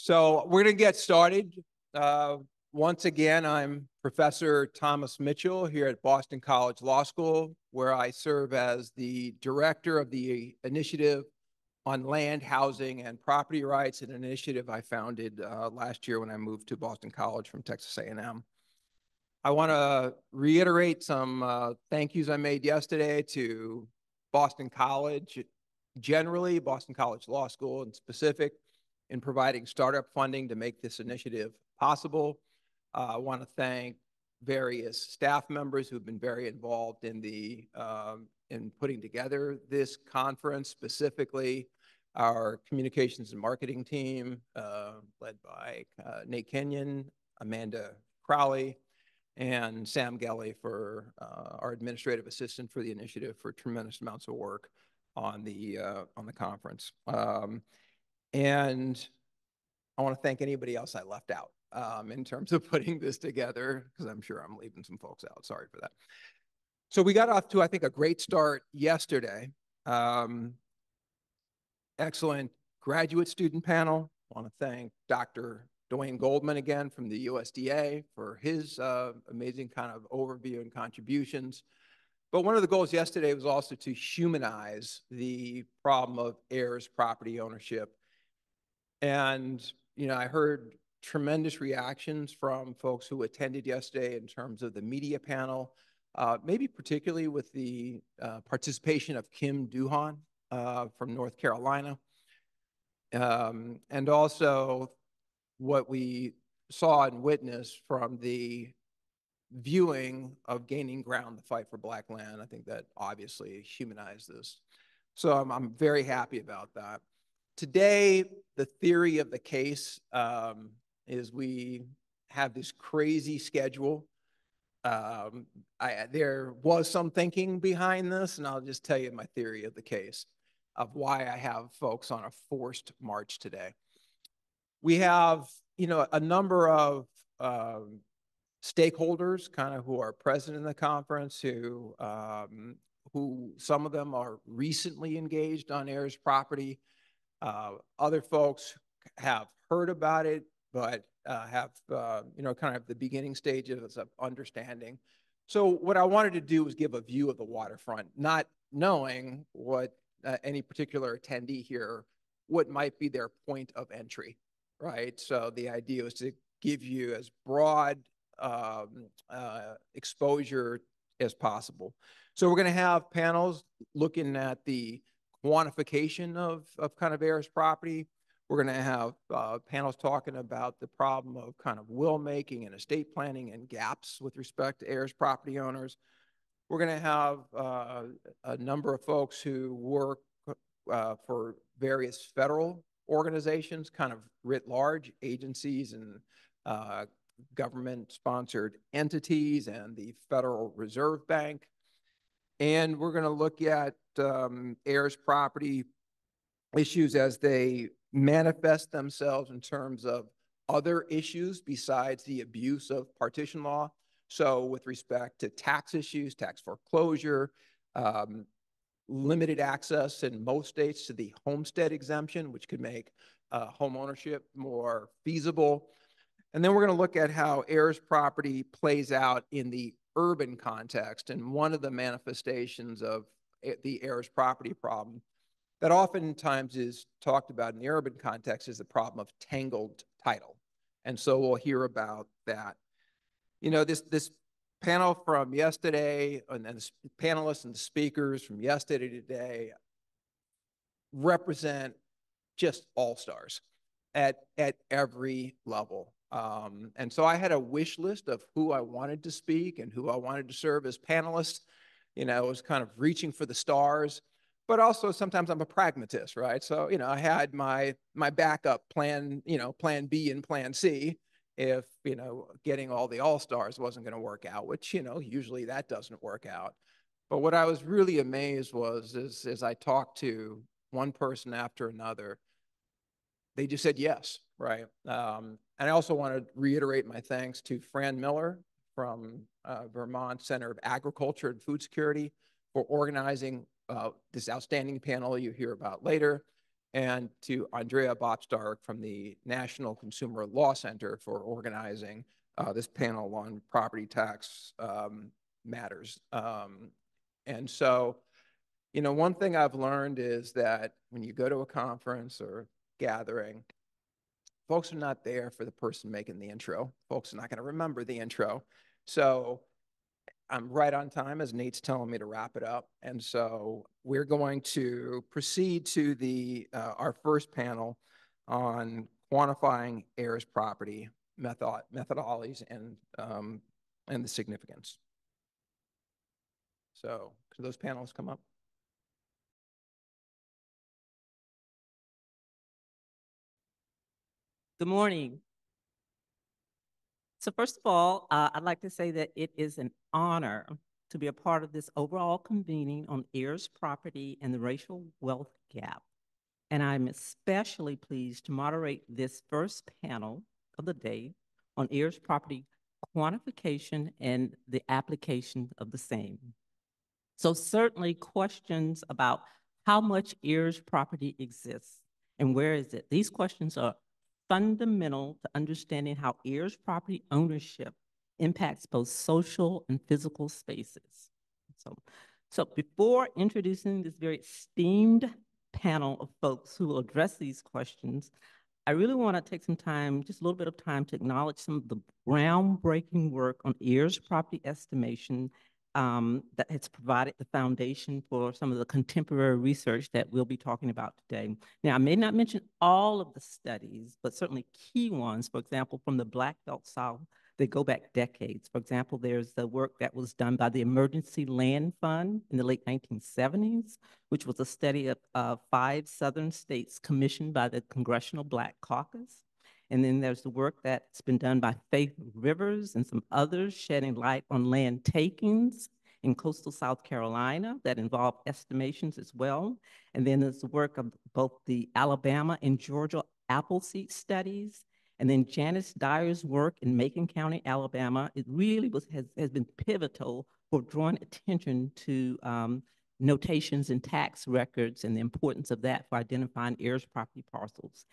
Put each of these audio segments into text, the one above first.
So we're going to get started. Uh, once again, I'm Professor Thomas Mitchell here at Boston College Law School, where I serve as the director of the initiative on land, housing, and property rights, an initiative I founded uh, last year when I moved to Boston College from Texas A&M. I want to reiterate some uh, thank yous I made yesterday to Boston College generally, Boston College Law School in specific, in providing startup funding to make this initiative possible. Uh, I want to thank various staff members who've been very involved in the um, in putting together this conference, specifically our communications and marketing team, uh, led by uh, Nate Kenyon, Amanda Crowley, and Sam Gelly for uh, our administrative assistant for the initiative for tremendous amounts of work on the uh, on the conference. Um, and I want to thank anybody else I left out um, in terms of putting this together, because I'm sure I'm leaving some folks out. Sorry for that. So we got off to, I think, a great start yesterday. Um, excellent graduate student panel. I want to thank Dr. Dewayne Goldmon again from the USDA for his uh, amazing kind of overview and contributions. But one of the goals yesterday was also to humanize the problem of heirs property ownership and, you know, I heard tremendous reactions from folks who attended yesterday in terms of the media panel, uh, maybe particularly with the uh, participation of Kim Duhan uh, from North Carolina. Um, and also what we saw and witnessed from the viewing of Gaining Ground, the fight for Black land. I think that obviously humanized this. So I'm, I'm very happy about that. Today, the theory of the case um, is we have this crazy schedule. Um, I, there was some thinking behind this, and I'll just tell you my theory of the case of why I have folks on a forced march today. We have, you know, a number of um, stakeholders kind of who are present in the conference who, um, who some of them are recently engaged on heirs property, uh, other folks have heard about it, but uh, have, uh, you know, kind of the beginning stages of understanding. So what I wanted to do was give a view of the waterfront, not knowing what uh, any particular attendee here, what might be their point of entry, right? So the idea was to give you as broad um, uh, exposure as possible. So we're going to have panels looking at the quantification of, of kind of heirs property. We're going to have uh, panels talking about the problem of kind of will making and estate planning and gaps with respect to heirs property owners. We're going to have uh, a number of folks who work uh, for various federal organizations, kind of writ large, agencies and uh, government-sponsored entities and the Federal Reserve Bank. And we're going to look at um, heirs property issues as they manifest themselves in terms of other issues besides the abuse of partition law. So with respect to tax issues, tax foreclosure, um, limited access in most states to the homestead exemption, which could make uh, home ownership more feasible. And then we're going to look at how heirs property plays out in the urban context. And one of the manifestations of the heirs property problem that oftentimes is talked about in the urban context is the problem of tangled title. And so we'll hear about that. You know, this, this panel from yesterday and then the panelists and the speakers from yesterday to today represent just all stars at, at every level. Um, and so I had a wish list of who I wanted to speak and who I wanted to serve as panelists. You know, I was kind of reaching for the stars, but also sometimes I'm a pragmatist, right? So, you know, I had my my backup plan, you know, plan B and plan C if, you know, getting all the all-stars wasn't going to work out, which, you know, usually that doesn't work out. But what I was really amazed was is as I talked to one person after another, they just said yes, right? Um, and I also want to reiterate my thanks to Fran Miller from uh, Vermont Center of Agriculture and Food Security for organizing uh, this outstanding panel you hear about later. and to Andrea Bopp Stark from the National Consumer Law Center for organizing uh, this panel on property tax um, matters. Um, and so, you know, one thing I've learned is that when you go to a conference or gathering, folks are not there for the person making the intro. Folks are not going to remember the intro. So I'm right on time as Nate's telling me to wrap it up. And so we're going to proceed to the uh, our first panel on quantifying heirs property method methodologies and um, and the significance. So could those panels come up? Good morning. So first of all, uh, I'd like to say that it is an honor to be a part of this overall convening on heirs property and the racial wealth gap. And I'm especially pleased to moderate this first panel of the day on heirs property quantification and the application of the same. So certainly questions about how much heirs property exists and where is it? These questions are fundamental to understanding how heirs property ownership impacts both social and physical spaces. So, so before introducing this very esteemed panel of folks who will address these questions, I really want to take some time, just a little bit of time to acknowledge some of the groundbreaking work on heirs property estimation um, that has provided the foundation for some of the contemporary research that we'll be talking about today. Now, I may not mention all of the studies, but certainly key ones, for example, from the Black Belt South, they go back decades. For example, there's the work that was done by the Emergency Land Fund in the late 1970s, which was a study of uh, five Southern states commissioned by the Congressional Black Caucus. And then there's the work that's been done by Faith Rivers and some others shedding light on land takings in coastal South Carolina that involve estimations as well. And then there's the work of both the Alabama and Georgia Appleseed studies. And then Janice Dyer's work in Macon County, Alabama, it really was, has, has been pivotal for drawing attention to um, notations and tax records and the importance of that for identifying heirs property parcels.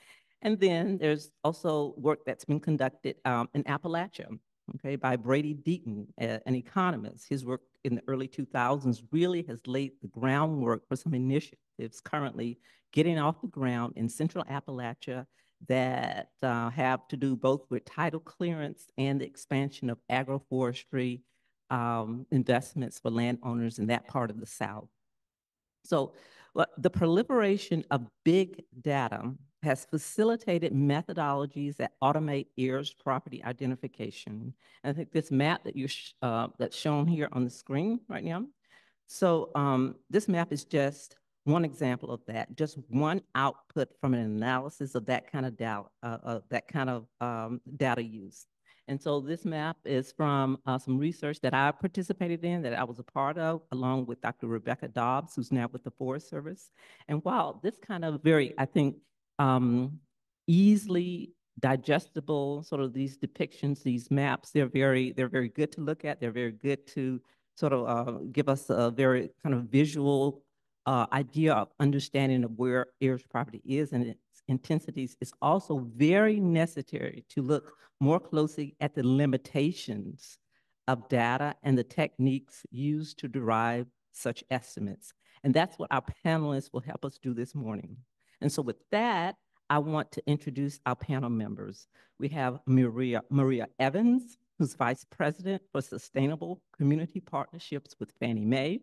And then there's also work that's been conducted um, in Appalachia, okay, by Brady Deaton, uh, an economist. His work in the early 2000s really has laid the groundwork for some initiatives currently getting off the ground in central Appalachia that uh, have to do both with title clearance and the expansion of agroforestry um, investments for landowners in that part of the South. So well, the proliferation of big data has facilitated methodologies that automate heirs property identification. And I think this map that you uh, that's shown here on the screen right now. So um, this map is just one example of that, just one output from an analysis of that kind of data, uh, uh, that kind of um, data use. And so this map is from uh, some research that I participated in, that I was a part of, along with Dr. Rebecca Dobbs, who's now with the Forest Service. And while this kind of very, I think, um, easily digestible sort of these depictions, these maps. They're very, they're very good to look at. They're very good to sort of uh, give us a very kind of visual uh, idea of understanding of where heirs property is and its intensities. It's also very necessary to look more closely at the limitations of data and the techniques used to derive such estimates. And that's what our panelists will help us do this morning. And so with that, I want to introduce our panel members. We have Maria, Maria Evans, who's Vice President for Sustainable Community Partnerships with Fannie Mae.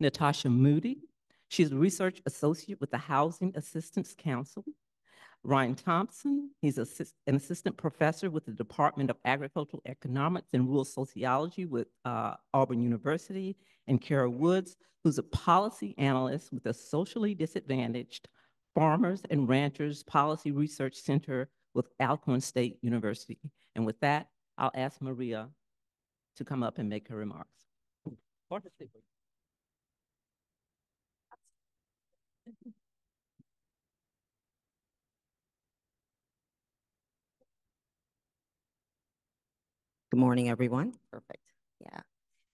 Natasha Moodie, she's a Research Associate with the Housing Assistance Council. Ryan Thomson, he's an assistant professor with the Department of Agricultural Economics and Rural Sociology with uh, Auburn University. And Kara Woods, who's a policy analyst with the Socially Disadvantaged Farmers and Ranchers Policy Research Center with Alcorn State University. And with that, I'll ask Maria to come up and make her remarks. Good morning, everyone. Perfect. Yeah.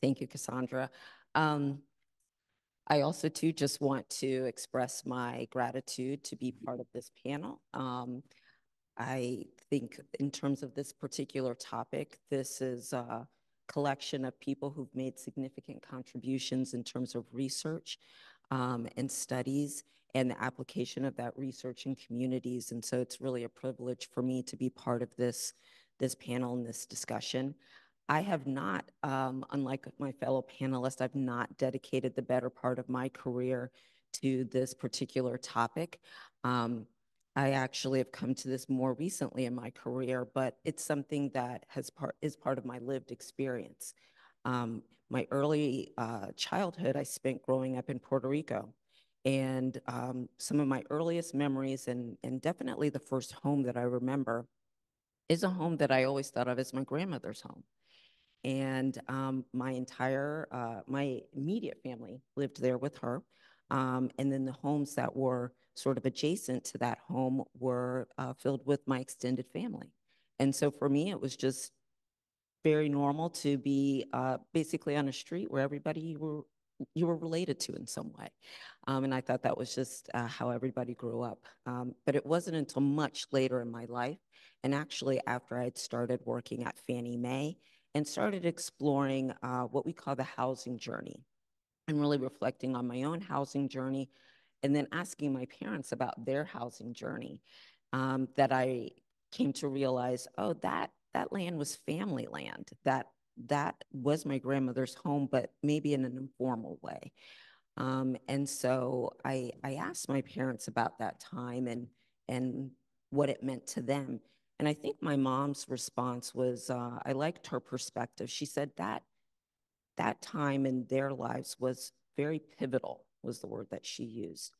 Thank you, Cassandra. Um, I also too just want to express my gratitude to be part of this panel. Um, I think in terms of this particular topic, this is a collection of people who've made significant contributions in terms of research um, and studies and the application of that research in communities. And so it's really a privilege for me to be part of this, this panel and this discussion. I have not, um, unlike my fellow panelists, I've not dedicated the better part of my career to this particular topic. Um, I actually have come to this more recently in my career, but it's something that has part is part of my lived experience. Um, my early uh, childhood I spent growing up in Puerto Rico. And um, some of my earliest memories, and, and definitely the first home that I remember, is a home that I always thought of as my grandmother's home. And um, my entire, uh, my immediate family lived there with her. Um, and then the homes that were sort of adjacent to that home were uh, filled with my extended family. And so for me, it was just very normal to be uh, basically on a street where everybody you were you were related to in some way. Um, and I thought that was just uh, how everybody grew up. Um, but it wasn't until much later in my life, and actually after I'd started working at Fannie Mae and started exploring uh, what we call the housing journey and really reflecting on my own housing journey and then asking my parents about their housing journey um, that I came to realize, oh, that that land was family land. That that was my grandmother's home, but maybe in an informal way. Um, and so I I asked my parents about that time and and what it meant to them. And I think my mom's response was, uh, I liked her perspective. She said that that time in their lives was very pivotal was the word that she used.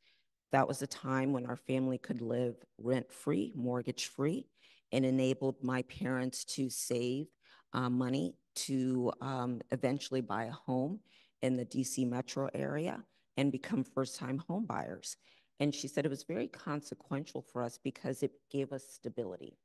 That was a time when our family could live rent free, mortgage free, and enabled my parents to save uh, money to um, eventually buy a home in the DC metro area and become first time home buyers. And she said it was very consequential for us because it gave us stability.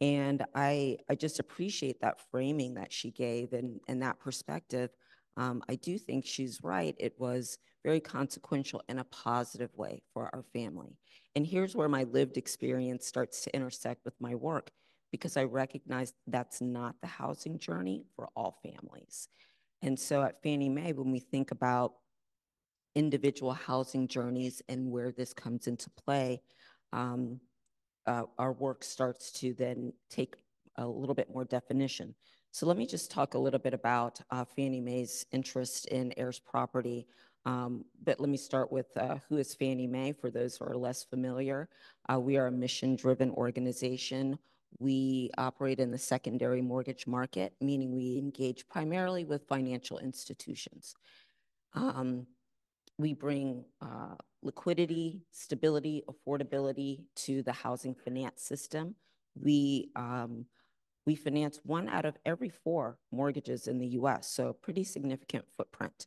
And I, I just appreciate that framing that she gave and, and that perspective um, I do think she's right. It was very consequential in a positive way for our family. And here's where my lived experience starts to intersect with my work because I recognize that's not the housing journey for all families. And so at Fannie Mae, when we think about individual housing journeys and where this comes into play, um, uh, our work starts to then take a little bit more definition. So let me just talk a little bit about uh, Fannie Mae's interest in heirs property. Um, but let me start with uh, who is Fannie Mae for those who are less familiar. Uh, we are a mission-driven organization. We operate in the secondary mortgage market, meaning we engage primarily with financial institutions. Um, we bring uh, liquidity, stability, affordability to the housing finance system. We um, we finance one out of every four mortgages in the US, so pretty significant footprint.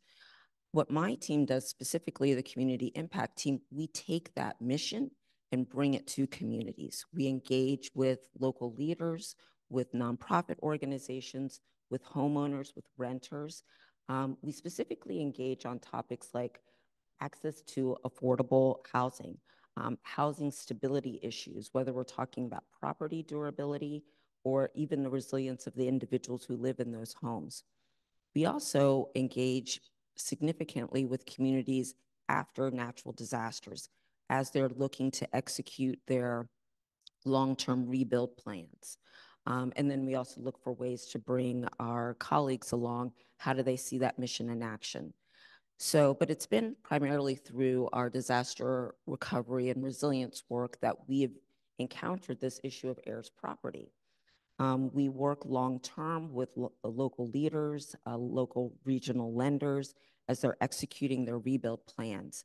What my team does, specifically the community impact team, we take that mission and bring it to communities. We engage with local leaders, with nonprofit organizations, with homeowners, with renters. Um, we specifically engage on topics like access to affordable housing, um, housing stability issues, whether we're talking about property durability, or even the resilience of the individuals who live in those homes. We also engage significantly with communities after natural disasters as they're looking to execute their long-term rebuild plans. Um, and then we also look for ways to bring our colleagues along. How do they see that mission in action? So, but it's been primarily through our disaster recovery and resilience work that we have encountered this issue of heirs property. Um, we work long-term with lo uh, local leaders, uh, local regional lenders as they're executing their rebuild plans.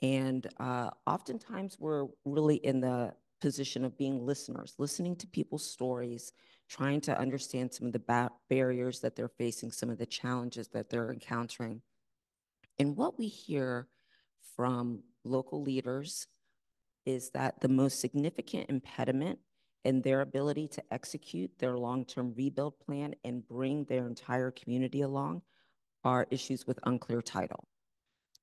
And uh, oftentimes we're really in the position of being listeners, listening to people's stories, trying to understand some of the barriers that they're facing, some of the challenges that they're encountering. And what we hear from local leaders is that the most significant impediment in their ability to execute their long-term rebuild plan and bring their entire community along are issues with unclear title.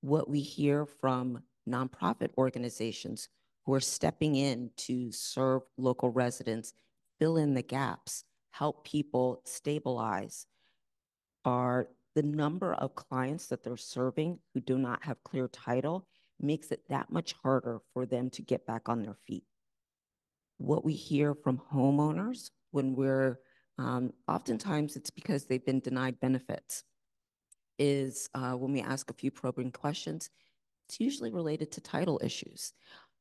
what we hear from nonprofit organizations who are stepping in to serve local residents, fill in the gaps, help people stabilize, are the number of clients that they're serving who do not have clear title makes it that much harder for them to get back on their feet. What we hear from homeowners when we're, um, oftentimes it's because they've been denied benefits, is uh, when we ask a few probing questions, it's usually related to title issues.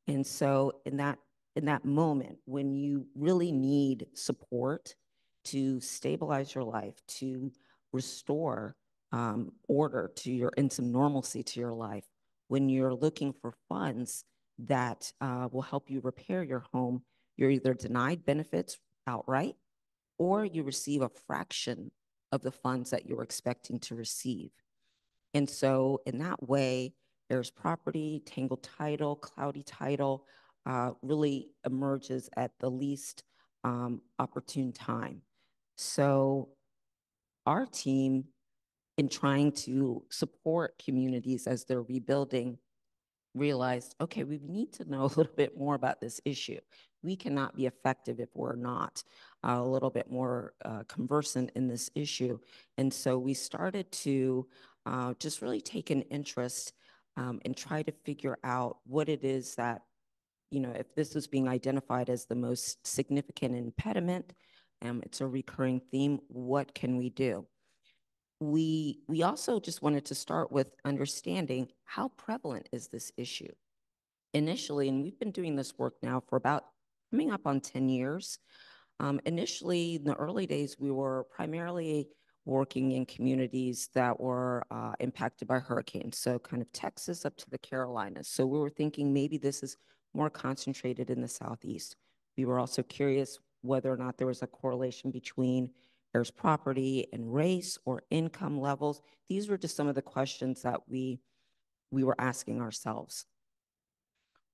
And so in that in that moment when you really need support to stabilize your life, to restore um, order to your and some normalcy to your life, when you're looking for funds that uh, will help you repair your home, you're either denied benefits outright or you receive a fraction of the funds that you're expecting to receive. And so in that way, heirs property, tangled title, cloudy title uh, really emerges at the least um, opportune time. So our team in trying to support communities as they're rebuilding realized, okay, we need to know a little bit more about this issue. We cannot be effective if we're not uh, a little bit more uh, conversant in this issue. And so we started to uh, just really take an interest um, and try to figure out what it is that, you know, if this is being identified as the most significant impediment, um, it's a recurring theme, what can we do? We we also just wanted to start with understanding how prevalent is this issue initially and we've been doing this work now for about coming up on 10 years. Um, initially in the early days we were primarily working in communities that were uh, impacted by hurricanes so kind of texas up to the carolinas. So we were thinking maybe this is more concentrated in the southeast. We were also curious whether or not there was a correlation between heirs property and race or income levels. These were just some of the questions that we, we were asking ourselves.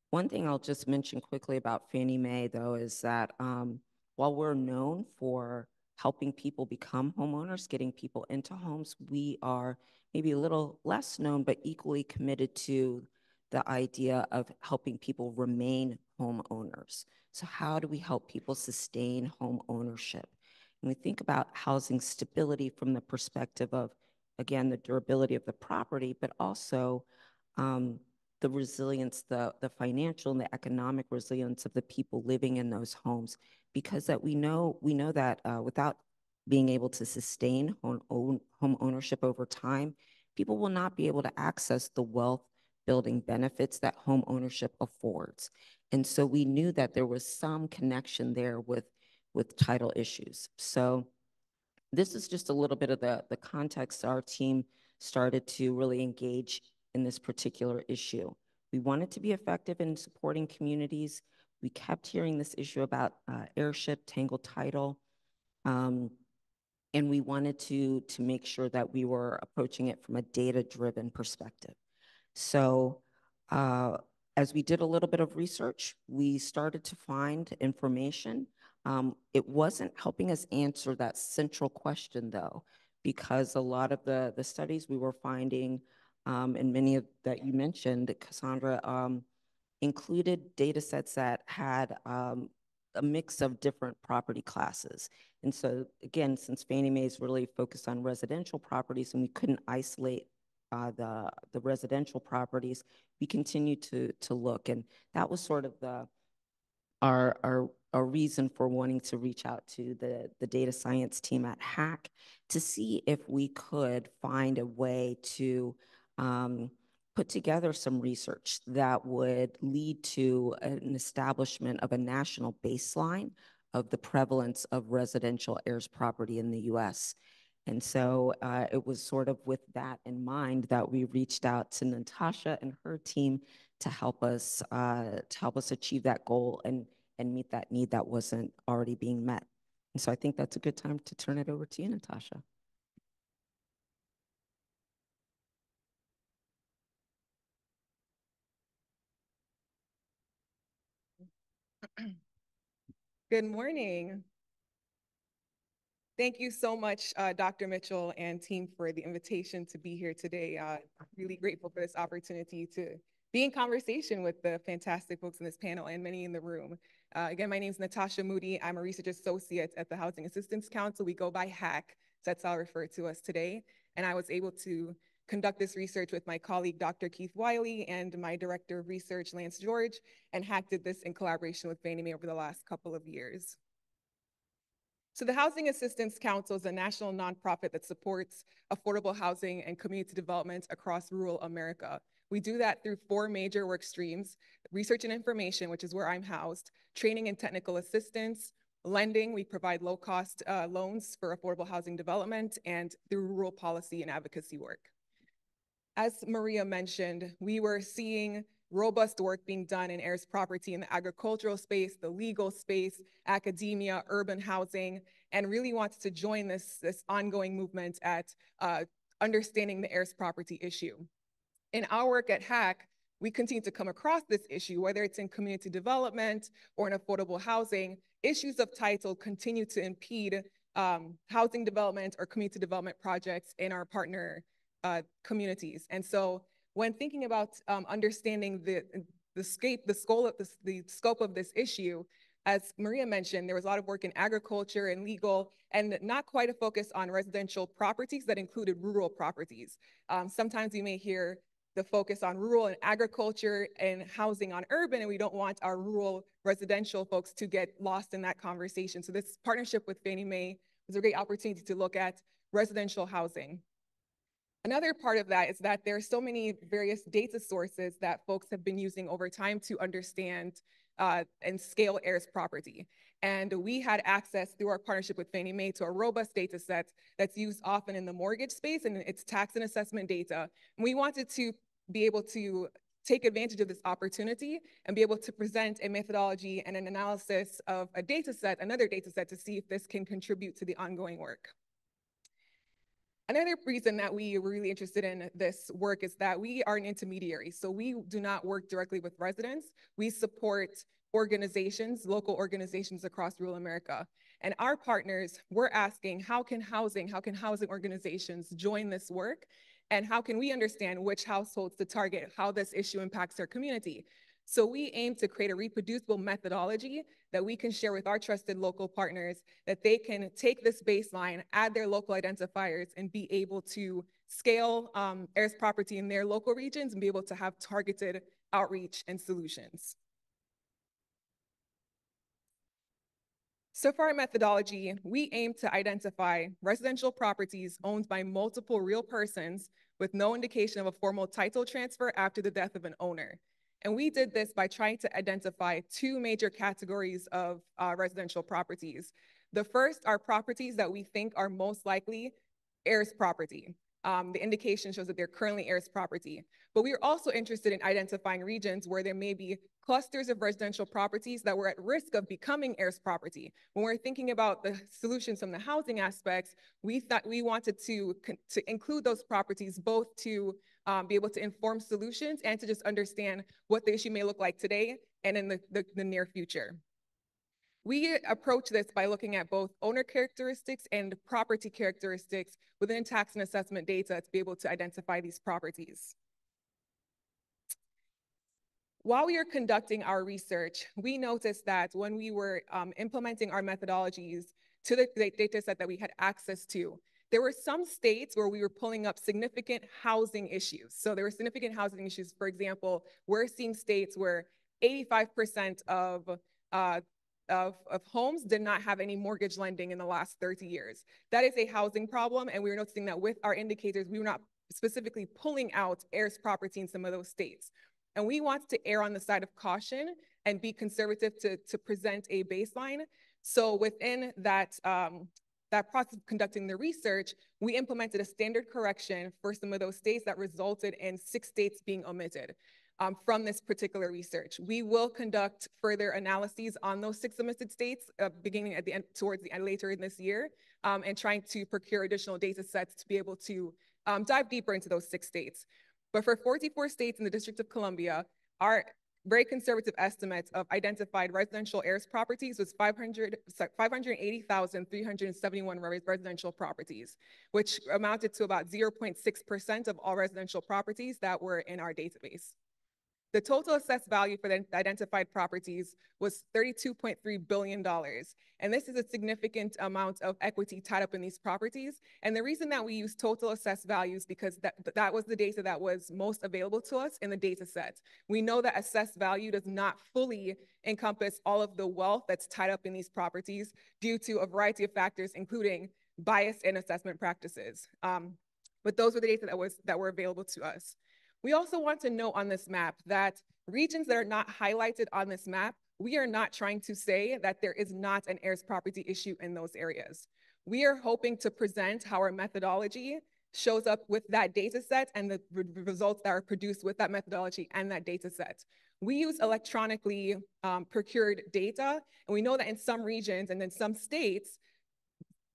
One thing I'll just mention quickly about Fannie Mae, though, is that um, while we're known for helping people become homeowners, getting people into homes, we are maybe a little less known, but equally committed to the idea of helping people remain homeowners. So how do we help people sustain home ownership? And we think about housing stability from the perspective of, again, the durability of the property, but also um, the resilience, the, the financial and the economic resilience of the people living in those homes. Because that we know, we know that uh, without being able to sustain home, home ownership over time, people will not be able to access the wealth building benefits that home ownership affords. And so we knew that there was some connection there with with title issues. So this is just a little bit of the, the context our team started to really engage in this particular issue. We wanted to be effective in supporting communities. We kept hearing this issue about uh, heirship, tangled title, um, and we wanted to, to make sure that we were approaching it from a data-driven perspective. So uh, as we did a little bit of research, we started to find information um, it wasn't helping us answer that central question though, because a lot of the, the studies we were finding um, and many of that you mentioned, Cassandra, um, included data sets that had um, a mix of different property classes. And so again, since Fannie Mae is really focused on residential properties and we couldn't isolate uh, the, the residential properties, we continued to, to look. And that was sort of the, our, our a reason for wanting to reach out to the, the data science team at HAC to see if we could find a way to um, put together some research that would lead to an establishment of a national baseline of the prevalence of residential heirs property in the US. And so uh, it was sort of with that in mind that we reached out to Natasha and her team to help us uh, to help us achieve that goal and and meet that need that wasn't already being met. And so I think that's a good time to turn it over to you, Natasha. Good morning. Thank you so much, uh, Dr. Mitchell and team for the invitation to be here today. Uh, really grateful for this opportunity to be in conversation with the fantastic folks in this panel and many in the room. Uh, again, my name is Natasha Moodie. I'm a research associate at the Housing Assistance Council. We go by HAC, so that's how I refer to us today. And I was able to conduct this research with my colleague, Dr. Keith Wiley, and my director of research, Lance George, and HAC did this in collaboration with Fannie Mae over the last couple of years. So the Housing Assistance Council is a national nonprofit that supports affordable housing and community development across rural America. We do that through four major work streams, research and information, which is where I'm housed, training and technical assistance, lending, we provide low-cost uh, loans for affordable housing development, and through rural policy and advocacy work. As Maria mentioned, we were seeing robust work being done in heirs property in the agricultural space, the legal space, academia, urban housing, and really wants to join this, this ongoing movement at uh, understanding the heirs property issue. In our work at HAC, we continue to come across this issue, whether it's in community development or in affordable housing, issues of title continue to impede um, housing development or community development projects in our partner uh, communities. And so when thinking about um, understanding the, the, scape, the, scope of this, the scope of this issue, as Maria mentioned, there was a lot of work in agriculture and legal, and not quite a focus on residential properties that included rural properties. Um, sometimes you may hear the focus on rural and agriculture and housing on urban, and we don't want our rural residential folks to get lost in that conversation. So this partnership with Fannie Mae was a great opportunity to look at residential housing. Another part of that is that there are so many various data sources that folks have been using over time to understand uh, and scale heirs property. And we had access through our partnership with Fannie Mae to a robust data set that's used often in the mortgage space and it's tax and assessment data. And we wanted to be able to take advantage of this opportunity and be able to present a methodology and an analysis of a data set, another data set to see if this can contribute to the ongoing work. Another reason that we were really interested in this work is that we are an intermediary. So we do not work directly with residents. We support organizations, local organizations across rural America. And our partners, we're asking how can housing, how can housing organizations join this work? And how can we understand which households to target, how this issue impacts their community? So we aim to create a reproducible methodology that we can share with our trusted local partners that they can take this baseline, add their local identifiers, and be able to scale um, heirs property in their local regions and be able to have targeted outreach and solutions. So for our methodology, we aim to identify residential properties owned by multiple real persons with no indication of a formal title transfer after the death of an owner. And we did this by trying to identify two major categories of uh, residential properties. The first are properties that we think are most likely heirs property. Um, the indication shows that they're currently heirs property. But we are also interested in identifying regions where there may be clusters of residential properties that were at risk of becoming heirs property. When we're thinking about the solutions from the housing aspects, we thought we wanted to, to include those properties both to um, be able to inform solutions and to just understand what the issue may look like today and in the, the, the near future. We approach this by looking at both owner characteristics and property characteristics within tax and assessment data to be able to identify these properties. While we are conducting our research, we noticed that when we were um, implementing our methodologies to the data set that we had access to, there were some states where we were pulling up significant housing issues. So there were significant housing issues. For example, we're seeing states where 85% of, uh, of, of homes did not have any mortgage lending in the last 30 years. That is a housing problem, and we were noticing that with our indicators, we were not specifically pulling out heirs property in some of those states. And we want to err on the side of caution and be conservative to, to present a baseline. So within that, um, that process of conducting the research, we implemented a standard correction for some of those states that resulted in six states being omitted um, from this particular research. We will conduct further analyses on those six omitted states uh, beginning at the end, towards the end later in this year um, and trying to procure additional data sets to be able to um, dive deeper into those six states. But for 44 states in the District of Columbia, our very conservative estimates of identified residential heirs properties was 500, sorry, 580,371 res- residential properties, which amounted to about 0.6% of all residential properties that were in our database. The total assessed value for the identified properties was $32.3 billion. And this is a significant amount of equity tied up in these properties. And the reason that we use total assessed values because that, that was the data that was most available to us in the data set. We know that assessed value does not fully encompass all of the wealth that's tied up in these properties due to a variety of factors, including bias in assessment practices. Um, but those were the data that was that were available to us. We also want to note on this map that regions that are not highlighted on this map, we are not trying to say that there is not an heirs property issue in those areas. We are hoping to present how our methodology shows up with that data set and the re results that are produced with that methodology and that data set. We use electronically um, procured data, and we know that in some regions and in some states,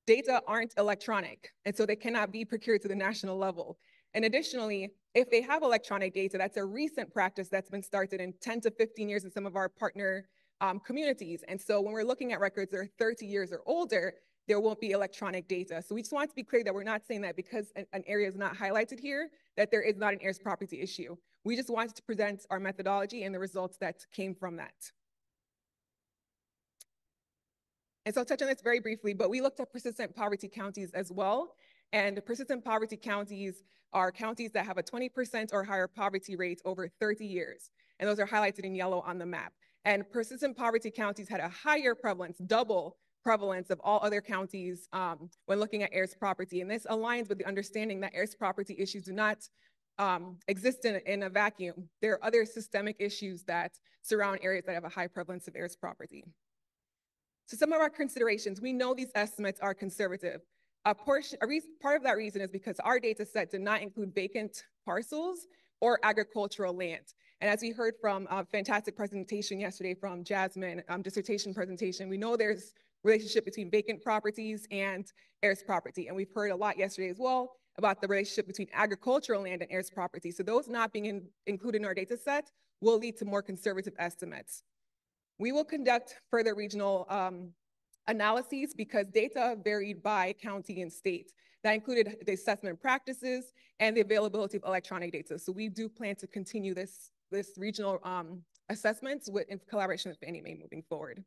data aren't electronic, and so they cannot be procured to the national level. And additionally, if they have electronic data, that's a recent practice that's been started in 10 to 15 years in some of our partner um, communities. And so when we're looking at records that are 30 years or older, there won't be electronic data. So we just want to be clear that we're not saying that because an, an area is not highlighted here, that there is not an heirs property issue. We just wanted to present our methodology and the results that came from that. And so I'll touch on this very briefly, but we looked at persistent poverty counties as well. And persistent poverty counties are counties that have a 20% or higher poverty rate over 30 years. And those are highlighted in yellow on the map. And persistent poverty counties had a higher prevalence, double prevalence of all other counties um, when looking at heirs property. And this aligns with the understanding that heirs property issues do not um, exist in, in a vacuum. There are other systemic issues that surround areas that have a high prevalence of heirs property. So some of our considerations, we know these estimates are conservative. A portion, a reason, part of that reason is because our data set did not include vacant parcels or agricultural land. And as we heard from a fantastic presentation yesterday from Jasmine, um, dissertation presentation, we know there's relationship between vacant properties and heirs property. And we've heard a lot yesterday as well about the relationship between agricultural land and heirs property. So those not being in, included in our data set will lead to more conservative estimates. We will conduct further regional um, analyses because data varied by county and state. That included the assessment practices and the availability of electronic data. So we do plan to continue this, this regional um, assessments with, in collaboration with Fannie Mae moving forward.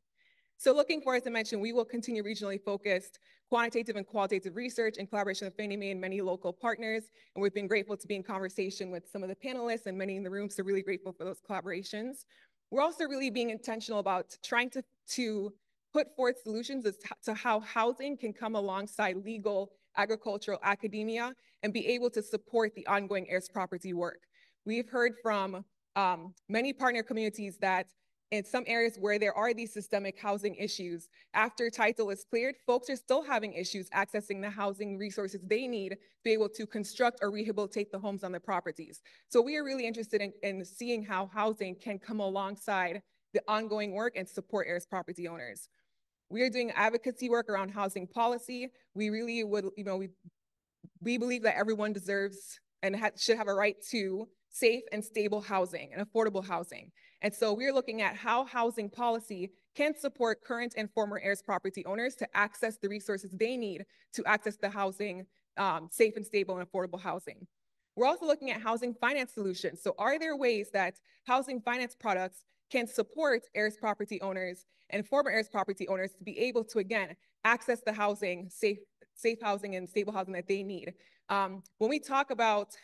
So looking forward, as I mentioned, we will continue regionally focused quantitative and qualitative research in collaboration with Fannie Mae and many local partners. And we've been grateful to be in conversation with some of the panelists and many in the room, so really grateful for those collaborations. We're also really being intentional about trying to, to put forth solutions as to how housing can come alongside legal, agricultural, academia, and be able to support the ongoing heirs property work. We've heard from um, many partner communities that in some areas where there are these systemic housing issues, after title is cleared, folks are still having issues accessing the housing resources they need to be able to construct or rehabilitate the homes on the properties. So we are really interested in, in seeing how housing can come alongside the ongoing work and support heirs property owners. We are doing advocacy work around housing policy. We really would, you know, we, we believe that everyone deserves and ha should have a right to safe and stable housing and affordable housing. And so we're looking at how housing policy can support current and former heirs property owners to access the resources they need to access the housing, um, safe and stable and affordable housing. We're also looking at housing finance solutions. So are there ways that housing finance products can support heirs property owners and former heirs property owners to be able to, again, access the housing, safe, safe housing and stable housing that they need. Um, when we talk about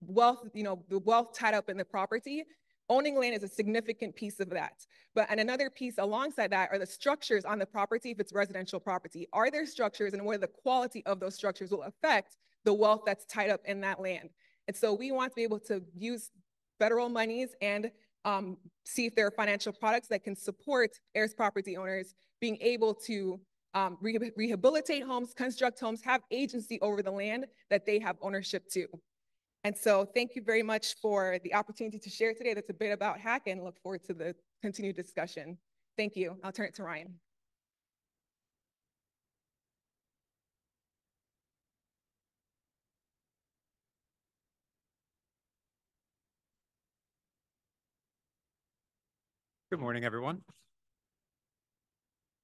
wealth, you know, the wealth tied up in the property, owning land is a significant piece of that. But and another piece alongside that are the structures on the property if it's residential property. Are there structures and where the quality of those structures will affect the wealth that's tied up in that land? And so we want to be able to use federal monies and um, see if there are financial products that can support heirs property owners being able to um, re rehabilitate homes, construct homes, have agency over the land that they have ownership to. And so thank you very much for the opportunity to share today. That's a bit about HAC and look forward to the continued discussion. Thank you. I'll turn it to Ryan. Good morning, everyone.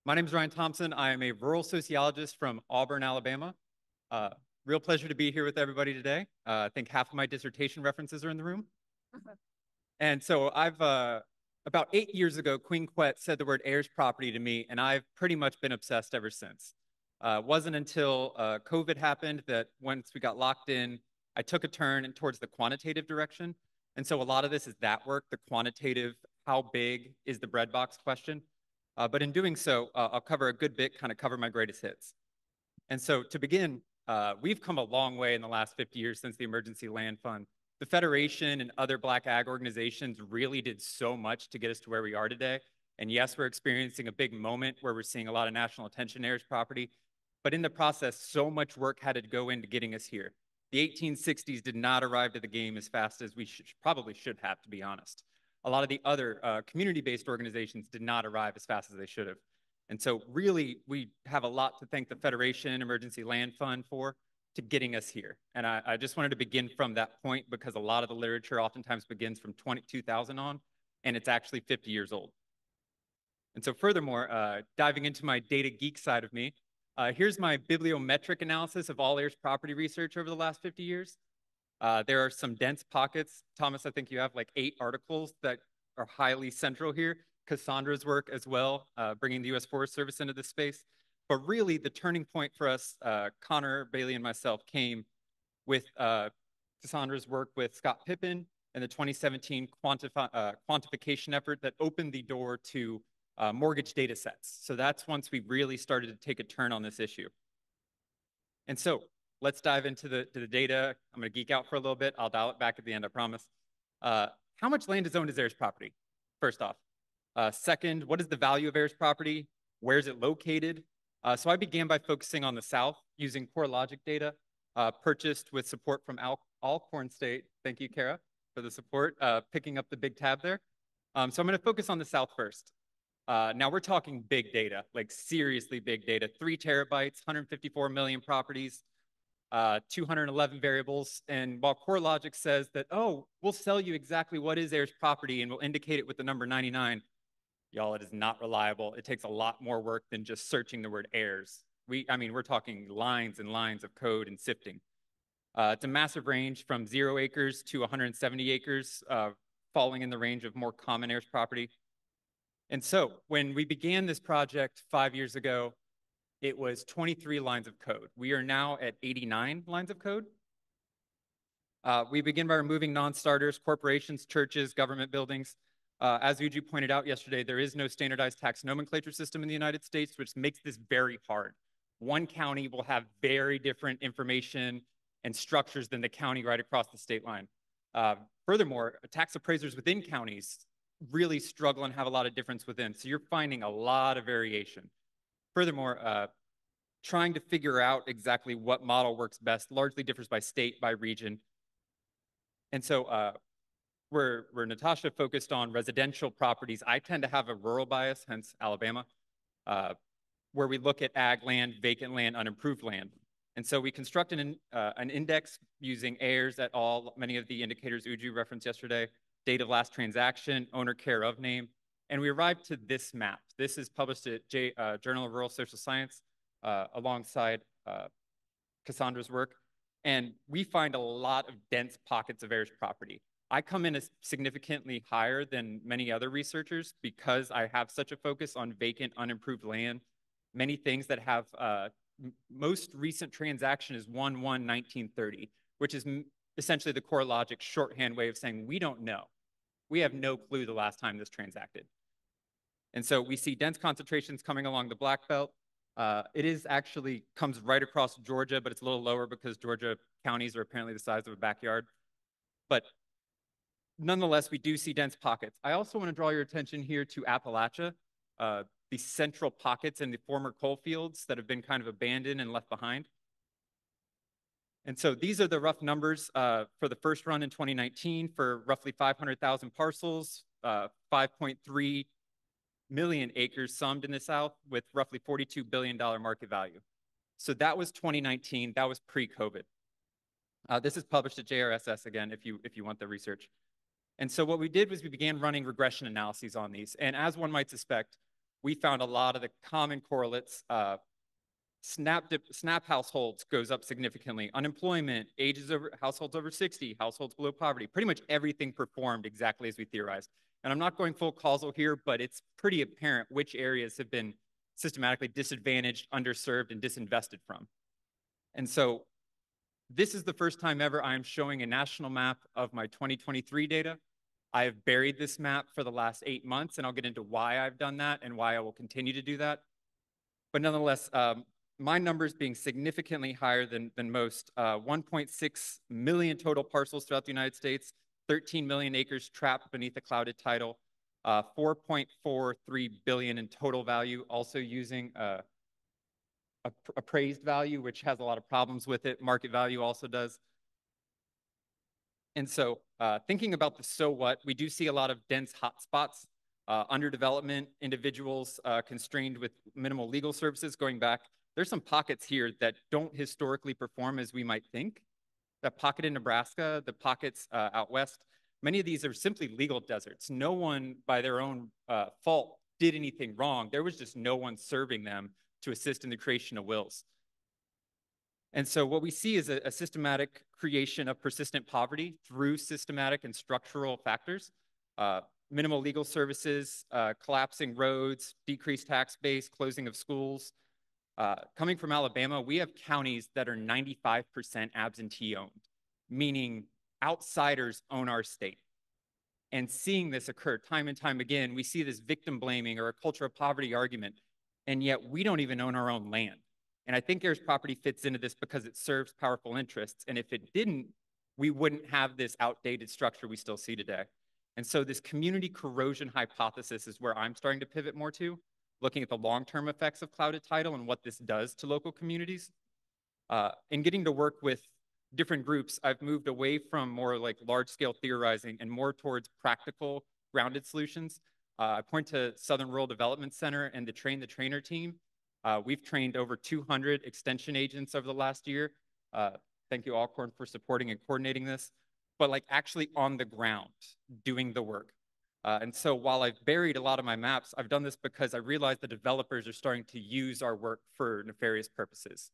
My name is Ryan Thomson. I am a rural sociologist from Auburn, Alabama. Uh, real pleasure to be here with everybody today. Uh, I think half of my dissertation references are in the room. and so I've, uh, about eight years ago, Queen Quet said the word heirs property to me, and I've pretty much been obsessed ever since. Uh, wasn't until uh, COVID happened that once we got locked in, I took a turn towards the quantitative direction. And so a lot of this is that work, the quantitative, how big is the bread box question. Uh, but in doing so, uh, I'll cover a good bit, kind of cover my greatest hits. And so to begin, uh, we've come a long way in the last 50 years since the Emergency Land Fund. The Federation and other Black ag organizations really did so much to get us to where we are today. And yes, we're experiencing a big moment where we're seeing a lot of national attention heirs property. But in the process, so much work had to go into getting us here. The 1860s did not arrive to the game as fast as we probably should have, to be honest a lot of the other uh, community-based organizations did not arrive as fast as they should have. And so really, we have a lot to thank the Federation Emergency Land Fund for to getting us here. And I, I just wanted to begin from that point because a lot of the literature oftentimes begins from 2000 on, and it's actually 50 years old. And so furthermore, uh, diving into my data geek side of me, uh, here's my bibliometric analysis of all heirs property research over the last 50 years. Uh, there are some dense pockets. Thomas, I think you have like eight articles that are highly central here. Cassandra's work as well, uh, bringing the U.S. Forest Service into this space. But really, the turning point for us, uh, Conner, Bailey, and myself came with uh, Cassandra's work with Scott Pippin and the 2017 quantifi uh, quantification effort that opened the door to uh, mortgage data sets. So that's once we really started to take a turn on this issue. And so let's dive into the, to the data. I'm going to geek out for a little bit. I'll dial it back at the end, I promise. Uh, how much land is owned as heirs property? First off. Uh, second, what is the value of heirs property? Where is it located? Uh, so I began by focusing on the South using CoreLogic data uh, purchased with support from Al Alcorn State. Thank you, Kara, for the support, uh, picking up the big tab there. Um, so I'm going to focus on the South first. Uh, now we're talking big data, like seriously big data, three terabytes, 154 million properties, uh, 211 variables. And while CoreLogic says that, oh, we'll sell you exactly what is heirs property and we'll indicate it with the number 99, y'all, it is not reliable. It takes a lot more work than just searching the word heirs. We, I mean, we're talking lines and lines of code and sifting. Uh, it's a massive range from zero acres to 170 acres, uh, falling in the range of more common heirs property. And so when we began this project five years ago, it was 23 lines of code. We are now at 89 lines of code. Uh, we begin by removing non-starters, corporations, churches, government buildings. Uh, as Uju pointed out yesterday, there is no standardized tax nomenclature system in the United States, which makes this very hard. One county will have very different information and structures than the county right across the state line. Uh, furthermore, tax appraisers within counties really struggle and have a lot of difference within. So you're finding a lot of variation. Furthermore, uh, trying to figure out exactly what model works best largely differs by state, by region. And so uh, where, where Natasha focused on residential properties, I tend to have a rural bias, hence Alabama, uh, where we look at ag land, vacant land, unimproved land. And so we construct an, uh, an index using heirs at all, many of the indicators Uju referenced yesterday, date of last transaction, owner care of name, and we arrived to this map. This is published at J, uh, Journal of Rural Social Science uh, alongside uh, Cassandra's work. And we find a lot of dense pockets of heirs property. I come in as significantly higher than many other researchers because I have such a focus on vacant, unimproved land. Many things that have uh, most recent transaction is 1-1-1930, which is essentially the CoreLogic shorthand way of saying we don't know. We have no clue the last time this transacted. And so we see dense concentrations coming along the Black Belt. Uh, it is actually comes right across Georgia, but it's a little lower because Georgia counties are apparently the size of a backyard. But nonetheless, we do see dense pockets. I also want to draw your attention here to Appalachia, uh, the central pockets in the former coal fields that have been kind of abandoned and left behind. And so these are the rough numbers uh, for the first run in 2019 for roughly 500,000 parcels, uh, 5.3 million acres summed in the South with roughly $42 billion market value. So that was 2019. That was pre-COVID. Uh, this is published at JRSS again, if you if you want the research. And so what we did was we began running regression analyses on these. And as one might suspect, we found a lot of the common correlates. Uh, SNAP, SNAP households goes up significantly. Unemployment, ages over households over 60, households below poverty. Pretty much everything performed exactly as we theorized. And I'm not going full causal here, but it's pretty apparent which areas have been systematically disadvantaged, underserved, and disinvested from. And so this is the first time ever I'm showing a national map of my 2023 data. I have buried this map for the last eight months, and I'll get into why I've done that and why I will continue to do that. But nonetheless, um, my numbers being significantly higher than, than most, uh, 1.6 million total parcels throughout the United States, 13 million acres trapped beneath a clouded title, uh, 4.43 billion in total value, also using uh, appraised value, which has a lot of problems with it. Market value also does. And so uh, thinking about the so what, we do see a lot of dense hotspots, uh, underdevelopment, individuals uh, constrained with minimal legal services going back. There's some pockets here that don't historically perform as we might think. That pocket in Nebraska, the pockets uh, out west, many of these are simply legal deserts. No one, by their own uh, fault, did anything wrong. There was just no one serving them to assist in the creation of wills. And so what we see is a, a, systematic creation of persistent poverty through systematic and structural factors, uh, minimal legal services, uh, collapsing roads, decreased tax base, closing of schools. Uh, coming from Alabama, we have counties that are 95% absentee owned, meaning outsiders own our state. And seeing this occur time and time again, we see this victim blaming or a culture of poverty argument and yet we don't even own our own land. And I think heirs property fits into this because it serves powerful interests. And if it didn't, we wouldn't have this outdated structure we still see today. And so this community corrosion hypothesis is where I'm starting to pivot more to, looking at the long-term effects of clouded title and what this does to local communities. Uh, in getting to work with different groups, I've moved away from more like large-scale theorizing and more towards practical, grounded solutions. Uh, I point to Southern Rural Development Center and the Train the Trainer team. Uh, we've trained over 200 extension agents over the last year. Uh, thank you, Alcorn, for supporting and coordinating this, but like actually on the ground doing the work. Uh, and so while I've buried a lot of my maps, I've done this because I realize the developers are starting to use our work for nefarious purposes.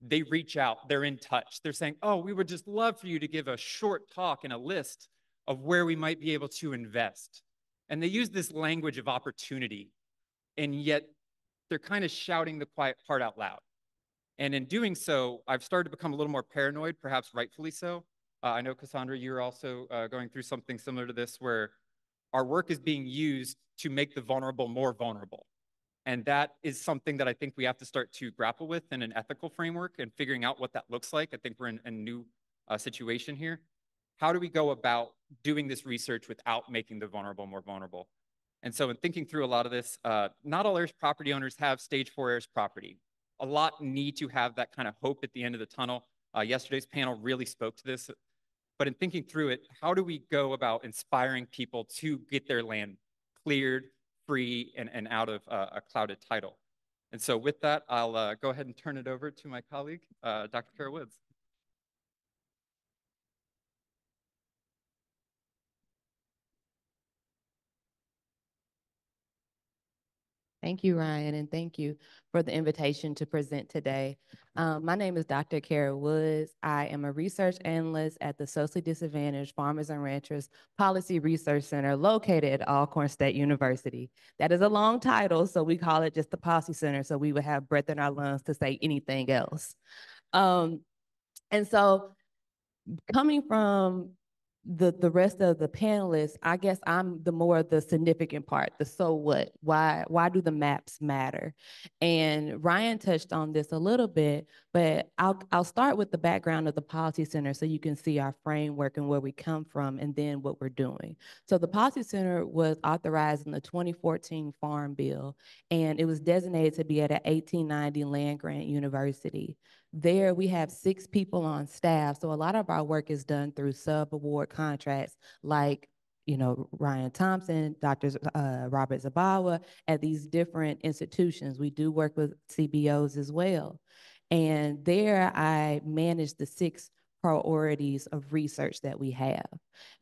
They reach out, they're in touch. They're saying, oh, we would just love for you to give a short talk and a list of where we might be able to invest. And they use this language of opportunity, and yet they're kind of shouting the quiet part out loud. And in doing so, I've started to become a little more paranoid, perhaps rightfully so. Uh, I know, Cassandra, you're also uh, going through something similar to this where our work is being used to make the vulnerable more vulnerable. And that is something that I think we have to start to grapple with in an ethical framework and figuring out what that looks like. I think we're in a new uh, situation here how do we go about doing this research without making the vulnerable more vulnerable? And so in thinking through a lot of this, uh, not all heirs property owners have stage four heirs property. A lot need to have that kind of hope at the end of the tunnel. Uh, yesterday's panel really spoke to this. But in thinking through it, how do we go about inspiring people to get their land cleared, free, and, and out of uh, a clouded title? And so with that, I'll uh, go ahead and turn it over to my colleague, uh, Dr. Kara Woods. Thank you, Ryan, and thank you for the invitation to present today. Um, my name is Dr. Kara Woods. I am a research analyst at the Socially Disadvantaged Farmers and Ranchers Policy Research Center located at Alcorn State University. That is a long title, so we call it just the Policy Center, so we would have breath in our lungs to say anything else. Um, and so coming from the the rest of the panelists, I guess I'm the more the significant part, the so what, why why do the maps matter? And Ryan touched on this a little bit, but I'll I'll start with the background of the Policy Center so you can see our framework and where we come from and then what we're doing. So the Policy Center was authorized in the 2014 Farm Bill and it was designated to be at an 1890 land grant university. There, we have six people on staff. So a lot of our work is done through sub-award contracts like you know, Ryan Thomson, Dr. Uh, Robert Zabawa at these different institutions. We do work with CBOs as well. And there I manage the six priorities of research that we have.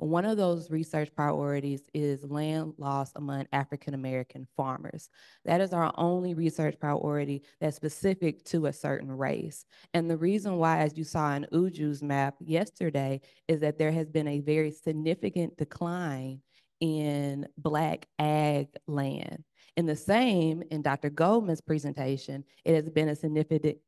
And one of those research priorities is land loss among African American farmers. That is our only research priority that's specific to a certain race. And the reason why, as you saw in Uju's map yesterday, is that there has been a very significant decline in Black ag land. In the same, in Dr. Goldmon's presentation, it has been a significant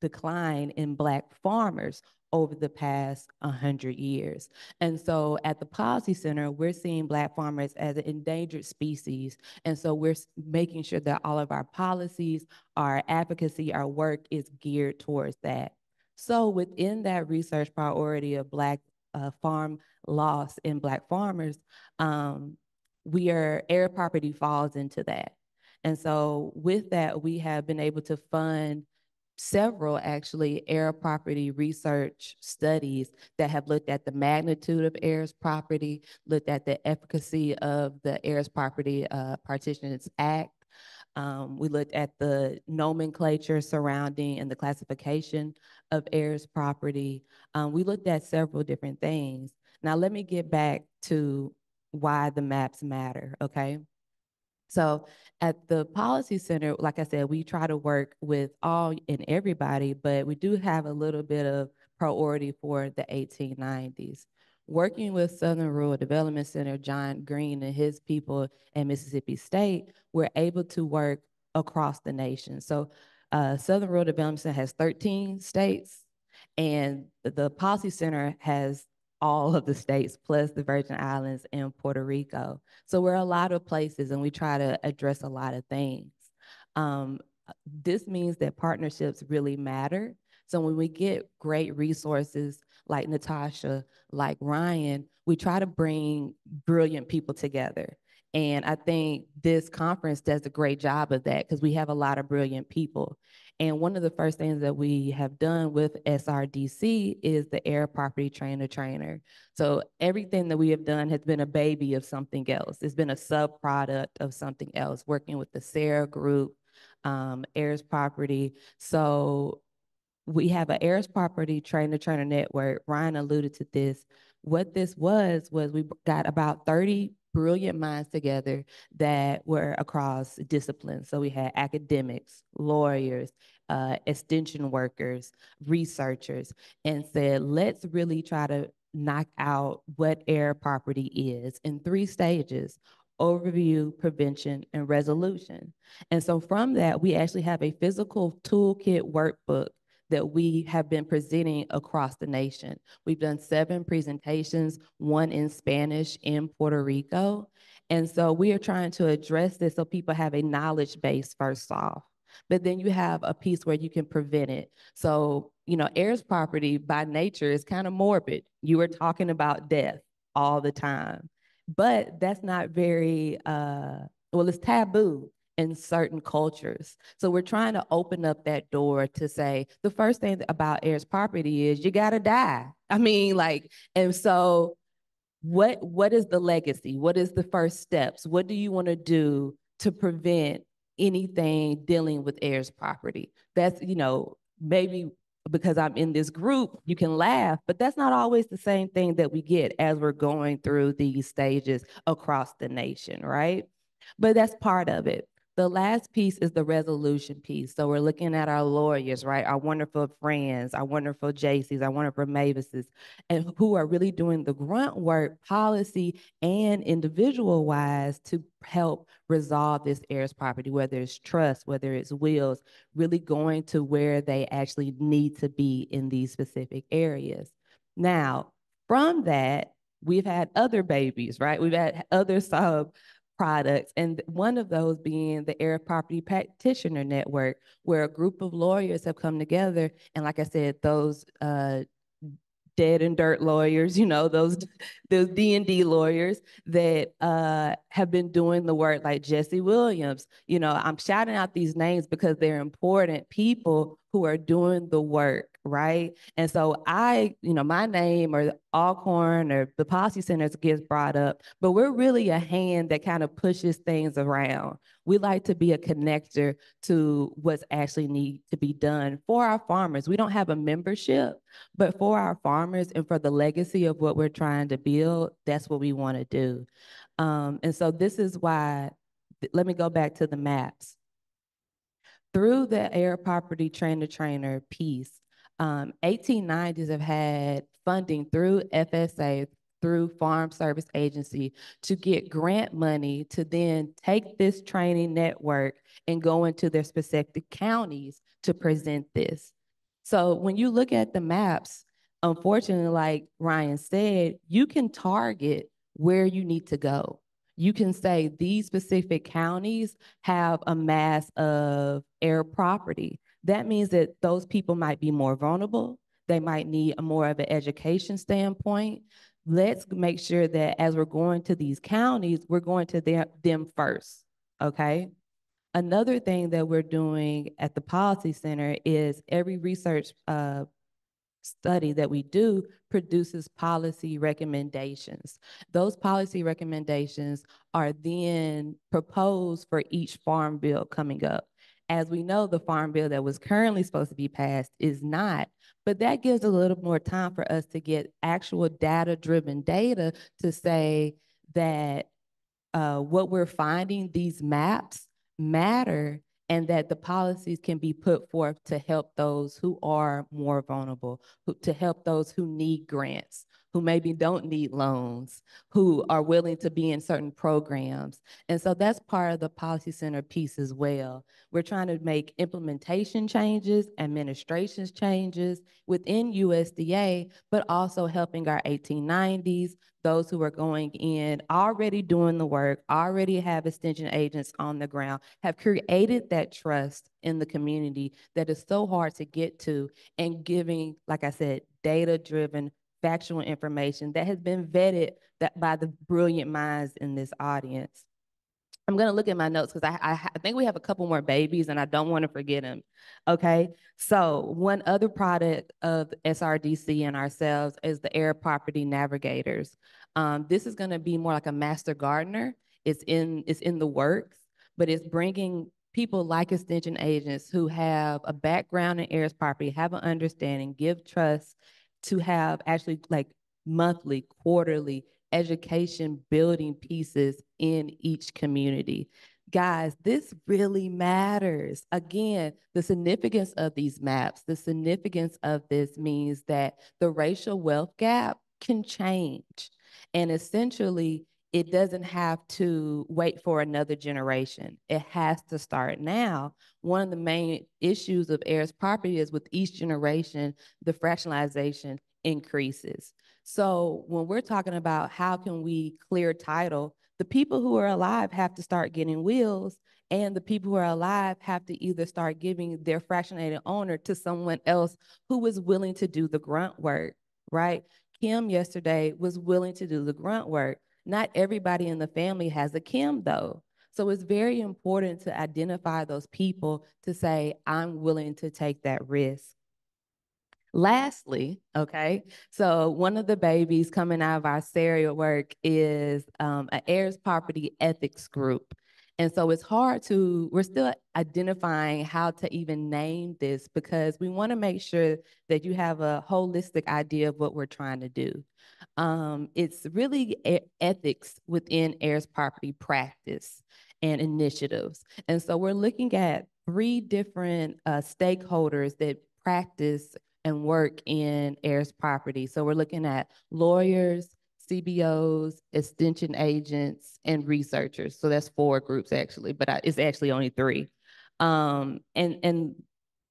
decline in Black farmers over the past 100 years. And so at the Policy Center, we're seeing Black farmers as an endangered species. And so we're making sure that all of our policies, our advocacy, our work is geared towards that. So within that research priority of Black uh, farm loss in Black farmers, um, we are, heir property falls into that. And so with that, we have been able to fund several actually heir property research studies that have looked at the magnitude of heirs property, looked at the efficacy of the heirs property uh, partitions act. Um, we looked at the nomenclature surrounding and the classification of heirs property. Um, we looked at several different things. Now let me get back to why the maps matter, okay? So at the Policy Center, like I said, we try to work with all and everybody, but we do have a little bit of priority for the 1890s. Working with Southern Rural Development Center, John Green and his people in Mississippi State, we're able to work across the nation. So uh, Southern Rural Development Center has 13 states, and the Policy Center has all of the states plus the Virgin Islands and Puerto Rico. So we're a lot of places and we try to address a lot of things. Um, this means that partnerships really matter. So when we get great resources like Natasha, like Ryan, we try to bring brilliant people together. And I think this conference does a great job of that because we have a lot of brilliant people. And one of the first things that we have done with SRDC is the Heir Property Trainer Trainer. So everything that we have done has been a baby of something else. It's been a sub-product of something else, working with the Sarah Group, um, Heirs Property. So we have an Heirs Property Trainer Trainer Network. Ryan alluded to this. What this was, was we got about 30 brilliant minds together that were across disciplines. So we had academics, lawyers, uh, extension workers, researchers, and said, let's really try to knock out what heir property is in three stages overview, prevention, and resolution. And so from that, we actually have a physical toolkit workbook that we have been presenting across the nation. We've done seven presentations, one in Spanish in Puerto Rico. And so we are trying to address this so people have a knowledge base first off. But then you have a piece where you can prevent it. So, you know, heirs property by nature is kind of morbid. You are talking about death all the time. But that's not very uh well, it's taboo in certain cultures. So we're trying to open up that door to say the first thing about heirs property is you got to die. I mean, like, and so what what is the legacy? What is the first steps? What do you want to do to prevent anything dealing with heirs property? That's, you know, maybe because I'm in this group, you can laugh, but that's not always the same thing that we get as we're going through these stages across the nation, right? But that's part of it. The last piece is the resolution piece. So we're looking at our lawyers, right? Our wonderful friends, our wonderful JCs, our wonderful Mavises, and who are really doing the grunt work, policy and individual wise to help resolve this heirs property, whether it's trust, whether it's wills, really going to where they actually need to be in these specific areas. Now, from that, we've had other babies, right? We've had other sub products, and one of those being the Heir Property Practitioner Network, where a group of lawyers have come together. And like I said, those uh, dead and dirt lawyers, you know, those those D and D lawyers that uh, have been doing the work, like Jesse Williams. You know, I'm shouting out these names because they're important people who are doing the work right? And so I, you know, my name or Alcorn or the policy centers gets brought up, but we're really a hand that kind of pushes things around. We like to be a connector to what's actually need to be done for our farmers. We don't have a membership, but for our farmers and for the legacy of what we're trying to build, that's what we want to do. Um, and so this is why, let me go back to the maps. Through the heir property trainer trainer piece, um, 1890s have had funding through FSA, through Farm Service Agency to get grant money to then take this training network and go into their specific counties to present this. So when you look at the maps, unfortunately, like Ryan said, you can target where you need to go. You can say these specific counties have a mass of heir property. That means that those people might be more vulnerable. They might need a more of an education standpoint. Let's make sure that as we're going to these counties, we're going to them, them first, okay? Another thing that we're doing at the Policy Center is every research uh, study that we do produces policy recommendations. Those policy recommendations are then proposed for each farm bill coming up. As we know, the farm bill that was currently supposed to be passed is not, but that gives a little more time for us to get actual data-driven data to say that uh, what we're finding, these maps matter and that the policies can be put forth to help those who are more vulnerable, who, to help those who need grants, who maybe don't need loans, who are willing to be in certain programs. And so that's part of the Policy Center piece as well. We're trying to make implementation changes, administrations changes within USDA, but also helping our 1890s, those who are going in, already doing the work, already have extension agents on the ground, have created that trust in the community that is so hard to get to and giving, like I said, data-driven, factual information that has been vetted that by the brilliant minds in this audience. I'm gonna look at my notes because I, I, I, think we have a couple more babies and I don't want to forget them. Okay, so one other product of SRDC and ourselves is the Heir Property Navigators. Um, this is gonna be more like a master gardener. It's in it's in the works, but it's bringing people like extension agents who have a background in heirs property, have an understanding, give trust to have actually like monthly, quarterly education building pieces in each community. Guys, this really matters. Again, the significance of these maps, the significance of this means that the racial wealth gap can change. And essentially, it doesn't have to wait for another generation. It has to start now. One of the main issues of heirs property is with each generation, the fractionalization increases. So when we're talking about how can we clear title, the people who are alive have to start getting wills and the people who are alive have to either start giving their fractionated owner to someone else who is willing to do the grunt work, right? Kim yesterday was willing to do the grunt work. Not everybody in the family has a Kim though. So it's very important to identify those people to say, I'm willing to take that risk. Lastly, okay, so one of the babies coming out of our serial work is um, an heirs property ethics group. And so it's hard to, we're still identifying how to even name this because we want to make sure that you have a holistic idea of what we're trying to do. Um, it's really e ethics within heirs property practice and initiatives. And so we're looking at three different uh, stakeholders that practice and work in heirs property. So we're looking at lawyers, CBOs, extension agents, and researchers. So that's four groups actually, but I, it's actually only three. Um, and and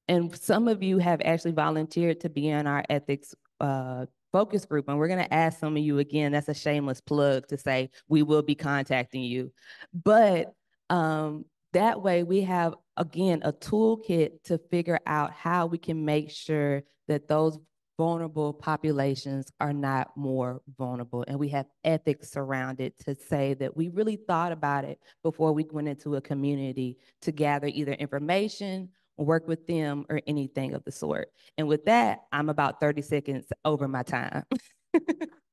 and some of you have actually volunteered to be in our ethics uh, focus group, and we're going to ask some of you again. That's a shameless plug to say we will be contacting you, but um, that way we have again a toolkit to figure out how we can make sure that those vulnerable populations are not more vulnerable. And we have ethics around it to say that we really thought about it before we went into a community to gather either information or work with them, or anything of the sort. And with that, I'm about thirty seconds over my time.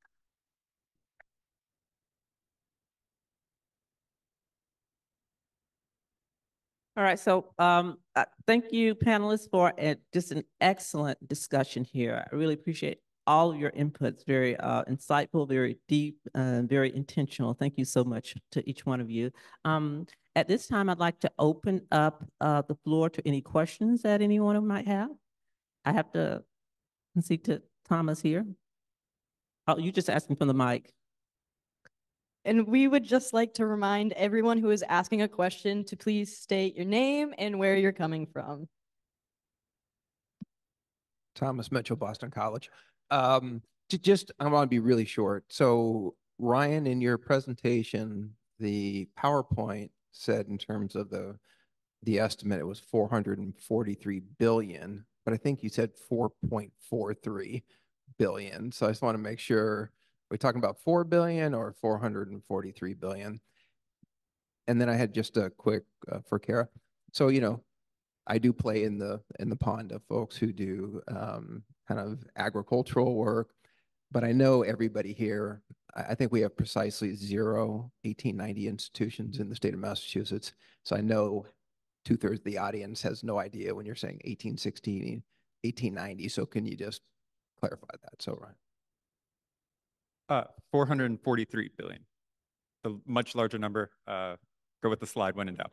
All right, so um, uh, thank you panelists for uh, just an excellent discussion here. I really appreciate all of your inputs, very uh, insightful, very deep, uh, very intentional. Thank you so much to each one of you. Um, at this time, I'd like to open up uh, the floor to any questions that anyone might have. I have to concede to Thomas here. Oh, you just asking from the mic. And we would just like to remind everyone who is asking a question to please state your name and where you're coming from. Thomas Mitchell, Boston College. Um, ju- just, I want to be really short. So Ryan, in your presentation, the PowerPoint said in terms of the, the estimate, it was four hundred and forty-three billion, but I think you said four point four three billion. So I just want to make sure, we're talking about four billion or four hundred and forty-three billion? And then I had just a quick, uh, for Kara. So, you know, I do play in the in the pond of folks who do um, kind of agricultural work, but I know everybody here. I, I think we have precisely zero 1890 institutions in the state of Massachusetts. So I know two thirds of the audience has no idea when you're saying 1816, 1890. So can you just clarify that? So right. Uh, four hundred and forty-three billion. The much larger number, uh, go with the slide when in doubt.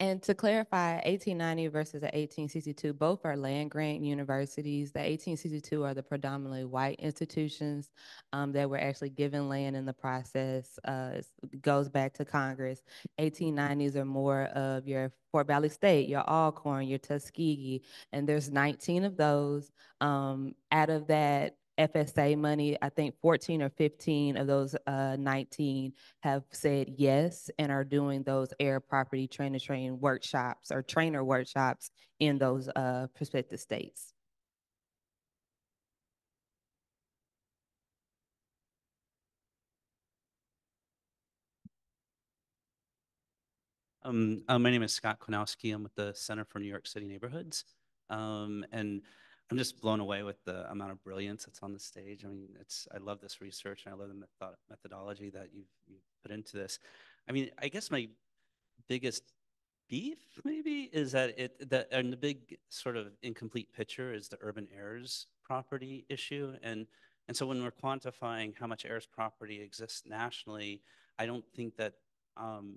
And to clarify, eighteen ninety versus the eighteen sixty-two, both are land grant universities. The eighteen sixty-two are the predominantly white institutions um, that were actually given land in the process. Uh, goes back to Congress. Eighteen nineties are more of your Fort Valley State, your Alcorn, your Tuskegee, and there's nineteen of those. Um, out of that FSA money, I think fourteen or fifteen of those uh, nineteen have said yes and are doing those heir property trainer train workshops or trainer workshops in those uh, prospective states. Um, uh, my name is Scott Konowski. I'm with the Center for New York City Neighborhoods. Um, and I'm just blown away with the amount of brilliance that's on the stage. I mean, it's, I love this research and I love the method methodology that you've, you've put into this. I mean, I guess my biggest beef maybe is that it, that, and the big sort of incomplete picture is the urban errors property issue. And, and so when we're quantifying how much errors property exists nationally, I don't think that um,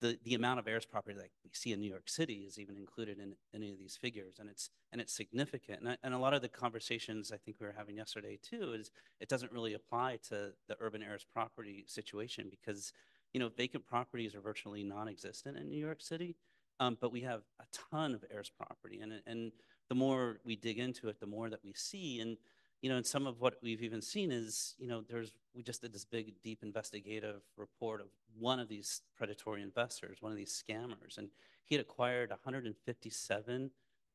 the, the amount of heirs property that we see in New York City is even included in any of these figures, and it's and it's significant. And, I, and a lot of the conversations I think we were having yesterday too is it doesn't really apply to the urban heirs property situation because you know vacant properties are virtually non-existent in New York City, um, but we have a ton of heirs property, and and the more we dig into it, the more that we see and you know, and some of what we've even seen is, you know, there's, we just did this big, deep investigative report of one of these predatory investors, one of these scammers, and he had acquired 157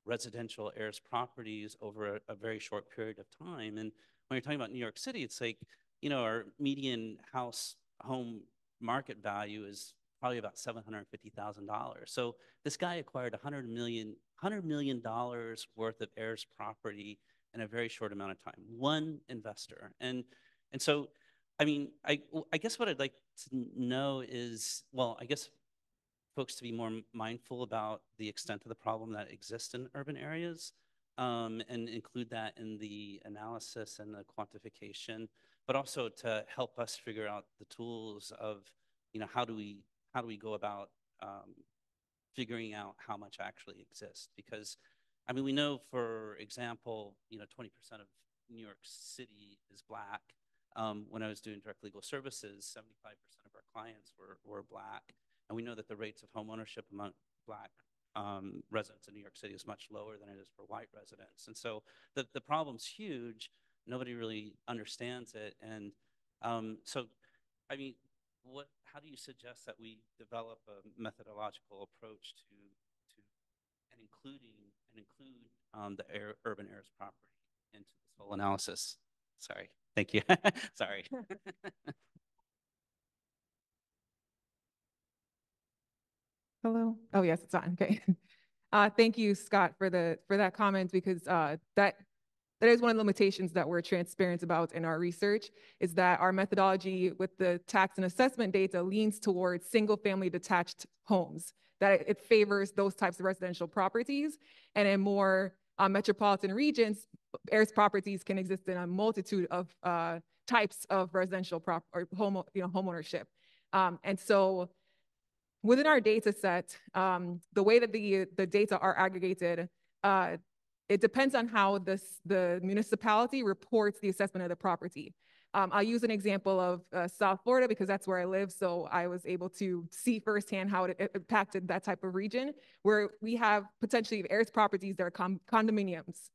residential heirs properties over a, a very short period of time. And when you're talking about New York City, it's like, you know, our median house home market value is probably about $750,000. So this guy acquired 100 million, $100 million worth of heirs property in a very short amount of time. One investor, and and so, I mean, I I guess what I'd like to know is, well, I guess folks to be more mindful about the extent of the problem that exists in urban areas, um, and include that in the analysis and the quantification, but also to help us figure out the tools of, you know, how do we how do we go about um, figuring out how much actually exists because I mean, we know, for example, you know, 20% of New York City is black. Um, when I was doing direct legal services, 75% of our clients were, were black. And we know that the rates of home ownership among black um, residents in New York City is much lower than it is for white residents. And so the, the problem's huge. Nobody really understands it. And um, so, I mean, what, how do you suggest that we develop a methodological approach to, to and including include um, the air, urban areas property into this whole analysis. Sorry. Thank you. Sorry. Hello? Oh, yes, it's on. Okay. Uh, thank you, Scott, for the, for that comment because, uh, that, that is one of the limitations that we're transparent about in our research is that our methodology with the tax and assessment data leans towards single-family detached homes, that it- favors those types of residential properties. And in more uh, metropolitan regions, heirs properties can exist in a multitude of uh, types of residential prop or home, you know, homeownership. Um, and so within our data set, um, the way that the, the data are aggregated, uh, it depends on how this, the municipality reports the assessment of the property. Um, I'll use an example of uh, South Florida because that's where I live. So I was able to see firsthand how it, impacted that type of region where we have potentially heirs properties that are con- condominiums.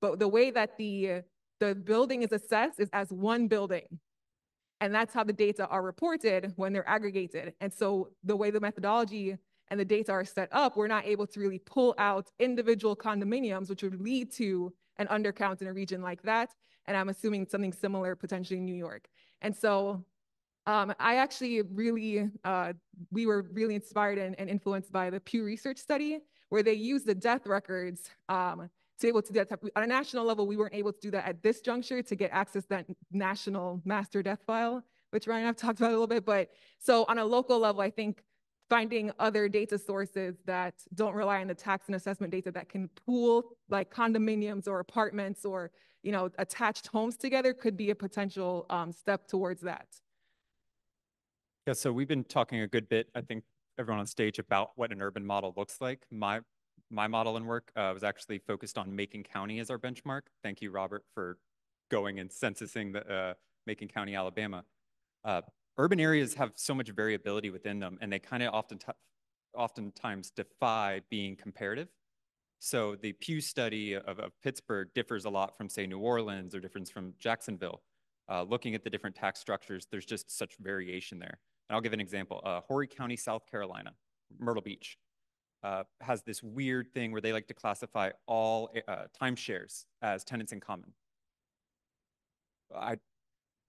But the way that the, the building is assessed is as one building. And that's how the data are reported when they're aggregated. And so the way the methodology and the data are set up, we're not able to really pull out individual condominiums, which would lead to an undercount in a region like that. And I'm assuming something similar potentially in New York. And so um, I actually really, uh, we were really inspired and, and, influenced by the Pew Research study, where they used the death records um, to be able to do that. On a national level, we weren't able to do that at this juncture to get access to that national master death file, which Ryan and I've talked about a little bit. But so on a local level, I think finding other data sources that don't rely on the tax and assessment data that can pool like condominiums or apartments or you know attached homes together could be a potential um, step towards that. Yeah, so we've been talking a good bit, I think everyone on stage about what an urban model looks like. My my model and work uh, was actually focused on Macon County as our benchmark. Thank you, Robert, for going and censusing the uh, Macon County, Alabama. Uh, urban areas have so much variability within them, and they kind of often oftentimes defy being comparative. So the Pew study of, of, Pittsburgh differs a lot from, say, New Orleans or difference from Jacksonville. Uh, looking at the different tax structures, there's just such variation there. And I'll give an example. Uh, Horry County, South Carolina, Myrtle Beach, uh, has this weird thing where they like to classify all uh, timeshares as tenants in common. I,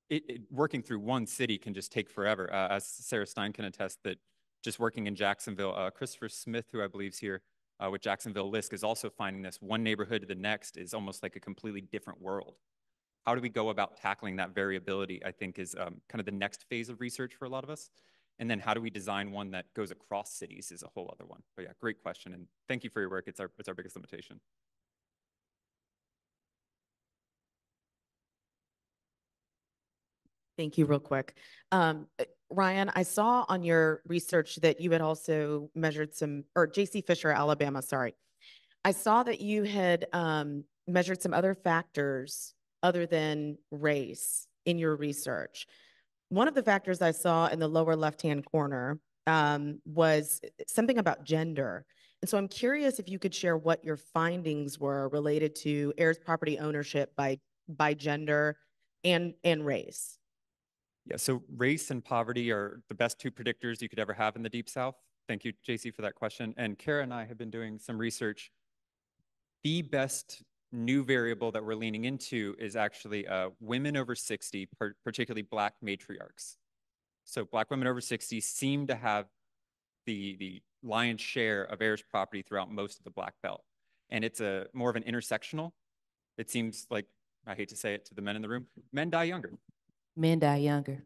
it, it, working through one city can just take forever. Uh, as Sarah Stein can attest that just working in Jacksonville, uh, Christopher Smith, who I believe is here uh, with Jacksonville LISC, is also finding this one neighborhood to the next is almost like a completely different world. How do we go about tackling that variability, I think is um, kind of the next phase of research for a lot of us. And then how do we design one that goes across cities is a whole other one. But yeah, great question. And thank you for your work. It's our, it's our biggest limitation. Thank you real quick. Um, uh, Ryan, I saw on your research that you had also measured some, or JC Fisher, Alabama, sorry. I saw that you had um, measured some other factors other than race in your research. One of the factors I saw in the lower left-hand corner um, was something about gender. And so I'm curious if you could share what your findings were related to heirs property ownership by, by gender and, and race. Yeah, so race and poverty are the best two predictors you could ever have in the Deep South. Thank you, JC, for that question. And Kara and I have been doing some research. The best new variable that we're leaning into is actually uh, women over 60, particularly Black matriarchs. So Black women over 60 seem to have the, the lion's share of heirs property throughout most of the Black Belt. And it's a more of an intersectional. It seems like, I hate to say it to the men in the room, men die younger. Men die younger.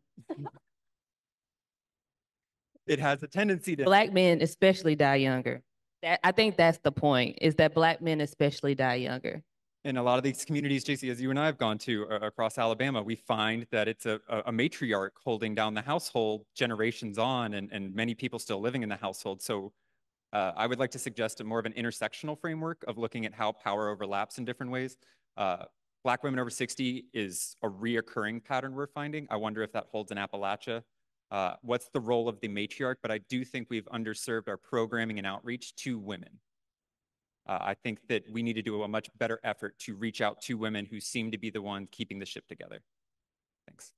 it has a tendency to. Black men especially die younger. That, I think that's the point, is that black men especially die younger in a lot of these communities, JC, as you and I have gone to uh, across Alabama, we find that it's a, a, matriarch holding down the household generations on and, and many people still living in the household. So uh, I would like to suggest a more of an intersectional framework of looking at how power overlaps in different ways. Uh, Black women over 60 is a reoccurring pattern we're finding. I wonder if that holds in Appalachia. Uh, what's the role of the matriarch? But I do think we've underserved our programming and outreach to women. Uh, I think that we need to do a much better effort to reach out to women who seem to be the ones keeping the ship together. Thanks.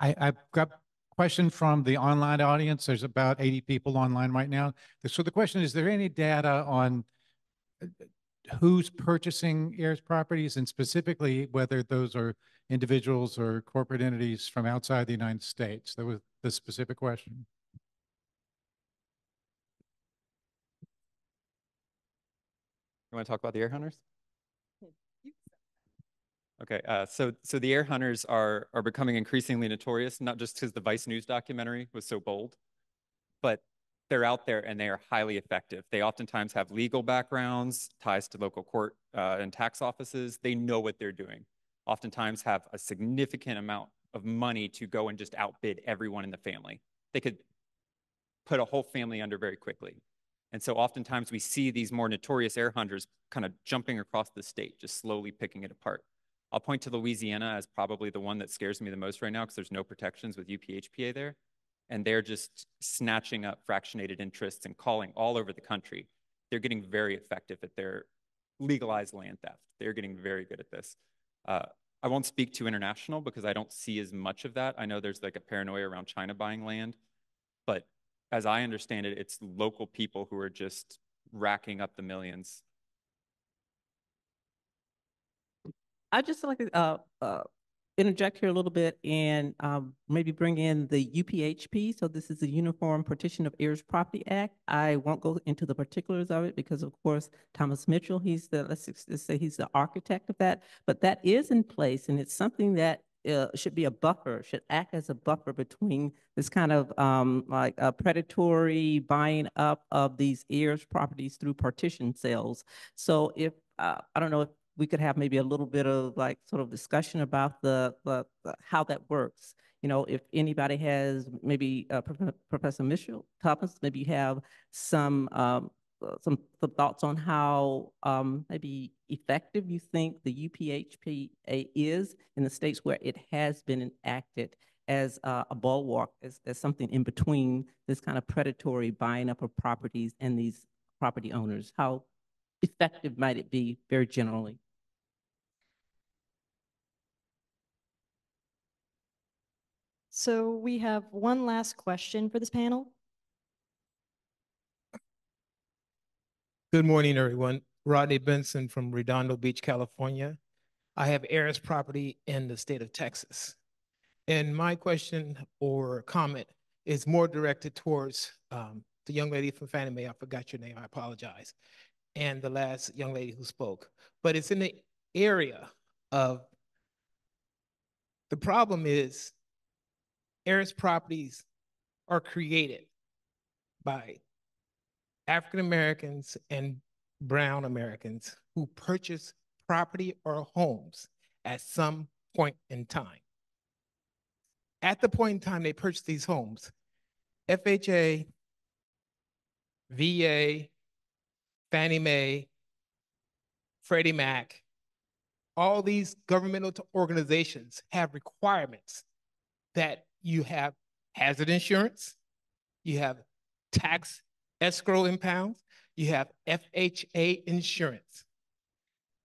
I, I've got a question from the online audience. There's about 80 people online right now. So the question is, there any data on who's purchasing heirs properties and specifically whether those are individuals or corporate entities from outside the United States? That was the specific question. You want to talk about the heir hunters? Okay, uh, so so the heir hunters are are becoming increasingly notorious, not just because the Vice News documentary was so bold, but they're out there and they are highly effective. They oftentimes have legal backgrounds, ties to local court uh, and tax offices. They know what they're doing. Oftentimes have a significant amount of money to go and just outbid everyone in the family. They could put a whole family under very quickly. And so oftentimes we see these more notorious heir hunters kind of jumping across the state, just slowly picking it apart. I'll point to Louisiana as probably the one that scares me the most right now because there's no protections with UPHPA there. And they're just snatching up fractionated interests and calling all over the country. They're getting very effective at their legalized land theft. They're getting very good at this. Uh, I won't speak to international because I don't see as much of that. I know there's like a paranoia around China buying land, but as I understand it, it's local people who are just racking up the millions. I just like uh, uh, interject here a little bit and um, maybe bring in the UPHP. So this is the Uniform Partition of Heirs Property Act. I won't go into the particulars of it because, of course, Thomas Mitchell, he's the let's, say he's the architect of that. But that is in place, and it's something that uh, should be a buffer, should act as a buffer between this kind of um, like a predatory buying up of these heirs properties through partition sales. So if uh, I don't know if we could have maybe a little bit of like sort of discussion about the, the, the how that works. You know, if anybody has maybe uh, Professor Mitchell, Thomas, maybe you have some um, uh, some, some thoughts on how um, maybe effective you think the UPHPA is in the states where it has been enacted as uh, a bulwark, as, as something in between this kind of predatory buying up of properties and these property owners. How effective might it be very generally? So we have one last question for this panel. Good morning, everyone. Rodney Benson from Redondo Beach, California. I have heirs property in the state of Texas. And my question or comment is more directed towards um, the young lady from Fannie Mae. I forgot your name, I apologize. And the last young lady who spoke. But it's in the area of the problem is heirs properties are created by African Americans and brown Americans who purchase property or homes at some point in time. At the point in time they purchase these homes, FHA, VA, Fannie Mae, Freddie Mac, all these governmental organizations have requirements that you have hazard insurance, you have tax escrow impounds, you have FHA insurance.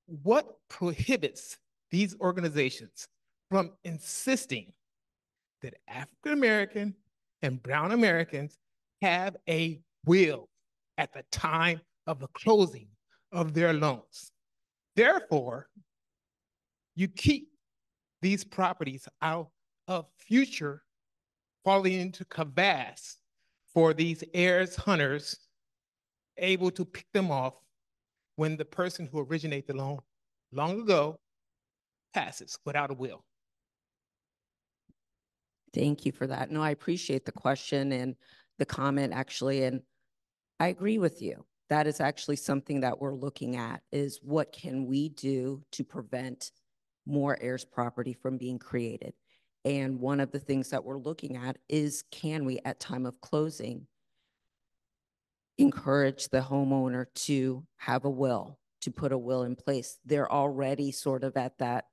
What prohibits these organizations from insisting that African American and Brown Americans have a will at the time of the closing of their loans? Therefore, you keep these properties out of future falling into crevasse for these heirs hunters able to pick them off when the person who originated the loan long ago passes without a will. Thank you for that. No, I appreciate the question and the comment actually, and I agree with you. That is actually something that we're looking at is what can we do to prevent more heirs property from being created? And one of the things that we're looking at is can we, at time of closing, encourage the homeowner to have a will, to put a will in place? They're already sort of at that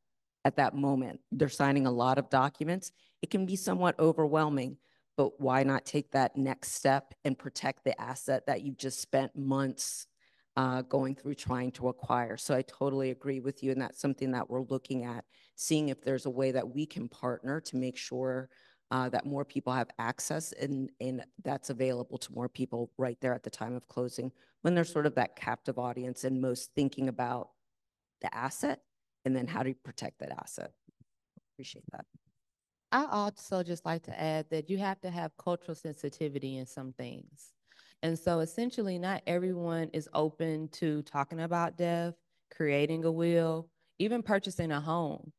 at that moment. They're signing a lot of documents. It can be somewhat overwhelming, but why not take that next step and protect the asset that you've just spent months uh, going through trying to acquire. So I totally agree with you. And that's something that we're looking at, seeing if there's a way that we can partner to make sure uh, that more people have access and, and that's available to more people right there at the time of closing when there's sort of that captive audience and most thinking about the asset and then how do you protect that asset. Appreciate that. I also just like to add that you have to have cultural sensitivity in some things. And so essentially, not everyone is open to talking about death, creating a will, even purchasing a home.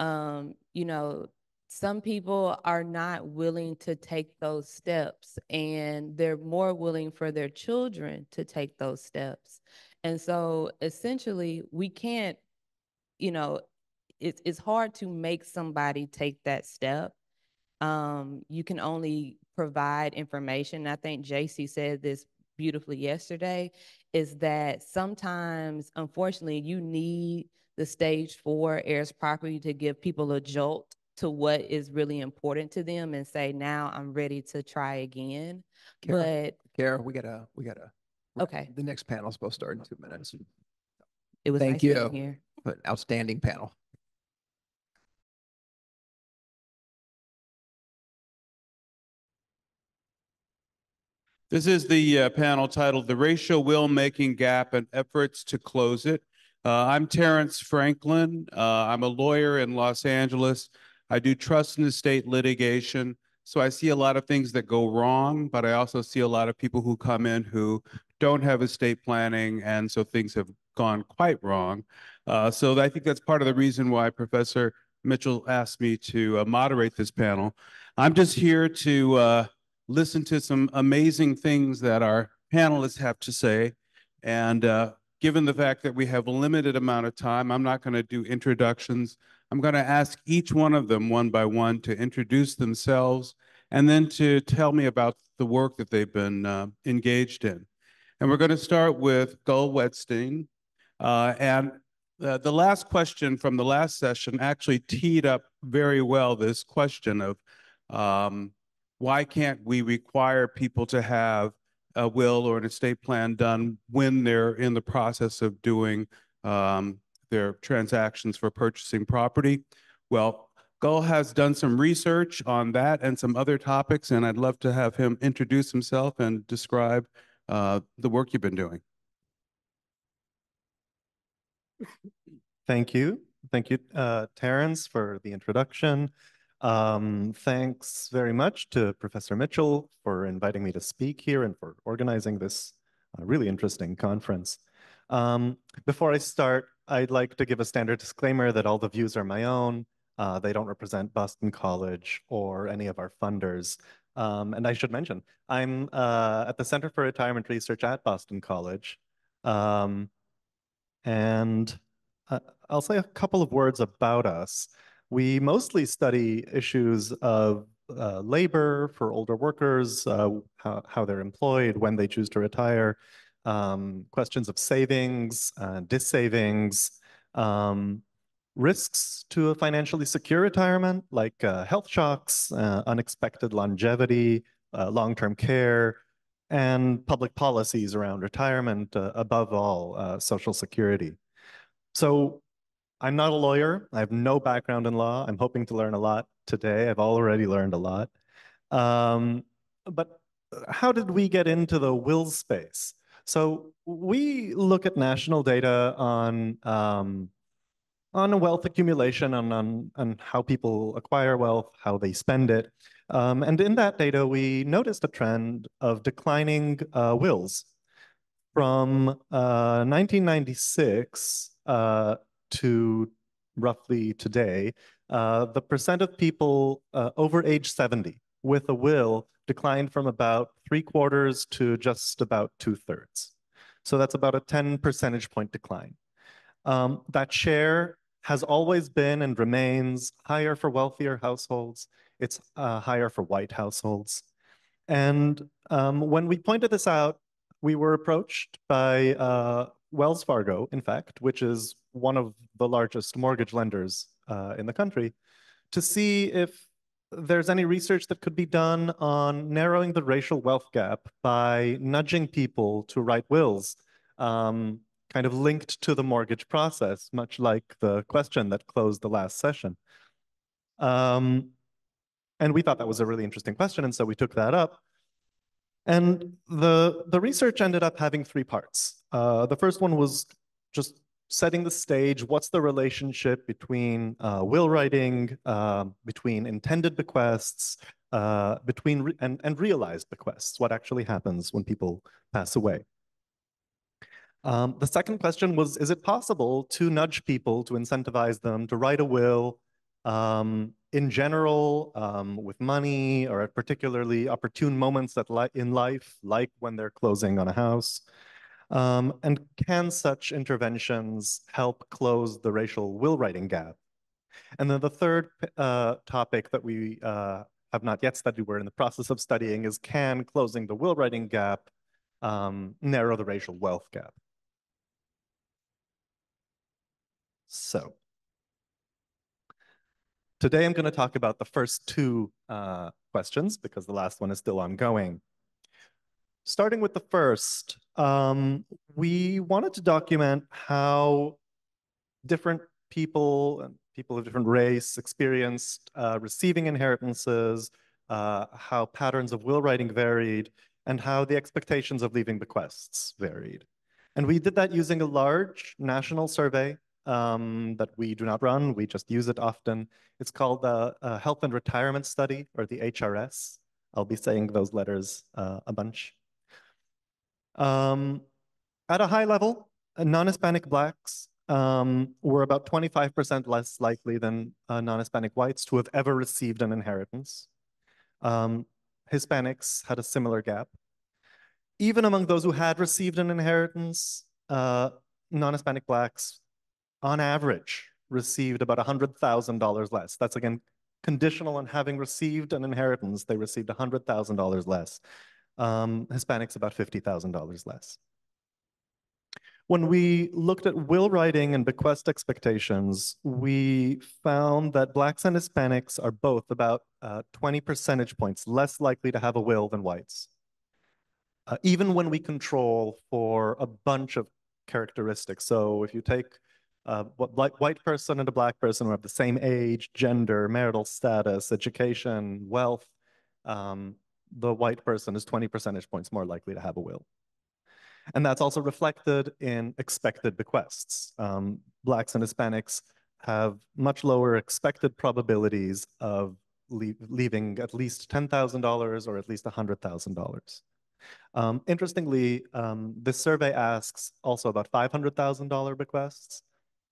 Um, you know, some people are not willing to take those steps and they're more willing for their children to take those steps. And so essentially, we can't, you know, it's, it's hard to make somebody take that step. Um, you can only provide information. I think JC said this beautifully yesterday is that sometimes, unfortunately, you need the stage four heirs property to give people a jolt to what is really important to them and say, now I'm ready to try again. Kara, But Kara, we gotta, we gotta. Okay. The next panel's supposed to start in two minutes, it was Thank nice you. but outstanding panel. This is the uh, panel titled The Racial Will Making Gap and Efforts to Close It. Uh, I'm Terrence Franklin. Uh, I'm a lawyer in Los Angeles. I do trust and estate litigation. So I see a lot of things that go wrong, but I also see a lot of people who come in who don't have estate planning. And so things have gone quite wrong. Uh, so I think that's part of the reason why Professor Mitchell asked me to uh, moderate this panel. I'm just here to uh, listen to some amazing things that our panelists have to say. And uh, given the fact that we have a limited amount of time, I'm not going to do introductions. I'm going to ask each one of them one by one to introduce themselves and then to tell me about the work that they've been uh, engaged in. And we're going to start with Gal Wettstein. Uh, and uh, the last question from the last session actually teed up very well this question of um, why can't we require people to have a will or an estate plan done when they're in the process of doing um, their transactions for purchasing property? Well, Gal has done some research on that and some other topics, and I'd love to have him introduce himself and describe uh, the work you've been doing. Thank you. Thank you, uh, Terrence, for the introduction. Um, thanks very much to Professor Mitchell for inviting me to speak here and for organizing this uh, really interesting conference. Um, before I start, I'd like to give a standard disclaimer that all the views are my own. Uh, they don't represent Boston College or any of our funders. Um, and I should mention, I'm uh, at the Center for Retirement Research at Boston College. Um, and uh, I'll say a couple of words about us. We mostly study issues of uh, labor for older workers, uh, how, how, they're employed, when they choose to retire, um, questions of savings, uh, dissavings, um, risks to a financially secure retirement, like uh, health shocks, uh, unexpected longevity, uh, long-term care, and public policies around retirement, above all, Social Security. So I'm not a lawyer. I have no background in law. I'm hoping to learn a lot today. I've already learned a lot. Um, but how did we get into the will space? So we look at national data on um, on wealth accumulation, on, on, on how people acquire wealth, how they spend it. Um, and in that data, we noticed a trend of declining uh, wills. From uh, 1996, uh, to roughly today, uh, the percent of people uh, over age 70 with a will declined from about three quarters to just about two thirds. So that's about a 10 percentage point decline. Um, that share has always been and remains higher for wealthier households. It's uh, higher for white households. And um, when we pointed this out, we were approached by uh, Wells Fargo, in fact, which is one of the largest mortgage lenders uh, in the country, to see if there's any research that could be done on narrowing the racial wealth gap by nudging people to write wills, um, kind of linked to the mortgage process, much like the question that closed the last session. Um, and we thought that was a really interesting question, and so we took that up. And the, the research ended up having three parts. Uh, the first one was just setting the stage. What's the relationship between uh, will writing, uh, between intended bequests, uh, between and, and realized bequests, what actually happens when people pass away. Um, the second question was, is it possible to nudge people, to incentivize them to write a will um, in general, um, with money or at particularly opportune moments that li in life, like when they're closing on a house? Um, and can such interventions help close the racial will writing gap? And then the third uh, topic that we uh, have not yet studied, we're in the process of studying, is can closing the will writing gap um, narrow the racial wealth gap? So today I'm going to talk about the first two uh, questions because the last one is still ongoing. Starting with the first, um, we wanted to document how different people and people of different race experienced uh, receiving inheritances, uh, how patterns of will writing varied, and how the expectations of leaving bequests varied. And we did that using a large national survey um, that we do not run. We just use it often. It's called the uh, Health and Retirement Study, or the HRS. I'll be saying those letters uh, a bunch. Um, at a high level, uh, non-Hispanic Blacks um, were about 25% less likely than uh, non-Hispanic whites to have ever received an inheritance. Um, Hispanics had a similar gap. Even among those who had received an inheritance, uh, non-Hispanic Blacks, on average, received about $100,000 less. That's again conditional on having received an inheritance. They received $100,000 less. Um, Hispanics about $50,000 less. When we looked at will writing and bequest expectations, we found that Blacks and Hispanics are both about uh, 20 percentage points less likely to have a will than whites. Uh, even when we control for a bunch of characteristics. So if you take a white person and a black person who have the same age, gender, marital status, education, wealth, um, the white person is 20 percentage points more likely to have a will. And that's also reflected in expected bequests. Um, Blacks and Hispanics have much lower expected probabilities of leave, leaving at least $10,000 or at least $100,000. Um, interestingly, um, this survey asks also about $500,000 bequests.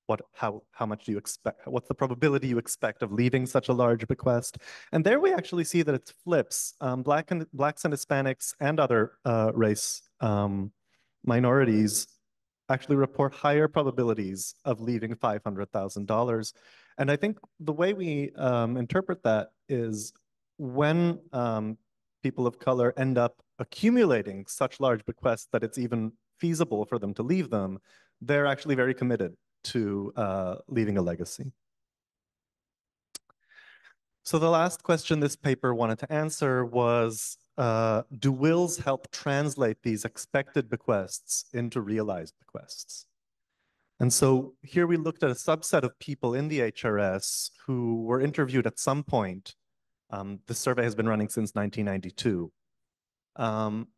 What, how, how much do you expect? What's the probability you expect of leaving such a large bequest? And there we actually see that it flips. Um, black and blacks and Hispanics and other uh, race um, minorities actually report higher probabilities of leaving $500,000. And I think the way we um, interpret that is when um, people of color end up accumulating such large bequests that it's even feasible for them to leave them, they're actually very committed to uh, leaving a legacy. So the last question this paper wanted to answer was, uh, do wills help translate these expected bequests into realized bequests? And so here we looked at a subset of people in the HRS who were interviewed at some point. Um, the survey has been running since 1992. Um,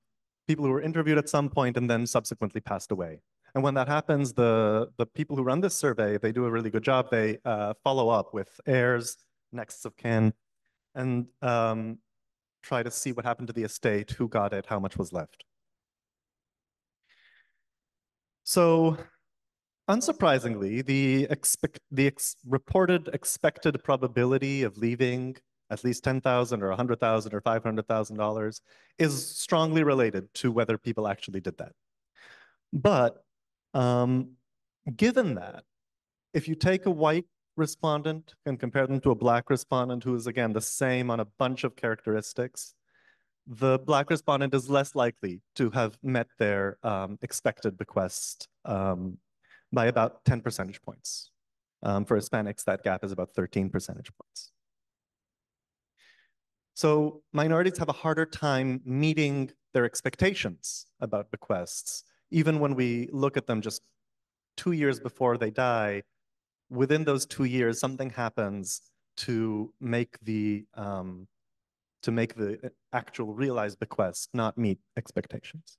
people who were interviewed at some point and then subsequently passed away. And when that happens, the, the people who run this survey, they do a really good job. They uh, follow up with heirs, nexts of kin, and um, try to see what happened to the estate, who got it, how much was left. So unsurprisingly, the, expect, the ex reported expected probability of leaving at least 10,000 or 100,000 or $500,000 is strongly related to whether people actually did that. But um, given that, if you take a white respondent and compare them to a black respondent who is, again, the same on a bunch of characteristics, the black respondent is less likely to have met their um, expected bequest um, by about 10 percentage points. Um, for Hispanics, that gap is about 13 percentage points. So minorities have a harder time meeting their expectations about bequests, even when we look at them just two years before they die within those two years, something happens to make the um, to make the actual realized bequest not meet expectations.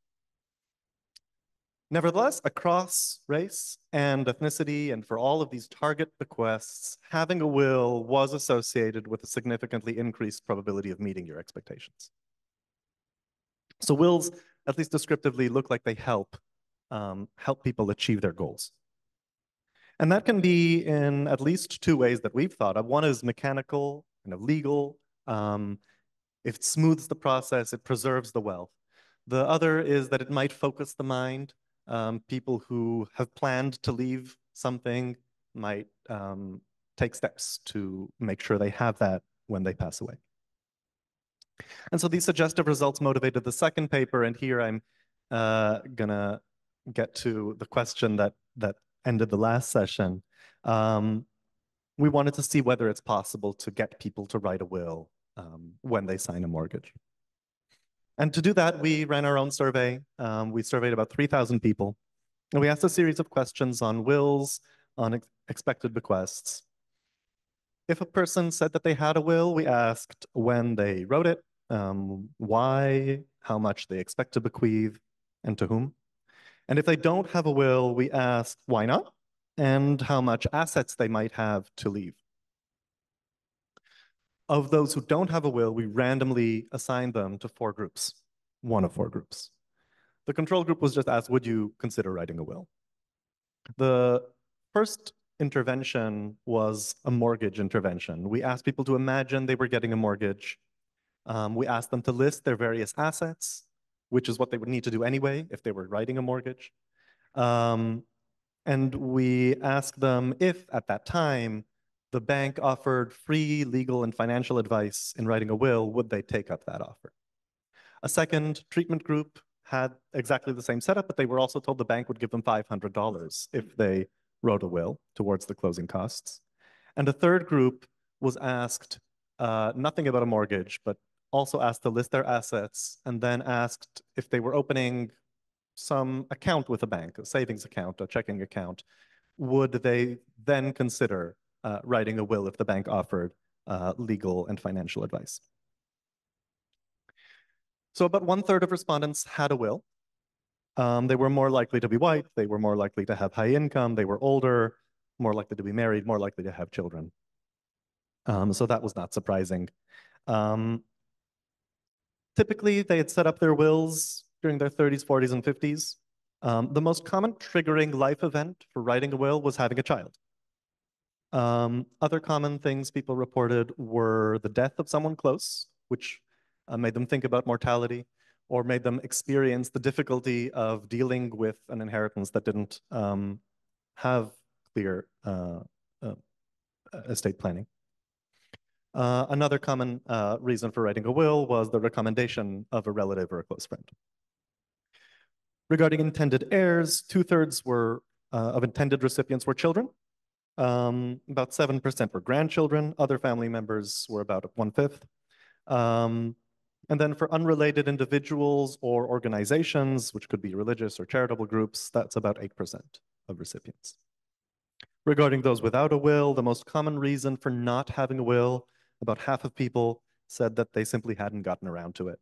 Nevertheless, across race and ethnicity, and for all of these target bequests, having a will was associated with a significantly increased probability of meeting your expectations. So wills, at least descriptively, look like they help um, help people achieve their goals. And that can be in at least two ways that we've thought of. One is mechanical, kind of legal. Um, it smooths the process, it preserves the wealth. The other is that it might focus the mind. Um, people who have planned to leave something might um, take steps to make sure they have that when they pass away. And so these suggestive results motivated the second paper, and here I'm uh, gonna get to the question that that ended the last session. Um, we wanted to see whether it's possible to get people to write a will um, when they sign a mortgage. And to do that, we ran our own survey. Um, we surveyed about 3,000 people. And we asked a series of questions on wills, on ex expected bequests. If a person said that they had a will, we asked when they wrote it, um, why, how much they expect to bequeath, and to whom. And if they don't have a will, we ask why not, and how much assets they might have to leave. Of those who don't have a will, we randomly assign them to four groups, one of four groups. The control group was just asked, would you consider writing a will? The first intervention was a mortgage intervention. We asked people to imagine they were getting a mortgage. Um, we asked them to list their various assets, which is what they would need to do anyway if they were writing a mortgage. Um, and we asked them if at that time the bank offered free legal and financial advice in writing a will, would they take up that offer? A second treatment group had exactly the same setup, but they were also told the bank would give them $500 if they wrote a will towards the closing costs. And a third group was asked uh, nothing about a mortgage, but also asked to list their assets and then asked if they were opening some account with a bank, a savings account, a checking account, would they then consider uh, writing a will if the bank offered uh, legal and financial advice. So about one third of respondents had a will. Um, they were more likely to be white, they were more likely to have high income, they were older, more likely to be married, more likely to have children. Um, so that was not surprising. Um, typically, they had set up their wills during their 30s, 40s, and 50s. Um, the most common triggering life event for writing a will was having a child. Um, other common things people reported were the death of someone close, which uh, made them think about mortality or made them experience the difficulty of dealing with an inheritance that didn't um, have clear uh, uh, estate planning. Uh, another common uh, reason for writing a will was the recommendation of a relative or a close friend. Regarding intended heirs, two-thirds were uh, of intended recipients were children, um, about 7% were grandchildren. Other family members were about one-fifth. Um, and then for unrelated individuals or organizations, which could be religious or charitable groups, that's about 8% of recipients. Regarding those without a will, the most common reason for not having a will, about half of people said that they simply hadn't gotten around to it.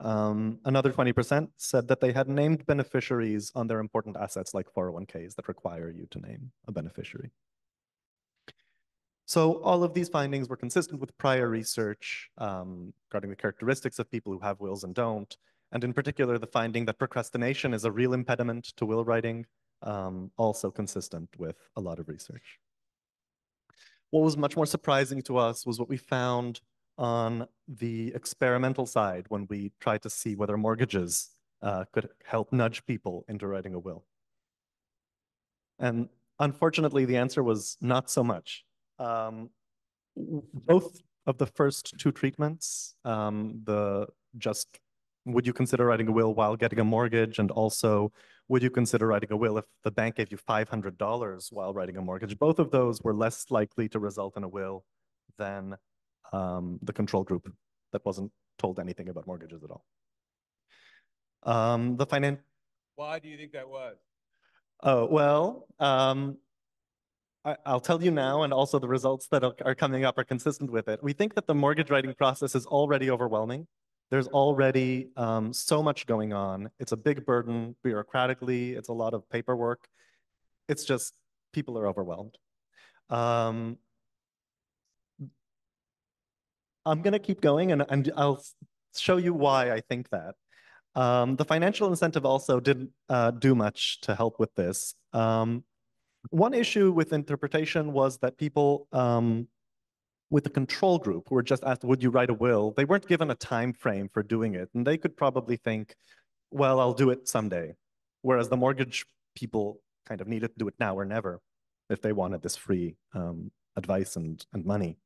Um, another 20% said that they had named beneficiaries on their important assets like 401ks that require you to name a beneficiary. So all of these findings were consistent with prior research um, regarding the characteristics of people who have wills and don't, and in particular, the finding that procrastination is a real impediment to will writing, um, also consistent with a lot of research. What was much more surprising to us was what we found on the experimental side when we tried to see whether mortgages uh, could help nudge people into writing a will. And unfortunately, the answer was not so much. Um, both of the first two treatments, um, the just would you consider writing a will while getting a mortgage and also would you consider writing a will if the bank gave you $500 while writing a mortgage? Both of those were less likely to result in a will than um, the control group that wasn't told anything about mortgages at all. Um, the finance. Why do you think that was? Oh, well, um, I, will tell you now, and also the results that are coming up are consistent with it. We think that the mortgage writing process is already overwhelming. There's already um, so much going on. It's a big burden bureaucratically. It's a lot of paperwork. It's just people are overwhelmed. Um, I'm going to keep going and, and I'll show you why I think that. Um, the financial incentive also didn't uh, do much to help with this. Um, one issue with interpretation was that people um, with the control group who were just asked, would you write a will? They weren't given a time frame for doing it. And they could probably think, well, I'll do it someday. Whereas the mortgage people kind of needed to do it now or never if they wanted this free um, advice and, and money.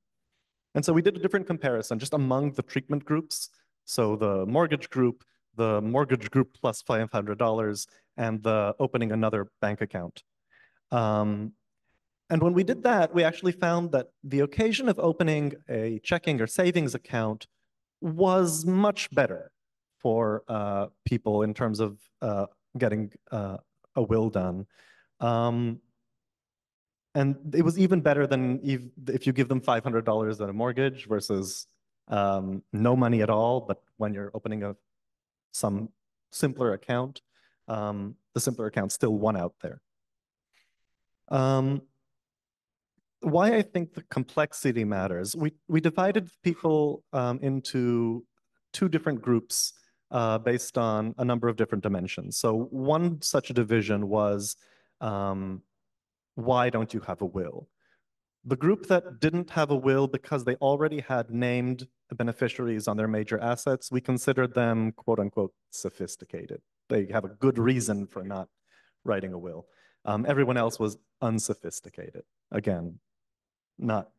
And so we did a different comparison just among the treatment groups. So the mortgage group, the mortgage group plus $500, and the opening another bank account. Um, and when we did that, we actually found that the occasion of opening a checking or savings account was much better for uh, people in terms of uh, getting uh, a will done. Um, and it was even better than if, if you give them $500 on a mortgage versus um, no money at all, but when you're opening a some simpler account, um, the simpler account still won out there. Um, why I think the complexity matters. We, we divided people um, into two different groups uh, based on a number of different dimensions. So one such division was, um, why don't you have a will? The group that didn't have a will because they already had named beneficiaries on their major assets, we considered them quote unquote sophisticated. They have a good reason for not writing a will. Um, everyone else was unsophisticated. Again, not,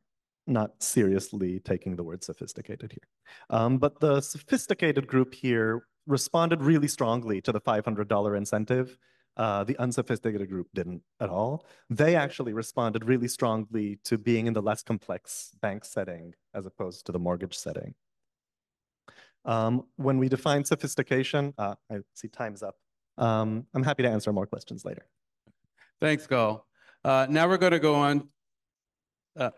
not seriously taking the word sophisticated here. Um, but the sophisticated group here responded really strongly to the $500 incentive. Uh, the unsophisticated group didn't at all. They actually responded really strongly to being in the less complex bank setting as opposed to the mortgage setting. Um, when we define sophistication, uh, I see time's up. Um, I'm happy to answer more questions later. Thanks, Gal. Uh, now we're going to go on. Uh,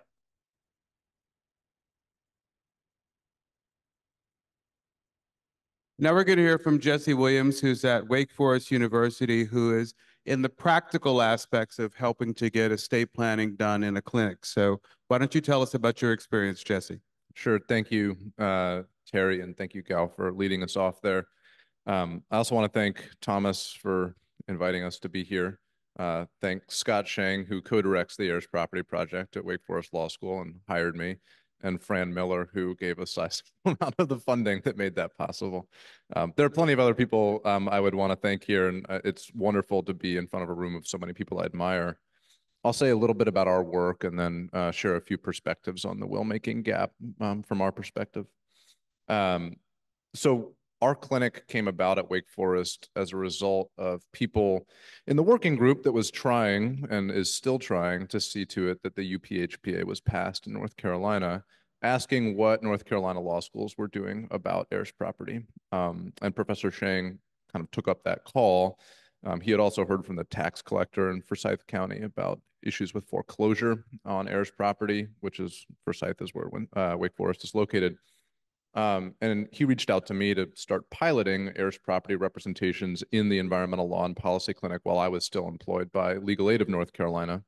now we're going to hear from Jesse Williams, who's at Wake Forest University, who is in the practical aspects of helping to get estate planning done in a clinic. So why don't you tell us about your experience, Jesse? Sure. Thank you, uh, Terry, and thank you, Gal, for leading us off there. Um, I also want to thank Thomas for inviting us to be here. Uh, thank Scott Schang, who co-directs the Heirs Property Project at Wake Forest Law School and hired me, and Fran Miller, who gave a a amount of the funding that made that possible. Um, there are plenty of other people um, I would want to thank here, and uh, it's wonderful to be in front of a room of so many people I admire. I'll say a little bit about our work and then uh, share a few perspectives on the will-making gap um, from our perspective. Um, so our clinic came about at Wake Forest as a result of people in the working group that was trying and is still trying to see to it that the UPHPA was passed in North Carolina, asking what North Carolina law schools were doing about heirs property. Um, and Professor Schang kind of took up that call. Um, he had also heard from the tax collector in Forsyth County about issues with foreclosure on heirs property, which is Forsyth is where uh, Wake Forest is located. Um, and he reached out to me to start piloting heirs property representations in the Environmental Law and Policy Clinic while I was still employed by Legal Aid of North Carolina.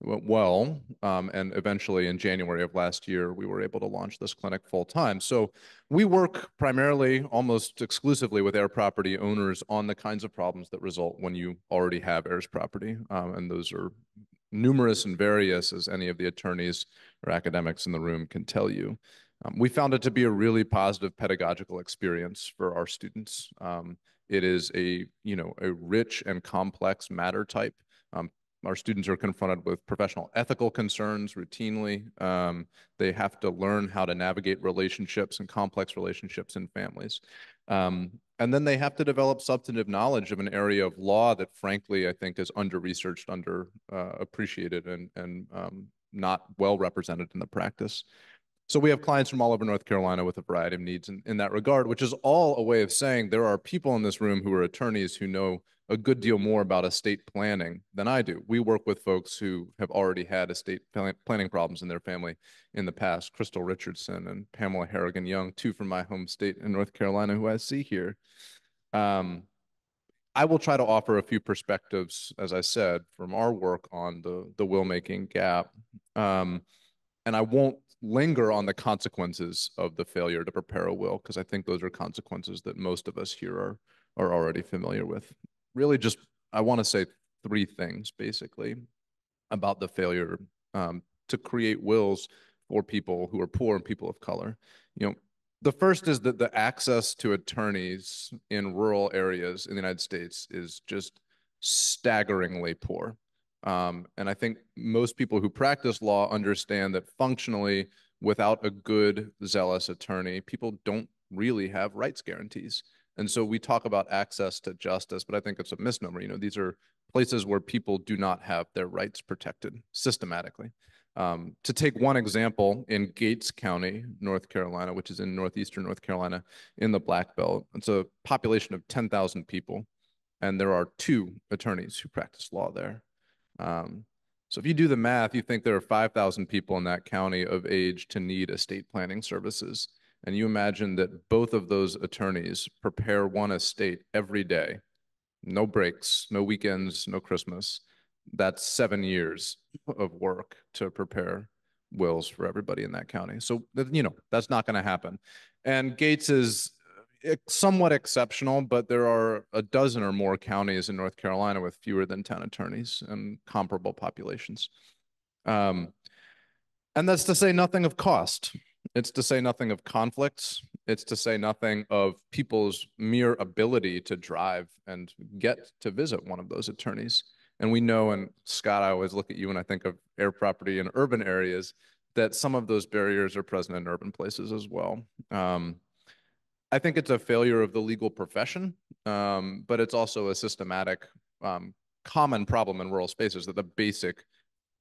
It went well, um, and eventually in January of last year, we were able to launch this clinic full time. So we work primarily, almost exclusively with heir property owners on the kinds of problems that result when you already have heirs property. Um, and those are numerous and various, as any of the attorneys or academics in the room can tell you. Um, we found it to be a really positive pedagogical experience for our students. Um, it is a, you know, a rich and complex matter type. Um, our students are confronted with professional ethical concerns routinely. Um, they have to learn how to navigate relationships and complex relationships in families. Um, and then they have to develop substantive knowledge of an area of law that frankly, I think is under-researched, under-appreciated uh, and, and um, not well represented in the practice. So we have clients from all over North Carolina with a variety of needs in, in that regard, which is all a way of saying there are people in this room who are attorneys who know a good deal more about estate planning than I do. We work with folks who have already had estate planning problems in their family in the past. Crystal Richardson and Pamela Harrigan Young, two from my home state in North Carolina, who I see here. Um, I will try to offer a few perspectives, as I said, from our work on the, the will making gap. Um, and I won't linger on the consequences of the failure to prepare a will, because I think those are consequences that most of us here are, are already familiar with. Really, just I want to say three things basically about the failure um, to create wills for people who are poor and people of color. You know, the first is that the access to attorneys in rural areas in the United States is just staggeringly poor. Um, and I think most people who practice law understand that functionally, without a good, zealous attorney, people don't really have rights guarantees. And so we talk about access to justice, but I think it's a misnomer. You know, these are places where people do not have their rights protected systematically. Um, to take one example, in Gates County, North Carolina, which is in northeastern North Carolina in the Black Belt, it's a population of 10,000 people, and there are two attorneys who practice law there. Um, so if you do the math, you think there are 5,000 people in that county of age to need estate planning services. And you imagine that both of those attorneys prepare one estate every day, no breaks, no weekends, no Christmas that's seven years of work to prepare wills for everybody in that county. So, you know, that's not going to happen. And Gates is somewhat exceptional, but there are a dozen or more counties in North Carolina with fewer than 10 attorneys and comparable populations. Um, and that's to say nothing of cost. It's to say nothing of conflicts. It's to say nothing of people's mere ability to drive and get to visit one of those attorneys. And we know, and Scott, I always look at you when I think of heir property in urban areas, that some of those barriers are present in urban places as well. Um, I think it's a failure of the legal profession, um, but it's also a systematic, um, common problem in rural spaces that the basic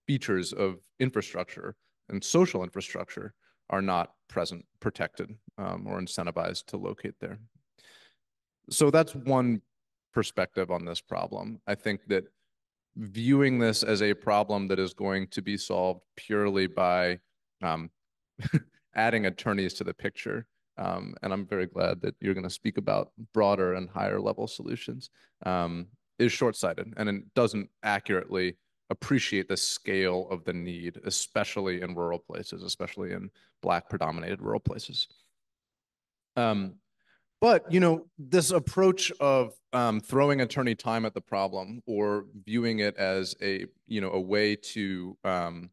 features of infrastructure and social infrastructure are not present, protected, um, or incentivized to locate there. So that's one perspective on this problem. I think that viewing this as a problem that is going to be solved purely by um, adding attorneys to the picture. Um, and I'm very glad that you're going to speak about broader and higher level solutions, um, is short-sighted and it doesn't accurately appreciate the scale of the need, especially in rural places, especially in Black predominated rural places. Um, but, you know, this approach of um, throwing attorney time at the problem or viewing it as a, you know, a way to um,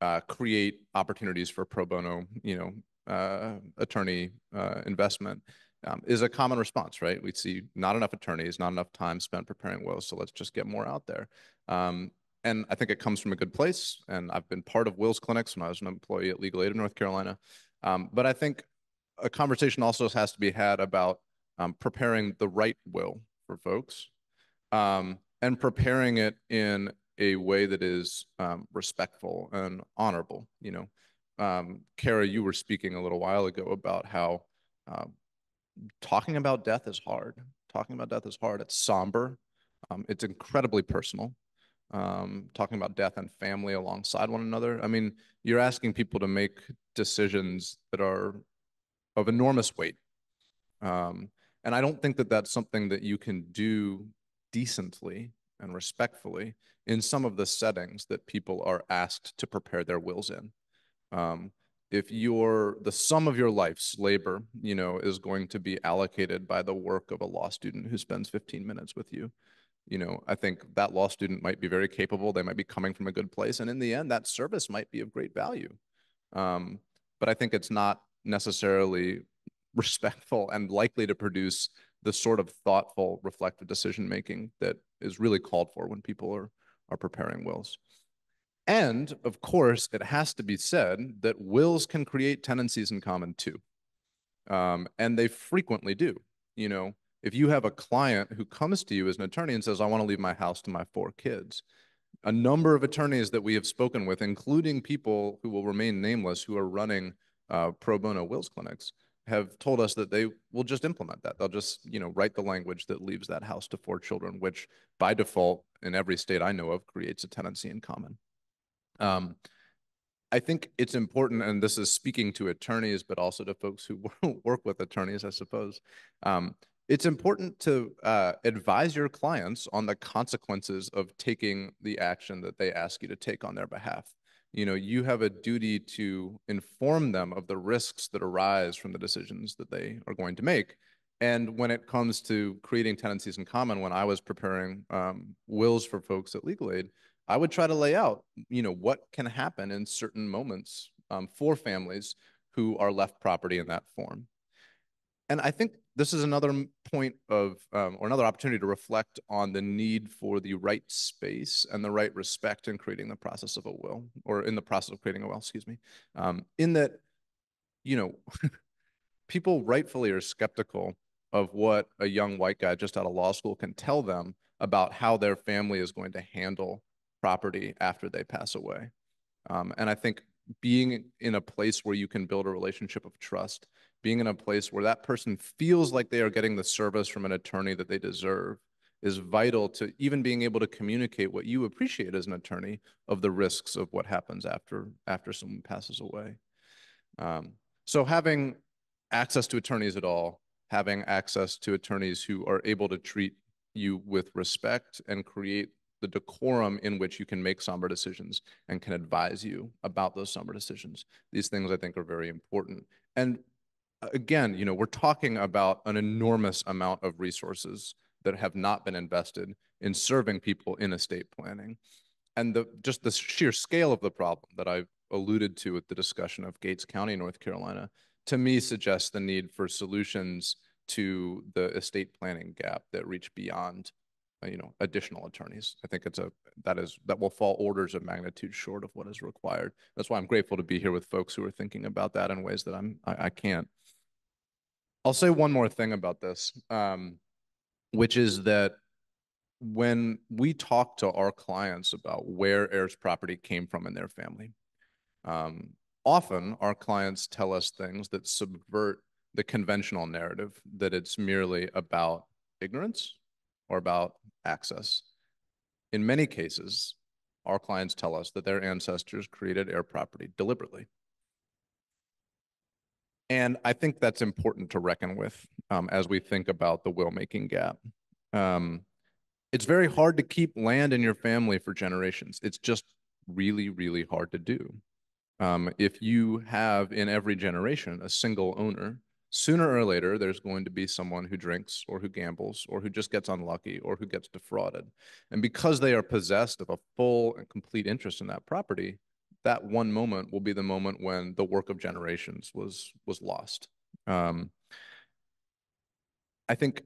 uh, create opportunities for pro bono, you know, uh, attorney uh, investment um, is a common response, right? We see not enough attorneys, not enough time spent preparing wills, so let's just get more out there. Um, and I think it comes from a good place. And I've been part of wills clinics when I was an employee at Legal Aid of North Carolina. Um, but I think a conversation also has to be had about um, preparing the right will for folks um, and preparing it in a way that is um, respectful and honorable. You know, um, Kara, you were speaking a little while ago about how uh, talking about death is hard. Talking about death is hard. It's somber. Um, it's incredibly personal. Um, talking about death and family alongside one another. I mean, you're asking people to make decisions that are of enormous weight. Um, and I don't think that that's something that you can do decently and respectfully in some of the settings that people are asked to prepare their wills in. Um, if your the sum of your life's labor, you know, is going to be allocated by the work of a law student who spends 15 minutes with you, you know, I think that law student might be very capable. They might be coming from a good place, and in the end, that service might be of great value. Um, but I think it's not necessarily respectful and likely to produce the sort of thoughtful, reflective decision making that is really called for when people are, are preparing wills. And of course, it has to be said that wills can create tenancies in common too. Um, and they frequently do. You know, if you have a client who comes to you as an attorney and says, I want to leave my house to my four kids, a number of attorneys that we have spoken with, including people who will remain nameless who are running uh, pro bono wills clinics, have told us that they will just implement that. They'll just, you know, write the language that leaves that house to four children, which by default in every state I know of creates a tenancy in common. Um, I think it's important, and this is speaking to attorneys, but also to folks who work with attorneys, I suppose. Um, it's important to uh, advise your clients on the consequences of taking the action that they ask you to take on their behalf. You know, you have a duty to inform them of the risks that arise from the decisions that they are going to make. And when it comes to creating tenancies in common, when I was preparing um, wills for folks at Legal Aid, I would try to lay out, you know, what can happen in certain moments um, for families who are left property in that form. And I think this is another point of, um, or another opportunity to reflect on the need for the right space and the right respect in creating the process of a will, or in the process of creating a will, excuse me. Um, in that, you know, people rightfully are skeptical of what a young white guy just out of law school can tell them about how their family is going to handle property after they pass away. Um, and I think being in a place where you can build a relationship of trust, being in a place where that person feels like they are getting the service from an attorney that they deserve is vital to even being able to communicate what you appreciate as an attorney of the risks of what happens after after someone passes away. Um, so having access to attorneys at all, having access to attorneys who are able to treat you with respect and create the decorum in which you can make somber decisions and can advise you about those somber decisions. These things I think are very important. And uh, again, you know, we're talking about an enormous amount of resources that have not been invested in serving people in estate planning. And the just the sheer scale of the problem that I've alluded to with the discussion of Gates County, North Carolina, to me suggests the need for solutions to the estate planning gap that reach beyond you know, additional attorneys. I think it's a, that is, that will fall orders of magnitude short of what is required. That's why I'm grateful to be here with folks who are thinking about that in ways that I'm, I, I can't. I'll say one more thing about this, um, which is that when we talk to our clients about where heirs property came from in their family, um, often our clients tell us things that subvert the conventional narrative that it's merely about ignorance or about access. In many cases, our clients tell us that their ancestors created heir property deliberately. And I think that's important to reckon with um, as we think about the will-making gap. Um, it's very hard to keep land in your family for generations. It's just really, really hard to do. Um, if you have in every generation a single owner sooner or later, there's going to be someone who drinks or who gambles or who just gets unlucky or who gets defrauded. And because they are possessed of a full and complete interest in that property, that one moment will be the moment when the work of generations was was lost. Um, I think,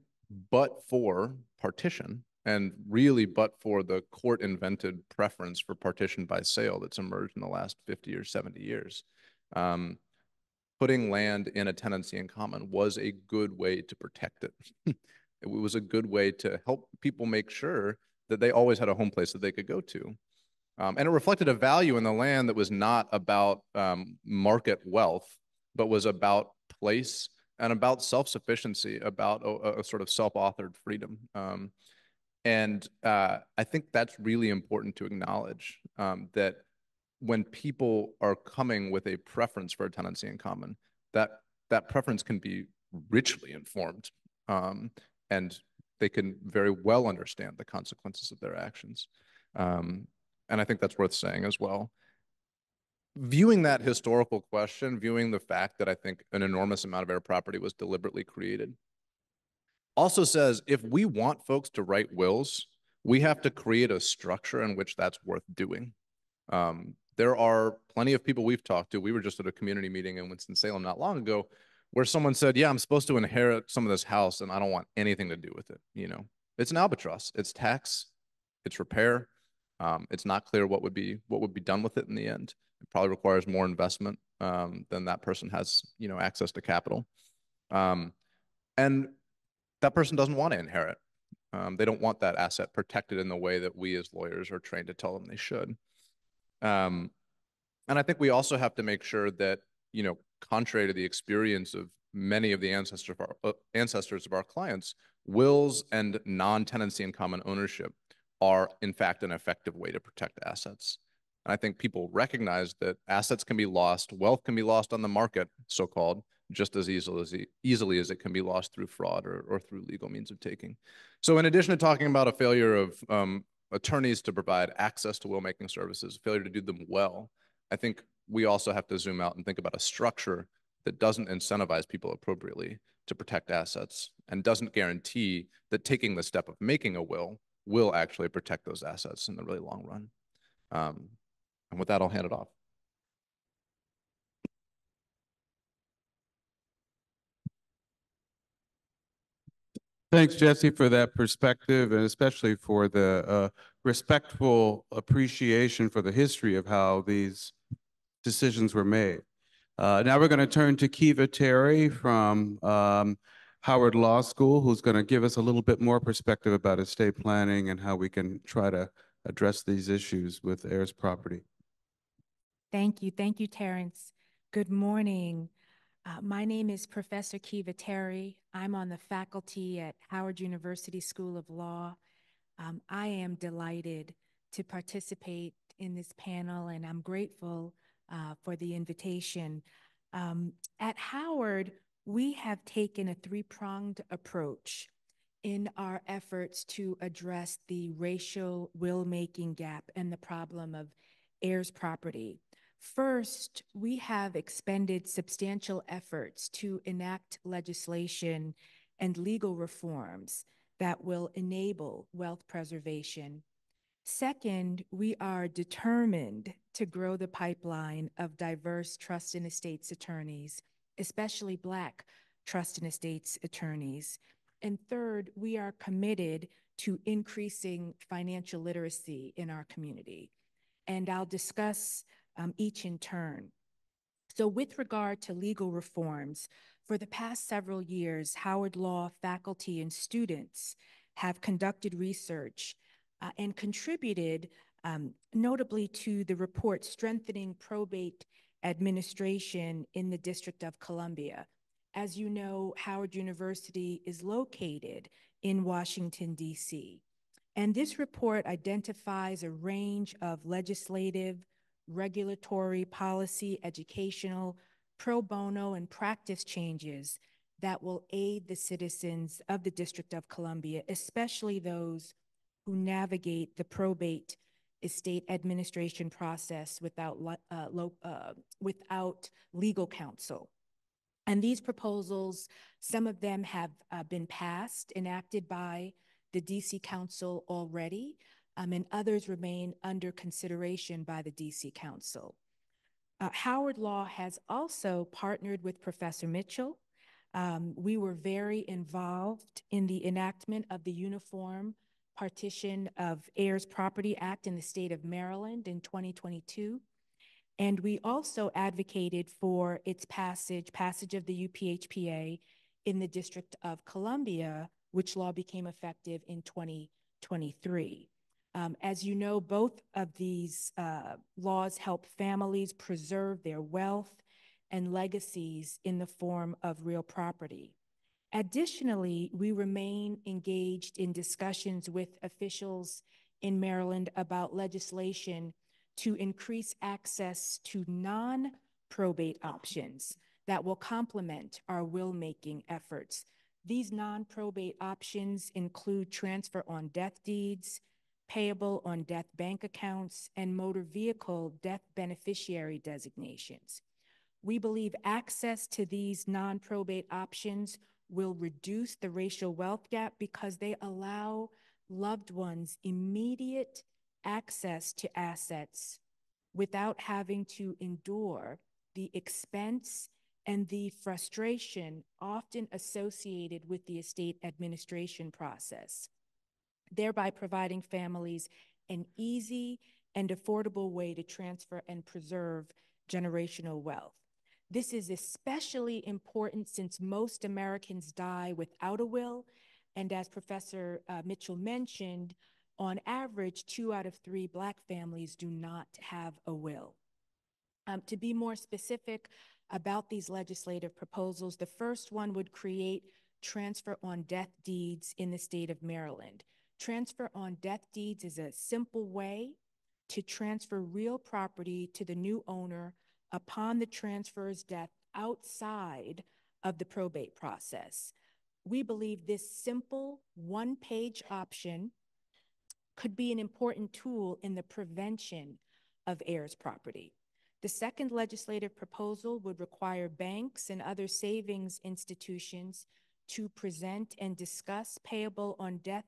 but for partition, and really but for the court invented preference for partition by sale that's emerged in the last 50 or 70 years, um, putting land in a tenancy in common was a good way to protect it. it was a good way to help people make sure that they always had a home place that they could go to. Um, and it reflected a value in the land that was not about um, market wealth, but was about place and about self-sufficiency, about a, a, sort of self-authored freedom. Um, and uh, I think that's really important to acknowledge um, that when people are coming with a preference for a tenancy in common, that that preference can be richly informed, um, and they can very well understand the consequences of their actions. Um, and I think that's worth saying as well. Viewing that historical question, viewing the fact that I think an enormous amount of heir property was deliberately created, also says if we want folks to write wills, we have to create a structure in which that's worth doing. Um, there are plenty of people we've talked to. We were just at a community meeting in Winston-Salem not long ago where someone said, yeah, I'm supposed to inherit some of this house and I don't want anything to do with it. You know, it's an albatross. It's tax, it's repair. Um, it's not clear what would be what would be done with it in the end. It probably requires more investment um, than that person has, you know, access to capital. Um, and that person doesn't want to inherit. Um, they don't want that asset protected in the way that we as lawyers are trained to tell them they should. Um, and I think we also have to make sure that, you know, contrary to the experience of many of the ancestor of our, uh, ancestors of our clients, wills and non-tenancy and common ownership are in fact an effective way to protect assets. And I think people recognize that assets can be lost, wealth can be lost on the market, so-called, just as easily as, easily as it can be lost through fraud or, or through legal means of taking. So in addition to talking about a failure of um, attorneys to provide access to will-making services, failure to do them well, I think we also have to zoom out and think about a structure that doesn't incentivize people appropriately to protect assets and doesn't guarantee that taking the step of making a will will actually protect those assets in the really long run. Um, and with that, I'll hand it off. Thanks, Jesse, for that perspective and especially for the uh, respectful appreciation for the history of how these decisions were made. Uh, now we're going to turn to Kiva Terry from um, Howard Law School, who's going to give us a little bit more perspective about estate planning and how we can try to address these issues with heirs property. Thank you. Thank you, Terrence. Good morning. Uh, my name is Professor Kiva Terry. I'm on the faculty at Howard University School of Law. Um, I am delighted to participate in this panel, and I'm grateful uh, for the invitation. Um, at Howard, we have taken a three pronged approach in our efforts to address the racial will making gap and the problem of heirs property. First, we have expended substantial efforts to enact legislation and legal reforms that will enable wealth preservation. Second, we are determined to grow the pipeline of diverse trust and estates attorneys, especially Black trust and estates attorneys. And third, we are committed to increasing financial literacy in our community. And I'll discuss um, each in turn. So, with regard to legal reforms, for the past several years, Howard Law faculty and students have conducted research uh, and contributed um, notably to the report Strengthening Probate Administration in the District of Columbia. As you know, Howard University is located in Washington, D.C. And this report identifies a range of legislative, regulatory, policy, educational, pro bono, and practice changes that will aid the citizens of the District of Columbia, especially those who navigate the probate estate administration process without, uh, uh, without legal counsel. And these proposals, some of them have uh, been passed, enacted by the DC Council already, um, and others remain under consideration by the DC Council. Uh, Howard Law has also partnered with Professor Mitchell. Um, we were very involved in the enactment of the Uniform Partition of Heirs Property Act in the state of Maryland in 2022. And we also advocated for its passage, passage of the UPHPA in the District of Columbia, which law became effective in 2023. Um, as you know, both of these uh, laws help families preserve their wealth and legacies in the form of real property. Additionally, we remain engaged in discussions with officials in Maryland about legislation to increase access to non probate options that will complement our will making efforts. These non probate options include transfer on death deeds, payable on death bank accounts, and motor vehicle death beneficiary designations. We believe access to these non probate options will reduce the racial wealth gap because they allow loved ones immediate access to assets without having to endure the expense and the frustration often associated with the estate administration process thereby providing families an easy and affordable way to transfer and preserve generational wealth. This is especially important since most Americans die without a will. And as Professor uh, Mitchell mentioned, on average, two out of three Black families do not have a will. Um, to be more specific about these legislative proposals, the first one would create transfer on death deeds in the state of Maryland. Transfer on death deeds is a simple way to transfer real property to the new owner upon the transferor's death outside of the probate process. We believe this simple one page option could be an important tool in the prevention of heirs property. The second legislative proposal would require banks and other savings institutions to present and discuss payable on death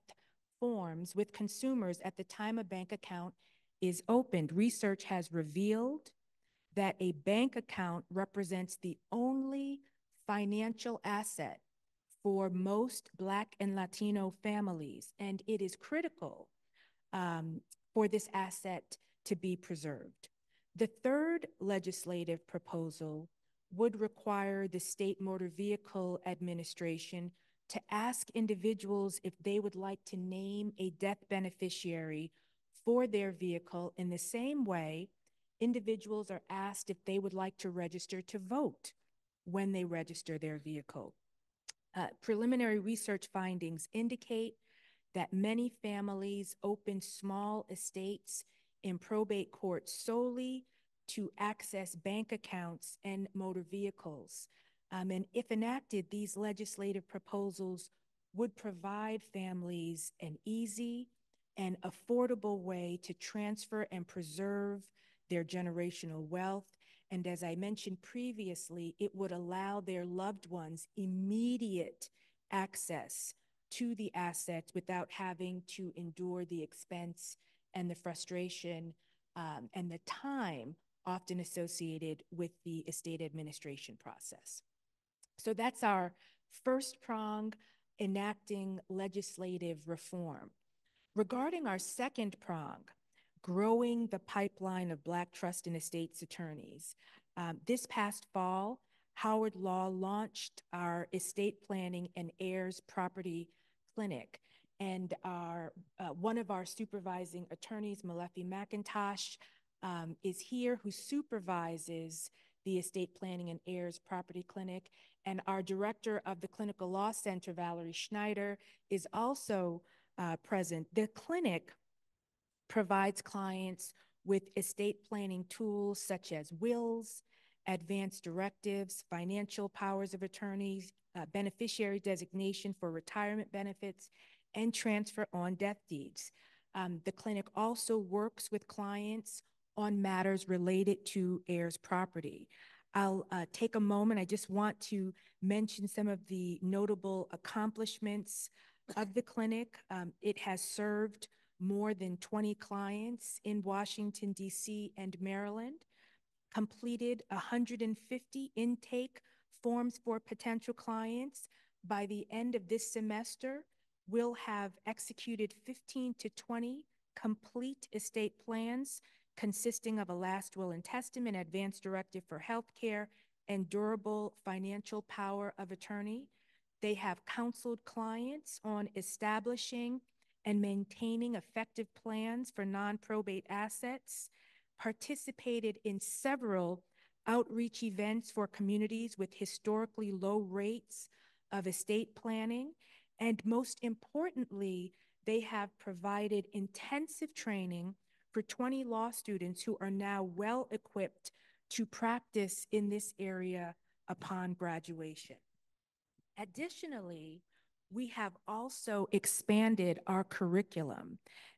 forms with consumers at the time a bank account is opened. Research has revealed that a bank account represents the only financial asset for most Black and Latino families, and it is critical um, for this asset to be preserved. The third legislative proposal would require the State Motor Vehicle Administration to ask individuals if they would like to name a death beneficiary for their vehicle in the same way individuals are asked if they would like to register to vote when they register their vehicle. Uh, preliminary research findings indicate that many families open small estates in probate court solely to access bank accounts and motor vehicles. Um, and if enacted, these legislative proposals would provide families an easy and affordable way to transfer and preserve their generational wealth. And as I mentioned previously, it would allow their loved ones immediate access to the assets without having to endure the expense and the frustration um, and the time often associated with the estate administration process. So that's our first prong, enacting legislative reform. Regarding our second prong, growing the pipeline of Black trust and estates attorneys, um, this past fall, Howard Law launched our estate planning and heirs property clinic. And our, uh, one of our supervising attorneys, Molefi McIntosh, um, is here who supervises the Estate Planning and Heirs Property Clinic. And our director of the Clinical Law Center, Valerie Schneider, is also uh, present. The clinic provides clients with estate planning tools such as wills, advanced directives, financial powers of attorneys, uh, beneficiary designation for retirement benefits, and transfer on death deeds. Um, the clinic also works with clients on matters related to heirs property. I'll uh, take a moment. I just want to mention some of the notable accomplishments of the clinic. Um, it has served more than 20 clients in Washington, D.C. and Maryland, completed 150 intake forms for potential clients. By the end of this semester, we'll have executed 15 to 20 complete estate plans consisting of a last will and testament, advance directive for healthcare, and durable financial power of attorney. They have counseled clients on establishing and maintaining effective plans for non-probate assets, participated in several outreach events for communities with historically low rates of estate planning, and most importantly, they have provided intensive training for 20 law students who are now well equipped to practice in this area upon graduation. Additionally, we have also expanded our curriculum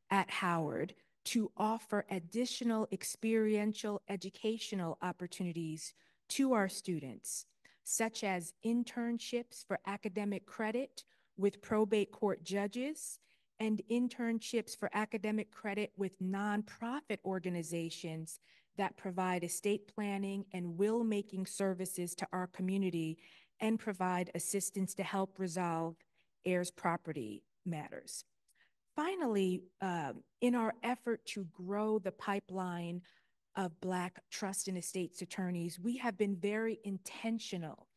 at Howard to offer additional experiential educational opportunities to our students, such as internships for academic credit with probate court judges and internships for academic credit with nonprofit organizations that provide estate planning and will making services to our community and provide assistance to help resolve heirs property matters. Finally, uh, in our effort to grow the pipeline of Black trust and estates attorneys, we have been very intentional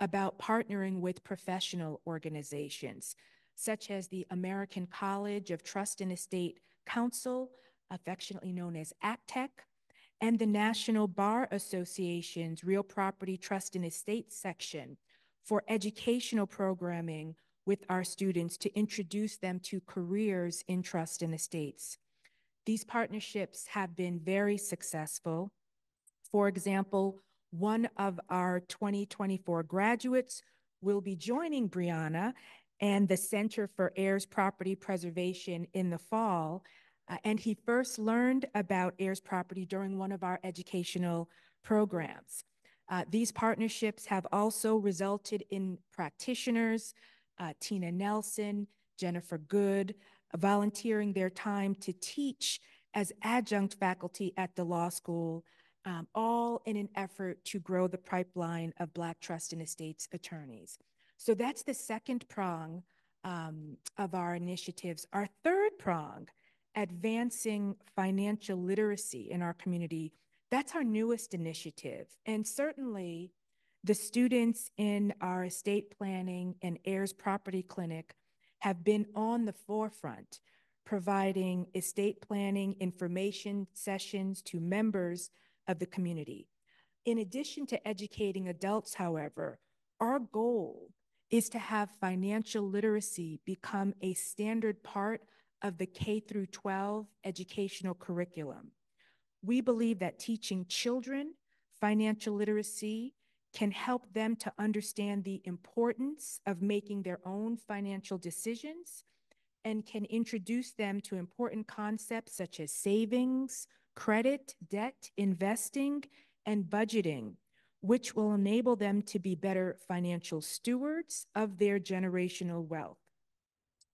about partnering with professional organizations such as the American College of Trust and Estate Counsel, affectionately known as ACTEC, and the National Bar Association's Real Property Trust and Estate section for educational programming with our students to introduce them to careers in trust and estates. These partnerships have been very successful. For example, one of our 2024 graduates will be joining Brianna and the Center for Heirs Property Preservation in the fall. Uh, and he first learned about heirs property during one of our educational programs. Uh, these partnerships have also resulted in practitioners, uh, Tina Nelson, Jennifer Good, volunteering their time to teach as adjunct faculty at the law school, um, all in an effort to grow the pipeline of Black trust and estates attorneys. So that's the second prong um, of our initiatives. Our third prong, advancing financial literacy in our community, that's our newest initiative. And certainly the students in our estate planning and heirs property clinic have been on the forefront providing estate planning information sessions to members of the community. In addition to educating adults, however, our goal is to have financial literacy become a standard part of the K through 12 educational curriculum. We believe that teaching children financial literacy can help them to understand the importance of making their own financial decisions and can introduce them to important concepts such as savings, credit, debt, investing, and budgeting, which will enable them to be better financial stewards of their generational wealth.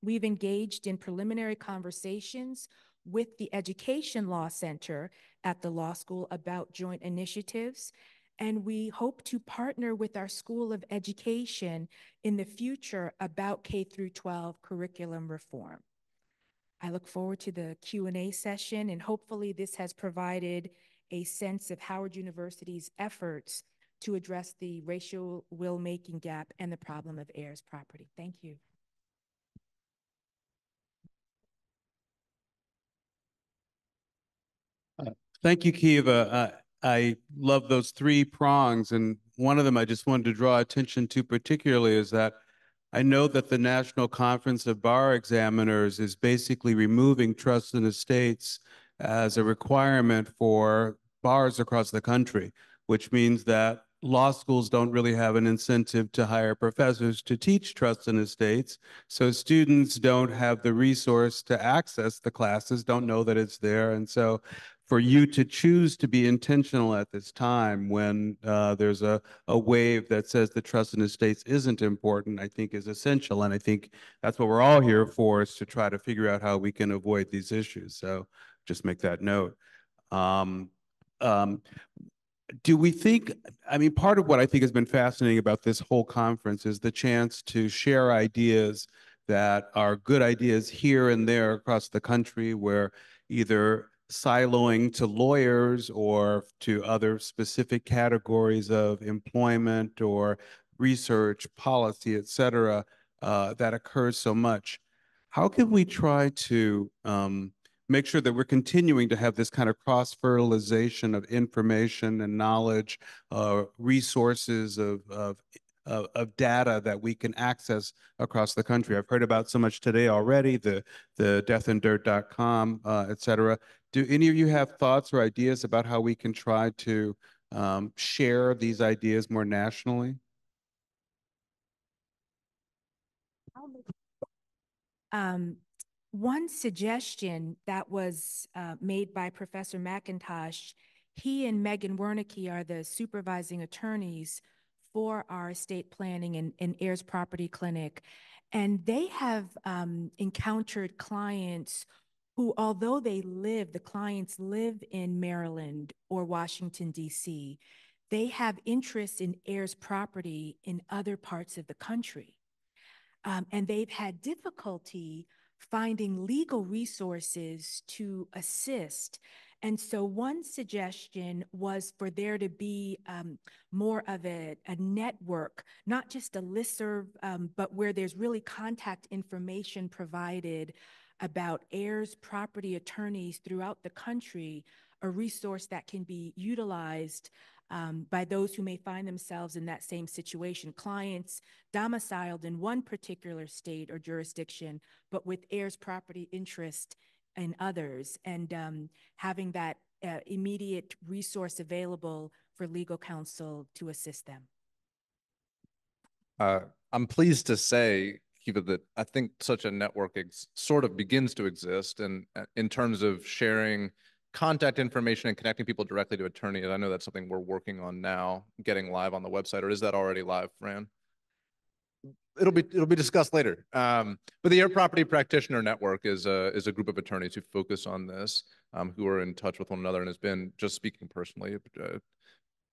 We've engaged in preliminary conversations with the Education Law Center at the law school about joint initiatives, and we hope to partner with our School of Education in the future about K through 12 curriculum reform. I look forward to the Q&A session and hopefully this has provided a sense of Howard University's efforts to address the racial will-making gap and the problem of heirs property. Thank you. Thank you, Kiva. Uh, I love those three prongs. And one of them I just wanted to draw attention to particularly is that I know that the National Conference of Bar Examiners is basically removing trusts and estates as a requirement for bars across the country, which means that law schools don't really have an incentive to hire professors to teach trusts and estates. So students don't have the resource to access the classes, don't know that it's there. And so for you to choose to be intentional at this time when uh, there's a, a wave that says the trust and estates isn't important, I think is essential. And I think that's what we're all here for is to try to figure out how we can avoid these issues. So just make that note. Um, um, do we think, I mean, part of what I think has been fascinating about this whole conference is the chance to share ideas that are good ideas here and there across the country where either siloing to lawyers or to other specific categories of employment or research, policy, et cetera, uh, that occurs so much. How can we try to um, make sure that we're continuing to have this kind of cross-fertilization of information and knowledge, uh, resources of, of, of, of, data that we can access across the country. I've heard about so much today already, the, the deathanddirt.com, uh, et cetera. Do any of you have thoughts or ideas about how we can try to um, share these ideas more nationally? Um, one suggestion that was uh, made by Professor McIntosh, he and Megan Wernicke are the supervising attorneys for our estate planning and, and heirs property clinic. And they have um, encountered clients who, although they live, the clients live in Maryland or Washington, D.C., they have interest in heirs property in other parts of the country. Um, and they've had difficulty finding legal resources to assist. And so, one suggestion was for there to be um, more of a, a, network, not just a listserv, um, but where there's really contact information provided about heirs property attorneys throughout the country a resource that can be utilized um, by those who may find themselves in that same situation. Clients domiciled in one particular state or jurisdiction, but with heirs property interest in others, and um, having that uh, immediate resource available for legal counsel to assist them. Uh, I'm pleased to say, Kiva, that I think such a network sort of begins to exist and uh, in terms of sharing contact information and connecting people directly to attorneys. I know that's something we're working on now, getting live on the website, or is that already live, Fran? It'll be it'll be discussed later. Um, but the Heir Property Practitioner Network is a is a group of attorneys who focus on this, um, who are in touch with one another, and has been just speaking personally. Uh,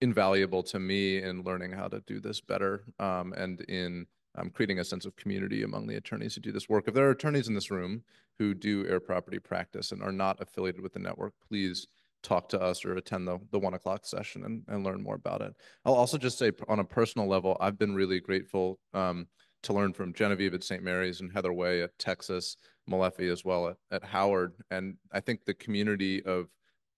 invaluable to me in learning how to do this better um, and in um, creating a sense of community among the attorneys who do this work. If there are attorneys in this room who do heir property practice and are not affiliated with the network, please talk to us or attend the, the one o'clock session and, and learn more about it. I'll also just say on a personal level, I've been really grateful um, to learn from Genevieve at St. Mary's and Heather Way at Texas, Molefi as well at, at Howard. And I think the community of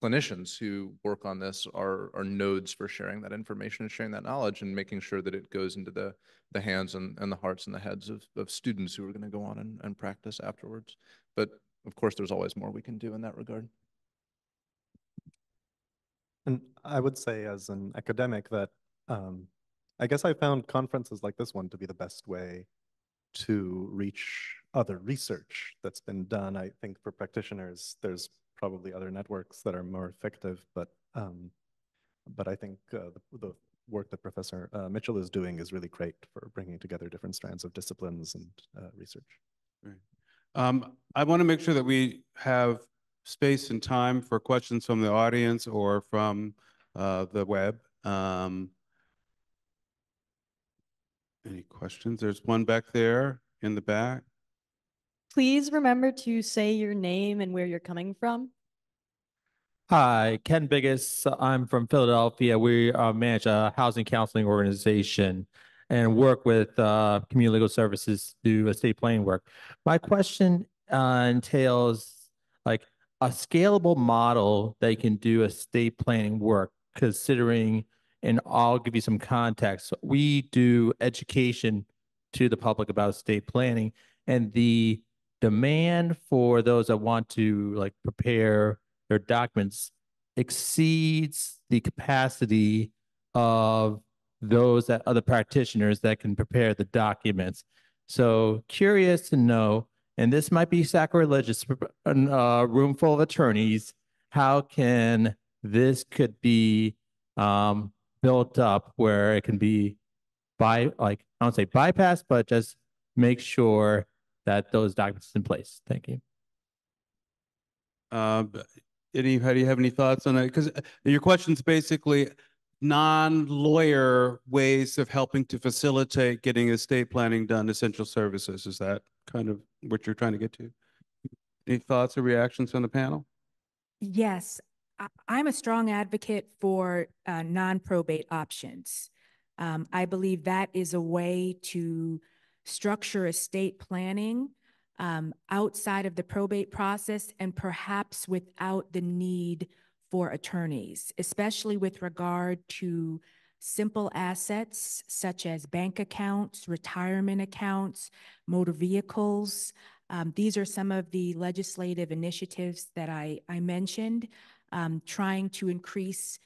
clinicians who work on this are, are nodes for sharing that information and sharing that knowledge and making sure that it goes into the, the hands and, and the hearts and the heads of, of students who are going to go on and, and practice afterwards. But of course, there's always more we can do in that regard. And I would say as an academic that um, I guess I found conferences like this one to be the best way to reach other research that's been done. I think for practitioners, there's probably other networks that are more effective, but um, but I think uh, the, the, work that Professor uh, Mitchell is doing is really great for bringing together different strands of disciplines and uh, research. Um, I want to make sure that we have space and time for questions from the audience or from uh, the web. Um, any questions? There's one back there in the back. Please remember to say your name and where you're coming from. Hi, Ken Biggis. I'm from Philadelphia. We uh, manage a housing counseling organization and work with uh, community legal services to do estate planning work. My question uh, entails like a scalable model that can do estate planning work, considering, and I'll give you some context. We do education to the public about estate planning, and the demand for those that want to like prepare their documents exceeds the capacity of those that other practitioners that can prepare the documents. So curious to know, and this might be sacrilegious, a uh, room full of attorneys, how can this could be um, built up where it can be by like I don't say bypass, but just make sure that those documents in place. Thank you. Uh, any, how do you have any thoughts on that? Because uh, your question's basically non-lawyer ways of helping to facilitate getting estate planning done, essential services. Is that kind of what you're trying to get to? Any thoughts or reactions from the panel? Yes, I'm a strong advocate for uh, non-probate options. Um, I believe that is a way to structure estate planning um, outside of the probate process and perhaps without the need for attorneys, especially with regard to simple assets such as bank accounts, retirement accounts, motor vehicles. Um, these are some of the legislative initiatives that I, I mentioned, um, trying to increase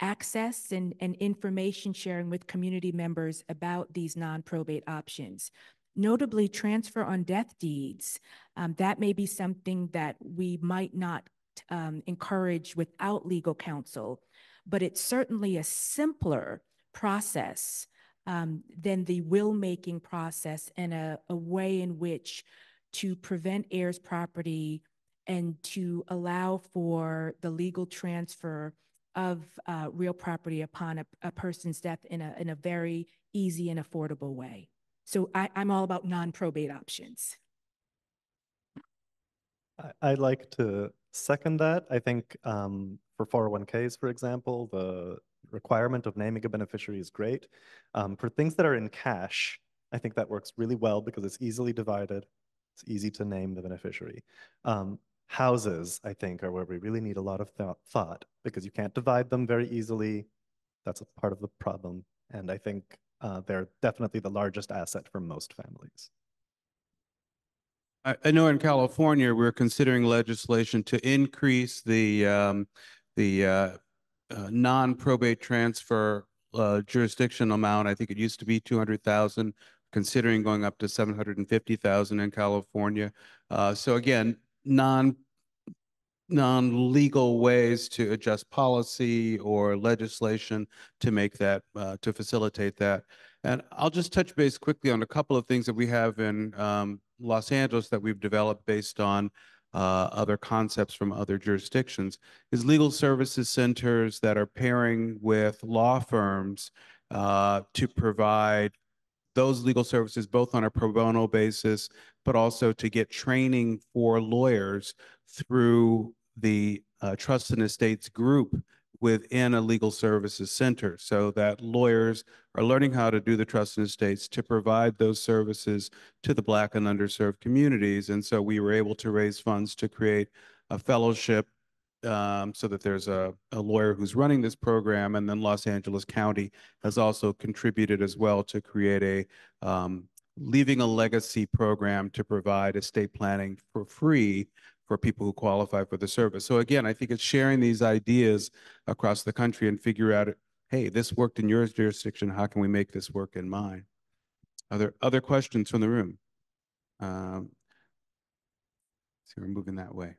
access and, and information sharing with community members about these non-probate options notably transfer on death deeds. Um, that may be something that we might not um, encourage without legal counsel, but it's certainly a simpler process um, than the will-making process and a, a way in which to prevent heirs property and to allow for the legal transfer of uh, real property upon a, a person's death in a, in a very easy and affordable way. So I, I'm all about non-probate options. I, would like to second that. I think um, for 401ks, for example, the requirement of naming a beneficiary is great. Um, for things that are in cash, I think that works really well because it's easily divided. It's easy to name the beneficiary. Um, houses, I think, are where we really need a lot of thought, because you can't divide them very easily. That's a part of the problem. And I think uh, they're definitely the largest asset for most families. I, I know in California, we're considering legislation to increase the, um, the, uh, uh, non-probate transfer, uh, jurisdiction amount. I think it used to be two hundred thousand, considering going up to seven hundred and fifty thousand in California. Uh, so again, non, non-legal ways to adjust policy or legislation to make that, uh, to facilitate that. And I'll just touch base quickly on a couple of things that we have in um, Los Angeles that we've developed based on uh, other concepts from other jurisdictions is legal services centers that are pairing with law firms uh, to provide those legal services both on a pro bono basis, but also to get training for lawyers through the uh, Trust and Estates group within a legal services center so that lawyers are learning how to do the trust and estates to provide those services to the Black and underserved communities. And so we were able to raise funds to create a fellowship um, so that there's a, a lawyer who's running this program. And then Los Angeles County has also contributed as well to create a um, leaving a legacy program to provide estate planning for free for people who qualify for the service. So again, I think it's sharing these ideas across the country and figure out, hey, this worked in your jurisdiction. How can we make this work in mine? Are there other questions from the room? Um, so we're moving that way.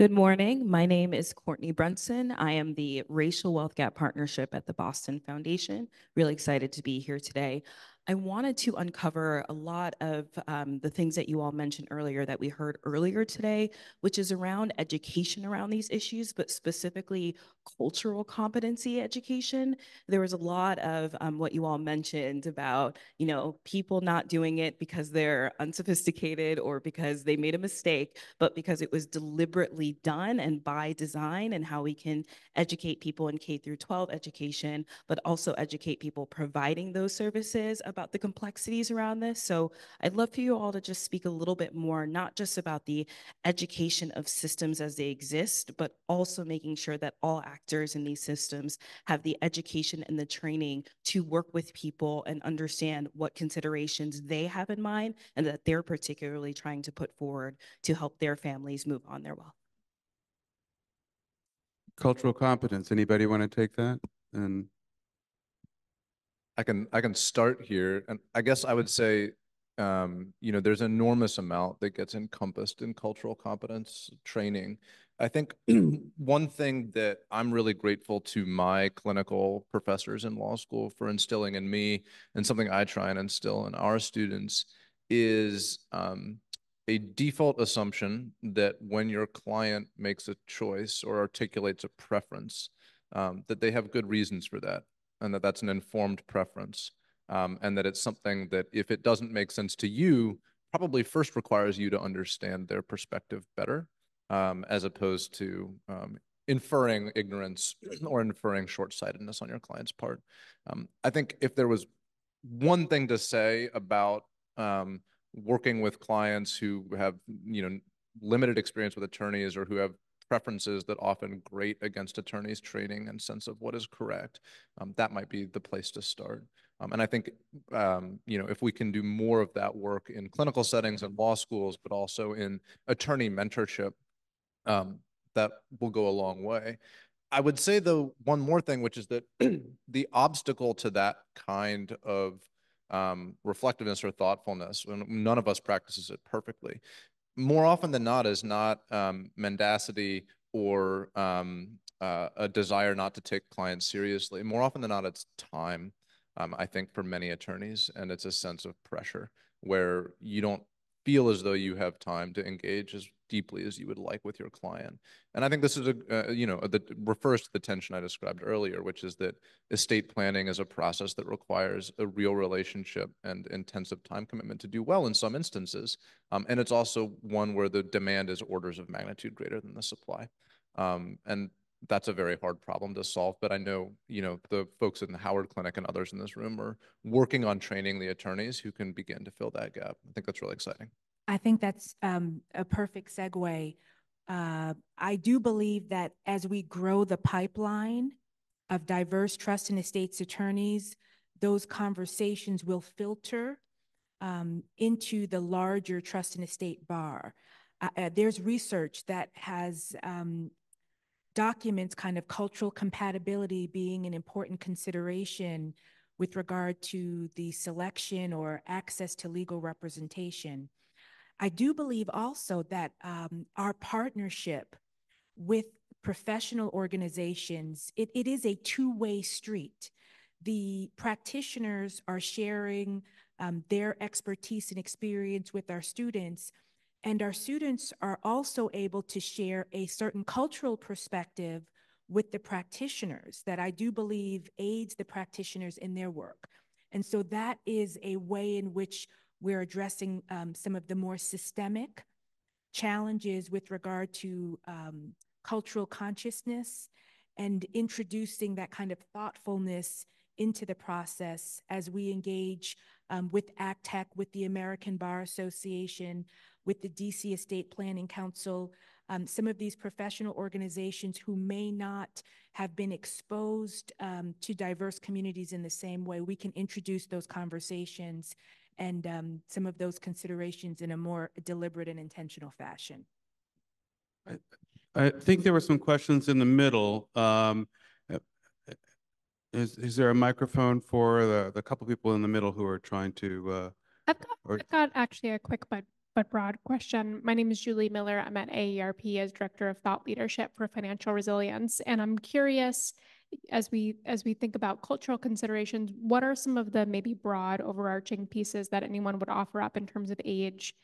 Good morning. My name is Courtney Brunson. I am the Racial Wealth Gap Partnership at the Boston Foundation. Really excited to be here today. I wanted to uncover a lot of um, the things that you all mentioned earlier that we heard earlier today, which is around education around these issues, but specifically cultural competency education. There was a lot of um, what you all mentioned about, you know, people not doing it because they're unsophisticated or because they made a mistake, but because it was deliberately done and by design and how we can educate people in K through 12 education, but also educate people providing those services about the complexities around this. So I'd love for you all to just speak a little bit more, not just about the education of systems as they exist, but also making sure that all actors in these systems have the education and the training to work with people and understand what considerations they have in mind and that they're particularly trying to put forward to help their families move on their wealth. Cultural competence. Anybody want to take that? And I can I can start here, and I guess I would say, um, you know, there's an enormous amount that gets encompassed in cultural competence training. I think one thing that I'm really grateful to my clinical professors in law school for instilling in me, and something I try and instill in our students, is um, a default assumption that when your client makes a choice or articulates a preference, um, that they have good reasons for that and that that's an informed preference. Um, and that it's something that if it doesn't make sense to you, probably first requires you to understand their perspective better, um, as opposed to um, inferring ignorance or inferring short-sightedness on your client's part. Um, I think if there was one thing to say about um, working with clients who have, you know, limited experience with attorneys or who have preferences that often grate against attorneys' training and sense of what is correct, um, that might be the place to start. Um, and I think, um, you know, if we can do more of that work in clinical settings and law schools, but also in attorney mentorship, um, that will go a long way. I would say though, one more thing, which is that the obstacle to that kind of um, reflectiveness or thoughtfulness, and none of us practices it perfectly, more often than not is not um, mendacity or um, uh, a desire not to take clients seriously. More often than not, it's time, um, I think, for many attorneys, and it's a sense of pressure where you don't feel as though you have time to engage as deeply as you would like with your client. And I think this is a, uh, you know, that refers to the tension I described earlier, which is that estate planning is a process that requires a real relationship and intensive time commitment to do well in some instances. Um, and it's also one where the demand is orders of magnitude greater than the supply. Um, and that's a very hard problem to solve. But I know, you know, the folks in the Howard Clinic and others in this room are working on training the attorneys who can begin to fill that gap. I think that's really exciting. I think that's um, a perfect segue. Uh, I do believe that as we grow the pipeline of diverse trust and estates attorneys, those conversations will filter um, into the larger trust and estate bar. Uh, uh, there's research that has um, documents kind of cultural compatibility being an important consideration with regard to the selection or access to legal representation. I do believe also that um, our partnership with professional organizations, it, it is a two-way street. The practitioners are sharing um, their expertise and experience with our students, and our students are also able to share a certain cultural perspective with the practitioners that I do believe aids the practitioners in their work. And so that is a way in which we're addressing um, some of the more systemic challenges with regard to um, cultural consciousness and introducing that kind of thoughtfulness into the process as we engage um, with ACTEC, with the American Bar Association, with the DC Estate Planning Council, um, some of these professional organizations who may not have been exposed um, to diverse communities in the same way, we can introduce those conversations and um, some of those considerations in a more deliberate and intentional fashion. I, I think there were some questions in the middle. Um, is, is there a microphone for the, the couple people in the middle who are trying to? Uh, I've got, or, I've got actually a quick but but broad question. My name is Julie Miller. I'm at AARP as Director of Thought Leadership for Financial Resilience, and I'm curious as we as we think about cultural considerations, what are some of the maybe broad overarching pieces that anyone would offer up in terms of age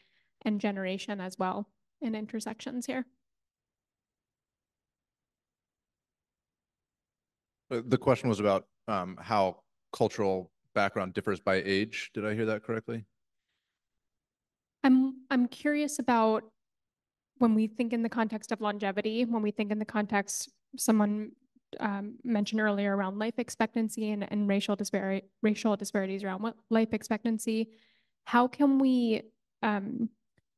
and generation as well in intersections here? Uh, the question was about um, how cultural background differs by age. Did I hear that correctly? I'm I'm curious about when we think in the context of longevity, when we think in the context someone um, mentioned earlier around life expectancy and, and racial disparity, racial disparities around what life expectancy, how can we um,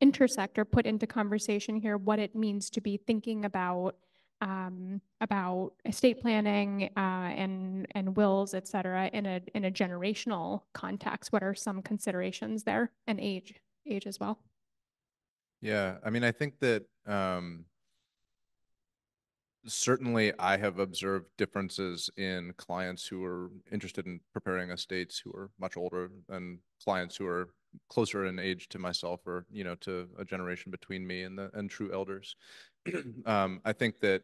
intersect or put into conversation here what it means to be thinking about um, about estate planning uh, and and wills, et cetera, in a in a generational context? What are some considerations there and age age as well? Yeah, I mean, I think that um, certainly I have observed differences in clients who are interested in preparing estates who are much older and clients who are closer in age to myself or you know to a generation between me and the and true elders um, i think that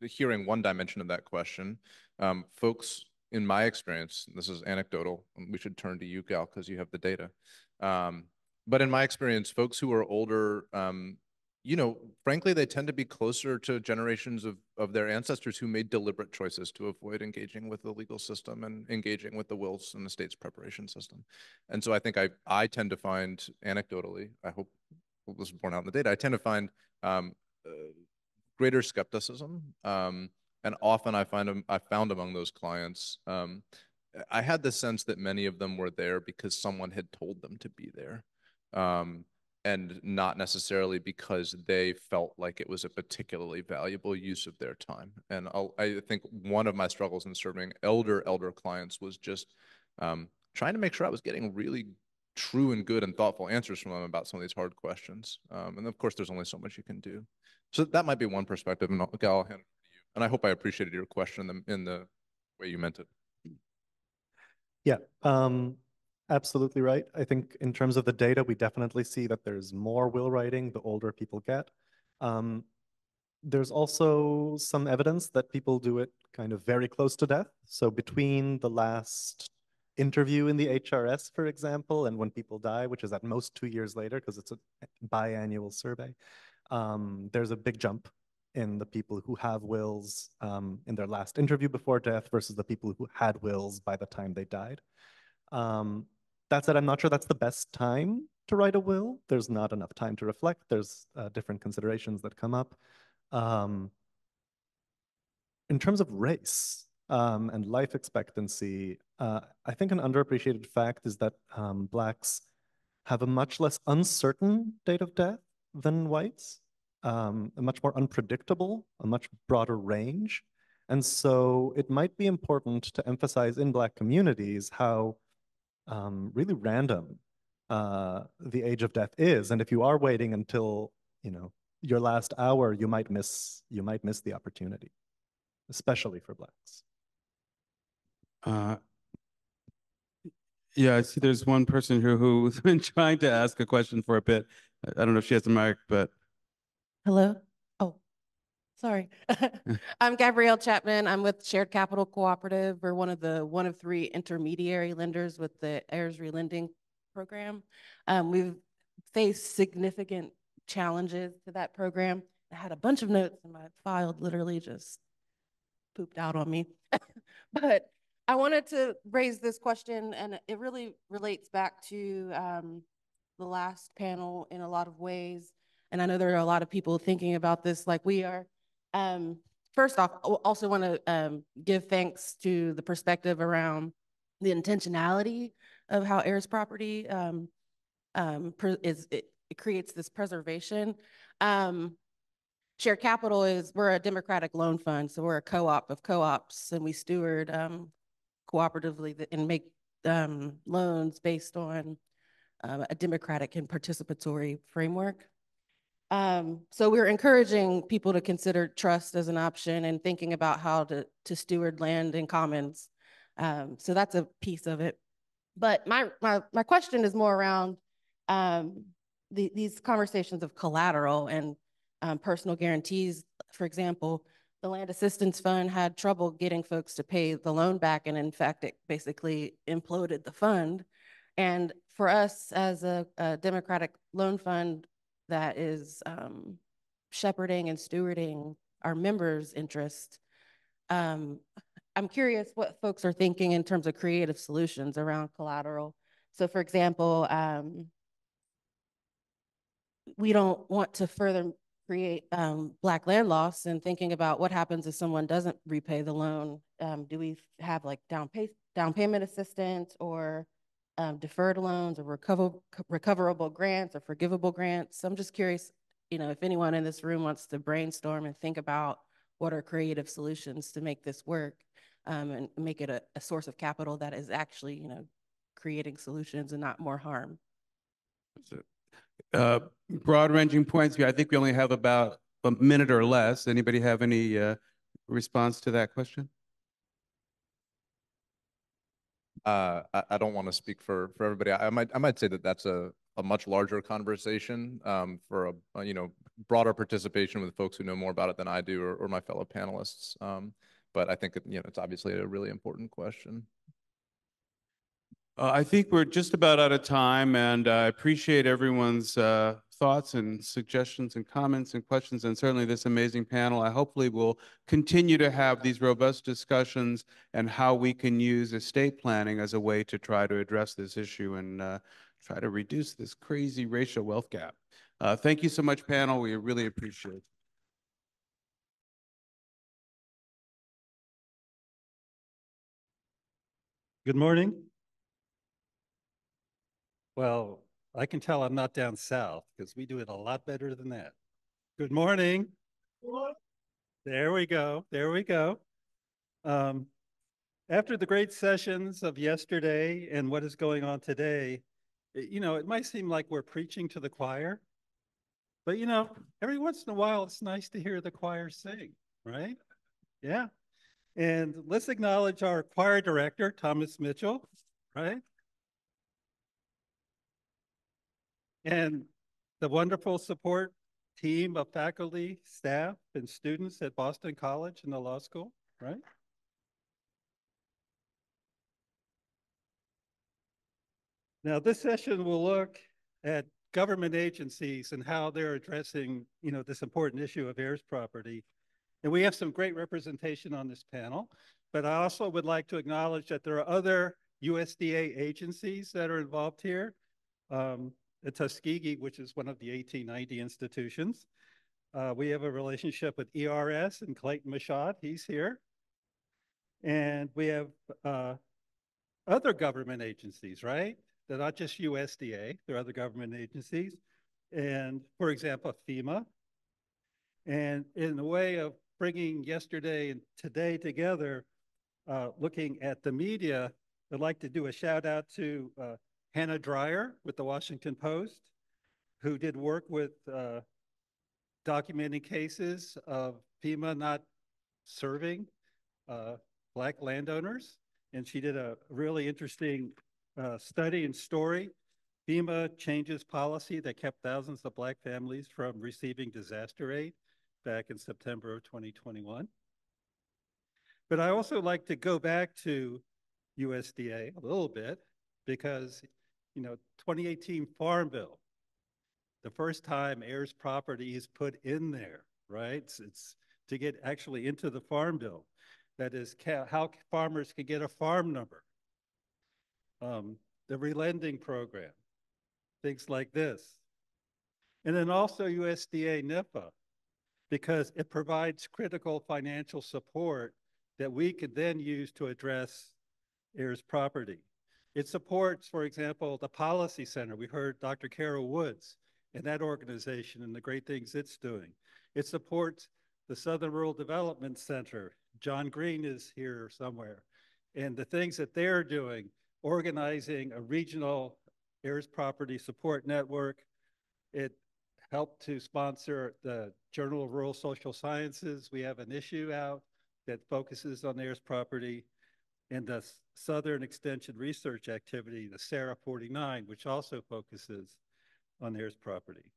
hearing one dimension of that question um, folks in my experience this is anecdotal we should turn to you Gal because you have the data um, but in my experience folks who are older um, you know, frankly, they tend to be closer to generations of, of their ancestors who made deliberate choices to avoid engaging with the legal system and engaging with the wills and the state's preparation system. And so I think I, I tend to find anecdotally, I hope this is borne out in the data, I tend to find um, uh, greater skepticism. Um, and often I find them, I found among those clients, um, I had the sense that many of them were there because someone had told them to be there. Um, and not necessarily because they felt like it was a particularly valuable use of their time. And I'll, i think one of my struggles in serving elder elder clients was just um, trying to make sure I was getting really true and good and thoughtful answers from them about some of these hard questions. Um, and of course, there's only so much you can do. So that might be one perspective, and I'll, I'll hand it to you. And I hope I appreciated your question in the, in the way you meant it. Yeah. Um, absolutely right. I think in terms of the data, we definitely see that there's more will writing the older people get. Um, there's also some evidence that people do it kind of very close to death. So between the last interview in the HRS, for example, and when people die, which is at most two years later because it's a biannual survey, um, there's a big jump in the people who have wills um, in their last interview before death versus the people who had wills by the time they died. Um, that said, I'm not sure that's the best time to write a will. There's not enough time to reflect. There's uh, different considerations that come up. Um, in terms of race um, and life expectancy, uh, I think an underappreciated fact is that um, Blacks have a much less uncertain date of death than whites, um, a much more unpredictable, a much broader range. And so it might be important to emphasize in Black communities how um, really random uh, the age of death is. And if you are waiting until, you know, your last hour, you might miss, you might miss the opportunity, especially for Blacks. Uh, yeah, I see there's one person here who's been trying to ask a question for a bit. I don't know if she has a mic, but Hello? Sorry. I'm Gabrielle Chapman. I'm with Shared Capital Cooperative. We're one of the one of three intermediary lenders with the heirs relending program. Um, we've faced significant challenges to that program. I had a bunch of notes in my file, literally just pooped out on me. but I wanted to raise this question, and it really relates back to um, the last panel in a lot of ways. And I know there are a lot of people thinking about this like we are. Um, first off, I also want to um, give thanks to the perspective around the intentionality of how heirs property um, um, is it, it, creates this preservation. Um, Share Capital is we're a democratic loan fund, so we're a co-op of co-ops, and we steward um, cooperatively and make loans based on a democratic and participatory framework. Um, so we're encouraging people to consider trust as an option and thinking about how to, to steward land and commons. Um, so that's a piece of it. But my, my, my question is more around um, the, these conversations of collateral and um, personal guarantees. For example, the Land Assistance Fund had trouble getting folks to pay the loan back. And in fact, it basically imploded the fund. And for us as a, a Democratic loan fund that is um, shepherding and stewarding our members' interest, um, I'm curious what folks are thinking in terms of creative solutions around collateral. So for example, um, we don't want to further create um, black land loss and thinking about what happens if someone doesn't repay the loan. Um, do we have like down pay down payment assistance or um, deferred loans or recover recoverable grants or forgivable grants? I'm just curious, you know, if anyone in this room wants to brainstorm and think about what are creative solutions to make this work um, and make it a, a source of capital that is actually, you know, creating solutions and not more harm. Uh, broad ranging points. I think we only have about a minute or less. Anybody have any uh, response to that question? Uh, I, I don't want to speak for for everybody. I, I, might I might say that that's a a much larger conversation um, for a, a, you know broader participation with folks who know more about it than I do or, or my fellow panelists. Um, but I think you know it's obviously a really important question. Uh, I think we're just about out of time, and I appreciate everyone's uh, thoughts and suggestions and comments and questions, and certainly this amazing panel. I hopefully will continue to have these robust discussions and how we can use estate planning as a way to try to address this issue and uh, try to reduce this crazy racial wealth gap. Uh, thank you so much, panel. We really appreciate it. Good morning. Well, I can tell I'm not down south because we do it a lot better than that. Good morning. There we go. There we go. Um, after the great sessions of yesterday and what is going on today, it, you know, it might seem like we're preaching to the choir, but you know, every once in a while, it's nice to hear the choir sing, right? Yeah. And let's acknowledge our choir director, Thomas Mitchell, right? And the wonderful support team of faculty, staff, and students at Boston College and the law school, right? Now, this session will look at government agencies and how they're addressing, you know, this important issue of heirs property. And we have some great representation on this panel, but I also would like to acknowledge that there are other USDA agencies that are involved here. Um, at Tuskegee, which is one of the 1890 institutions. Uh, we have a relationship with ERS and Clayton Michaud, he's here. And we have uh, other government agencies, right, They're not just USDA, they're other government agencies. And for example, FEMA. And in the way of bringing yesterday and today together, uh, looking at the media, I'd like to do a shout out to uh, Hannah Dreier with the Washington Post, who did work with uh, documenting cases of FEMA not serving uh, Black landowners. And she did a really interesting uh, study and story. FEMA changes policy that kept thousands of Black families from receiving disaster aid back in September of 2021. But I also like to go back to USDA a little bit because, you know, 2018 Farm Bill, the first time heirs property is put in there, right? It's, it's to get actually into the Farm Bill. That is how farmers can get a farm number. Um, the relending program, things like this. And then also USDA NIFA, because it provides critical financial support that we could then use to address heirs property. It supports, for example, the Policy Center. We heard Dr. Kara Woods and that organization and the great things it's doing. It supports the Southern Rural Development Center. John Green is here somewhere. And the things that they're doing, organizing a regional heirs property support network. It helped to sponsor the Journal of Rural Social Sciences. We have an issue out that focuses on heirs property and the Southern Extension Research Activity, the SERA 49, which also focuses on heirs property.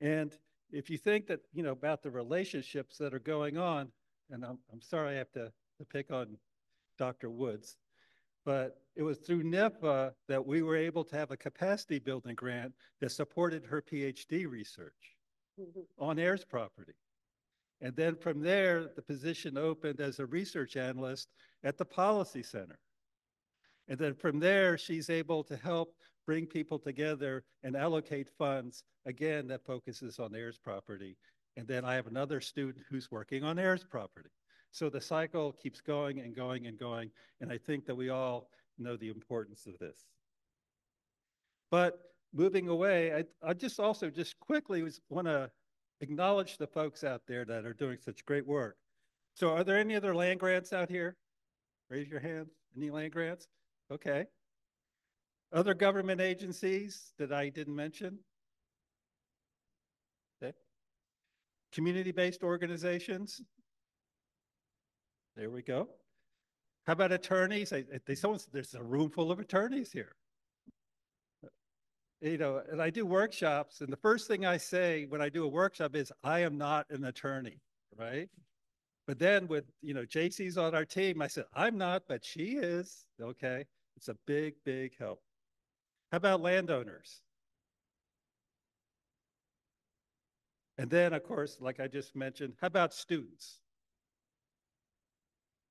And if you think that, you know, about the relationships that are going on, and I'm, I'm sorry I have to, to pick on Dr. Woods, but it was through NIFA that we were able to have a capacity building grant that supported her PhD research mm-hmm. on heirs property. And then from there, the position opened as a research analyst at the Policy Center. And then from there, she's able to help bring people together and allocate funds, again, that focuses on heirs property. And then I have another student who's working on heirs property. So the cycle keeps going and going and going. And I think that we all know the importance of this. But moving away, I, I just also just quickly was want to acknowledge the folks out there that are doing such great work. So are there any other land grants out here? Raise your hands. Any land grants? Okay. Other government agencies that I didn't mention? Okay. Community-based organizations? There we go. How about attorneys? I, they, someone, there's a room full of attorneys here. You know, and I do workshops, and the first thing I say when I do a workshop is, I am not an attorney, right? But then with, you know, JC's on our team, I said, I'm not, but she is, okay? It's a big, big help. How about landowners? And then, of course, like I just mentioned, how about students?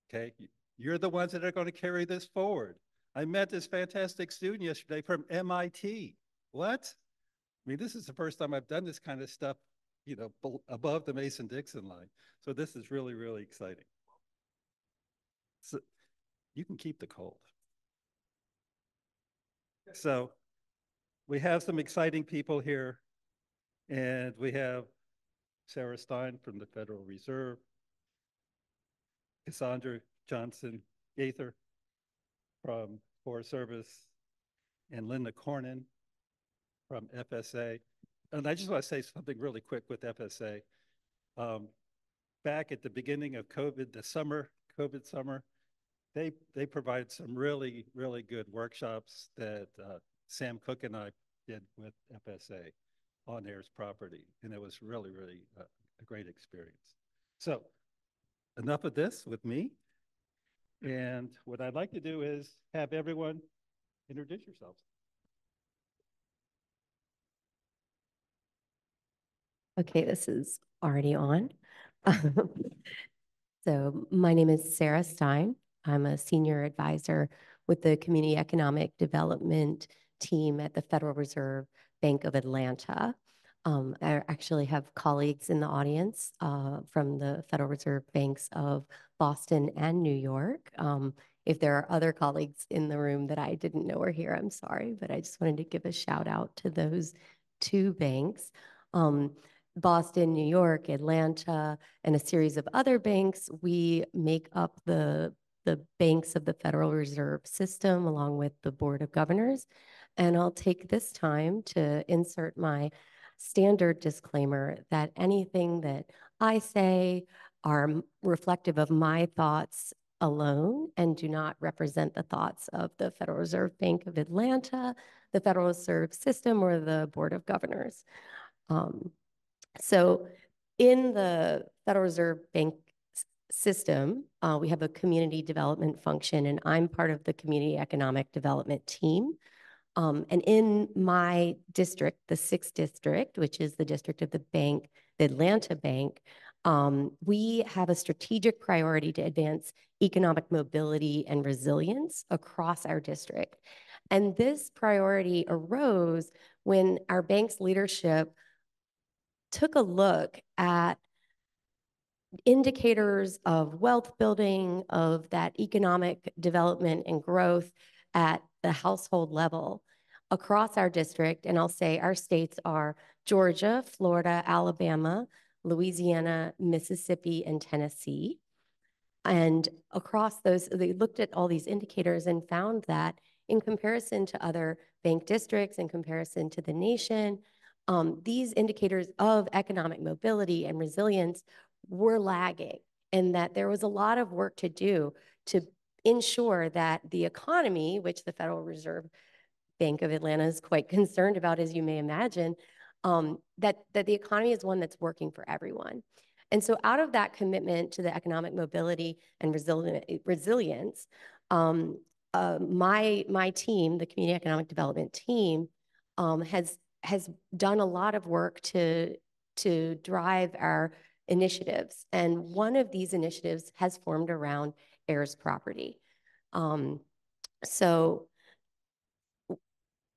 Okay, you're the ones that are going to carry this forward. I met this fantastic student yesterday from MIT. What? I mean, this is the first time I've done this kind of stuff, you know, above the Mason-Dixon line. So this is really, really exciting. So you can keep the cold. So we have some exciting people here, and we have Sarah Stein from the Federal Reserve, Cassandra Johnson Gaither from Forest Service, and Linda Cronin from FSA. And I just want to say something really quick with FSA. Um, back at the beginning of COVID, the summer, COVID summer, they they provided some really, really good workshops that uh, Sam Cook and I did with FSA on heirs property. And it was really, really uh, a great experience. So enough of this with me. And what I'd like to do is have everyone introduce yourselves. Okay, this is already on. so my name is Sarah Stein. I'm a senior advisor with the Community Economic Development team at the Federal Reserve Bank of Atlanta. Um, I actually have colleagues in the audience uh, from the Federal Reserve Banks of Boston and New York. Um, If there are other colleagues in the room that I didn't know were here, I'm sorry, but I just wanted to give a shout out to those two banks. Um, Boston, New York, Atlanta, and a series of other banks, we make up the, the banks of the Federal Reserve System along with the Board of Governors. And I'll take this time to insert my standard disclaimer that anything that I say are reflective of my thoughts alone and do not represent the thoughts of the Federal Reserve Bank of Atlanta, the Federal Reserve System, or the Board of Governors. Um, so in the Federal Reserve Bank system, uh, we have a community development function, and I'm part of the community economic development team. Um, and in my district, the sixth district, which is the district of the bank, the Atlanta Bank, um, we have a strategic priority to advance economic mobility and resilience across our district. And this priority arose when our bank's leadership took a look at indicators of wealth building, of that economic development and growth at the household level across our district. And I'll say our states are Georgia, Florida, Alabama, Louisiana, Mississippi, and Tennessee. And across those, they looked at all these indicators and found that in comparison to other bank districts, in comparison to the nation, um, these indicators of economic mobility and resilience were lagging and that there was a lot of work to do to ensure that the economy, which the Federal Reserve Bank of Atlanta is quite concerned about, as you may imagine, um, that, that the economy is one that's working for everyone. And so out of that commitment to the economic mobility and resili resilience, um, uh, my, my team, the Community Economic Development team, um, has has done a lot of work to, to drive our initiatives. And one of these initiatives has formed around heirs property. Um, so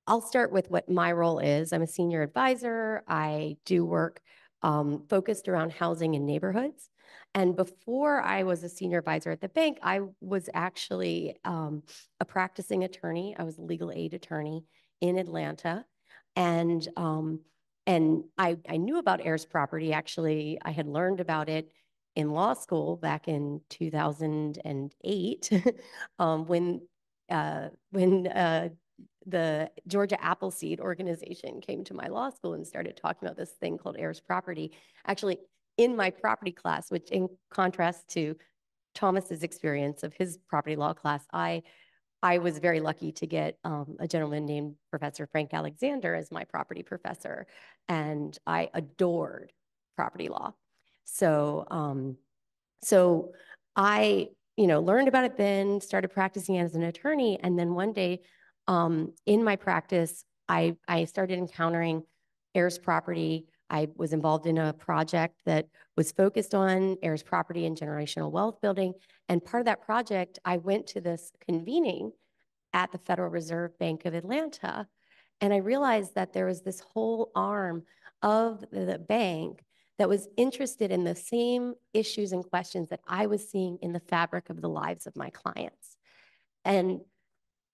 I'll start with what my role is. I'm a senior advisor. I do work um, focused around housing in neighborhoods. And before I was a senior advisor at the bank, I was actually um, a practicing attorney. I was a legal aid attorney in Atlanta. And um, and I, I knew about heirs property. Actually, I had learned about it in law school back in 2008 um, when uh, when uh, the Georgia Appleseed organization came to my law school and started talking about this thing called heirs property. Actually, in my property class, which in contrast to Thomas's experience of his property law class, I I was very lucky to get um, a gentleman named Professor Frank Alexander as my property professor, and I adored property law. So, um, so I, you know, learned about it then, started practicing as an attorney, and then one day, um, in my practice, I I started encountering heirs property. I was involved in a project that was focused on heirs property and generational wealth building. And part of that project, I went to this convening at the Federal Reserve Bank of Atlanta. And I realized that there was this whole arm of the bank that was interested in the same issues and questions that I was seeing in the fabric of the lives of my clients. And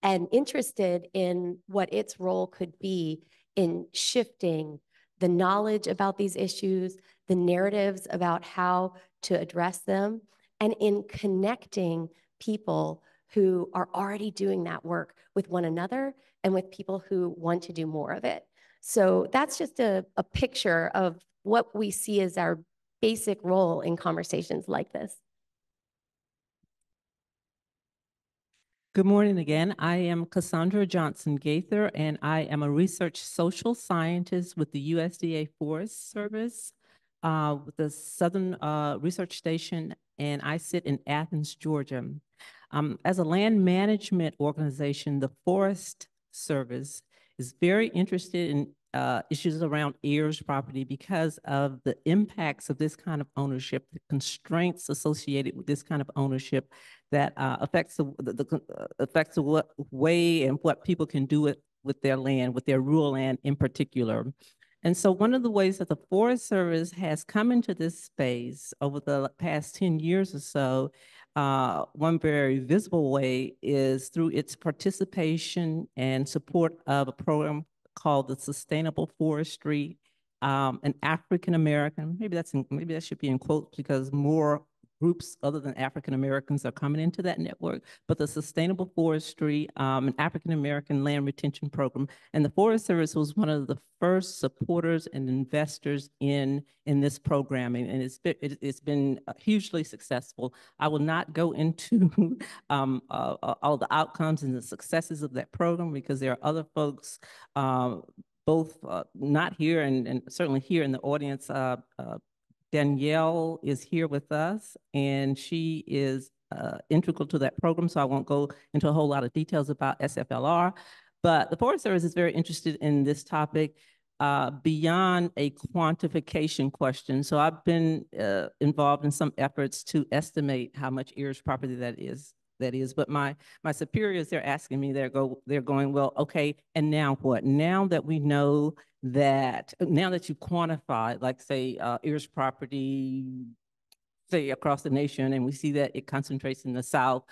and interested in what its role could be in shifting the knowledge about these issues, the narratives about how to address them, and in connecting people who are already doing that work with one another and with people who want to do more of it. So that's just a, a picture of what we see as our basic role in conversations like this. Good morning again. I am Cassandra Johnson Gaither, and I am a research social scientist with the USDA Forest Service, uh, with the Southern uh, Research Station, and I sit in Athens, Georgia. Um, as a land management organization, the Forest Service is very interested in uh, issues around heirs property because of the impacts of this kind of ownership, the constraints associated with this kind of ownership that uh, affects the, the, uh, affects the what, way and what people can do with, with their land, with their rural land in particular. And so one of the ways that the Forest Service has come into this space over the past 10 years or so uh, one very visible way is through its participation and support of a program called the Sustainable Forestry. Um, an African American, maybe that's in, maybe that should be in quotes because more groups other than African Americans are coming into that network, but the Sustainable Forestry, um, an African American land retention program. And the Forest Service was one of the first supporters and investors in, in this programming. And it's been, it, has been uh, hugely successful. I will not go into um, uh, uh, all the outcomes and the successes of that program because there are other folks uh, both uh, not here and, and certainly here in the audience, uh, uh, Danielle is here with us, and she is uh, integral to that program, so I won't go into a whole lot of details about SFLR. But the Forest Service is very interested in this topic uh, beyond a quantification question. So I've been uh, involved in some efforts to estimate how much heirs property that is that is. But my my superiors, they're asking me, they're go they're going, well, okay, and now what? Now that we know that now that you quantify, like say uh, heirs property, say across the nation, and we see that it concentrates in the South,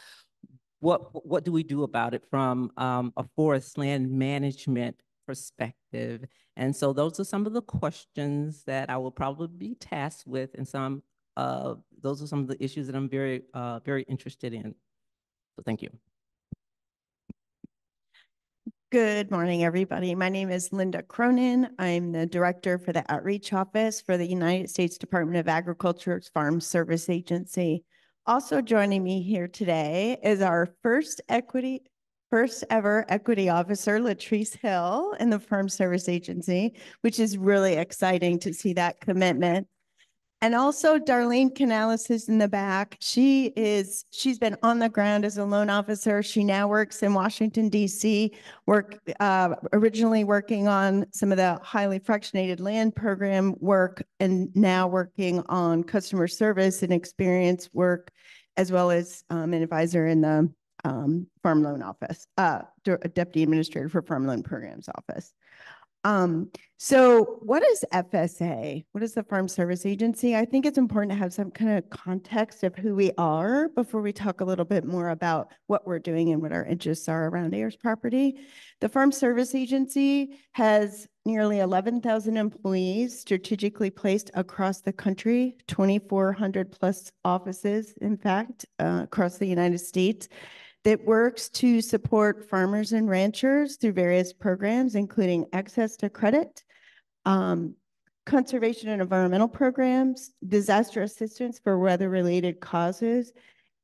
what what do we do about it from um, a forest land management perspective? And so those are some of the questions that I will probably be tasked with, and some uh, those are some of the issues that I'm very uh, very interested in. So thank you. Good morning, everybody. My name is Linda Cronin. I'm the director for the outreach office for the United States Department of Agriculture's Farm Service Agency. Also joining me here today is our first equity, first ever equity officer, Latrice Hill in the Farm Service Agency, which is really exciting to see that commitment. And also Darlene Canales is in the back. She is, she's been on the ground as a loan officer. She now works in Washington, DC, work, uh, originally working on some of the highly fractionated land program work and now working on customer service and experience work, as well as um, an advisor in the um, farm loan office, uh, deputy administrator for farm loan programs office. Um, so what is FSA? What is the Farm Service Agency? I think it's important to have some kind of context of who we are before we talk a little bit more about what we're doing and what our interests are around heirs property. The Farm Service Agency has nearly 11,000 employees strategically placed across the country, 2,400 plus offices, in fact, uh, across the United States that works to support farmers and ranchers through various programs, including access to credit, um, conservation and environmental programs, disaster assistance for weather-related causes,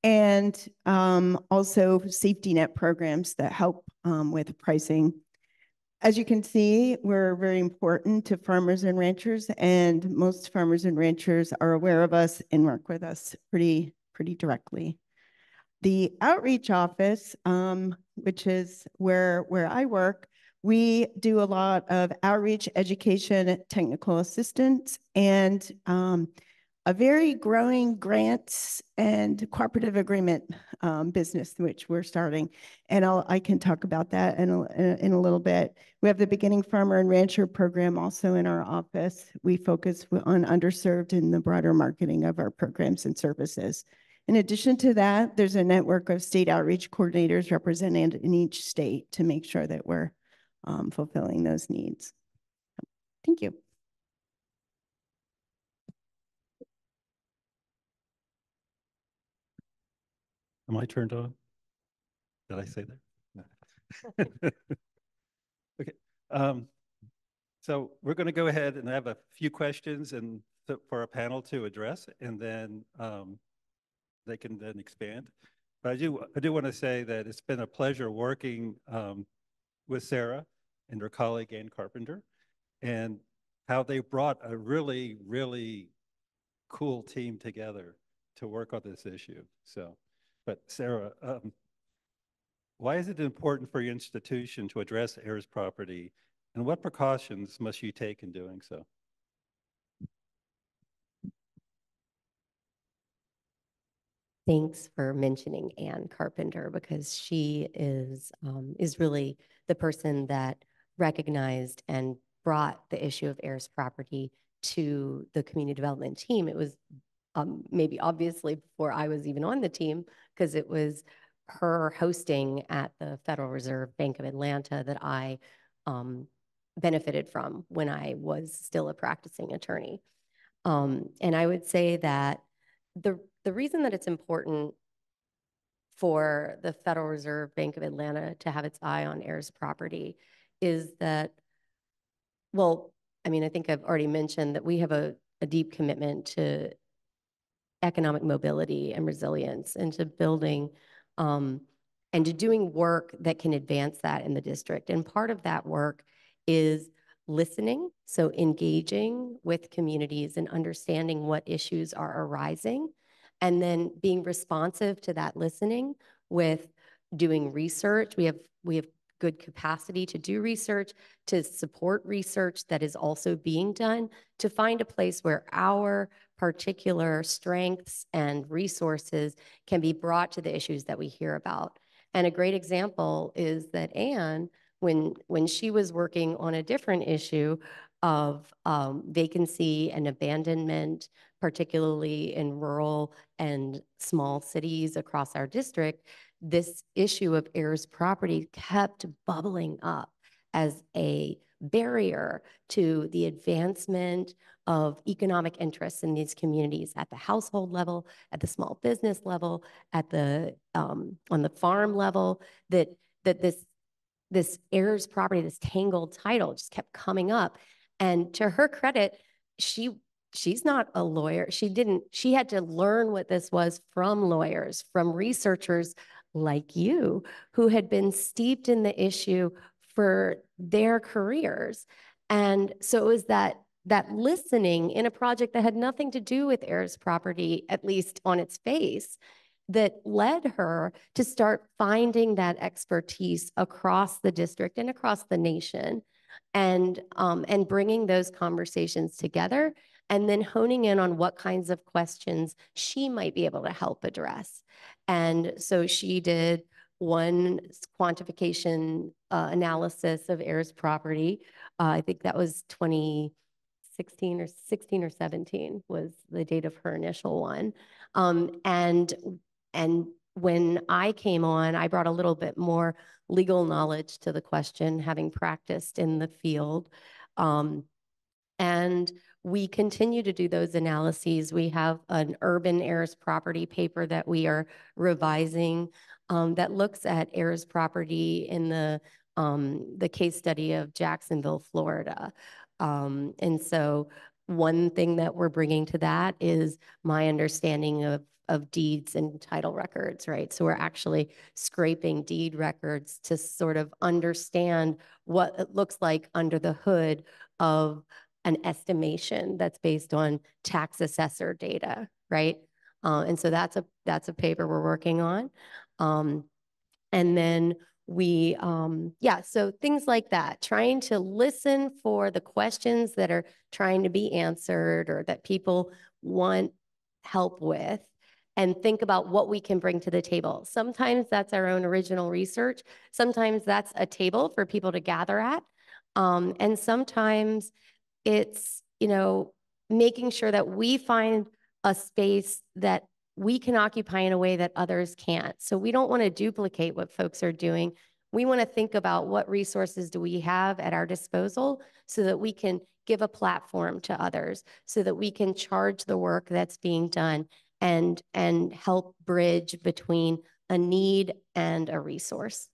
and um, also safety net programs that help um, with pricing. As you can see, we're very important to farmers and ranchers, and most farmers and ranchers are aware of us and work with us pretty, pretty directly. The outreach office, um, which is where, where I work, we do a lot of outreach, education, technical assistance, and um, a very growing grants and cooperative agreement um, business, which we're starting. And I'll, I can talk about that in a, in a little bit. We have the Beginning Farmer and Rancher program also in our office. We focus on underserved in the broader marketing of our programs and services. In addition to that, there's a network of state outreach coordinators represented in each state to make sure that we're um, fulfilling those needs. Thank you. Am I turned on? Did I say that? No. okay. Um, so we're going to go ahead and have a few questions and for a panel to address, and then um, they can then expand. But I do, I do want to say that it's been a pleasure working um, with Sarah and her colleague Ann Carpenter and how they brought a really, really cool team together to work on this issue. So, but Sarah, um, why is it important for your institution to address heirs property and what precautions must you take in doing so? Thanks for mentioning Ann Carpenter because she is um, is really the person that recognized and brought the issue of heirs property to the community development team. It was um, maybe obviously before I was even on the team, because it was her hosting at the Federal Reserve Bank of Atlanta that I um, benefited from when I was still a practicing attorney. Um, and I would say that the the reason that it's important for the Federal Reserve Bank of Atlanta to have its eye on heirs property is that, well, I mean, I think I've already mentioned that we have a, a deep commitment to economic mobility and resilience and to building um, and to doing work that can advance that in the district. And part of that work is listening, so engaging with communities and understanding what issues are arising, and then being responsive to that listening with doing research. We have we have good capacity to do research, to support research that is also being done, to find a place where our particular strengths and resources can be brought to the issues that we hear about. And a great example is that Ann, when, when she was working on a different issue of um, vacancy and abandonment, particularly in rural and small cities across our district, this issue of heirs property kept bubbling up as a barrier to the advancement of economic interests in these communities at the household level, at the small business level, at the um, on the farm level. That that this this heirs property, this tangled title, just kept coming up. And to her credit, she she's not a lawyer. She didn't. She had to learn what this was from lawyers, from researchers like you, who had been steeped in the issue for their careers. And so it was that that listening in a project that had nothing to do with heirs property, at least on its face, that led her to start finding that expertise across the district and across the nation and um, and bringing those conversations together and then honing in on what kinds of questions she might be able to help address and so she did one quantification uh, analysis of heirs property. Uh, I think that was 2016 or 16 or 17 was the date of her initial one. Um, and, and when I came on, I brought a little bit more legal knowledge to the question, having practiced in the field. Um, and we continue to do those analyses. We have an urban heirs property paper that we are revising um, that looks at heirs property in the um, the case study of Jacksonville, Florida. Um, and so one thing that we're bringing to that is my understanding of of deeds and title records, right? So we're actually scraping deed records to sort of understand what it looks like under the hood of an estimation that's based on tax assessor data, right? Uh, and so that's a that's a paper we're working on. Um, and then we, um, yeah, so things like that, trying to listen for the questions that are trying to be answered or that people want help with and think about what we can bring to the table. Sometimes that's our own original research. Sometimes that's a table for people to gather at. Um, and sometimes it's, you know, making sure that we find a space that we can occupy in a way that others can't. So we don't want to duplicate what folks are doing. We want to think about what resources do we have at our disposal so that we can give a platform to others, so that we can charge the work that's being done and, and help bridge between a need and a resource.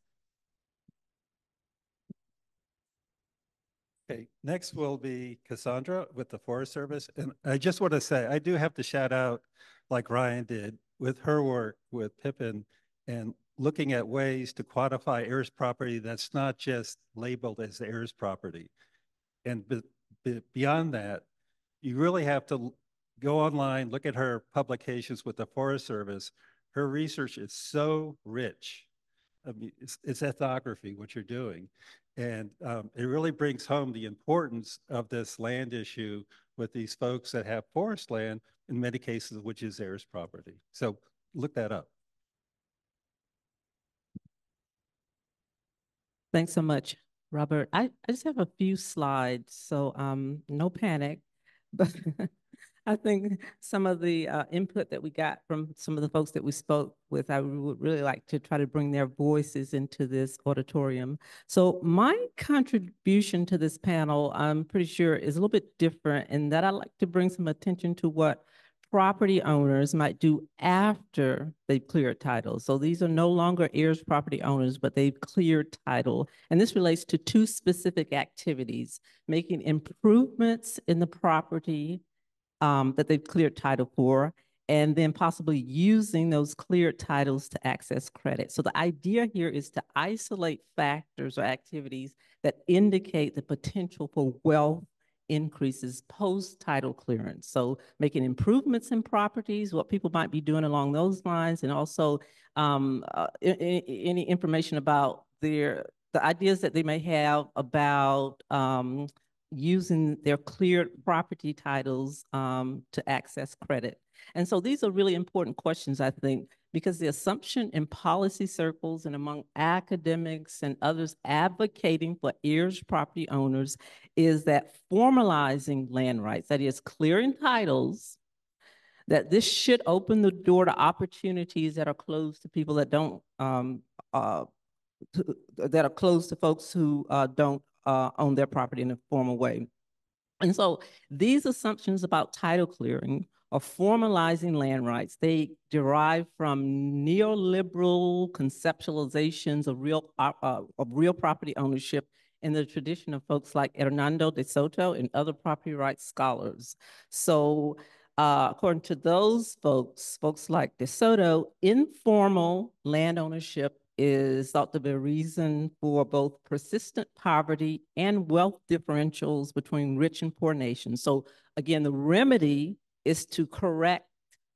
Okay, next will be Cassandra with the Forest Service. And I just want to say, I do have to shout out, like Ryan did, with her work with Pippin and looking at ways to quantify heirs property that's not just labeled as heirs property. And be, be, beyond that, you really have to go online, look at her publications with the Forest Service. Her research is so rich. I mean, it's, it's ethnography, what you're doing. And um, it really brings home the importance of this land issue with these folks that have forest land, in many cases, which is heirs property. So look that up. Thanks so much, Robert. I, I just have a few slides, so um, no panic. But I think some of the uh, input that we got from some of the folks that we spoke with, I would really like to try to bring their voices into this auditorium. So my contribution to this panel, I'm pretty sure, is a little bit different in that I like to bring some attention to what property owners might do after they've cleared title. So these are no longer heirs property owners, but they've cleared title. And this relates to two specific activities, making improvements in the property um, that they've cleared title for, and then possibly using those cleared titles to access credit. So the idea here is to isolate factors or activities that indicate the potential for wealth increases post-title clearance. So making improvements in properties, what people might be doing along those lines, and also um, uh, any information about their the ideas that they may have about um, using their cleared property titles um, to access credit. And so these are really important questions, I think, because the assumption in policy circles and among academics and others advocating for heirs property owners is that formalizing land rights, that is clearing titles, that this should open the door to opportunities that are closed to people that don't, um, uh, to, that are closed to folks who uh, don't uh, own their property in a formal way. And so these assumptions about title clearing or formalizing land rights, they derive from neoliberal conceptualizations of real, uh, uh, of real property ownership in the tradition of folks like Hernando de Soto and other property rights scholars. So uh, according to those folks, folks like De Soto, informal land ownership is thought to be a reason for both persistent poverty and wealth differentials between rich and poor nations. So again, the remedy is to correct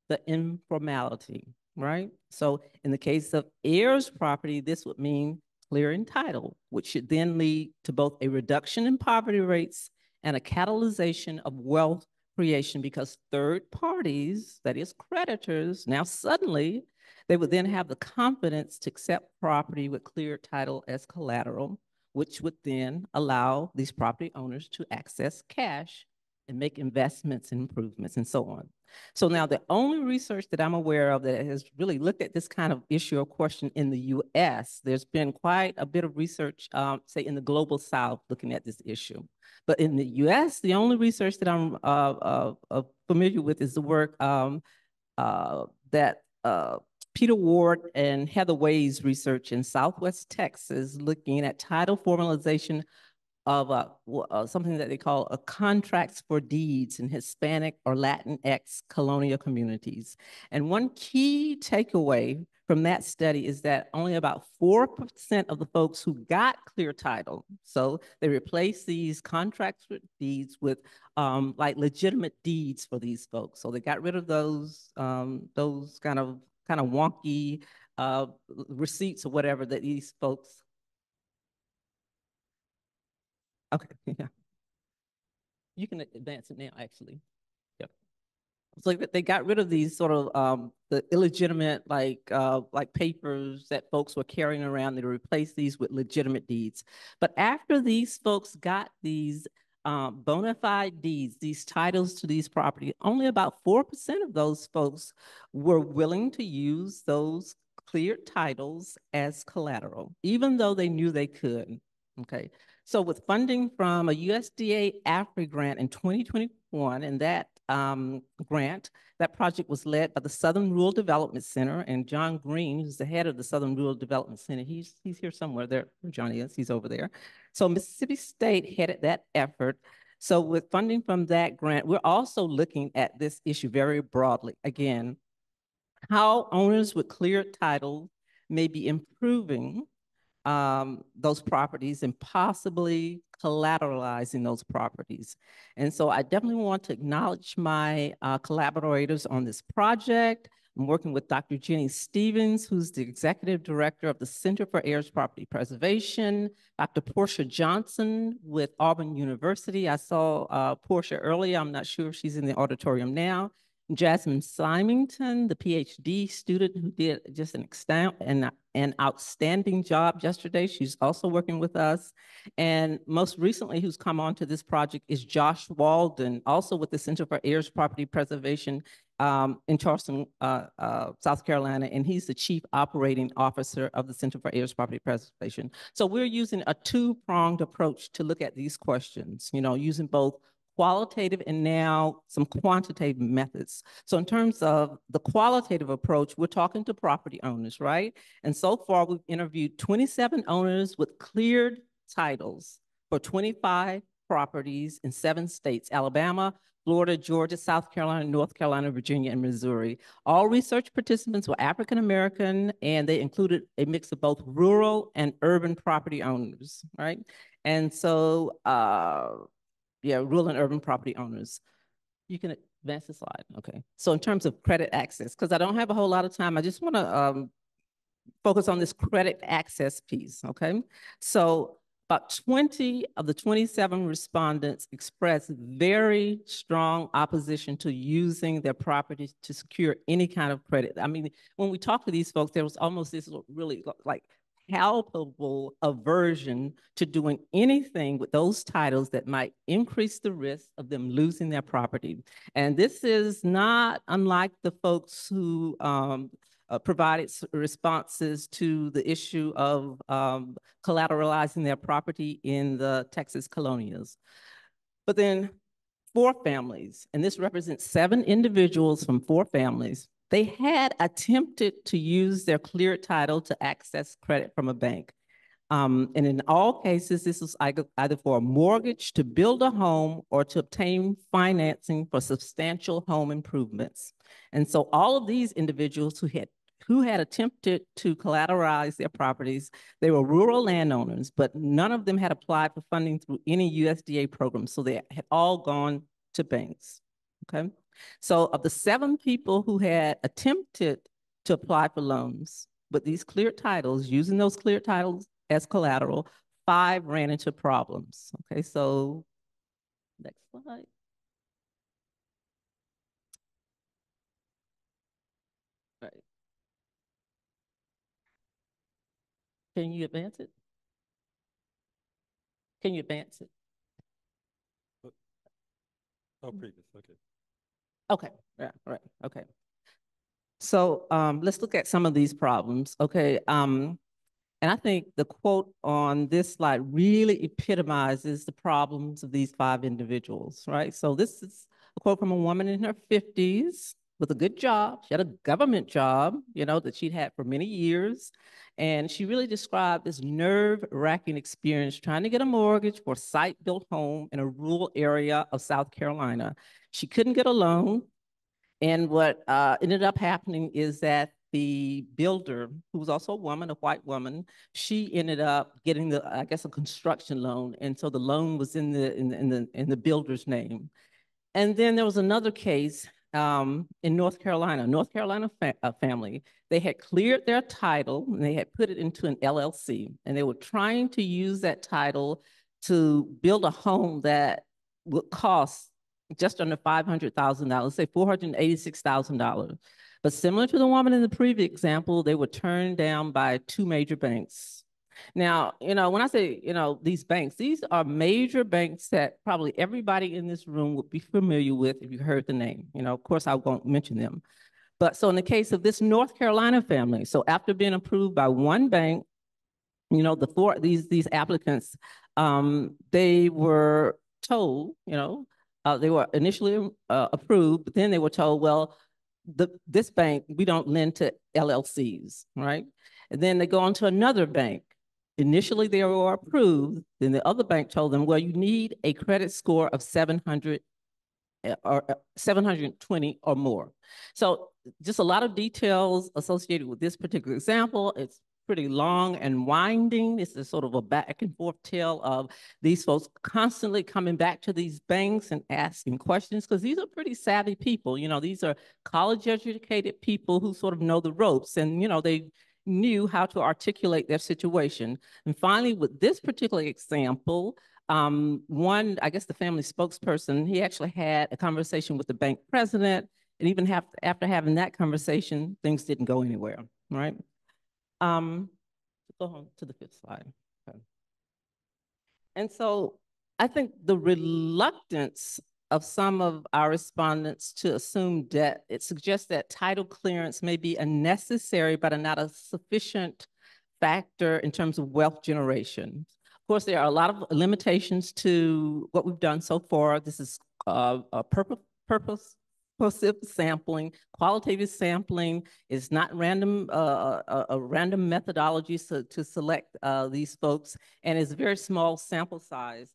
the informality, right? So in the case of heirs property, this would mean clearing title, which should then lead to both a reduction in poverty rates and a catalyzation of wealth creation because third parties, that is creditors, now suddenly they would then have the confidence to accept property with clear title as collateral, which would then allow these property owners to access cash and make investments and improvements and so on. So now the only research that I'm aware of that has really looked at this kind of issue or question in the US, there's been quite a bit of research, um, say in the global South looking at this issue. But in the US, the only research that I'm uh, uh, uh, familiar with is the work um, uh, that uh, Peter Ward and Heather Way's research in Southwest Texas looking at title formalization of a, uh, something that they call a contracts for deeds in Hispanic or Latinx colonia communities. And one key takeaway from that study is that only about 4% of the folks who got clear title, so they replaced these contracts with deeds with um, like legitimate deeds for these folks. So they got rid of those, um, those kind of kind of wonky uh, receipts or whatever that these folks. Okay, yeah. You can advance it now, actually. Yep. So they got rid of these sort of um, the illegitimate like uh, like papers that folks were carrying around. They replaced these with legitimate deeds. But after these folks got these uh, bona fide deeds, these titles to these properties, only about 4% of those folks were willing to use those cleared titles as collateral, even though they knew they could. Okay. So with funding from a USDA AFRI grant in 2021, and that um, grant, that project was led by the Southern Rural Development Center and John Green, who's the head of the Southern Rural Development Center. He's, he's here somewhere there. Johnny is, he's over there. So Mississippi State headed that effort. So with funding from that grant, we're also looking at this issue very broadly. Again, how owners with clear title may be improving um, those properties and possibly collateralizing those properties. And so I definitely want to acknowledge my uh, collaborators on this project. I'm working with Dr. Jenny Stevens, who's the executive director of the Center for Heirs Property Preservation, Dr. Portia Johnson with Auburn University. I saw uh, Portia earlier. I'm not sure if she's in the auditorium now. Jasmine Symington, the PhD student who did just an, an an outstanding job yesterday. She's also working with us. And most recently, who's come on to this project is Josh Walden, also with the Center for Heirs Property Preservation um, in Charleston, uh, uh, South Carolina, and he's the Chief Operating Officer of the Center for Heirs Property Preservation. So we're using a two-pronged approach to look at these questions, you know, using both qualitative and now some quantitative methods. So in terms of the qualitative approach, we're talking to property owners, right? And so far, we've interviewed 27 owners with cleared titles for 25 properties in seven states, Alabama, Florida, Georgia, South Carolina, North Carolina, Virginia, and Missouri. All research participants were African American, and they included a mix of both rural and urban property owners, right? And so, uh, yeah, rural and urban property owners. You can advance the slide, okay. So in terms of credit access, because I don't have a whole lot of time, I just want to um, focus on this credit access piece, okay? So about 20 of the 27 respondents expressed very strong opposition to using their properties to secure any kind of credit. I mean, when we talked to these folks, there was almost this really like palpable aversion to doing anything with those titles that might increase the risk of them losing their property. And this is not unlike the folks who um, uh, provided responses to the issue of um, collateralizing their property in the Texas colonias. But then four families, and this represents seven individuals from four families, they had attempted to use their clear title to access credit from a bank. Um, and in all cases, this was either for a mortgage to build a home or to obtain financing for substantial home improvements. And so all of these individuals who had who had attempted to collateralize their properties. They were rural landowners, but none of them had applied for funding through any USDA program. So they had all gone to banks, okay? So of the seven people who had attempted to apply for loans with these clear titles, using those clear titles as collateral, five ran into problems. Okay, so next slide. Right. Can you advance it? Can you advance it? Oh, oh previous, okay. Okay, yeah, right, okay. So um, let's look at some of these problems. Okay, um, and I think the quote on this slide really epitomizes the problems of these five individuals, right? So this is a quote from a woman in her 50s with a good job. She had a government job, you know, that she'd had for many years. And she really described this nerve wracking experience trying to get a mortgage for a site built home in a rural area of South Carolina. She couldn't get a loan. And what uh, ended up happening is that the builder, who was also a woman, a white woman, she ended up getting the, I guess, a construction loan, and so the loan was in the in the in the, in the builder's name. And then there was another case um, in North Carolina, North Carolina fa uh, family. They had cleared their title and they had put it into an LLC, and they were trying to use that title to build a home that would cost just under $500,000, say $486,000. But similar to the woman in the previous example, they were turned down by two major banks. Now, you know, when I say, you know, these banks, these are major banks that probably everybody in this room would be familiar with if you heard the name. You know, of course, I won't mention them. But so in the case of this North Carolina family, so after being approved by one bank, you know, the four these these applicants, um, they were told, you know, uh, they were initially uh, approved, but then they were told, well, the, this bank, we don't lend to LLCs, right? And then they go on to another bank. Initially, they were approved. Then the other bank told them, well, you need a credit score of 700 uh, or 720 or more. So just a lot of details associated with this particular example. It's pretty long and winding. This is sort of a back and forth tale of these folks constantly coming back to these banks and asking questions because these are pretty savvy people. You know, these are college educated people who sort of know the ropes and, you know, they knew how to articulate their situation. And finally, with this particular example, um, one, I guess the family spokesperson, he actually had a conversation with the bank president. And even have, after having that conversation, things didn't go anywhere, right? Um, go on to the fifth slide. Okay. And so I think the reluctance of some of our respondents to assume debt, it suggests that title clearance may be a necessary but not a sufficient factor in terms of wealth generation. Of course, there are a lot of limitations to what we've done so far. This is uh, a purpose, purpose sampling, qualitative sampling is not random, uh, a, a, random methodology so, to select uh, these folks, and it's a very small sample size.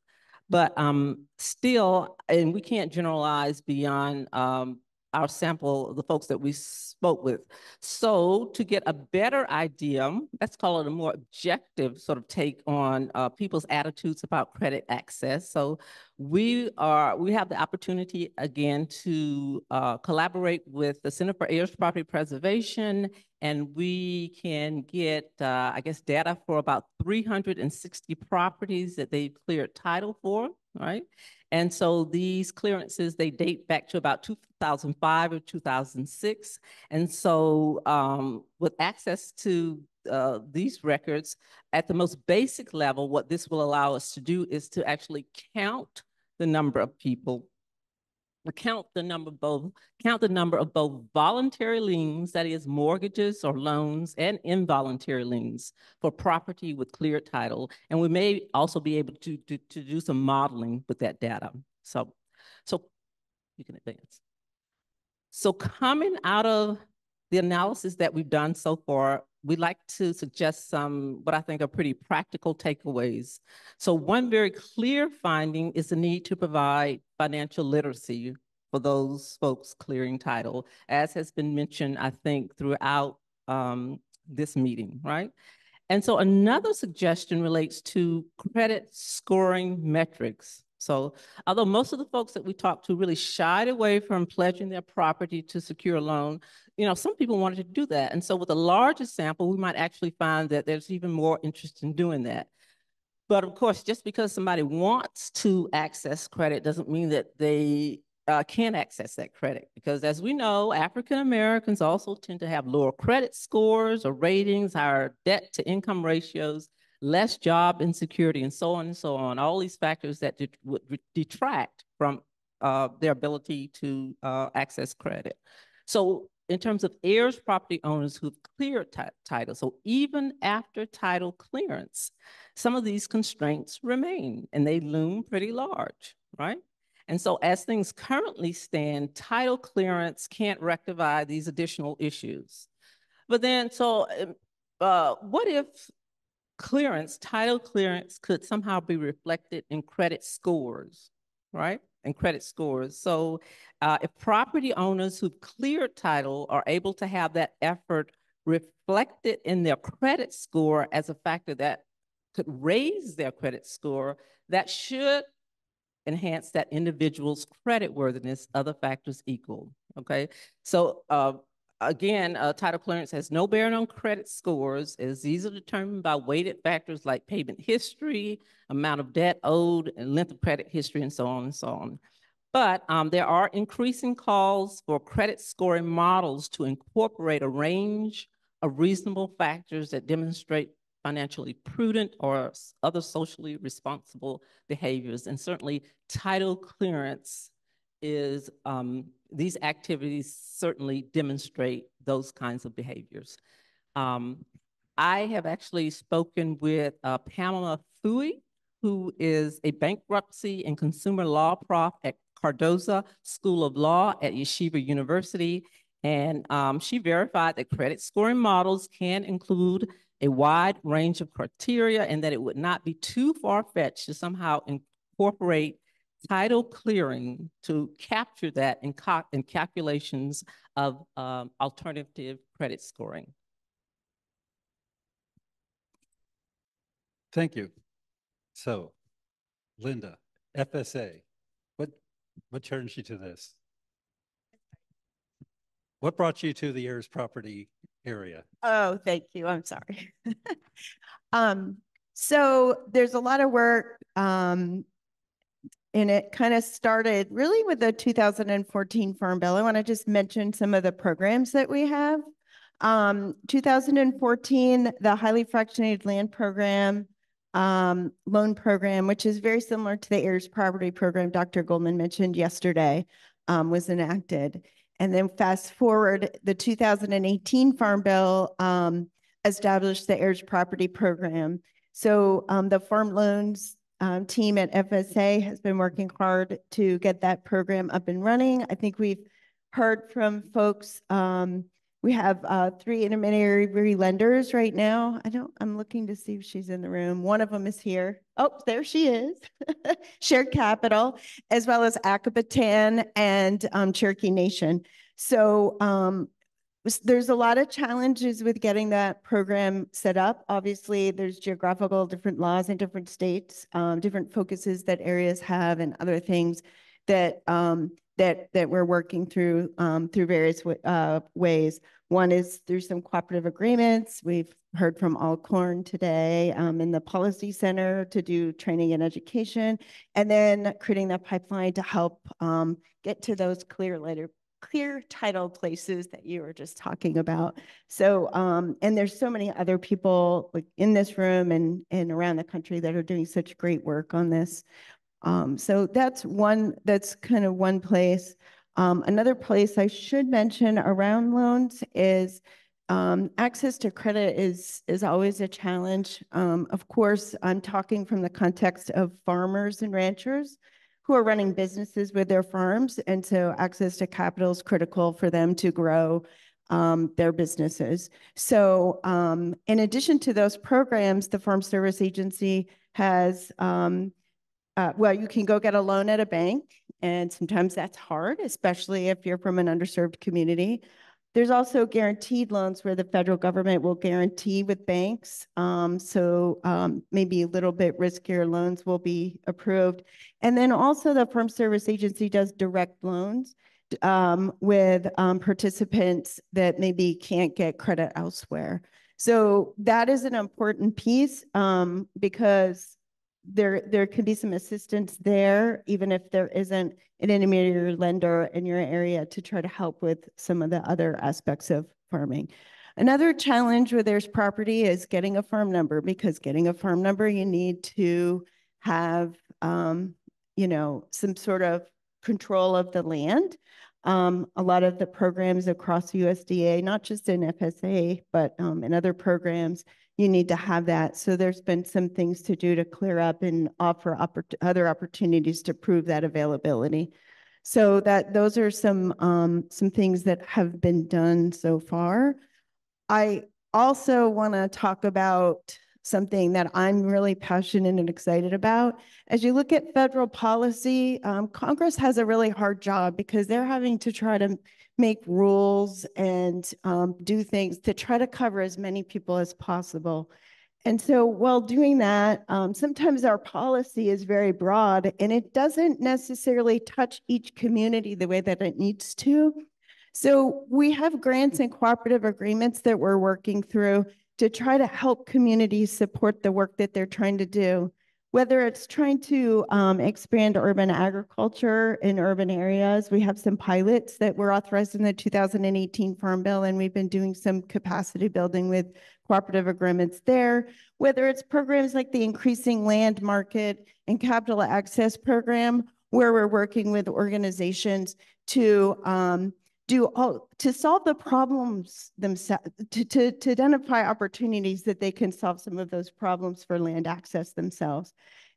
But um, still, and we can't generalize beyond um, our sample, the folks that we spoke with. So to get a better idea, let's call it a more objective sort of take on uh, people's attitudes about credit access. So we are we have the opportunity again to uh, collaborate with the Center for Heirs Property Preservation, and we can get uh, I guess data for about 360 properties that they've cleared title for, right? And so these clearances, they date back to about 2005 or 2006. And so um, with access to uh, these records, at the most basic level, what this will allow us to do is to actually count the number of people count the number of both count the number of both voluntary liens, that is mortgages or loans, and involuntary liens for property with clear title. And we may also be able to, to, to do some modeling with that data. So, so you can advance. So coming out of the analysis that we've done so far, we'd like to suggest some what I think are pretty practical takeaways. So one very clear finding is the need to provide financial literacy for those folks clearing title, as has been mentioned, I think, throughout um, this meeting, right? And so another suggestion relates to credit scoring metrics. So although most of the folks that we talked to really shied away from pledging their property to secure a loan, you know, some people wanted to do that. And so with a larger sample, we might actually find that there's even more interest in doing that. But of course, just because somebody wants to access credit doesn't mean that they uh, can access that credit. Because as we know, African Americans also tend to have lower credit scores or ratings, higher debt to income ratios, less job insecurity, and so on and so on. All these factors that det would detract from uh, their ability to uh, access credit. So in terms of heirs property owners who've cleared title, so even after title clearance, some of these constraints remain and they loom pretty large, right? And so as things currently stand, title clearance can't rectify these additional issues. But then, so um, uh, what if clearance, title clearance could somehow be reflected in credit scores, right? And credit scores. So uh, if property owners who've cleared title are able to have that effort reflected in their credit score as a factor that could raise their credit score, that should enhance that individual's credit worthiness, other factors equal, okay? So uh, again, uh, title clearance has no bearing on credit scores. As these are determined by weighted factors like payment history, amount of debt owed, and length of credit history, and so on and so on. But um, there are increasing calls for credit scoring models to incorporate a range of reasonable factors that demonstrate financially prudent or other socially responsible behaviors. And certainly title clearance is um, these activities certainly demonstrate those kinds of behaviors. Um, I have actually spoken with uh, Pamela Foohey, who is a bankruptcy and consumer law prof at Cardozo School of Law at Yeshiva University. And um, she verified that credit scoring models can include a wide range of criteria and that it would not be too far-fetched to somehow incorporate title clearing to capture that in, in calculations of um, alternative credit scoring. Thank you. So, Linda, FSA, what what turns you to this? What brought you to the heirs property area? Oh, thank you. I'm sorry. um, so there's a lot of work um, and it kind of started really with the 2014 Farm Bill. I want to just mention some of the programs that we have. Um, 2014, the highly fractionated land program, um, loan program, which is very similar to the heirs property program Dr. Goldmon mentioned yesterday, um, was enacted. And then fast forward, the 2018 Farm Bill um, established the heirs property program. So um, the farm loans um, team at FSA has been working hard to get that program up and running. I think we've heard from folks. Um, we have uh, three intermediary lenders right now. I don't, I'm looking to see if she's in the room. One of them is here. Oh, there she is. Shared Capital, as well as Akiptan and um, Cherokee Nation. So um, there's a lot of challenges with getting that program set up. Obviously, there's geographical different laws in different states, um, different focuses that areas have, and other things that um, that that we're working through um, through various uh, ways. One is through some cooperative agreements. We've heard from Alcorn today um, in the policy center to do training and education, and then creating that pipeline to help um, get to those clear later clear title places that you were just talking about. So, um, and there's so many other people like in this room and, and around the country that are doing such great work on this. Um, so that's one, that's kind of one place. Um, another place I should mention around loans is um, access to credit is is always a challenge. Um, of course, I'm talking from the context of farmers and ranchers who are running businesses with their farms. And so access to capital is critical for them to grow um, their businesses. So um, in addition to those programs, the Farm Service Agency has, um, uh, well, you can go get a loan at a bank. And sometimes that's hard, especially if you're from an underserved community. There's also guaranteed loans where the federal government will guarantee with banks. Um, so um, maybe a little bit riskier loans will be approved. And then also the Farm Service Agency does direct loans um, with um, participants that maybe can't get credit elsewhere. So that is an important piece um, because there there can be some assistance there, even if there isn't an intermediary lender in your area to try to help with some of the other aspects of farming. Another challenge with heirs property is getting a farm number because getting a farm number, you need to have, um, you know, some sort of control of the land. Um, a lot of the programs across USDA, not just in FSA, but um, in other programs, you need to have that. So there's been some things to do to clear up and offer oppor other opportunities to prove that availability. So that those are some um, some things that have been done so far. I also want to talk about something that I'm really passionate and excited about. As you look at federal policy, um, Congress has a really hard job because they're having to try to make rules and um, do things to try to cover as many people as possible. And so while doing that, um, sometimes our policy is very broad and it doesn't necessarily touch each community the way that it needs to. So we have grants and cooperative agreements that we're working through to try to help communities support the work that they're trying to do whether it's trying to um, expand urban agriculture in urban areas. We have some pilots that were authorized in the 2018 Farm Bill, and we've been doing some capacity building with cooperative agreements there. Whether it's programs like the Increasing Land Market and Capital Access Program, where we're working with organizations to um, do all to solve the problems themselves to, to, to identify opportunities that they can solve some of those problems for land access themselves.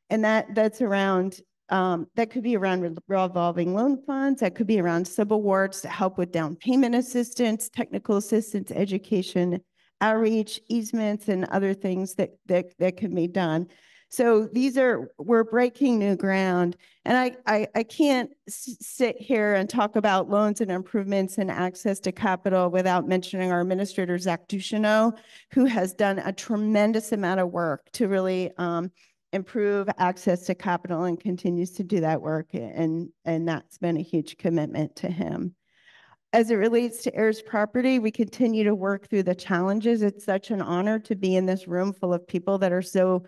And that that's around um, that could be around revolving loan funds that could be around subawards to help with down payment assistance technical assistance education outreach easements and other things that that, that can be done so these are, we're breaking new ground. And I, I, I can't sit here and talk about loans and improvements and access to capital without mentioning our administrator, Zach Ducheneaux, who has done a tremendous amount of work to really um, improve access to capital and continues to do that work. And, and that's been a huge commitment to him. As it relates to heirs property, we continue to work through the challenges. It's such an honor to be in this room full of people that are so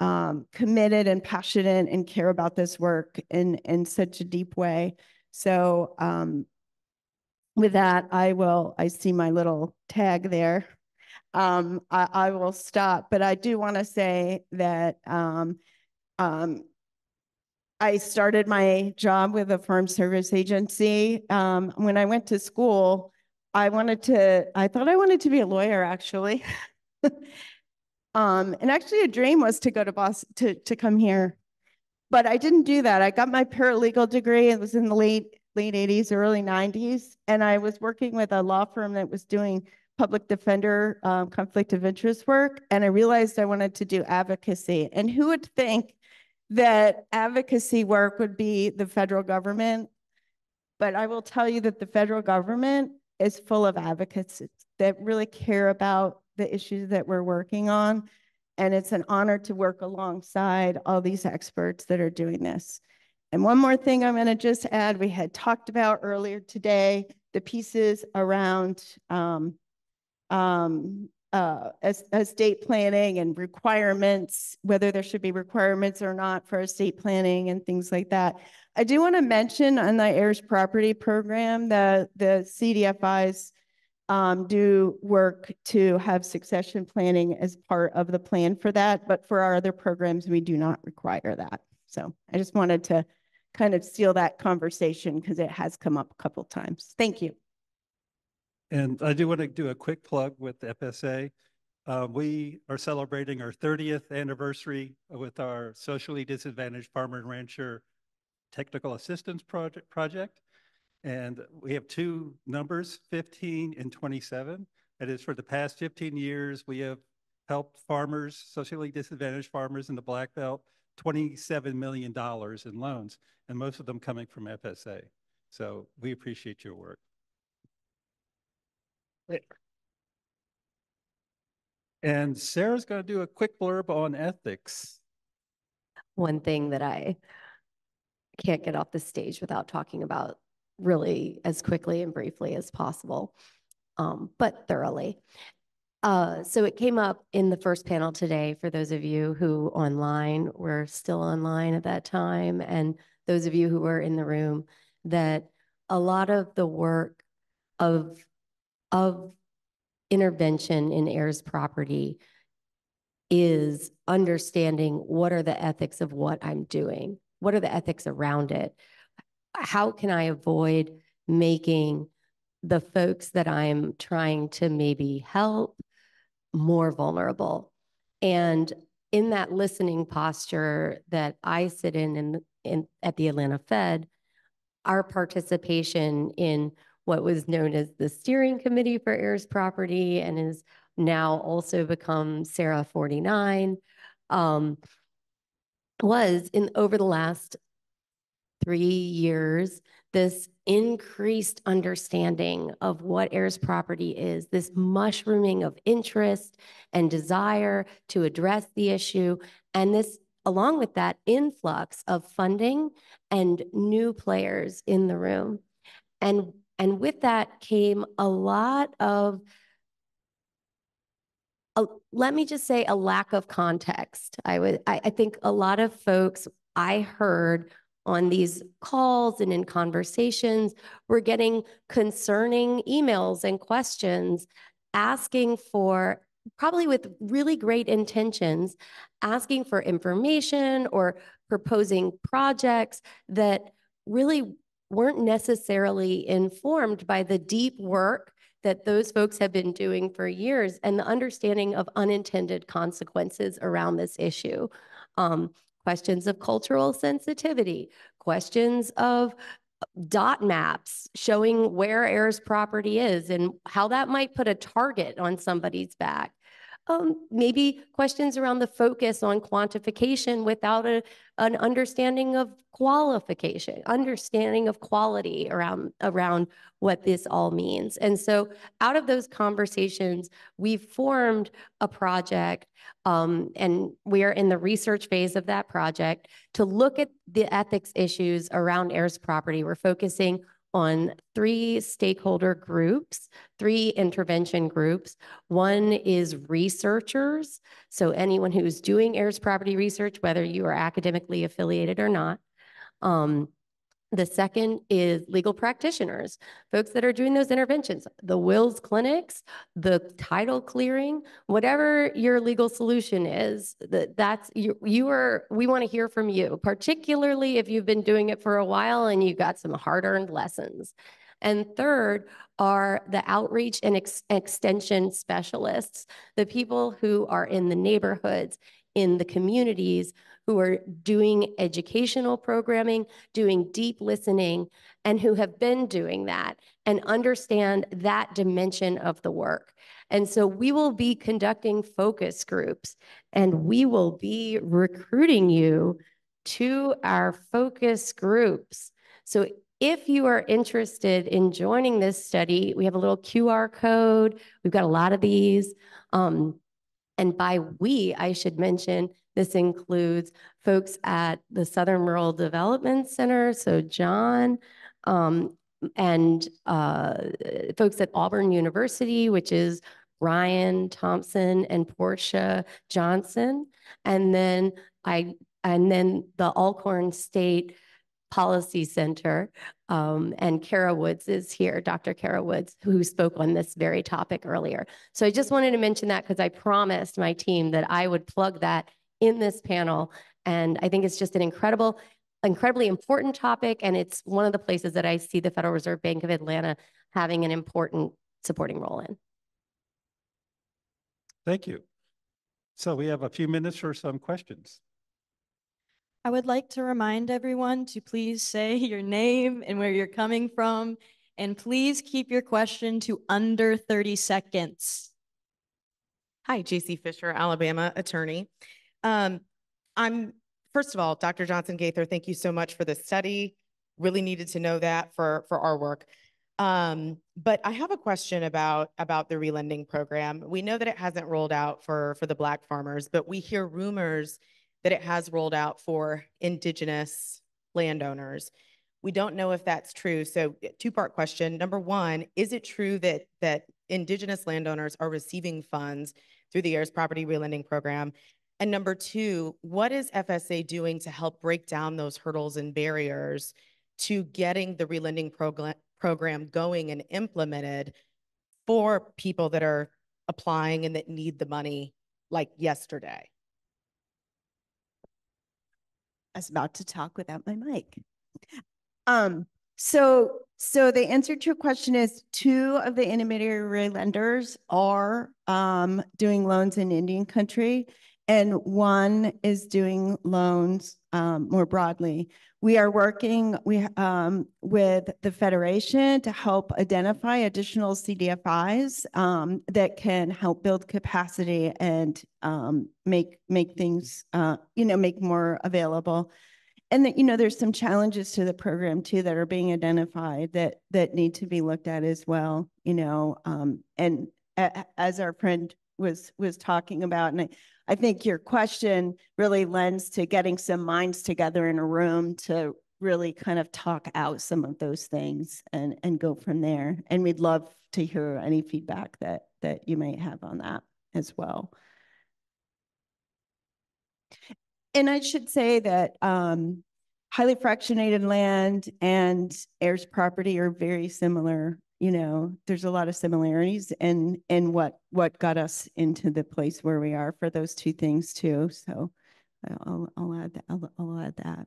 um, committed and passionate and care about this work in, in such a deep way. So um, with that, I will, I see my little tag there. Um, I, I will stop, but I do want to say that, um, um, I started my job with a farm service agency. Um, when I went to school, I wanted to, I thought I wanted to be a lawyer actually. um, and actually a dream was to go to Boston, to, to come here. But I didn't do that. I got my paralegal degree. It was in the late, late 80s, early 90s. And I was working with a law firm that was doing public defender um, conflict of interest work. And I realized I wanted to do advocacy. And who would think that advocacy work would be the federal government? But I will tell you that the federal government is full of advocates that really care about the issues that we're working on. And it's an honor to work alongside all these experts that are doing this. And one more thing I'm going to just add, we had talked about earlier today, the pieces around um, um, uh, estate planning and requirements, whether there should be requirements or not for estate planning and things like that. I do want to mention on the heirs property program that the CDFIs um, do work to have succession planning as part of the plan for that. But for our other programs, we do not require that. So I just wanted to kind of steal that conversation because it has come up a couple times. Thank you. And I do want to do a quick plug with FSA. Uh, we are celebrating our 30th anniversary with our socially disadvantaged farmer and rancher technical assistance project. project. And we have two numbers, 15 and 27. That is for the past 15 years, we have helped farmers, socially disadvantaged farmers in the Black Belt, $27 million in loans, and most of them coming from FSA. So we appreciate your work. And Sarah's going to do a quick blurb on ethics. One thing that I can't get off the stage without talking about really as quickly and briefly as possible, um, but thoroughly. Uh, so it came up in the first panel today for those of you who online were still online at that time, and those of you who were in the room, that a lot of the work of of intervention in heirs property is understanding what are the ethics of what I'm doing? What are the ethics around it? How can I avoid making the folks that I'm trying to maybe help more vulnerable? And in that listening posture that I sit in, in, in at the Atlanta Fed, our participation in what was known as the Steering Committee for Heirs Property and is now also become SERA 49, um, was in over the last three years, this increased understanding of what heirs property is, this mushrooming of interest and desire to address the issue, and this, along with that, influx of funding and new players in the room. And and with that came a lot of, let me just say, a lack of context. I would, I, I think a lot of folks I heard on these calls and in conversations we're getting concerning emails and questions asking for probably with really great intentions, asking for information or proposing projects that really weren't necessarily informed by the deep work that those folks have been doing for years and the understanding of unintended consequences around this issue. Um, questions of cultural sensitivity, questions of uh, dot maps showing where heirs property is and how that might put a target on somebody's back. Um, maybe questions around the focus on quantification without a, an understanding of qualification, understanding of quality around, around what this all means. And so out of those conversations, we formed a project um, and we are in the research phase of that project to look at the ethics issues around heirs property. We're focusing on three stakeholder groups, three intervention groups. One is researchers, so anyone who's doing heirs property research, whether you are academically affiliated or not. Um, The second is legal practitioners, folks that are doing those interventions, the wills clinics, the title clearing, whatever your legal solution is, that that's you, you are, we want to hear from you, particularly if you've been doing it for a while and you got some hard-earned lessons. And third are the outreach and ex- extension specialists, the people who are in the neighborhoods, in the communities who are doing educational programming, doing deep listening, and who have been doing that and understand that dimension of the work. And so we will be conducting focus groups and we will be recruiting you to our focus groups. So if you are interested in joining this study, we have a little QR code. We've got a lot of these. Um, and by we, I should mention, this includes folks at the Southern Rural Development Center, so John, um, and uh, folks at Auburn University, which is Ryan Thomson and Portia Johnson, and then I and then the Alcorn State Policy Center. Um, and Kara Woods is here, Dr. Kara Woods, who spoke on this very topic earlier. So I just wanted to mention that because I promised my team that I would plug that in this panel. And I think it's just an incredible, incredibly important topic. And it's one of the places that I see the Federal Reserve Bank of Atlanta having an important supporting role in. Thank you. So we have a few minutes for some questions. I would like to remind everyone to please say your name and where you're coming from, and please keep your question to under 30 seconds. Hi, JC Fisher, Alabama attorney. Um, I'm, first of all, Dr. Johnson Gaither, thank you so much for this study. Really needed to know that for, for our work. Um, but I have a question about, about the relending program. We know that it hasn't rolled out for, for the Black farmers, but we hear rumors that it has rolled out for indigenous landowners. We don't know if that's true. So two-part question. Number one, is it true that that indigenous landowners are receiving funds through the heirs property relending program? And number two, what is FSA doing to help break down those hurdles and barriers to getting the relending program going and implemented for people that are applying and that need the money like yesterday? I was about to talk without my mic. Um, so, so the answer to your question is two of the intermediary lenders are um, doing loans in Indian country, and one is doing loans um, more broadly. We are working we, um, with the Federation to help identify additional CDFIs um, that can help build capacity and um, make make things, uh, you know, make more available. And that, you know, there's some challenges to the program too that are being identified that that need to be looked at as well, you know. Um, and a, as our friend was was talking about, and I, I think your question really lends to getting some minds together in a room to really kind of talk out some of those things and, and go from there. And we'd love to hear any feedback that, that you may have on that as well. And I should say that um, highly fractionated land and heirs property are very similar you know there's a lot of similarities and and what what got us into the place where we are for those two things too so i'll i'll add that i'll, I'll add that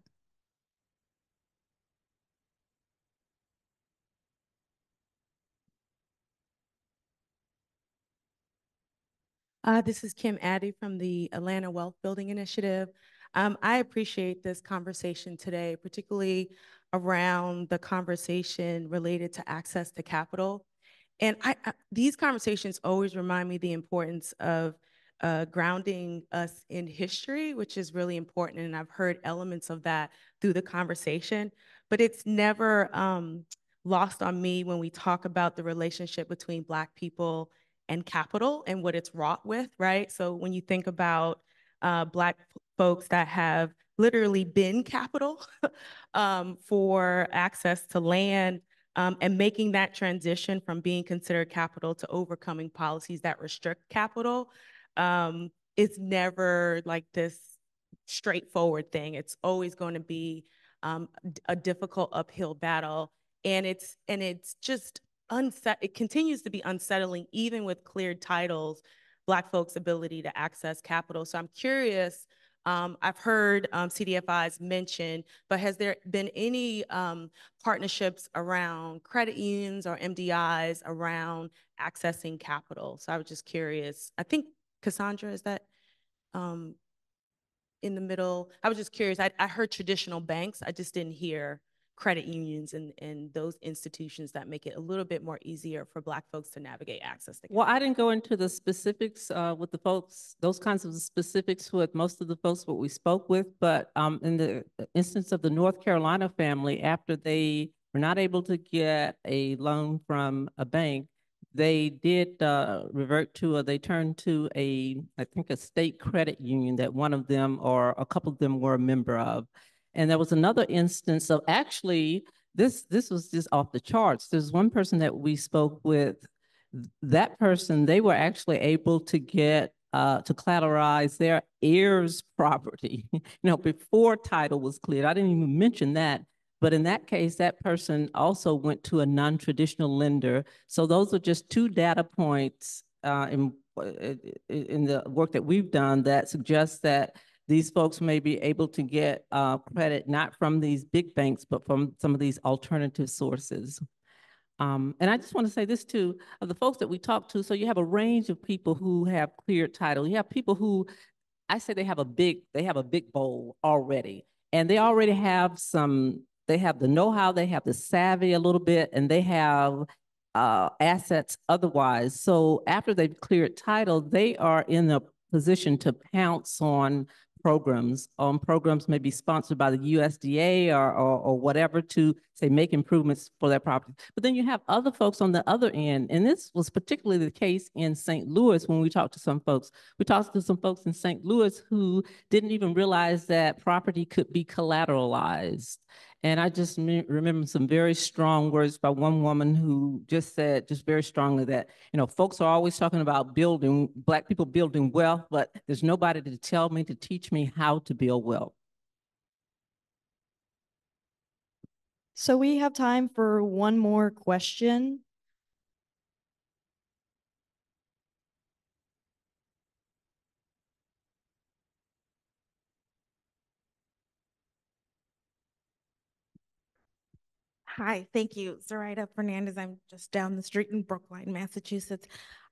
Uh, this is Kim Addy from the Atlanta Wealth Building Initiative. Um, I appreciate this conversation today, particularly around the conversation related to access to capital. And I, I, these conversations always remind me the importance of uh, grounding us in history, which is really important. And I've heard elements of that through the conversation, but it's never um, lost on me when we talk about the relationship between Black people and capital and what it's wrought with, right? So when you think about uh, Black folks that have literally been capital um, for access to land um, and making that transition from being considered capital to overcoming policies that restrict capital um, is never like this straightforward thing. It's always going to be um, a difficult uphill battle. And it's, and it's just unset, it continues to be unsettling, even with cleared titles, Black folks' ability to access capital. So I'm curious, um, I've heard um, CDFIs mentioned, but has there been any um, partnerships around credit unions or MDIs around accessing capital? So I was just curious. I think Cassandra, is that um, in the middle? I was just curious. I, I heard traditional banks. I just didn't hear credit unions and, and those institutions that make it a little bit more easier for Black folks to navigate access to Well, I didn't go into the specifics uh, with the folks, those kinds of specifics with most of the folks what we spoke with, but um, in the instance of the North Carolina family, after they were not able to get a loan from a bank, they did uh, revert to, or they turned to a, I think, a state credit union that one of them or a couple of them were a member of. And there was another instance of actually, this this was just off the charts. There's one person that we spoke with. That person, they were actually able to get uh, to collateralize their heirs' property, you know, before title was cleared. I didn't even mention that. But in that case, that person also went to a non-traditional lender. So those are just two data points uh, in, in the work that we've done that suggests that these folks may be able to get uh, credit not from these big banks, but from some of these alternative sources. Um, and I just want to say this too, of the folks that we talked to, so you have a range of people who have cleared title. You have people who, I say they have a big, they have a big bowl already. And they already have some, they have the know-how, they have the savvy a little bit, and they have uh, assets otherwise. So after they've cleared title, they are in a position to pounce on programs. Um, programs may be sponsored by the USDA or, or, or whatever to say make improvements for their property. But then you have other folks on the other end, and this was particularly the case in St. Louis when we talked to some folks. We talked to some folks in St. Louis who didn't even realize that property could be collateralized. And I just remember some very strong words by one woman who just said, just very strongly, that, you know, folks are always talking about building, Black people building wealth, but there's nobody to tell me, to teach me how to build wealth. So we have time for one more question. Hi, thank you. Zoraida Fernandez. I'm just down the street in Brookline, Massachusetts.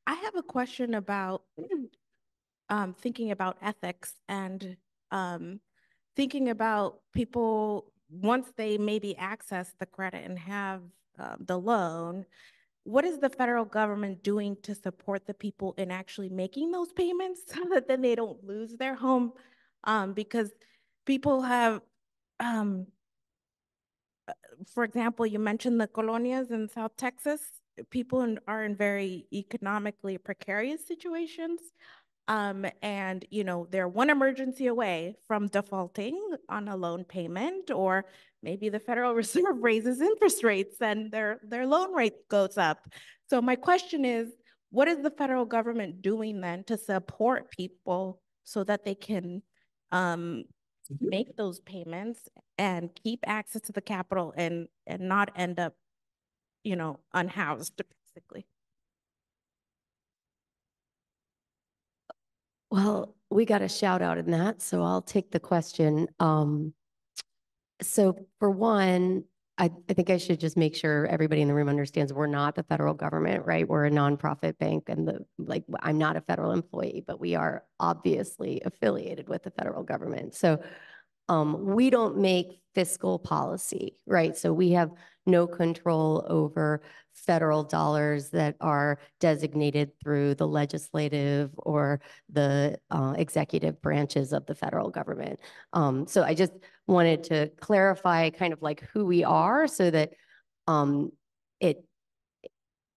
I have a question about um, thinking about ethics and um, thinking about people once they maybe access the credit and have uh, the loan. What is the federal government doing to support the people in actually making those payments so that then they don't lose their home? Um, because people have um, for example, you mentioned the colonias in South Texas. People in, are in very economically precarious situations. Um, and, you know, they're one emergency away from defaulting on a loan payment, or maybe the Federal Reserve raises interest rates and their, their loan rate goes up. So my question is, what is the federal government doing then to support people so that they can um, make those payments and keep access to the capital and and not end up, you know, unhoused basically. Well, we got a shout out in that, so I'll take the question. Um, so for one, I, I think I should just make sure everybody in the room understands we're not the federal government, right? We're a nonprofit bank and the like I'm not a federal employee, but we are obviously affiliated with the federal government. So um, we don't make fiscal policy, right? So we have no control over federal dollars that are designated through the legislative or the uh, executive branches of the federal government. Um, so I just wanted to clarify kind of like who we are so that um, it,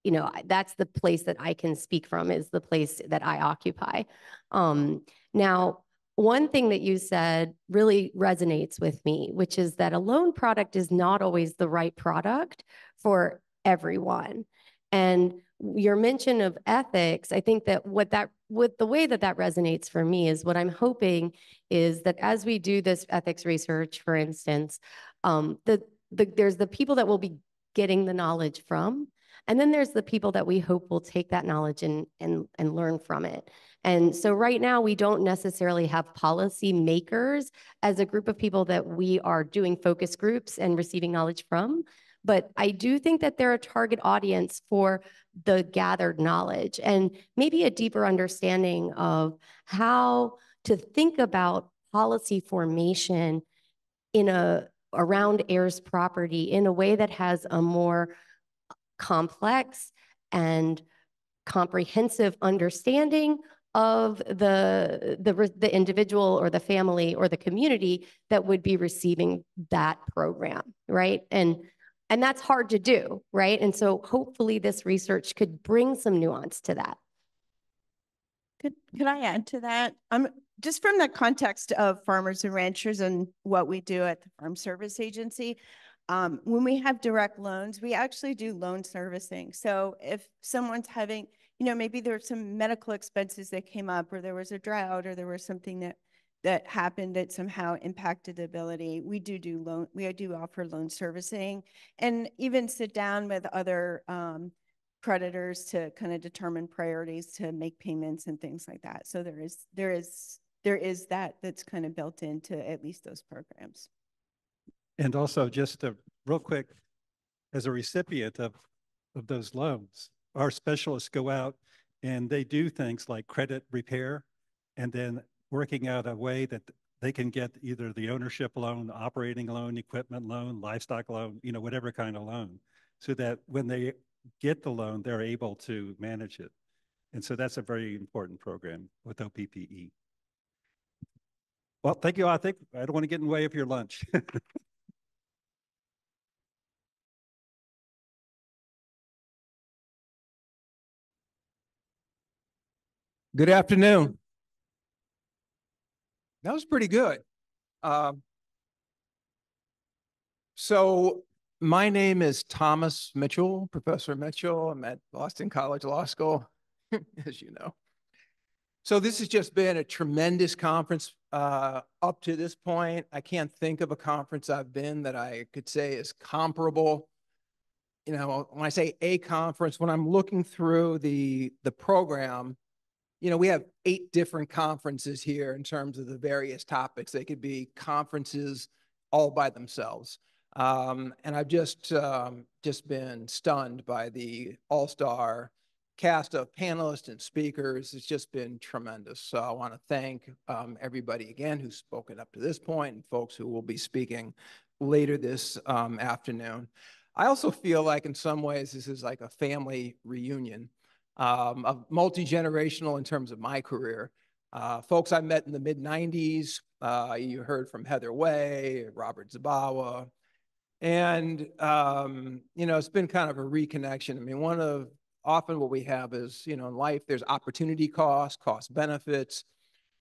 you know, that's the place that I can speak from is the place that I occupy. Um, now, one thing that you said really resonates with me, which is that a loan product is not always the right product for everyone. And your mention of ethics, I think that what that with the way that that resonates for me is what I'm hoping is that as we do this ethics research, for instance, Um, the, the, there's the people that will be getting the knowledge from, and then there's the people that we hope will take that knowledge and, and, and learn from it. And so right now, we don't necessarily have policy makers as a group of people that we are doing focus groups and receiving knowledge from. But I do think that they're a target audience for the gathered knowledge and maybe a deeper understanding of how to think about policy formation in a around heirs property in a way that has a more complex and comprehensive understanding of the the the individual or the family or the community that would be receiving that program right? And and that's hard to do right? And so hopefully this research could bring some nuance to that. Could could i add to that? Um just from the context of farmers and ranchers and what we do at the farm service agency um, when we have direct loans we actually do loan servicing. So if someone's having you know, maybe there were some medical expenses that came up or there was a drought or there was something that that happened that somehow impacted the ability. We do do loan, we do offer loan servicing and even sit down with other um, creditors to kind of determine priorities to make payments and things like that. So there is, there is, there is that that's kind of built into at least those programs. And also just a real quick, as a recipient of, of those loans, our specialists go out and they do things like credit repair and then working out a way that they can get either the ownership loan, operating loan, equipment loan, livestock loan, you know, whatever kind of loan, so that when they get the loan, they're able to manage it. And so that's a very important program with OPPE. Well, thank you. I think I don't want to get in the way of your lunch. Good afternoon. That was pretty good. Um, so my name is Thomas Mitchell, Professor Mitchell. I'm at Boston College Law School, as you know. So this has just been a tremendous conference uh, up to this point. I can't think of a conference I've been that I could say is comparable. You know, when I say a conference, when I'm looking through the the program, you know, we have eight different conferences here in terms of the various topics. They could be conferences all by themselves. Um, and I've just um, just been stunned by the all-star cast of panelists and speakers. It's just been tremendous. So I want to thank um, everybody again who's spoken up to this point and folks who will be speaking later this um, afternoon. I also feel like in some ways this is like a family reunion um, multi-generational in terms of my career. Uh, folks I met in the mid 90s, uh, you heard from Heather Way, Robert Zabawa, and um, you know, it's been kind of a reconnection. I mean, one of often what we have is, you know, in life, there's opportunity costs, cost benefits.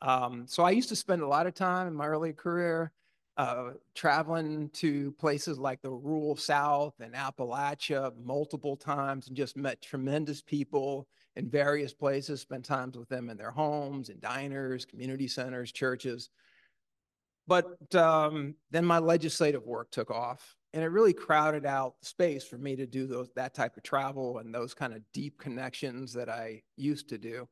Um, so I used to spend a lot of time in my early career uh, traveling to places like the rural South and Appalachia multiple times and just met tremendous people in various places, spent times with them in their homes, in diners, community centers, churches. But um, then my legislative work took off and it really crowded out space for me to do those that type of travel and those kind of deep connections that I used to do.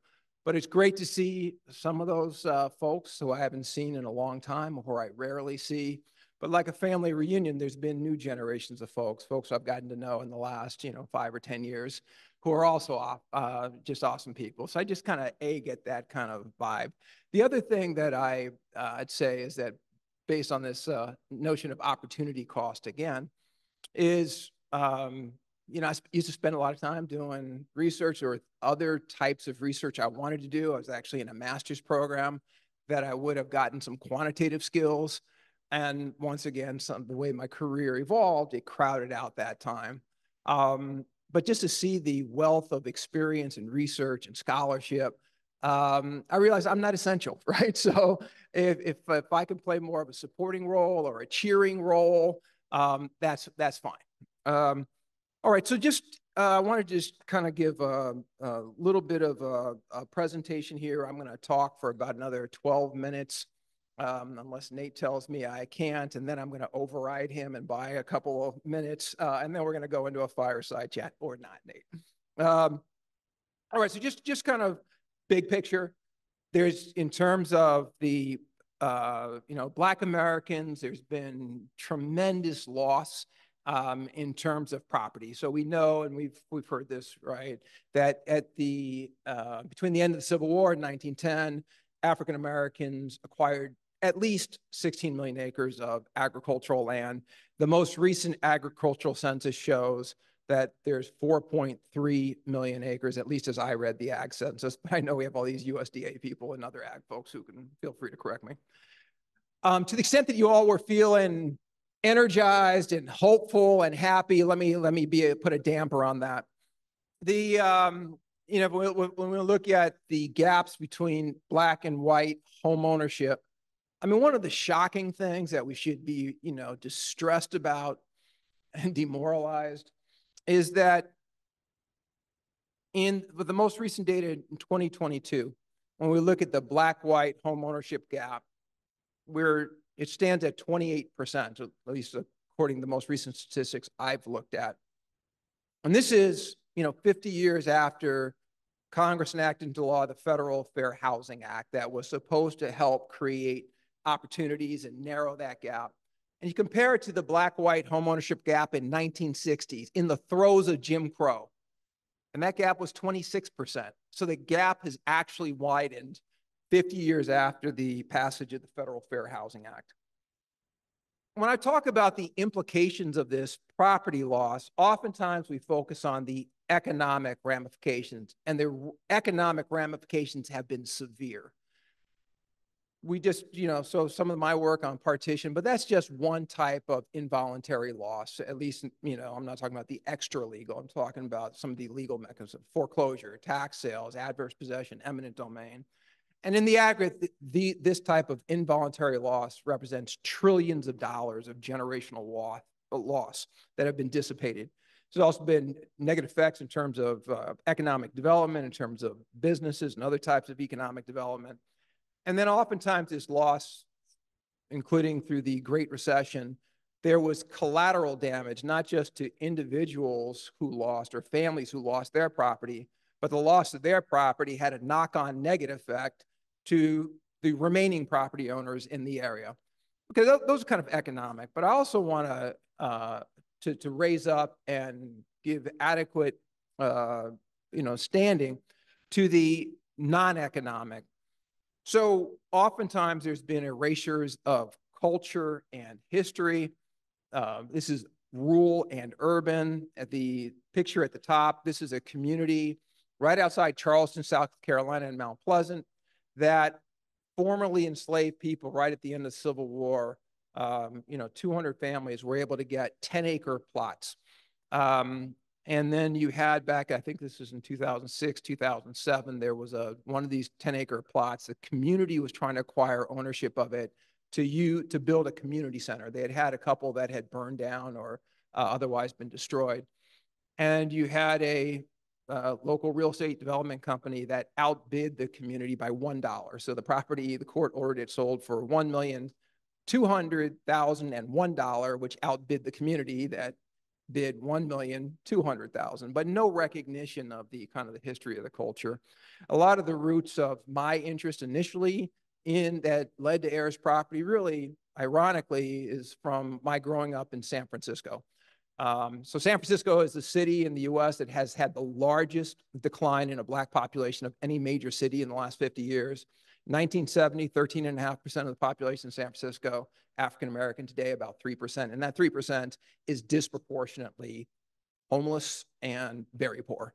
But it's great to see some of those uh, folks who I haven't seen in a long time or I rarely see. But like a family reunion, there's been new generations of folks, folks I've gotten to know in the last, you know, five or 10 years who are also uh, just awesome people. So I just kind of, A, get that kind of vibe. The other thing that I, uh, I'd say is that based on this uh, notion of opportunity cost again, is um, you know, I used to spend a lot of time doing research or other types of research I wanted to do. I was actually in a master's program that I would have gotten some quantitative skills. And once again, some the way my career evolved, it crowded out that time. Um, but just to see the wealth of experience and research and scholarship, um, I realized I'm not essential, right? So if, if, if I can play more of a supporting role or a cheering role, um, that's, that's fine. Um, all right, so just I want to just kind of give a, a, little bit of a, a presentation here. I'm going to talk for about another 12 minutes. um, unless Nate tells me I can't, and then I'm going to override him and buy a couple of minutes, uh, and then we're going to go into a fireside chat, or not, Nate. Um, all right, so just just kind of big picture. There's in terms of the uh, you know Black Americans. There's been tremendous loss um, in terms of property. So we know, and we've we've heard this right, that at the uh, between the end of the Civil War in 1910, African Americans acquired at least 16 million acres of agricultural land. The most recent agricultural census shows that there's 4.3 million acres, at least as I read the ag census. I know we have all these USDA people and other ag folks who can feel free to correct me. Um, to the extent that you all were feeling energized and hopeful and happy, let me let me be a, put a damper on that. The um, you know when, we look at the gaps between black and white home ownership, I mean one of the shocking things that we should be you know distressed about and demoralized is that in with the most recent data in 2022, when we look at the black-white home ownership gap, where it stands at 28%, at least according to the most recent statistics I've looked at. And this is, you know, 50 years after Congress enacted into law the Federal Fair Housing Act that was supposed to help create opportunities and narrow that gap and you compare it to the black-white homeownership gap in 1960s, in the throes of Jim Crow, and that gap was 26%. So the gap has actually widened 50 years after the passage of the Federal Fair Housing Act. When I talk about the implications of this property loss, oftentimes we focus on the economic ramifications, and the economic ramifications have been severe we just, you know, so some of my work on partition, but that's just one type of involuntary loss. At least, you know, I'm not talking about the extra legal. I'm talking about some of the legal mechanisms, foreclosure, tax sales, adverse possession, eminent domain. And in the aggregate, the, the, this type of involuntary loss represents trillions of dollars of generational loss, loss that have been dissipated. There's also been negative effects in terms of uh, economic development, in terms of businesses and other types of economic development. And then oftentimes this loss, including through the Great Recession, there was collateral damage, not just to individuals who lost or families who lost their property, but the loss of their property had a knock-on negative effect to the remaining property owners in the area. Okay, those are kind of economic, but I also want to uh, to to raise up and give adequate, uh, you know, standing to the non-economic so oftentimes there's been erasures of culture and history. Uh, this is rural and urban. At the picture at the top, this is a community right outside Charleston, South Carolina, and Mount Pleasant that formerly enslaved people right at the end of the Civil War. Um, you know, 200 families were able to get 10 acre plots. Um, and then you had back, I think this was in 2006, 2007, there was a one of these 10 acre plots. The community was trying to acquire ownership of it to you to build a community center. They had had a couple that had burned down or uh, otherwise been destroyed. And you had a uh, local real estate development company that outbid the community by $1. So the property, the court ordered it sold for one million two hundred thousand and one dollar, which outbid the community that bid 1,200,000, but no recognition of the kind of the history of the culture. A lot of the roots of my interest initially in that led to heirs property really ironically is from my growing up in San Francisco. Um, so San Francisco is the city in the US that has had the largest decline in a black population of any major city in the last 50 years. 1970, 13.5% of the population in San Francisco. African American today, about 3%. And that 3% is disproportionately homeless and very poor.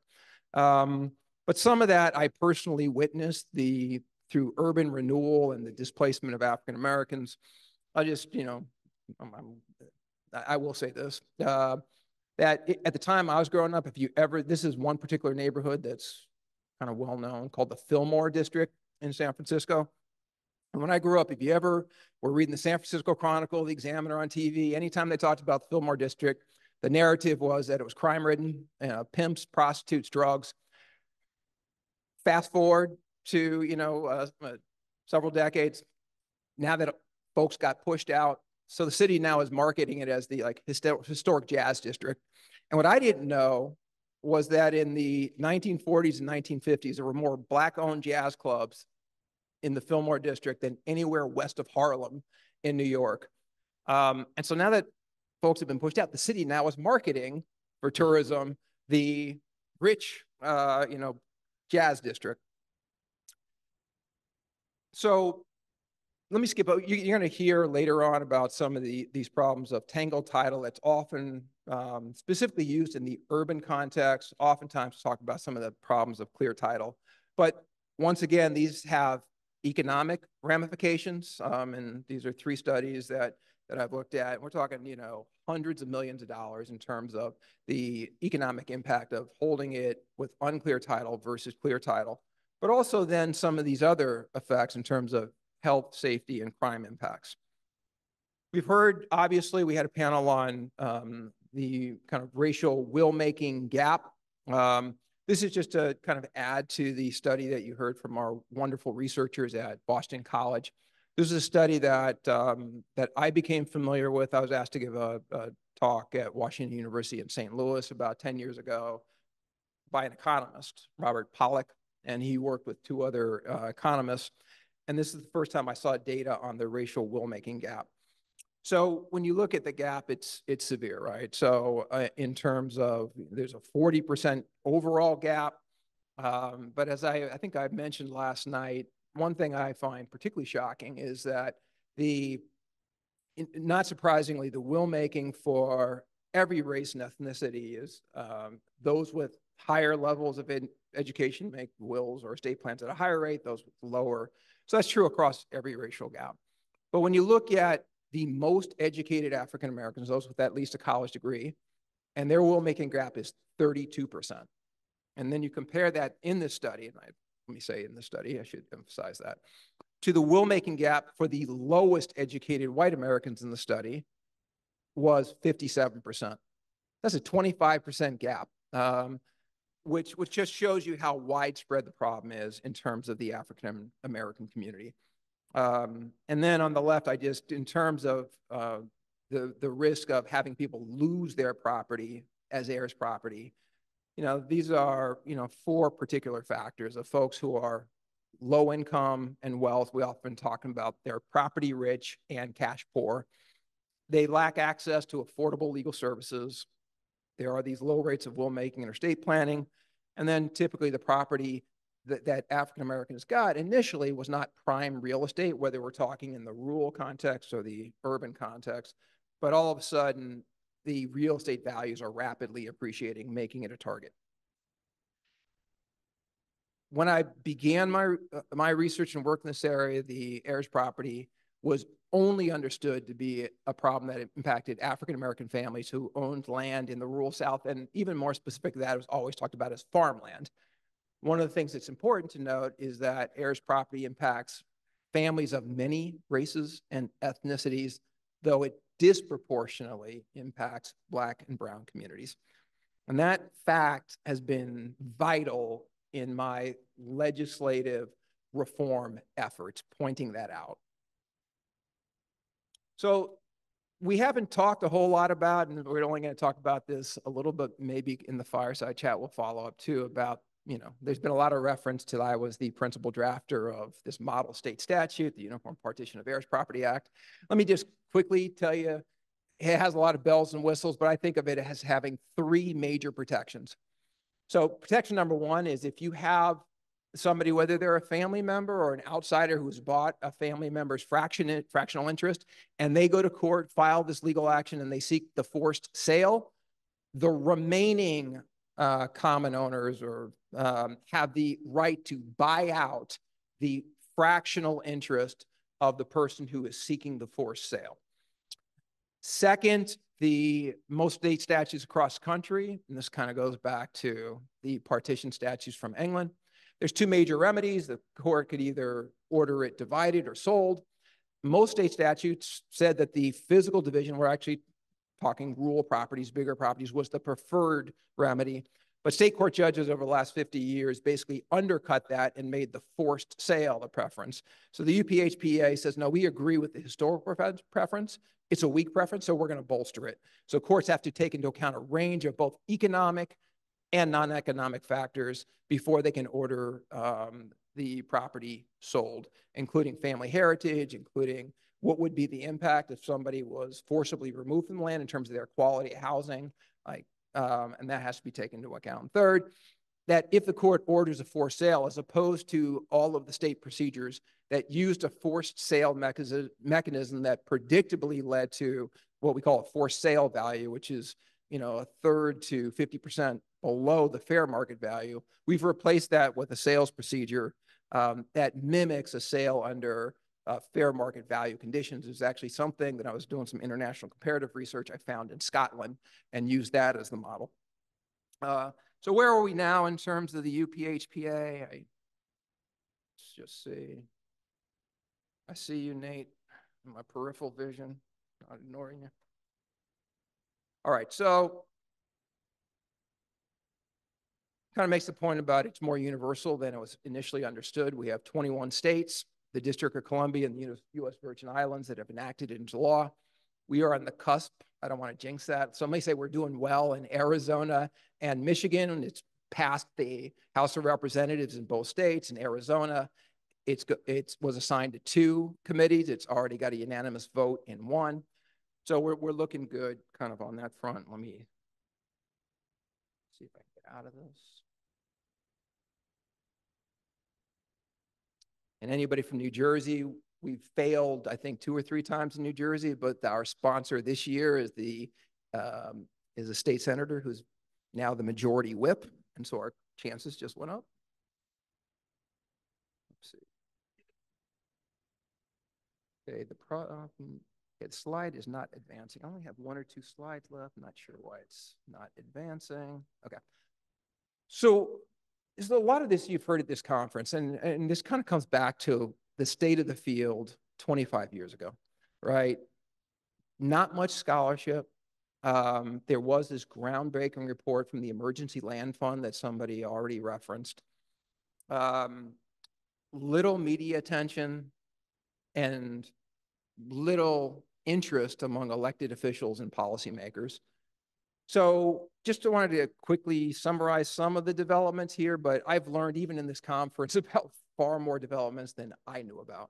Um, but some of that I personally witnessed the through urban renewal and the displacement of African Americans. I just, you know, I'm, I'm, i will say this, uh, that it, at the time I was growing up, if you ever, this is one particular neighborhood that's kind of well known called the Fillmore District in San Francisco. And when I grew up, if you ever were reading the San Francisco Chronicle, the Examiner on TV, anytime they talked about the Fillmore District, the narrative was that it was crime ridden, uh, pimps, prostitutes, drugs. Fast forward to, you know, uh, uh, several decades, now that folks got pushed out, so the city now is marketing it as the like historic, jazz district. And what I didn't know was that in the 1940s and 1950s, there were more black-owned jazz clubs in the Fillmore district than anywhere west of Harlem in New York. Um, and so now that folks have been pushed out, the city now is marketing for tourism the rich, uh, you know, jazz district. So let me skip. You're going to hear later on about some of the these problems of tangled title. That's often um, specifically used in the urban context. Oftentimes, talk about some of the problems of clear title. But once again, these have economic ramifications, um, and these are three studies that that I've looked at. We're talking, you know, hundreds of millions of dollars in terms of the economic impact of holding it with unclear title versus clear title, but also then some of these other effects in terms of health, safety, and crime impacts. We've heard, obviously, we had a panel on um, the kind of racial will-making gap. Um, this is just to kind of add to the study that you heard from our wonderful researchers at Boston College. This is a study that um, that I became familiar with. I was asked to give a, a talk at Washington University in St. Louis about 10 years ago by an economist, Robert Pollak, and he worked with two other uh, economists. And this is the first time I saw data on the racial will-making gap. So when you look at the gap, it's it's severe, right? So uh, in terms of there's a 40% overall gap, um, but as I, I think I mentioned last night, one thing I find particularly shocking is that the, not surprisingly, the will making for every race and ethnicity is um, those with higher levels of education make wills or estate plans at a higher rate, those with lower. So that's true across every racial gap. But when you look at the most educated African Americans, those with at least a college degree, and their will making gap is 32%. And then you compare that in this study, and I let me say in the study, I should emphasize that, to the will-making gap for the lowest educated white Americans in the study was 57%. That's a 25% gap, um, which, which just shows you how widespread the problem is in terms of the African American community. Um, and then on the left, I just, in terms of uh, the, the risk of having people lose their property as heirs property, you know, these are, you know, four particular factors of folks who are low income and wealth. We often talking about they're property rich and cash poor. They lack access to affordable legal services. There are these low rates of will making and estate planning. And then typically the property that, that African Americans got initially was not prime real estate, whether we're talking in the rural context or the urban context. But all of a sudden, the real estate values are rapidly appreciating, making it a target. When I began my, uh, my research and work in this area, the heirs property was only understood to be a problem that impacted African American families who owned land in the rural South, and even more specific, that was always talked about as farmland. One of the things that's important to note is that heirs property impacts families of many races and ethnicities, though it disproportionately impacts Black and Brown communities. And that fact has been vital in my legislative reform efforts, pointing that out. So we haven't talked a whole lot about, and we're only going to talk about this a little bit, maybe in the fireside chat, we'll follow up too, about you know, there's been a lot of reference to I was the principal drafter of this model state statute, the Uniform Partition of Heirs Property Act. Let me just quickly tell you, it has a lot of bells and whistles, but I think of it as having three major protections. So protection number one is if you have somebody, whether they're a family member or an outsider who's bought a family member's fraction, fractional interest, and they go to court, file this legal action, and they seek the forced sale, the remaining uh, common owners or um, have the right to buy out the fractional interest of the person who is seeking the forced sale. Second, the most state statutes across the country, and this kind of goes back to the partition statutes from England. There's two major remedies. The court could either order it divided or sold. Most state statutes said that the physical division, we're actually talking rural properties, bigger properties, was the preferred remedy. But state court judges over the last 50 years basically undercut that and made the forced sale the preference. So the UPHPA says, no, we agree with the historical preference. It's a weak preference, so we're going to bolster it. So courts have to take into account a range of both economic and non-economic factors before they can order um, the property sold, including family heritage, including what would be the impact if somebody was forcibly removed from the land in terms of their quality of housing, like, um, and that has to be taken into account. Third, that if the court orders a forced sale, as opposed to all of the state procedures that used a forced sale mechanism, mechanism that predictably led to what we call a forced sale value, which is you know a third to 50% below the fair market value. We've replaced that with a sales procedure um, that mimics a sale under uh, fair market value conditions is actually something that I was doing some international comparative research I found in Scotland and used that as the model. Uh, so where are we now in terms of the UPHPA? I, let's just see. I see you, Nate, in my peripheral vision, not ignoring you. All right, so kind of makes the point about it's more universal than it was initially understood. We have 21 states, the District of Columbia and the U.S. Virgin Islands that have enacted it into law. We are on the cusp. I don't want to jinx that. Some may say we're doing well in Arizona and Michigan, and it's passed the House of Representatives in both states. In Arizona, it's it was assigned to two committees. It's already got a unanimous vote in one. So we're we're looking good, kind of on that front. Let me see if I can get out of this. And anybody from New Jersey, we've failed, I think, two or three times in New Jersey, but our sponsor this year is the um, is a state senator who's now the majority whip, and so our chances just went up. Let's see. Okay, the um, the slide is not advancing. I only have one or two slides left. I'm not sure why it's not advancing. Okay. So is a lot of this you've heard at this conference, and, and this kind of comes back to the state of the field 25 years ago, right? Not much scholarship. Um, there was this groundbreaking report from the Emergency Land Fund that somebody already referenced. Um, little media attention and little interest among elected officials and policymakers. So just wanted to quickly summarize some of the developments here, but I've learned even in this conference about far more developments than I knew about.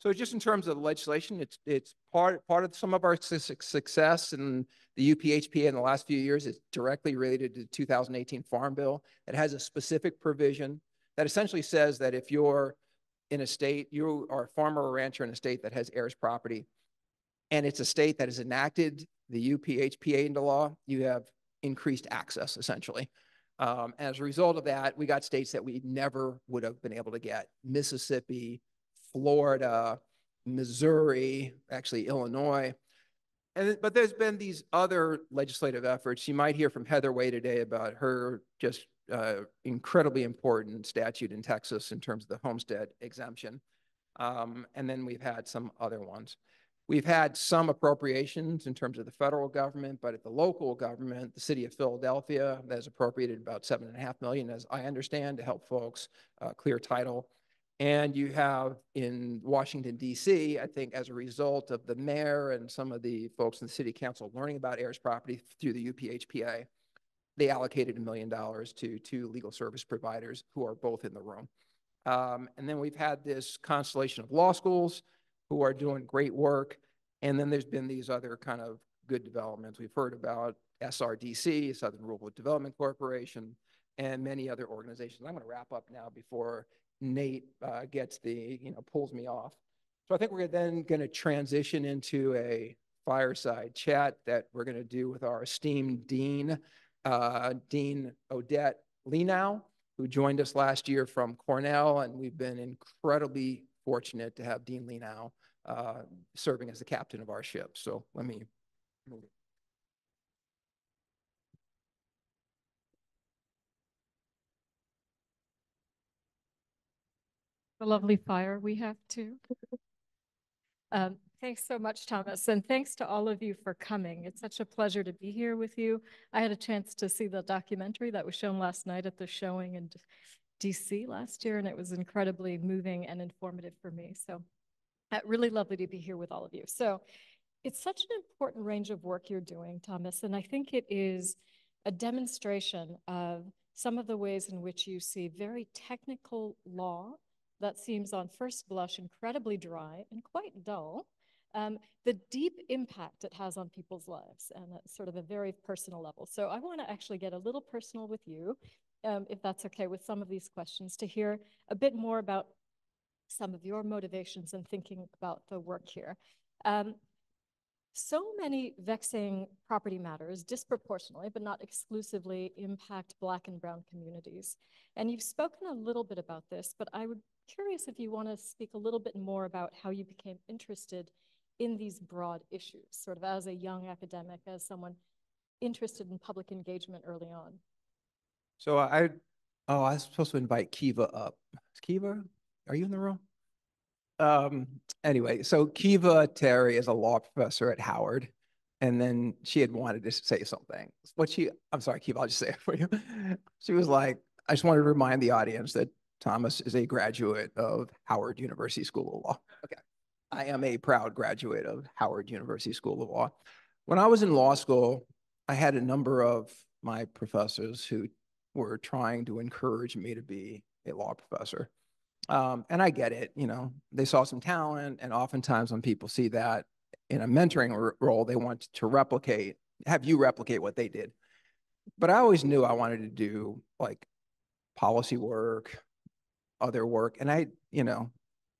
So just in terms of legislation, it's it's part part of some of our success in the UPHPA in the last few years is directly related to the 2018 Farm Bill. It has a specific provision that essentially says that if you're in a state, you are a farmer or rancher in a state that has heirs property, and it's a state that has enacted the UPHPA into law, you have increased access essentially. Um, as a result of that, we got states that we never would have been able to get Mississippi, Florida, Missouri, actually Illinois. And, but there's been these other legislative efforts. You might hear from Heather Way today about her just uh, incredibly important statute in Texas in terms of the homestead exemption. Um, and then we've had some other ones. We've had some appropriations in terms of the federal government, but at the local government, the city of Philadelphia has appropriated about seven and a half million, as I understand, to help folks uh, clear title. And you have in Washington, D.C., I think as a result of the mayor and some of the folks in the city council learning about heirs property through the UPHPA, they allocated a million dollars to two legal service providers who are both in the room. Um, and then we've had this constellation of law schools who are doing great work. And then there's been these other kind of good developments. We've heard about SRDC, Southern Rural Development Corporation, and many other organizations. I'm going to wrap up now before Nate uh, gets the, you know, pulls me off. So I think we're then going to transition into a fireside chat that we're going to do with our esteemed dean, uh, Dean Odette Lienau, who joined us last year from Cornell, and we've been incredibly fortunate to have Dean Lienau uh, serving as the captain of our ship. So let me move it. The lovely fire we have too. Um, Thanks so much, Thomas, and thanks to all of you for coming. It's such a pleasure to be here with you. I had a chance to see the documentary that was shown last night at the showing in DC last year, and it was incredibly moving and informative for me. So uh, really lovely to be here with all of you. So it's such an important range of work you're doing, Thomas, and I think it is a demonstration of some of the ways in which you see very technical law that seems on first blush incredibly dry and quite dull, um, the deep impact it has on people's lives and at sort of a very personal level. So I want to actually get a little personal with you, um, if that's okay with some of these questions, to hear a bit more about some of your motivations in thinking about the work here. Um, so many vexing property matters disproportionately, but not exclusively, impact Black and Brown communities. And you've spoken a little bit about this, but I would curious if you want to speak a little bit more about how you became interested in these broad issues, sort of as a young academic, as someone interested in public engagement early on. So I, oh, I was supposed to invite Kiva up. Kiva, are you in the room? Um, anyway, so Kiva Terry is a law professor at Howard. And then she had wanted to say something. What she, I'm sorry, Kiva, I'll just say it for you. She was like, I just wanted to remind the audience that Thomas is a graduate of Howard University School of Law. Okay. I am a proud graduate of Howard University School of Law. When I was in law school, I had a number of my professors who were trying to encourage me to be a law professor. Um, and I get it, you know, they saw some talent, and oftentimes when people see that in a mentoring role, they want to replicate, have you replicate what they did. But I always knew I wanted to do like policy work, other work, and I, you know,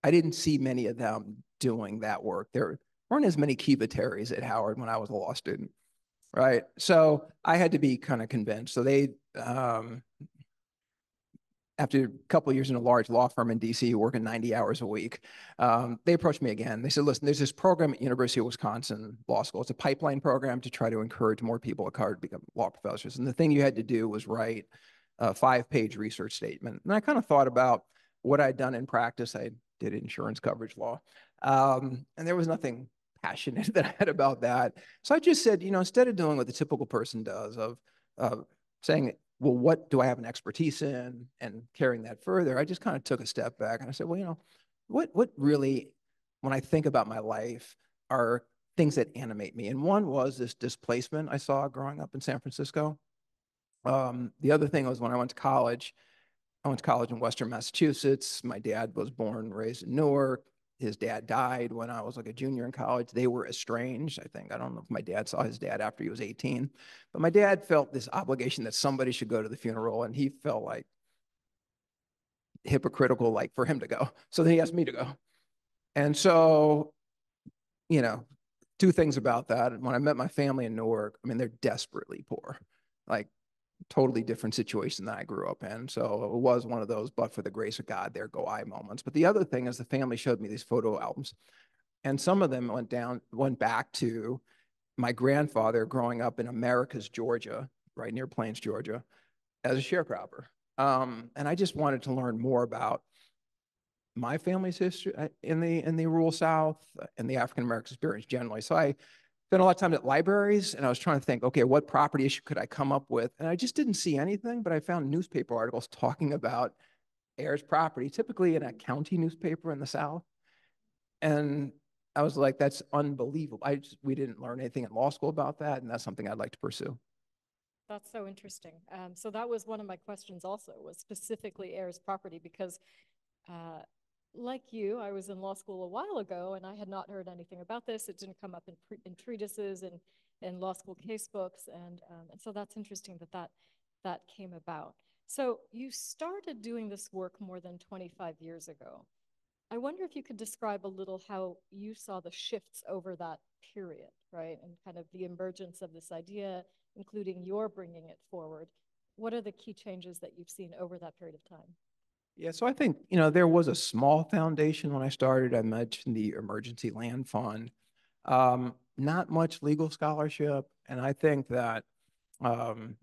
I didn't see many of them doing that work. There weren't as many Kiva Terrys at Howard when I was a law student, right? So I had to be kind of convinced. So they, um, after a couple of years in a large law firm in DC, working 90 hours a week, um, they approached me again. They said, listen, there's this program at University of Wisconsin Law School. It's a pipeline program to try to encourage more people at Howard to become law professors. And the thing you had to do was write a five-page research statement. And I kind of thought about what I'd done in practice. I did insurance coverage law. Um, and there was nothing passionate that I had about that. So I just said, you know, instead of doing what the typical person does of uh, saying, well, what do I have an expertise in and carrying that further, I just kind of took a step back and I said, well, you know, what, what really, when I think about my life, are things that animate me. And one was this displacement I saw growing up in San Francisco. Um, the other thing was when I went to college, I went to college in Western Massachusetts. My dad was born and raised in Newark his dad died when I was like a junior in college. They were estranged, I think. I don't know if my dad saw his dad after he was 18, but my dad felt this obligation that somebody should go to the funeral, and he felt like hypocritical, like for him to go. So then he asked me to go. And so, you know, two things about that. When I met my family in Newark, I mean, they're desperately poor. Like totally different situation than I grew up in. So it was one of those, but for the grace of God, there go I moments. But the other thing is the family showed me these photo albums. And some of them went down, went back to my grandfather growing up in Americus Georgia, right near Plains, Georgia, as a sharecropper. Um, and I just wanted to learn more about my family's history uh, in the in the rural South and the African American experience generally. So I spent a lot of time at libraries and I was trying to think, okay, what property issue could I come up with? And I just didn't see anything, but I found newspaper articles talking about heirs property, typically in a county newspaper in the South. And I was like, that's unbelievable. I just, we didn't learn anything in law school about that. And that's something I'd like to pursue. That's so interesting. Um, so that was one of my questions also was specifically heirs property because uh, like you, I was in law school a while ago and I had not heard anything about this. It didn't come up in, in treatises and in law school casebooks. And, um, and so that's interesting that, that that came about. So you started doing this work more than 25 years ago. I wonder if you could describe a little how you saw the shifts over that period, right? And kind of the emergence of this idea, including your bringing it forward. What are the key changes that you've seen over that period of time? Yeah, so I think, you know, there was a small foundation when I started. I mentioned the Emergency Land Fund. Um, not much legal scholarship. And I think that, um,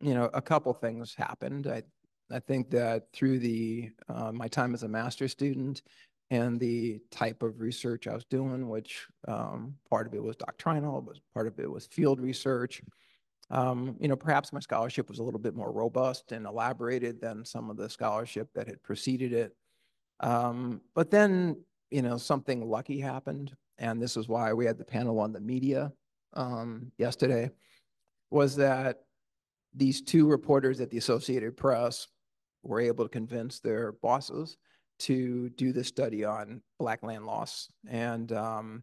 you know, a couple things happened. I, I think that through the uh, my time as a master's student and the type of research I was doing, which um, part of it was doctrinal, but part of it was field research. Um, you know, perhaps my scholarship was a little bit more robust and elaborated than some of the scholarship that had preceded it. Um, but then, you know, something lucky happened, and this is why we had the panel on the media um, yesterday, was that these two reporters at the Associated Press were able to convince their bosses to do this study on black land loss. And um,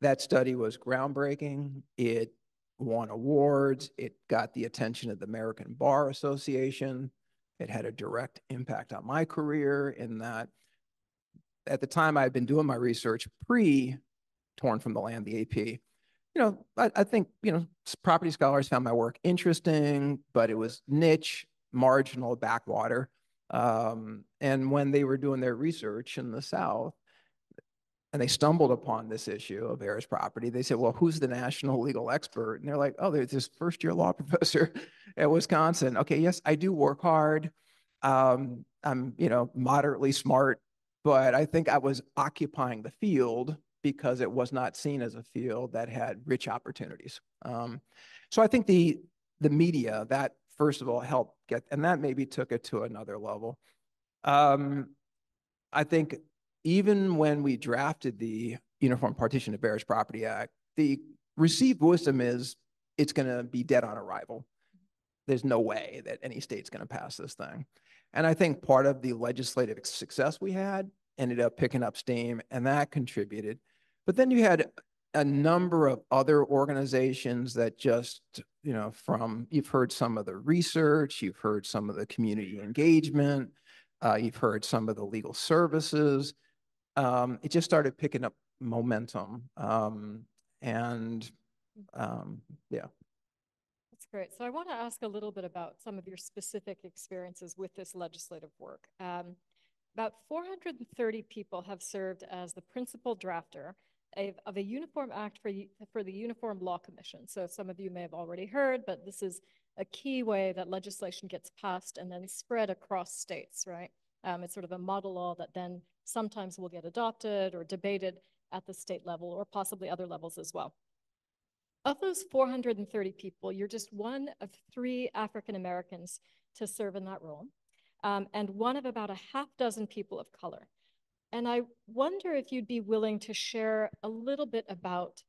that study was groundbreaking. It won awards. It got the attention of the American Bar Association. It had a direct impact on my career in that at the time I had been doing my research pre Torn from the Land, the AP. You know, I, I think, you know, property scholars found my work interesting, but it was niche, marginal, backwater. Um, and when they were doing their research in the South, and they stumbled upon this issue of heirs property, they said, well, who's the national legal expert? And they're like, oh, there's this first year law professor at Wisconsin. Okay, yes, I do work hard. Um, I'm, you know, moderately smart, but I think I was occupying the field because it was not seen as a field that had rich opportunities. Um, so I think the the media that first of all helped get, and that maybe took it to another level. Um, I think even when we drafted the Uniform Partition of Heirs Property Act, the received wisdom is it's going to be dead on arrival. There's no way that any state's going to pass this thing. And I think part of the legislative success we had ended up picking up steam, and that contributed. But then you had a number of other organizations that just, you know, from you've heard some of the research, you've heard some of the community engagement, uh, you've heard some of the legal services. Um, it just started picking up momentum. Um, and um, yeah. That's great. So I want to ask a little bit about some of your specific experiences with this legislative work. Um, about 430 people have served as the principal drafter of a uniform act for, for the Uniform Law Commission. So some of you may have already heard, but this is a key way that legislation gets passed and then spread across states, right? Um, it's sort of a model law that then sometimes will get adopted or debated at the state level or possibly other levels as well. Of those 430 people, you're just one of three African Americans to serve in that role, um, and one of about a half dozen people of color. And I wonder if you'd be willing to share a little bit about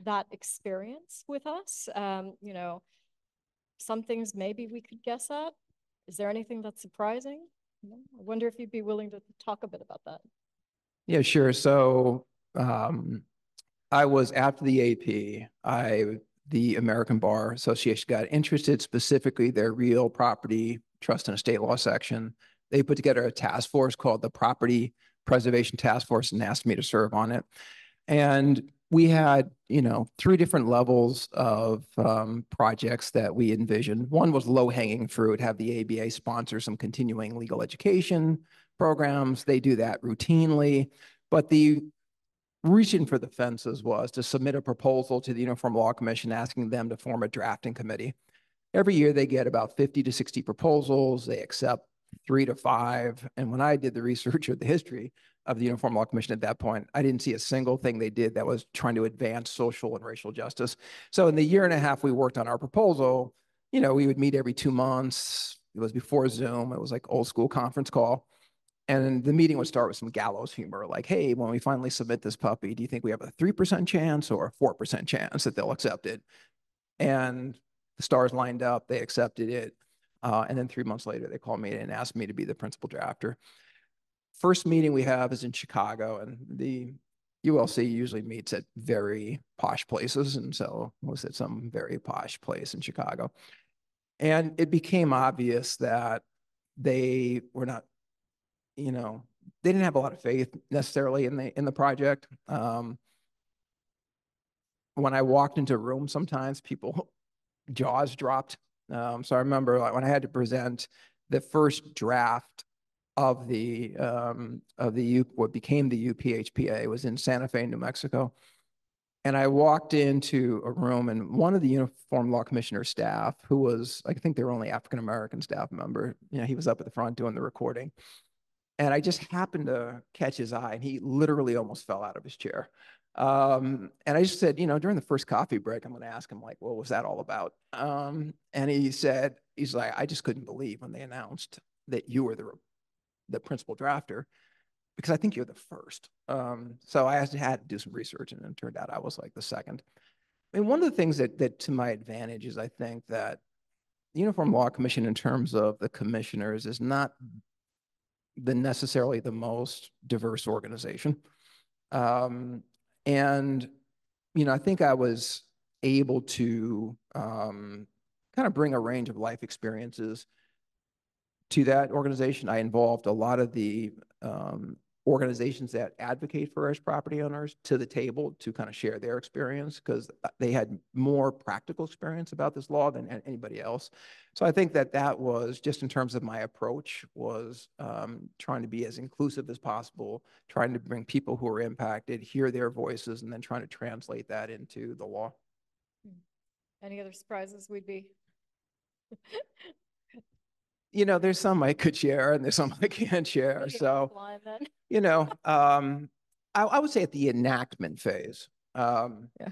that experience with us. Um, you know, some things maybe we could guess at. Is there anything that's surprising? I wonder if you'd be willing to talk a bit about that. Yeah, sure. So um, I was after the AP, I the American Bar Association got interested specifically their real property trust and estate law section they put together a task force called the Property Preservation Task Force and asked me to serve on it. And we had, you know, three different levels of um, projects that we envisioned. One was low hanging fruit, have the ABA sponsor some continuing legal education programs. They do that routinely. But the reaching for the fences was to submit a proposal to the Uniform Law Commission asking them to form a drafting committee. Every year they get about 50 to 60 proposals. They accept three to five. And when I did the research of the history of the Uniform Law Commission at that point, I didn't see a single thing they did that was trying to advance social and racial justice. So in the year and a half we worked on our proposal, you know, we would meet every two months. It was before Zoom. It was like old school conference call. And the meeting would start with some gallows humor, like, hey, when we finally submit this puppy, do you think we have a 3% chance or a 4% chance that they'll accept it? And the stars lined up, they accepted it. Uh, and then three months later, they called me and asked me to be the principal drafter. First meeting we have is in Chicago, and the ULC usually meets at very posh places. And so was at some very posh place in Chicago. And it became obvious that they were not, you know, they didn't have a lot of faith necessarily in the in the project. Um, when I walked into a room, sometimes people jaws dropped um, so I remember like when I had to present the first draft of the um, of the U, what became the UPHPA was in Santa Fe, New Mexico. And I walked into a room, and one of the Uniform Law Commissioner staff, who was, I think they were only African American staff member, you know, he was up at the front doing the recording. and I just happened to catch his eye, and he literally almost fell out of his chair. Um, and I just said, you know, during the first coffee break, I'm going to ask him, like, what was that all about? Um, and he said, he's like, I just couldn't believe when they announced that you were the the principal drafter because I think you're the first. Um, so I had to do some research, and it turned out I was like the second. I mean, one of the things that that to my advantage is I think that the Uniform Law Commission, in terms of the commissioners, is not the necessarily the most diverse organization. Um, and, you know, I think I was able to um, kind of bring a range of life experiences to that organization. I involved a lot of the um, organizations that advocate for us property owners to the table to kind of share their experience because they had more practical experience about this law than anybody else. So I think that that was just in terms of my approach was um, trying to be as inclusive as possible, trying to bring people who are impacted, hear their voices, and then trying to translate that into the law. Hmm. Any other surprises we'd be? you know, there's some I could share and there's some I can't share. So, you know, um, I, I, would say at the enactment phase. Um, yeah.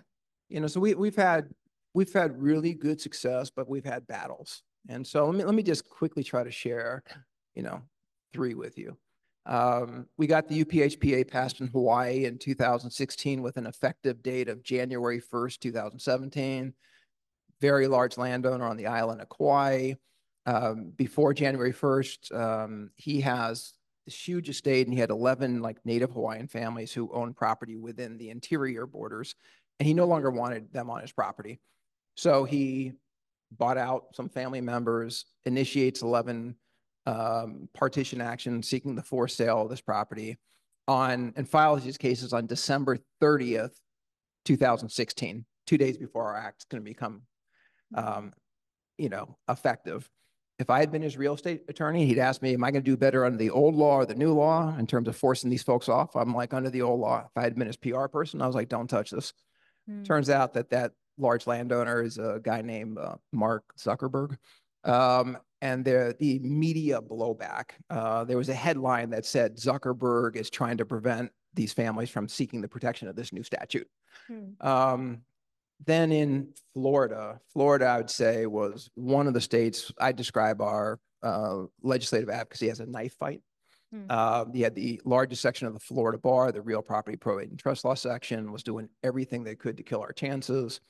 You know, so we we've had we've had really good success, but we've had battles. And so let me let me just quickly try to share, you know, three with you. Um, we got the UPHPA passed in Hawaii in 2016 with an effective date of January 1st, 2017. Very large landowner on the island of Kauai um, before January 1st, um, he has this huge estate and he had 11 like native Hawaiian families who own property within the interior borders. And he no longer wanted them on his property. So he bought out some family members, initiates 11 um, partition actions seeking the forced sale of this property on and files these cases on December 30th, 2016, two days before our act is going to become, um, you know, effective. If I had been his real estate attorney, he'd ask me, am I going to do better under the old law or the new law in terms of forcing these folks off? I'm like, under the old law. If I had been his PR person, I was like, don't touch this. Mm. Turns out that that large landowner is a guy named uh, Mark Zuckerberg. Um, and the, the media blowback, uh, there was a headline that said Zuckerberg is trying to prevent these families from seeking the protection of this new statute. Hmm. Um, then in Florida, Florida, I would say, was one of the states I describe our uh, legislative advocacy as a knife fight. Hmm. Uh, you had the largest section of the Florida bar, the real property probate and trust law section, was doing everything they could to kill our chances.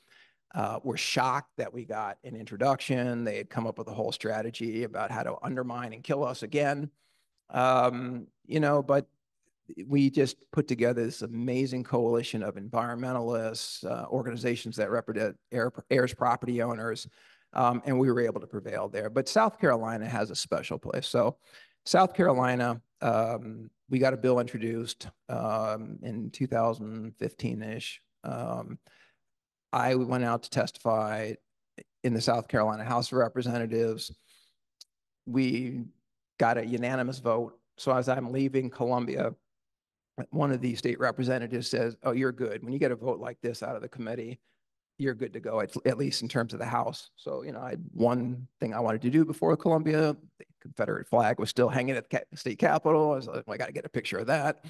Uh, we're shocked that we got an introduction. They had come up with a whole strategy about how to undermine and kill us again. Um, you know, but we just put together this amazing coalition of environmentalists, uh, organizations that represent air, heirs property owners, um, and we were able to prevail there. But South Carolina has a special place. So South Carolina, um, we got a bill introduced um, in 2015-ish. Um, I went out to testify in the South Carolina House of Representatives. We got a unanimous vote. So as I'm leaving Columbia, one of the state representatives says, oh, you're good. When you get a vote like this out of the committee, you're good to go, at, at least in terms of the House. So, you know, I had one thing I wanted to do before Columbia, the Confederate flag was still hanging at the state capitol. I was like, well, I got to get a picture of that.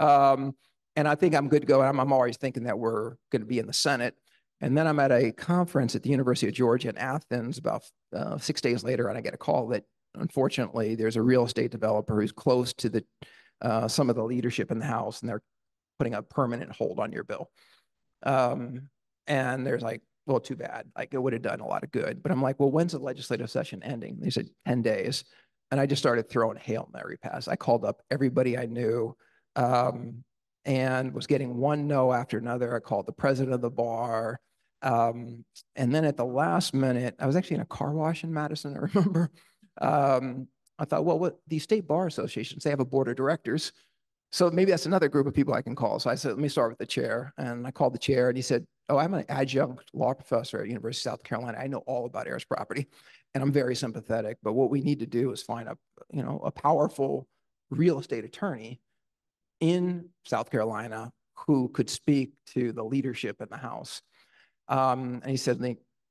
Um, and I think I'm good to go. I'm, I'm always thinking that we're going to be in the Senate. And then I'm at a conference at the University of Georgia in Athens about uh, six days later, and I get a call that unfortunately there's a real estate developer who's close to the uh, some of the leadership in the House, and they're putting a permanent hold on your bill. Um, and there's like, well, too bad. Like it would have done a lot of good. But I'm like, well, when's the legislative session ending? They said 10 days. And I just started throwing Hail Mary pass. I called up everybody I knew um, and was getting one no after another. I called the president of the bar. Um, and then at the last minute, I was actually in a car wash in Madison, I remember. Um, I thought, well, what these state bar associations, they have a board of directors. So maybe that's another group of people I can call. So I said, let me start with the chair. And I called the chair and he said, oh, I'm an adjunct law professor at University of South Carolina. I know all about heirs property and I'm very sympathetic. But what we need to do is find a, you know, a powerful real estate attorney in South Carolina who could speak to the leadership in the House. Um, and he said,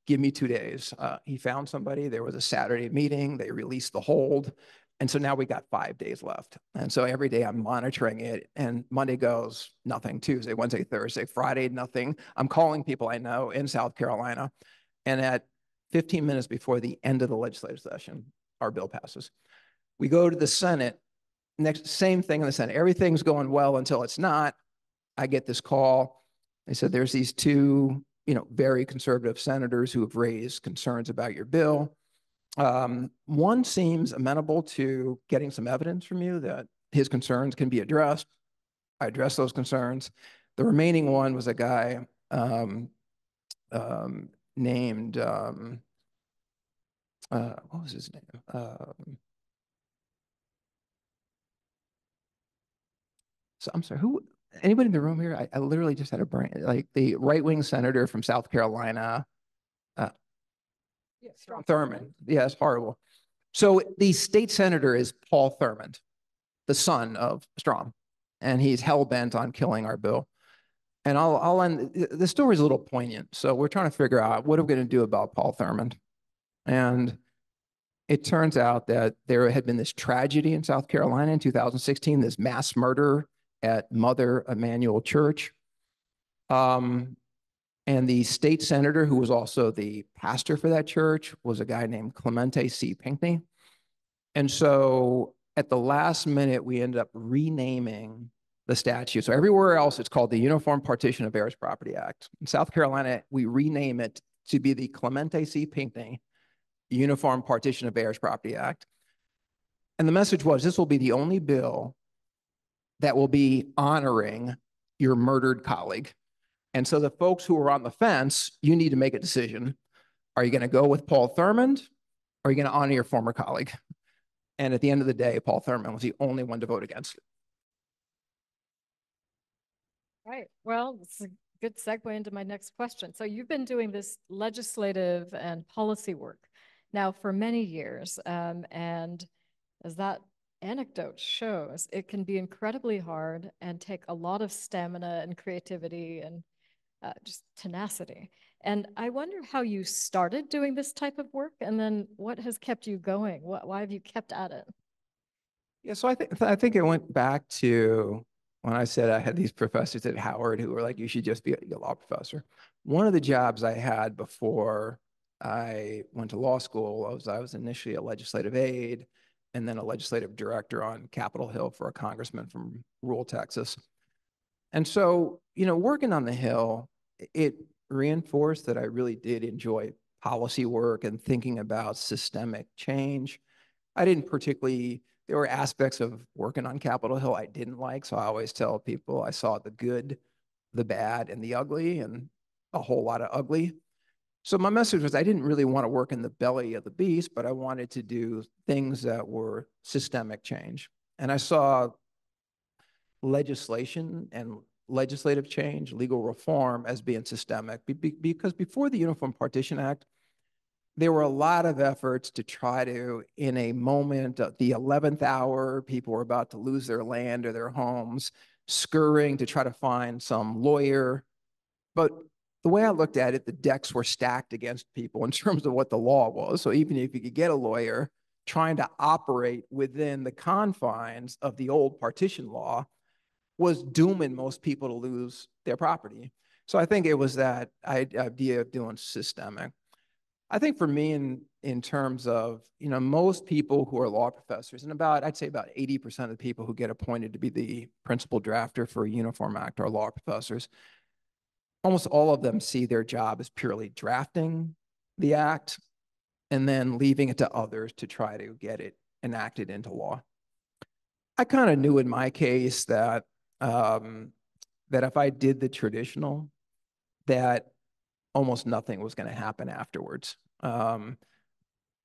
give me two days. Uh, he found somebody. There was a Saturday meeting. They released the hold. And so now we got five days left. And so every day I'm monitoring it and Monday goes nothing, Tuesday, Wednesday, Thursday, Friday, nothing. I'm calling people I know in South Carolina. And at 15 minutes before the end of the legislative session, our bill passes. We go to the Senate, next, same thing in the Senate. Everything's going well until it's not. I get this call. They said there's these two, you know, very conservative senators who have raised concerns about your bill. Um, one seems amenable to getting some evidence from you that his concerns can be addressed. I addressed those concerns. The remaining one was a guy um, um, named, um, uh, what was his name? Um, so I'm sorry, who, anybody in the room here? I, I literally just had a brain, like the right-wing senator from South Carolina, uh, Thurmond. Yeah, it's horrible. So the state senator is Paul Thurmond, the son of Strom, and he's hell bent on killing our bill. And I'll, I'll end, the story's a little poignant. So we're trying to figure out what are we going to do about Paul Thurmond. And it turns out that there had been this tragedy in South Carolina in 2016, this mass murder at Mother Emanuel Church. Um, and the state senator, who was also the pastor for that church, was a guy named Clementa C. Pinckney. And so at the last minute, we ended up renaming the statute. So everywhere else, it's called the Uniform Partition of Heirs Property Act. In South Carolina, we rename it to be the Clementa C. Pinckney Uniform Partition of Heirs Property Act. And the message was this will be the only bill that will be honoring your murdered colleague. And so the folks who are on the fence, you need to make a decision. Are you going to go with Paul Thurmond or are you going to honor your former colleague? And at the end of the day, Paul Thurmond was the only one to vote against it. Right. Well, it's a good segue into my next question. So you've been doing this legislative and policy work now for many years. Um, and as that anecdote shows, it can be incredibly hard and take a lot of stamina and creativity and uh, just tenacity. And I wonder how you started doing this type of work and then what has kept you going? What, why have you kept at it? Yeah, so I think I think it went back to when I said I had these professors at Howard who were like, you should just be a law professor. One of the jobs I had before I went to law school was I was initially a legislative aide and then a legislative director on Capitol Hill for a congressman from rural Texas. And so, you know, working on the Hill, it reinforced that I really did enjoy policy work and thinking about systemic change. I didn't particularly, there were aspects of working on Capitol Hill I didn't like. So I always tell people I saw the good, the bad, and the ugly, and a whole lot of ugly. So my message was I didn't really want to work in the belly of the beast, but I wanted to do things that were systemic change. And I saw legislation and legislative change, legal reform as being systemic because before the Uniform Partition Act, there were a lot of efforts to try to, in a moment, of the 11th hour, people were about to lose their land or their homes, scurrying to try to find some lawyer. But the way I looked at it, the decks were stacked against people in terms of what the law was. So even if you could get a lawyer trying to operate within the confines of the old partition law, was dooming most people to lose their property. So I think it was that idea of doing systemic. I think for me, in in terms of you know most people who are law professors, and about I'd say about eighty percent of the people who get appointed to be the principal drafter for a uniform act are law professors. Almost all of them see their job as purely drafting the act, and then leaving it to others to try to get it enacted into law. I kind of knew in my case that um, that if I did the traditional, that almost nothing was going to happen afterwards. Um,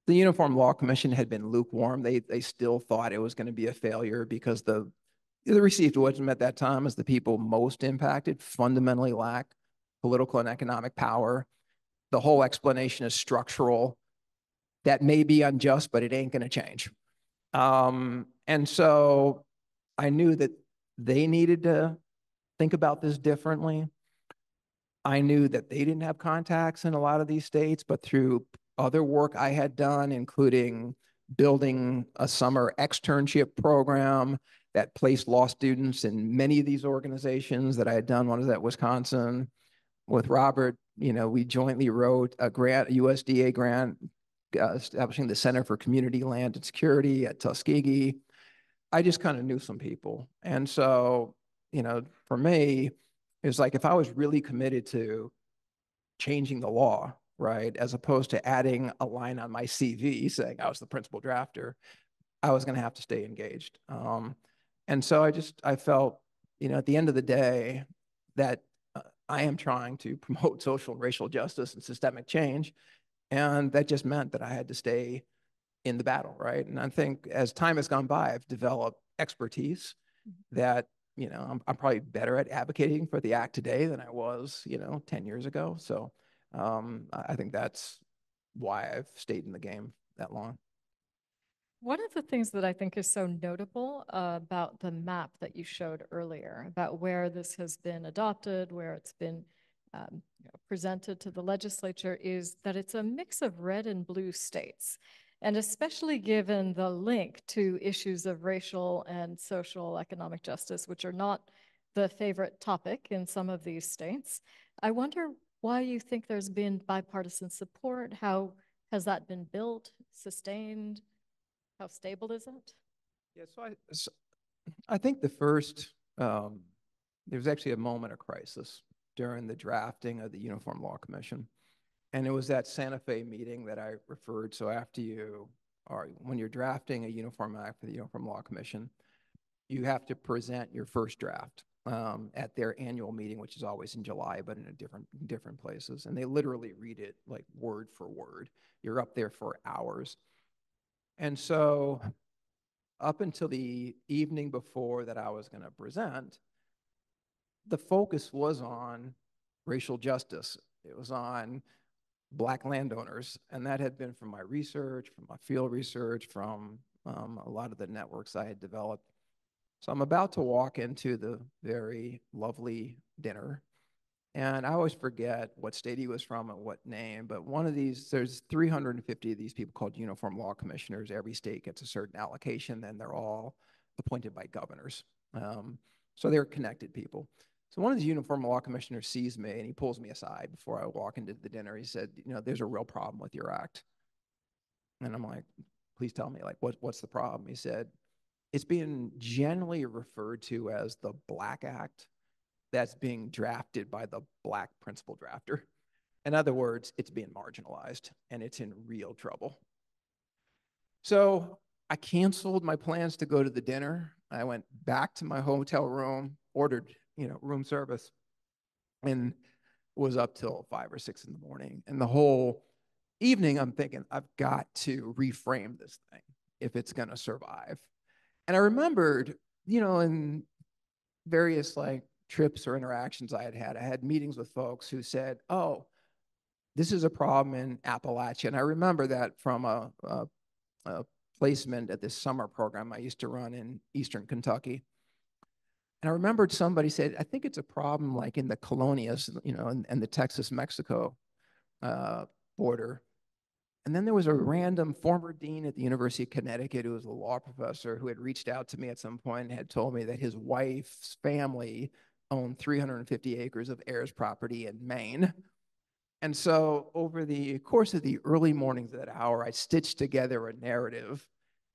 the Uniform Law Commission had been lukewarm. They they still thought it was going to be a failure because the the received wisdom at that time is the people most impacted fundamentally lack political and economic power. The whole explanation is structural. That may be unjust, but it ain't going to change. Um, and so I knew that they needed to think about this differently. I knew that they didn't have contacts in a lot of these states, but through other work I had done, including building a summer externship program that placed law students in many of these organizations that I had done. One was at Wisconsin with Robert. You know, we jointly wrote a grant, a USDA grant, uh, establishing the Center for Community Land and Security at Tuskegee. I just kind of knew some people. And so, you know, for me, it was like if I was really committed to changing the law, right, as opposed to adding a line on my CV saying I was the principal drafter, I was going to have to stay engaged. Um, and so I just, I felt, you know, at the end of the day, that I am trying to promote social and racial justice and systemic change. And that just meant that I had to stay in the battle, right? And I think as time has gone by, I've developed expertise Mm-hmm. that, you know, I'm, I'm probably better at advocating for the act today than I was, you know, 10 years ago. So um, I I think that's why I've stayed in the game that long. One of the things that I think is so notable uh, about the map that you showed earlier, about where this has been adopted, where it's been um, you know, presented to the legislature, is that it's a mix of red and blue states. And especially given the link to issues of racial and social economic justice, which are not the favorite topic in some of these states, I wonder why you think there's been bipartisan support. How has that been built, sustained? How stable is it? Yeah, so I, so I think the first, um, there was actually a moment of crisis during the drafting of the Uniform Law Commission. And it was that Santa Fe meeting that I referred. So after you, or when you're drafting a Uniform Act for the Uniform Law Commission, you have to present your first draft um, at their annual meeting, which is always in July, but in a different different places. And they literally read it like word for word. You're up there for hours. And so up until the evening before that I was going to present, the focus was on racial justice. It was on black landowners, and that had been from my research, from my field research, from um, a lot of the networks I had developed. So I'm about to walk into the very lovely dinner, and I always forget what state he was from and what name, but one of these, there's 350 of these people called uniform law commissioners. Every state gets a certain allocation, and they're all appointed by governors. Um, so they're connected people. So one of the uniform law commissioners sees me and he pulls me aside before I walk into the dinner. He said, you know, there's a real problem with your act. And I'm like, please tell me, like, what, what's the problem? He said, it's being generally referred to as the Black Act that's being drafted by the black principal drafter. In other words, it's being marginalized and it's in real trouble. So I canceled my plans to go to the dinner. I went back to my hotel room, ordered, you know, room service, and was up till five or six in the morning. And the whole evening, I'm thinking, I've got to reframe this thing if it's going to survive. And I remembered, you know, in various like trips or interactions I had had, I had meetings with folks who said, oh, this is a problem in Appalachia. And I remember that from a, a, a placement at this summer program I used to run in Eastern Kentucky. And I remembered somebody said, I think it's a problem like in the Colonias, you know, and, and the Texas-Mexico uh, border. And then there was a random former dean at the University of Connecticut who was a law professor who had reached out to me at some point and had told me that his wife's family owned 350 acres of heirs property in Maine. And so over the course of the early mornings of that hour, I stitched together a narrative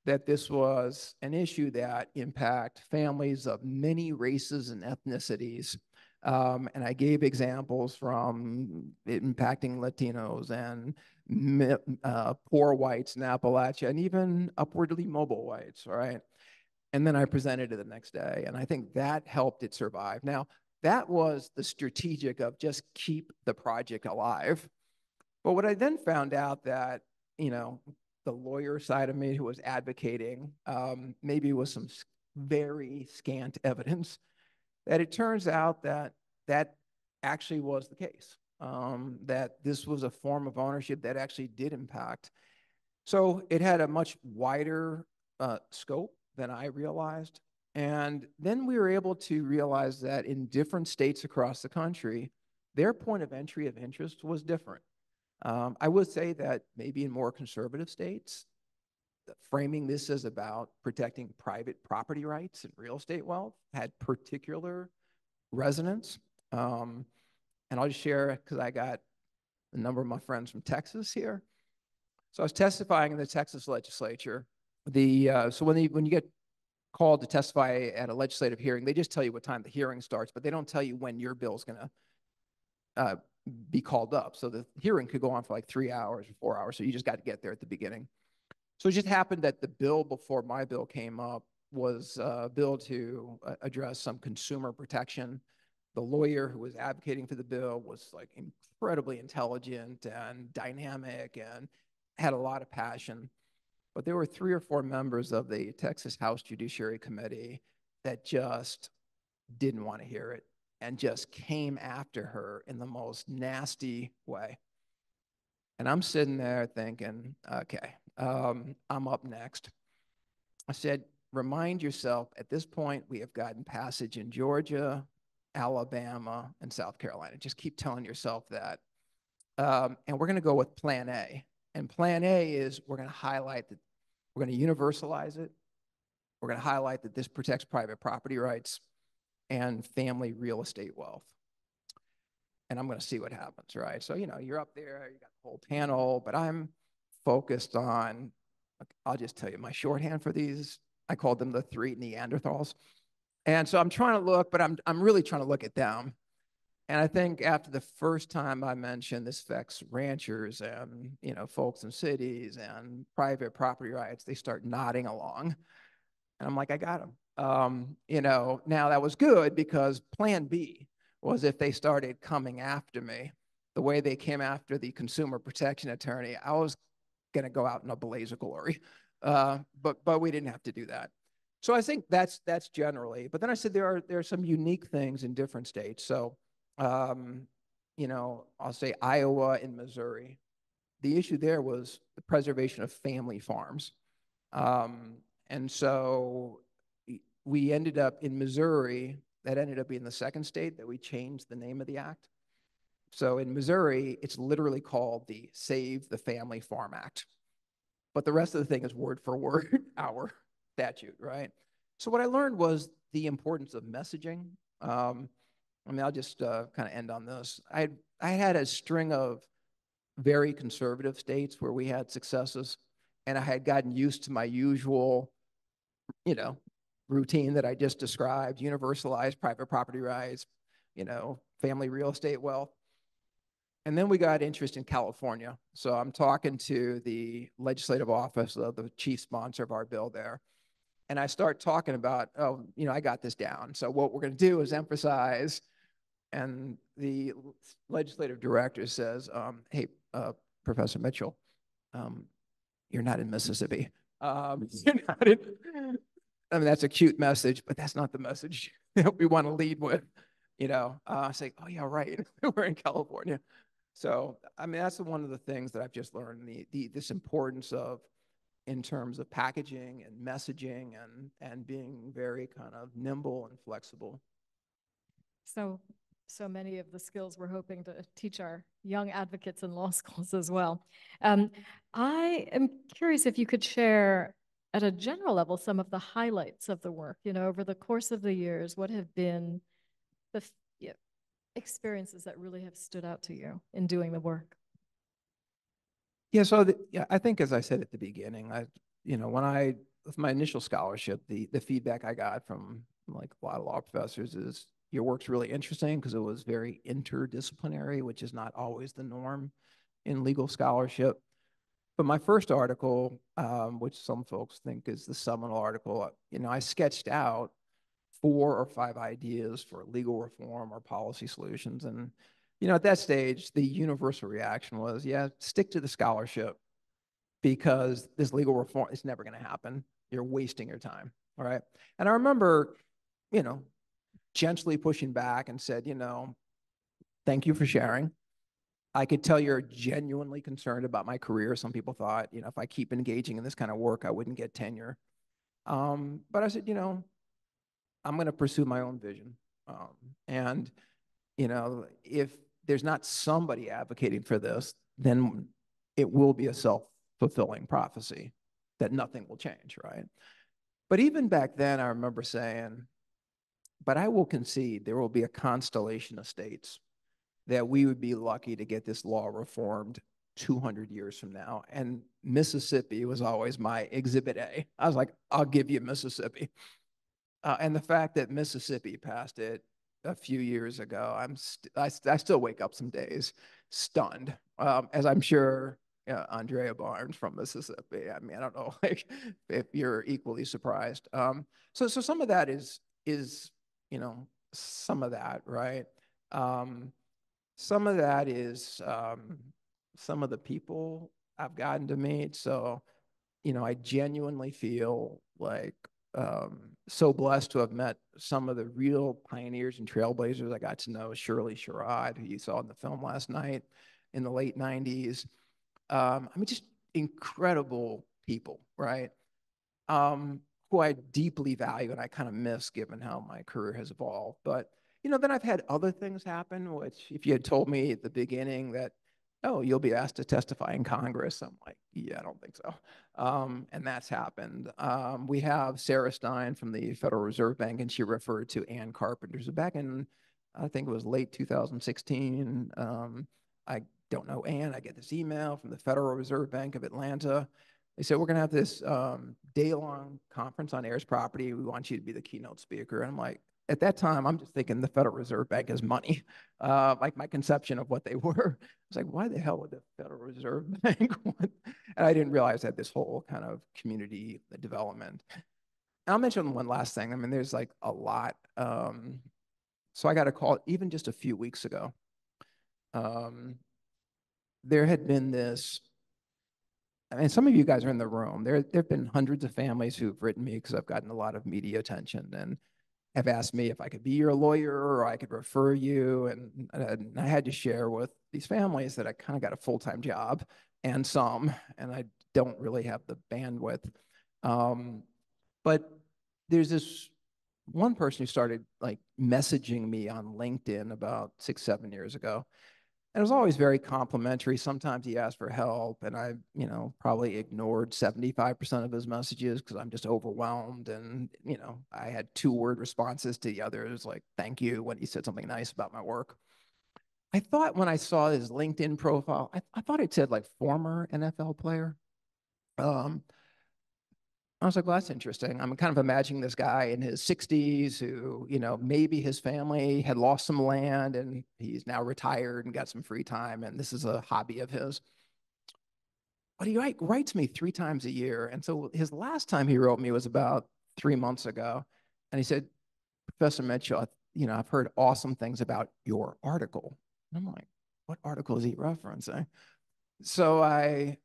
that this was an issue that impact families of many races and ethnicities. Um, and I gave examples from impacting Latinos and uh, poor whites in Appalachia and even upwardly mobile whites, right? And then I presented it the next day. And I think that helped it survive. Now, that was the strategic of just keep the project alive. But what I then found out that, you know, the lawyer side of me who was advocating, um, maybe with some very scant evidence, that it turns out that that actually was the case, um, that this was a form of ownership that actually did impact. So it had a much wider uh, scope than I realized. And then we were able to realize that in different states across the country, their point of entry of interest was different. Um, I would say that maybe in more conservative states, framing this as about protecting private property rights and real estate wealth had particular resonance. Um, and I'll just share because I got a number of my friends from Texas here. So I was testifying in the Texas legislature. The uh, so when the, when you get called to testify at a legislative hearing, they just tell you what time the hearing starts, but they don't tell you when your bill is going to uh, be called up. So the hearing could go on for like three hours or four hours. So you just got to get there at the beginning. So it just happened that the bill before my bill came up was a bill to uh, address some consumer protection. The lawyer who was advocating for the bill was like incredibly intelligent and dynamic and had a lot of passion. But there were three or four members of the Texas House Judiciary Committee that just didn't want to hear it and just came after her in the most nasty way. And I'm sitting there thinking, okay, um, I'm up next. I said, remind yourself at this point, we have gotten passage in Georgia, Alabama, and South Carolina. Just keep telling yourself that. Um, and we're going to go with plan A. And plan A is we're going to highlight that we're going to universalize it. We're going to highlight that this protects private property rights and family real estate wealth. And I'm going to see what happens, right? So, you know, you're up there, you got the whole panel, but I'm focused on, I'll just tell you my shorthand for these. I called them the three Neanderthals. And so I'm trying to look, but I'm, I'm really trying to look at them. And I think after the first time I mentioned this affects ranchers and, you know, folks in cities and private property rights, they start nodding along. And I'm like, I got them. Um, you know, now that was good because plan B was if they started coming after me the way they came after the consumer protection attorney, I was going to go out in a blaze of glory. Uh, but but we didn't have to do that. So I think that's that's generally. But then I said there are there are some unique things in different states. So um, you know, I'll say Iowa and Missouri. The issue there was the preservation of family farms. Um, and so we ended up in Missouri, that ended up being the second state that we changed the name of the act. So in Missouri, it's literally called the Save the Family Farm Act. But the rest of the thing is word for word our statute, right? So what I learned was the importance of messaging. Um, I mean, I'll just uh, kind of end on this. I I had a string of very conservative states where we had successes, and I had gotten used to my usual, you know, routine that I just described: universalized private property rights, you know, family real estate wealth. And then we got interest in California. So I'm talking to the legislative office of the chief sponsor of our bill there. And I start talking about, oh, you know, I got this down. So what we're going to do is emphasize. And the legislative director says, um, hey, uh, Professor Mitchell, um, you're not in Mississippi. Um, you're not in, I mean, that's a cute message, but that's not the message that we want to lead with. You know, uh, say, oh yeah, right, we're in California. So, I mean, that's one of the things that I've just learned, the, the, this importance of, in terms of packaging and messaging and, and being very kind of nimble and flexible. So, so many of the skills we're hoping to teach our young advocates in law schools as well. Um, I am curious if you could share at a general level some of the highlights of the work, you know, over the course of the years, what have been the experiences that really have stood out to you in doing the work? Yeah, so the, yeah, I think as I said at the beginning, I you know when I with my initial scholarship, the the feedback I got from like a lot of law professors is your work's really interesting because it was very interdisciplinary, which is not always the norm in legal scholarship. But my first article, um, which some folks think is the seminal article, you know, I sketched out four or five ideas for legal reform or policy solutions. And, you know, at that stage, the universal reaction was, yeah, stick to the scholarship because this legal reform is never going to happen. You're wasting your time. All right. And I remember, you know, gently pushing back and said, you know, thank you for sharing. I could tell you're genuinely concerned about my career. Some people thought, you know, if I keep engaging in this kind of work, I wouldn't get tenure. Um, but I said, you know, I'm going to pursue my own vision. Um, and, you know, if there's not somebody advocating for this, then it will be a self fulfilling prophecy. that nothing will change, right? But even back then, I remember saying, but I will concede there will be a constellation of states that we would be lucky to get this law reformed 200 years from now. And Mississippi was always my exhibit A. I was like, I'll give you Mississippi. Uh, and the fact that Mississippi passed it a few years ago, I'm st- I, I still wake up some days stunned, um, as I'm sure uh, Andrea Barnes from Mississippi. I mean, I don't know like if you're equally surprised. Um, so so some of that is is you know some of that right. Um, some of that is um, some of the people I've gotten to meet. So, you know, I genuinely feel like um, so blessed to have met some of the real pioneers and trailblazers. I got to know Shirley Sherrod, who you saw in the film last night in the late 90s. Um, I mean, just incredible people, right? Um, who I deeply value and I kind of miss given how my career has evolved. But, you know, then I've had other things happen, which if you had told me at the beginning that oh, you'll be asked to testify in Congress. I'm like, yeah, I don't think so. Um, and that's happened. Um, we have Sarah Stein from the Federal Reserve Bank, and she referred to Ann Carpenter. So back in, I think it was late 2016, um, I don't know Ann. I get this email from the Federal Reserve Bank of Atlanta. They said, we're going to have this um, day-long conference on heirs property. We want you to be the keynote speaker. And I'm like, at that time, I'm just thinking the Federal Reserve Bank is money. Uh, like my conception of what they were. I was like, why the hell would the Federal Reserve Bank want? And I didn't realize that this whole kind of community development. And I'll mention one last thing. I mean, there's like a lot. Um, so I got a call even just a few weeks ago. Um, there had been this I mean, some of you guys are in the room. There, there have been hundreds of families who've written me because I've gotten a lot of media attention. And have asked me if I could be your lawyer or I could refer you. And, and I had to share with these families that I kind of got a full time job and some, and I don't really have the bandwidth. Um, but there's this one person who started like messaging me on LinkedIn about six, seven years ago. And it was always very complimentary. Sometimes he asked for help, and I, you know, probably ignored 75% of his messages because I'm just overwhelmed. And, you know, I had two word responses to the others, like, thank you, when he said something nice about my work. I thought when I saw his LinkedIn profile, I, I thought it said like former NFL player. Um, I was like, well, that's interesting. I'm kind of imagining this guy in his 60s who, you know, maybe his family had lost some land and he's now retired and got some free time, and this is a hobby of his. But he write, writes me three times a year. And so his last time he wrote me was about three months ago. And he said, Professor Mitchell, you know, I've heard awesome things about your article. And I'm like, what article is he referencing? So I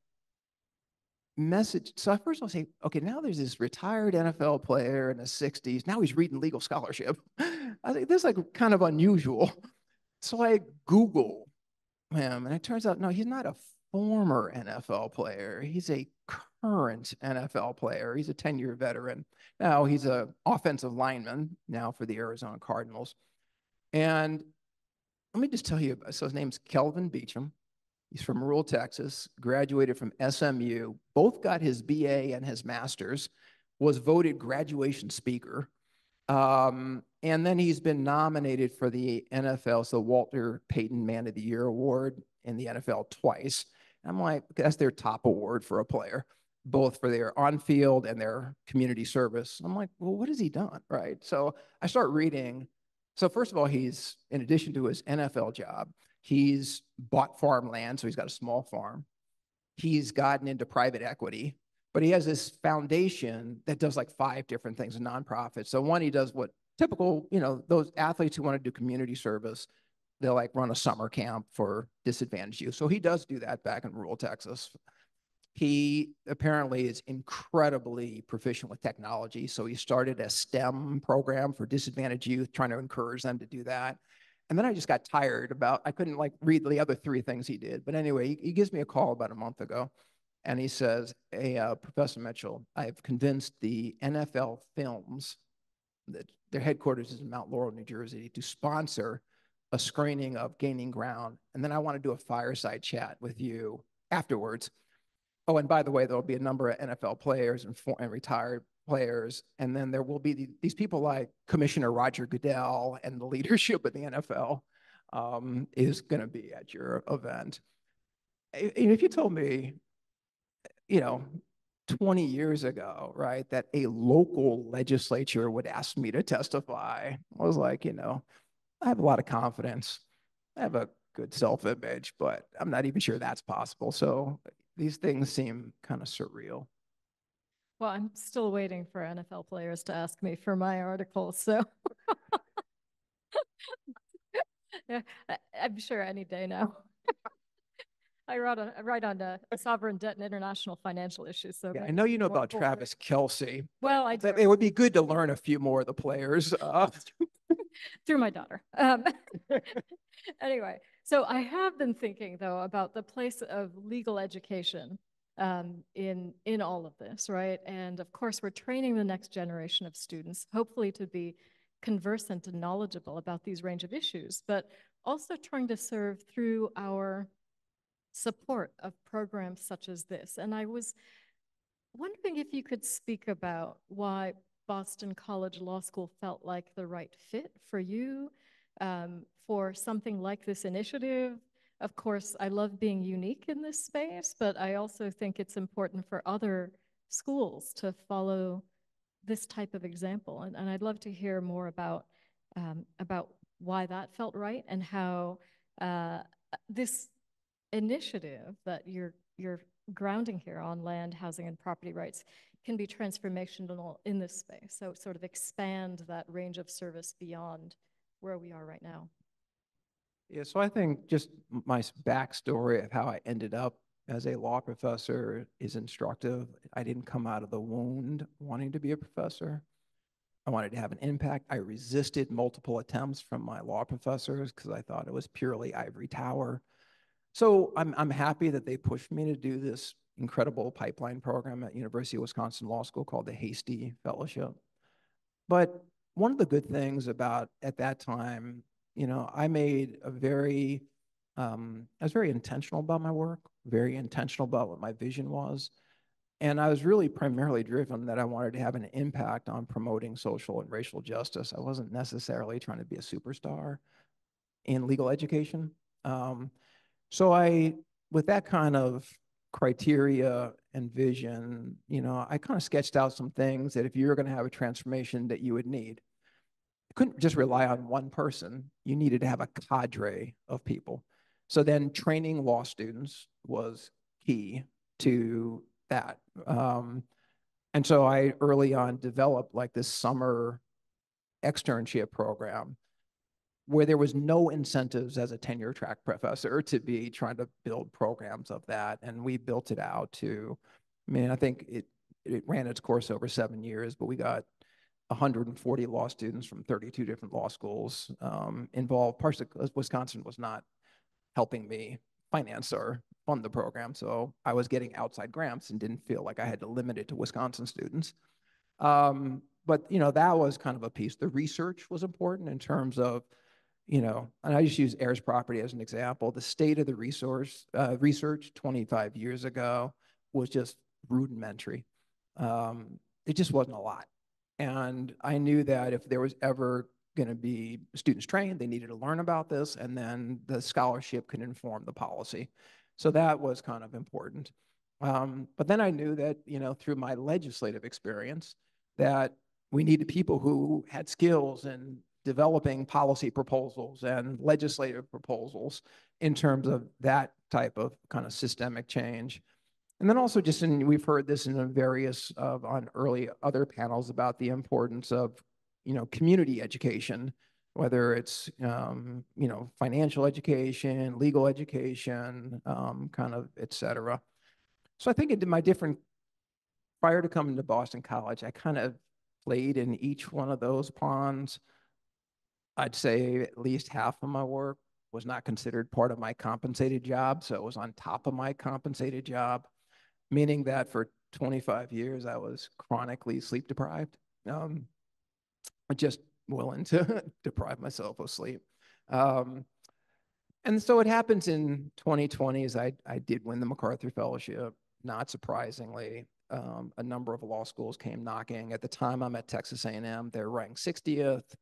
message. So I first I'll say, okay, now there's this retired NFL player in his 60s. Now he's reading legal scholarship. I think this is like kind of unusual. So I Google him, and it turns out, no, he's not a former NFL player. He's a current NFL player. He's a 10-year veteran. Now he's an offensive lineman now for the Arizona Cardinals. And let me just tell you, so his name's Kelvin Beachum. He's from rural Texas, graduated from SMU, both got his BA and his master's, was voted graduation speaker. Um, and then he's been nominated for the NFL's the Walter Payton Man of the Year Award in the NFL twice. I'm like, that's their top award for a player, both for their on field and their community service. I'm like, well, what has he done? Right. So I start reading. So, first of all, he's, in addition to his NFL job, He's bought farmland, so he's got a small farm. He's gotten into private equity, but he has this foundation that does like five different things, a nonprofit. So one, he does what typical, you know, those athletes who want to do community service, they'll like run a summer camp for disadvantaged youth. So he does do that back in rural Texas. He apparently is incredibly proficient with technology. So he started a STEM program for disadvantaged youth, trying to encourage them to do that. And then I just got tired about, I couldn't like read the other three things he did. But anyway, he, he gives me a call about a month ago and he says, Hey, uh, Professor Mitchell, I've convinced the NFL Films, that their headquarters is in Mount Laurel, New Jersey, to sponsor a screening of Gaining Ground. And then I want to do a fireside chat with you afterwards. Oh, and by the way, there'll be a number of NFL players and, and retired players. And then there will be the, these people like Commissioner Roger Goodell and the leadership of the NFL um, is going to be at your event. I- If you told me, you know, 20 years ago, right, that a local legislature would ask me to testify, I was like, you know, I have a lot of confidence. I have a good self-image, but I'm not even sure that's possible. So these things seem kind of surreal. Well, I'm still waiting for NFL players to ask me for my article, so. Yeah, I- I'm sure any day now. I wrote on, I write on uh, sovereign debt and international financial issues, so. Yeah, I know you know about forward. Travis Kelce. Well, I do. It would be good to learn a few more of the players. uh, through my daughter. Um, anyway, so I have been thinking though about the place of legal education um, in in all of this, right? And of course, we're training the next generation of students, hopefully to be conversant and knowledgeable about these range of issues, but also trying to serve through our support of programs such as this. And I was wondering if you could speak about why Boston College Law School felt like the right fit for you um, for something like this initiative. Of course, I love being unique in this space, but I also think it's important for other schools to follow this type of example. And, and I'd love to hear more about um, about why that felt right and how uh, this initiative that you're you're grounding here on land, housing, and property rights can be transformational in this space. So sort of expand that range of service beyond where we are right now. Yeah, so I think just my backstory of how I ended up as a law professor is instructive. I didn't come out of the wound wanting to be a professor. I wanted to have an impact. I resisted multiple attempts from my law professors because I thought it was purely ivory tower. So I'm, I'm happy that they pushed me to do this incredible pipeline program at University of Wisconsin Law School called the Hastie Fellowship. But one of the good things about at that time, you know, I made a very, um, I was very intentional about my work, very intentional about what my vision was. And I was really primarily driven that I wanted to have an impact on promoting social and racial justice. I wasn't necessarily trying to be a superstar in legal education. Um, so I, with that kind of criteria and vision, you know, I kind of sketched out some things that if you're going to have a transformation that you would need. Couldn't just rely on one person. You needed to have a cadre of people. So then training law students was key to that. Um, and so I early on developed like this summer externship program where there was no incentives as a tenure track professor to be trying to build programs of that. And we built it out to, I mean, I think it, it ran its course over seven years, but we got 140 law students from 32 different law schools um, involved. Partially because Wisconsin was not helping me finance or fund the program. So I was getting outside grants and didn't feel like I had to limit it to Wisconsin students. Um, but you know, that was kind of a piece. The research was important in terms of, you know, and I just use heirs property as an example. The state of the resource uh, research 25 years ago was just rudimentary. Um, it just wasn't a lot. And I knew that if there was ever going to be students trained, they needed to learn about this, and then the scholarship could inform the policy. So that was kind of important. Um, but then I knew that, you know, through my legislative experience, that we needed people who had skills in developing policy proposals and legislative proposals in terms of that type of kind of systemic change. And then also just in, we've heard this in various uh, on early other panels about the importance of, you know, community education, whether it's, um, you know, financial education, legal education, um, kind of, et cetera. So I think in my different, prior to coming to Boston College, I kind of played in each one of those ponds. I'd say at least half of my work was not considered part of my compensated job, so it was on top of my compensated job, meaning that for 25 years I was chronically sleep deprived. Um, just willing to deprive myself of sleep. Um, and so what happens in 2020 is I, I did win the MacArthur Fellowship. not surprisingly, um, a number of law schools came knocking. At the time, I'm at Texas A&M. They're ranked 60th.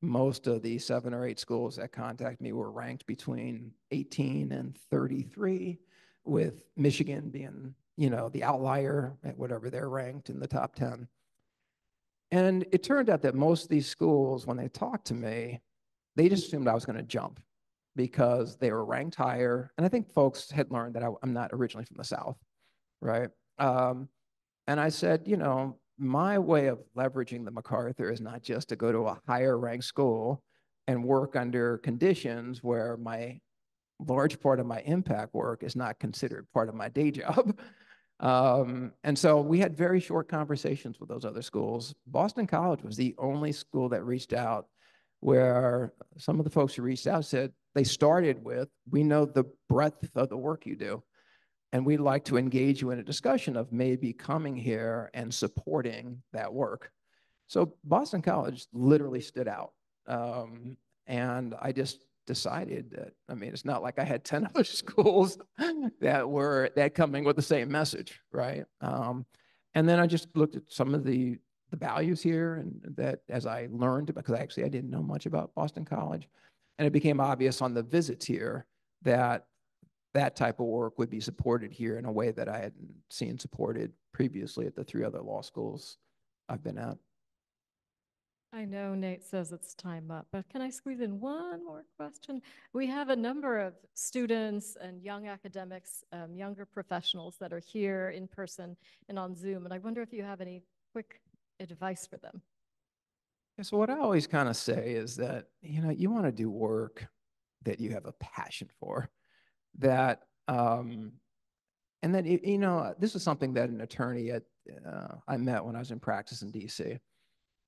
Most of the seven or eight schools that contacted me were ranked between 18 and 33, with Michigan being, you know, the outlier at whatever they're ranked in the top 10. And it turned out that most of these schools, when they talked to me, they just assumed I was going to jump because they were ranked higher. And I think folks had learned that I, am not originally from the South, right? Um, and I said, you know, my way of leveraging the MacArthur is not just to go to a higher ranked school and work under conditions where my large part of my impact work is not considered part of my day job. Um, and so we had very short conversations with those other schools. Boston College was the only school that reached out where some of the folks who reached out said they started with, we know the breadth of the work you do. And we'd like to engage you in a discussion of maybe coming here and supporting that work. So Boston College literally stood out. Um, and I just decided that, I mean, it's not like I had 10 other schools that were that coming with the same message, right? Um, and then I just looked at some of the the values here and that as I learned, because actually I didn't know much about Boston College, and it became obvious on the visits here that that type of work would be supported here in a way that I hadn't seen supported previously at the three other law schools I've been at. I know Nate says it's time up, but can I squeeze in one more question? We have a number of students and young academics, um, younger professionals that are here in person and on Zoom, and I wonder if you have any quick advice for them? So what I always kind of say is that, you know, you want to do work that you have a passion for, that, um, and then, you know, this is something that an attorney at, uh, I met when I was in practice in DC.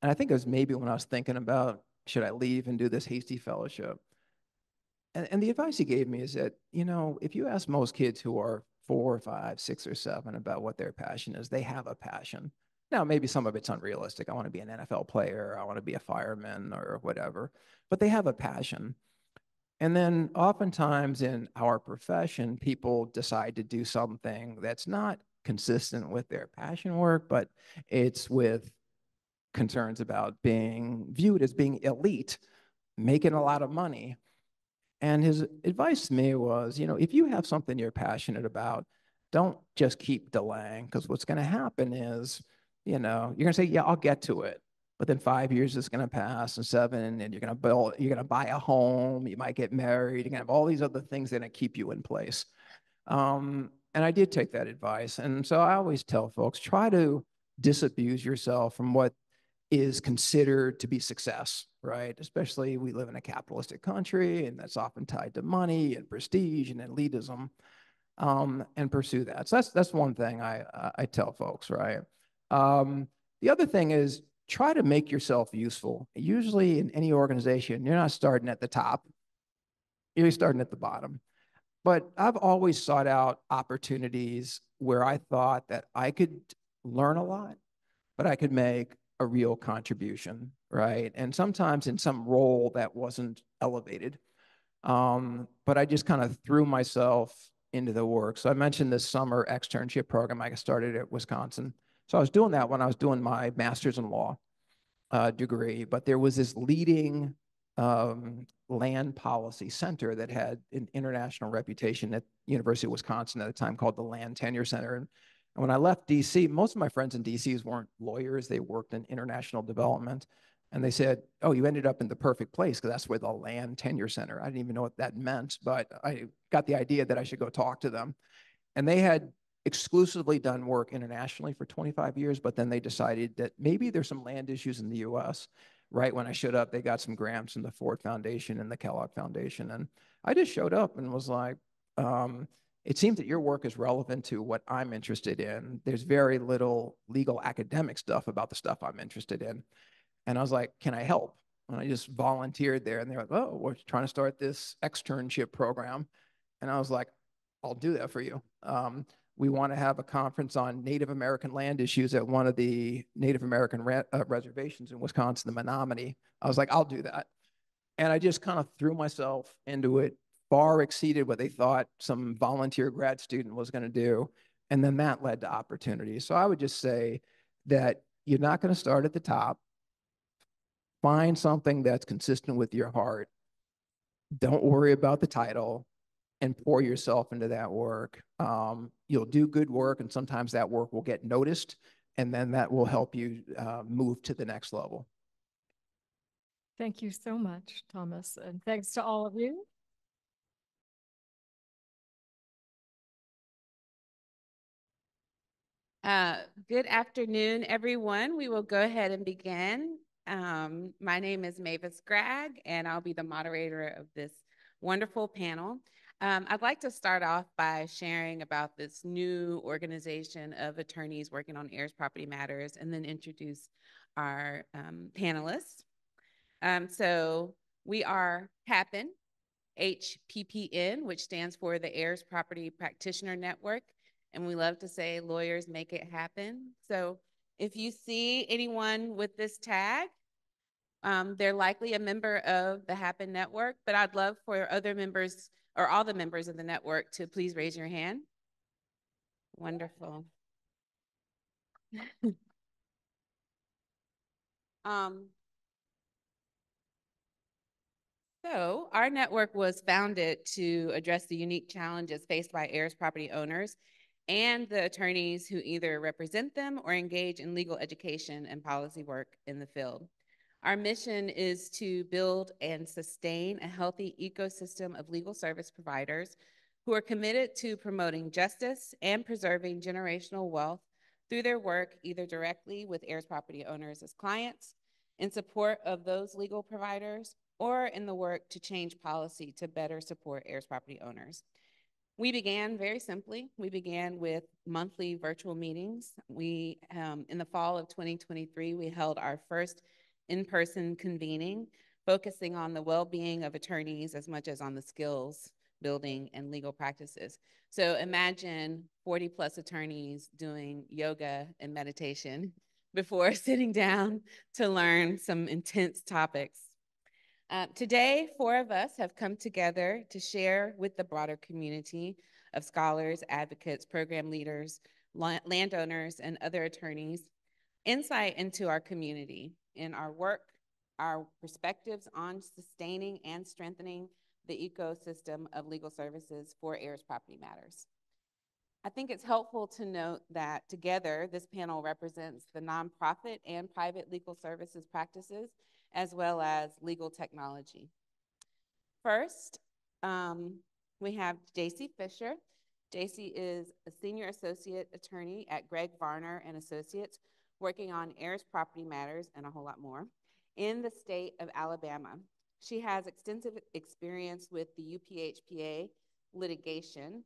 And I think it was maybe when I was thinking about, should I leave and do this Hastie fellowship? And, and the advice he gave me is that, you know, if you ask most kids who are four or five, six or seven about what their passion is, they have a passion. Now, maybe some of it's unrealistic. I want to be an NFL player, I want to be a fireman or whatever, but they have a passion. And then oftentimes in our profession, people decide to do something that's not consistent with their passion work, but it's with concerns about being viewed as being elite, making a lot of money. And his advice to me was, you know, if you have something you're passionate about, don't just keep delaying, because what's going to happen is you know, you're gonna say, yeah, I'll get to it. But then five years is gonna pass and seven, and you're gonna build, you're gonna buy a home, you might get married, you're gonna have all these other things that are keep you in place. Um, and I did take that advice. And so I always tell folks, try to disabuse yourself from what is considered to be success, right? Especially we live in a capitalistic country and that's often tied to money and prestige and elitism um, and pursue that. So that's, that's one thing I, I tell folks, right? Um, the other thing is try to make yourself useful. Usually in any organization, you're not starting at the top, you're starting at the bottom. But I've always sought out opportunities where I thought that I could learn a lot, but I could make a real contribution, right? And sometimes in some role that wasn't elevated. Um, but I just kind of threw myself into the work. So I mentioned this summer externship program I started at Wisconsin. So I was doing that when I was doing my master's in law uh, degree, but there was this leading um, land policy center that had an international reputation at University of Wisconsin at the time called the Land Tenure Center. And when I left DC, most of my friends in DCs weren't lawyers, they worked in international development. And they said, oh, you ended up in the perfect place because that's where the Land Tenure Center. I didn't even know what that meant, but I got the idea that I should go talk to them. And they had exclusively done work internationally for 25 years, but then they decided that maybe there's some land issues in the US. Right when I showed up, they got some grants from the Ford Foundation and the Kellogg Foundation. And I just showed up and was like, um, it seems that your work is relevant to what I'm interested in. There's very little legal academic stuff about the stuff I'm interested in. And I was like, can I help? And I just volunteered there. And they're like, oh, we're trying to start this externship program. And I was like, I'll do that for you. Um, we want to have a conference on Native American land issues at one of the Native American re uh, reservations in Wisconsin, the Menominee. I was like, I'll do that. And I just kind of threw myself into it, far exceeded what they thought some volunteer grad student was going to do. And then that led to opportunity. So I would just say that you're not going to start at the top. Find something that's consistent with your heart. Don't worry about the title and pour yourself into that work. Um, you'll do good work, and sometimes that work will get noticed, and then that will help you uh, move to the next level. Thank you so much, Thomas, and thanks to all of you. Uh, good afternoon, everyone. We will go ahead and begin. Um, my name is Mavis Gragg, and I'll be the moderator of this wonderful panel. Um, I'd like to start off by sharing about this new organization of attorneys working on heirs property matters and then introduce our um, panelists. Um, so we are HAPN, HPPN, which stands for the Heirs Property Practitioner Network and we love to say lawyers make it happen. So if you see anyone with this tag, um, they're likely a member of the Happen Network, but I'd love for other members or all the members of the network to please raise your hand. Wonderful. um, so our network was founded to address the unique challenges faced by heirs property owners and the attorneys who either represent them or engage in legal education and policy work in the field. Our mission is to build and sustain a healthy ecosystem of legal service providers who are committed to promoting justice and preserving generational wealth through their work either directly with heirs property owners as clients, in support of those legal providers, or in the work to change policy to better support heirs property owners. We began very simply. We began with monthly virtual meetings. We, um, in the fall of 2023, we held our first in-person convening, focusing on the well-being of attorneys as much as on the skills building and legal practices. So imagine 40 plus attorneys doing yoga and meditation before sitting down to learn some intense topics uh, today, four of us have come together to share with the broader community of scholars, advocates, program leaders, landowners, and other attorneys insight into our community in our work, our perspectives on sustaining and strengthening the ecosystem of legal services for heirs property matters. I think it's helpful to note that together, this panel represents the nonprofit and private legal services practices as well as legal technology. First, um, we have JC Fisher. JC is a senior associate attorney at Greg Varner and Associates, working on heirs property matters and a whole lot more in the state of Alabama. She has extensive experience with the UPHPA litigation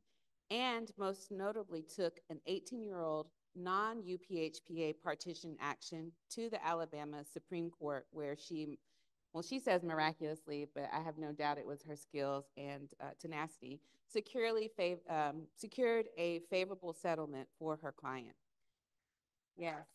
and most notably took an 18 year old non-UPHPA partition action to the Alabama Supreme Court where she, well, she says miraculously, but I have no doubt it was her skills and uh, tenacity, securely um, secured a favorable settlement for her client. Yes.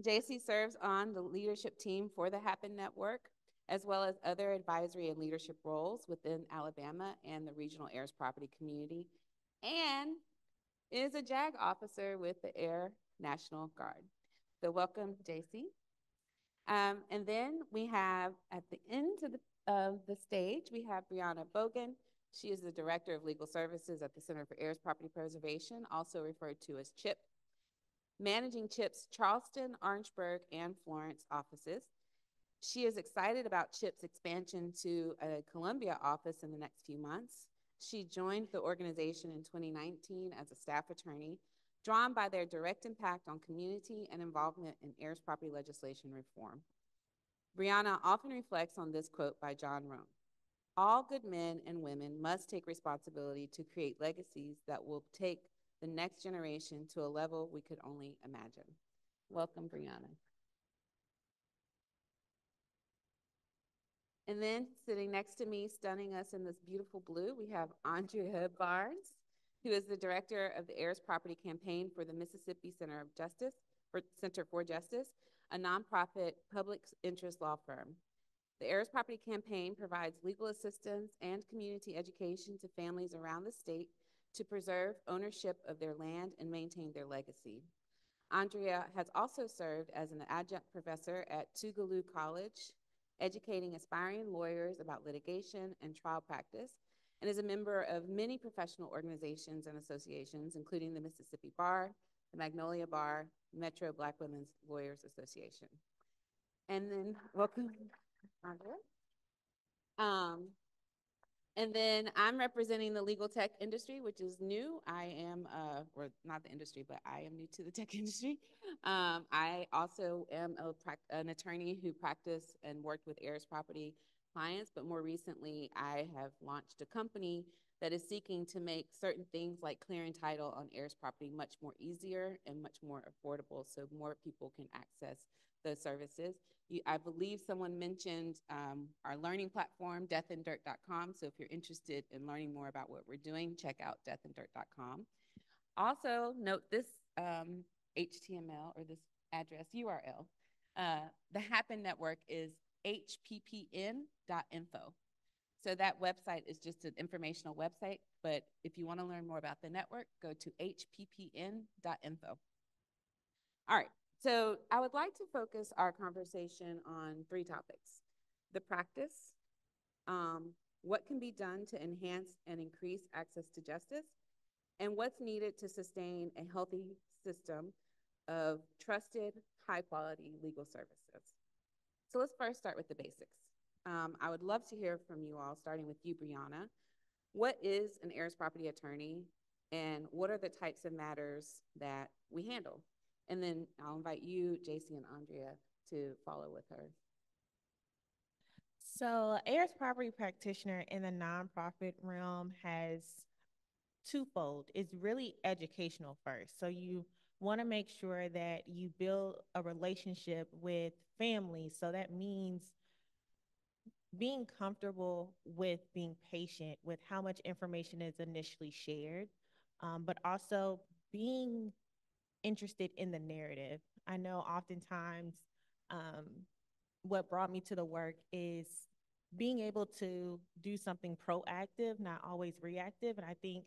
JC serves on the leadership team for the Happen Network, as well as other advisory and leadership roles within Alabama and the regional heirs property community, and is a JAG officer with the Air National Guard. So welcome, JC. Um, and then we have at the end of the, of the stage, we have Brianna Bogan. She is the Director of Legal Services at the Center for Heirs Property Preservation, also referred to as CHIP, managing CHIP's Charleston, Orangeburg, and Florence offices. She is excited about CHIP's expansion to a Columbia office in the next few months. She joined the organization in 2019 as a staff attorney, drawn by their direct impact on community and involvement in heirs property legislation reform. Brianna often reflects on this quote by Jim Rohn All good men and women must take responsibility to create legacies that will take the next generation to a level we could only imagine. Welcome, Brianna. And then sitting next to me, stunning us in this beautiful blue, we have Andrea Barnes, who is the director of the Heirs Property Campaign for the Mississippi Center of Justice, for Center for Justice, a nonprofit public interest law firm. The Heirs Property Campaign provides legal assistance and community education to families around the state to preserve ownership of their land and maintain their legacy. Andrea has also served as an adjunct professor at Tougaloo College, educating aspiring lawyers about litigation and trial practice, and is a member of many professional organizations and associations, including the Mississippi Bar, the Magnolia Bar, Metro Black Women's Lawyers Association. And then, welcome, Andrea. Um, and then I'm representing the legal tech industry, which is new. I am, uh, or not the industry, but I am new to the tech industry. Um, I also am a an attorney who practiced and worked with heirs property clients, but more recently, I have launched a company that is seeking to make certain things like clearing title on heirs property much more easier and much more affordable so more people can access those services. You, I believe someone mentioned um, our learning platform, deathanddirt.com. So if you're interested in learning more about what we're doing, check out deathanddirt.com. Also, note this um, HTML or this address URL. Uh, the Happen Network is hppn.info. So that website is just an informational website, but if you want to learn more about the network, go to hppn.info. All right, so I would like to focus our conversation on three topics. The practice, um, what can be done to enhance and increase access to justice, and what's needed to sustain a healthy system of trusted, high quality legal services. So let's first start with the basics. Um, I would love to hear from you all, starting with you, Brianna. What is an heirs property attorney, and what are the types of matters that we handle? And then I'll invite you, JC, and Andrea to follow with her. So, heirs property practitioner in the nonprofit realm has twofold. It's really educational first. So, you want to make sure that you build a relationship with families. So, that means being comfortable with being patient with how much information is initially shared, um, but also being interested in the narrative. I know oftentimes um, what brought me to the work is being able to do something proactive, not always reactive. And I think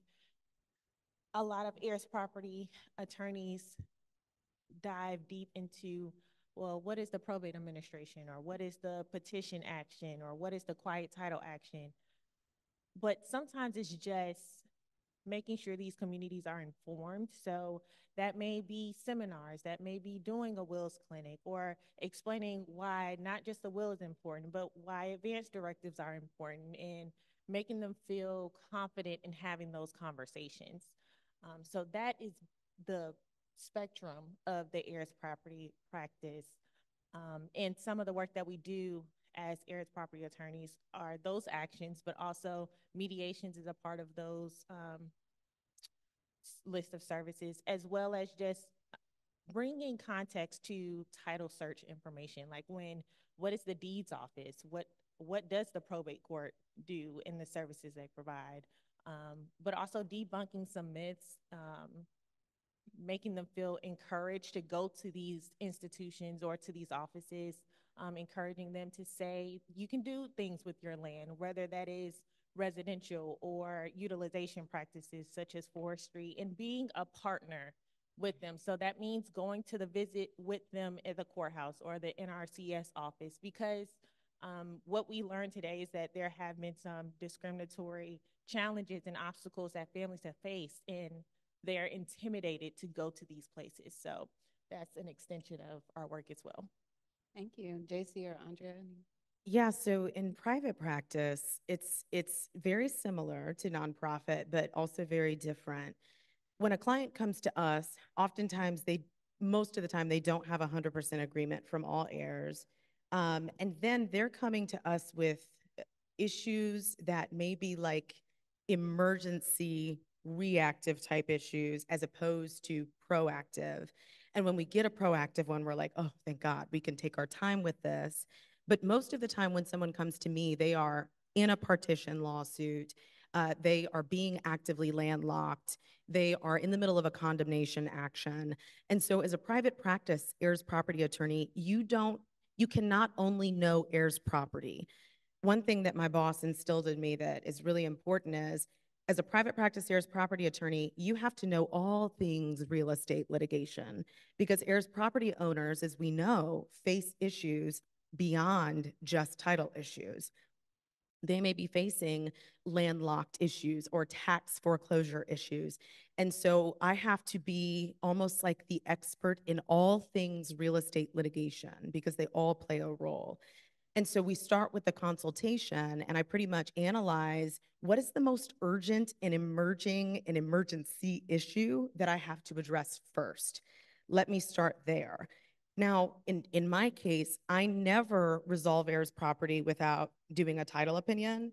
a lot of heirs property attorneys dive deep into well, what is the probate administration or what is the partition action or what is the quiet title action? But sometimes it's just making sure these communities are informed. So that may be seminars, that may be doing a wills clinic or explaining why not just the will is important, but why advance directives are important and making them feel confident in having those conversations. Um, so that is the spectrum of the heirs property practice. Um, and some of the work that we do as heirs property attorneys are those actions, but also mediations is a part of those um, list of services, as well as just bringing context to title search information. Like when, what is the deeds office? What what does the probate court do in the services they provide? Um, but also debunking some myths um, making them feel encouraged to go to these institutions or to these offices, um, encouraging them to say, you can do things with your land, whether that is residential or utilization practices such as forestry, and being a partner with them. So that means going to the visit with them at the courthouse or the NRCS office because um, what we learned today is that there have been some discriminatory challenges and obstacles that families have faced and they're intimidated to go to these places. So that's an extension of our work as well. Thank you. JC or Andrea? Yeah, so in private practice, it's it's very similar to nonprofit, but also very different. When a client comes to us, oftentimes they most of the time they don't have a hundred percent agreement from all heirs. Um, and then they're coming to us with issues that may be like emergency reactive type issues as opposed to proactive. And when we get a proactive one, we're like, oh, thank God, we can take our time with this. But most of the time, when someone comes to me, they are in a partition lawsuit. Uh, they are being actively landlocked. They are in the middle of a condemnation action. And so, as a private practice heirs property attorney, you don't you cannot only know heirs property. One thing that my boss instilled in me that is really important is as a private practice heirs property attorney, you have to know all things real estate litigation because heirs property owners, as we know, face issues beyond just title issues. They may be facing landlocked issues or tax foreclosure issues. And so I have to be almost like the expert in all things real estate litigation because they all play a role. And so we start with the consultation, and I pretty much analyze what is the most urgent and emerging and emergency issue that I have to address first. Let me start there. Now, in, in my case, I never resolve heirs property without doing a title opinion.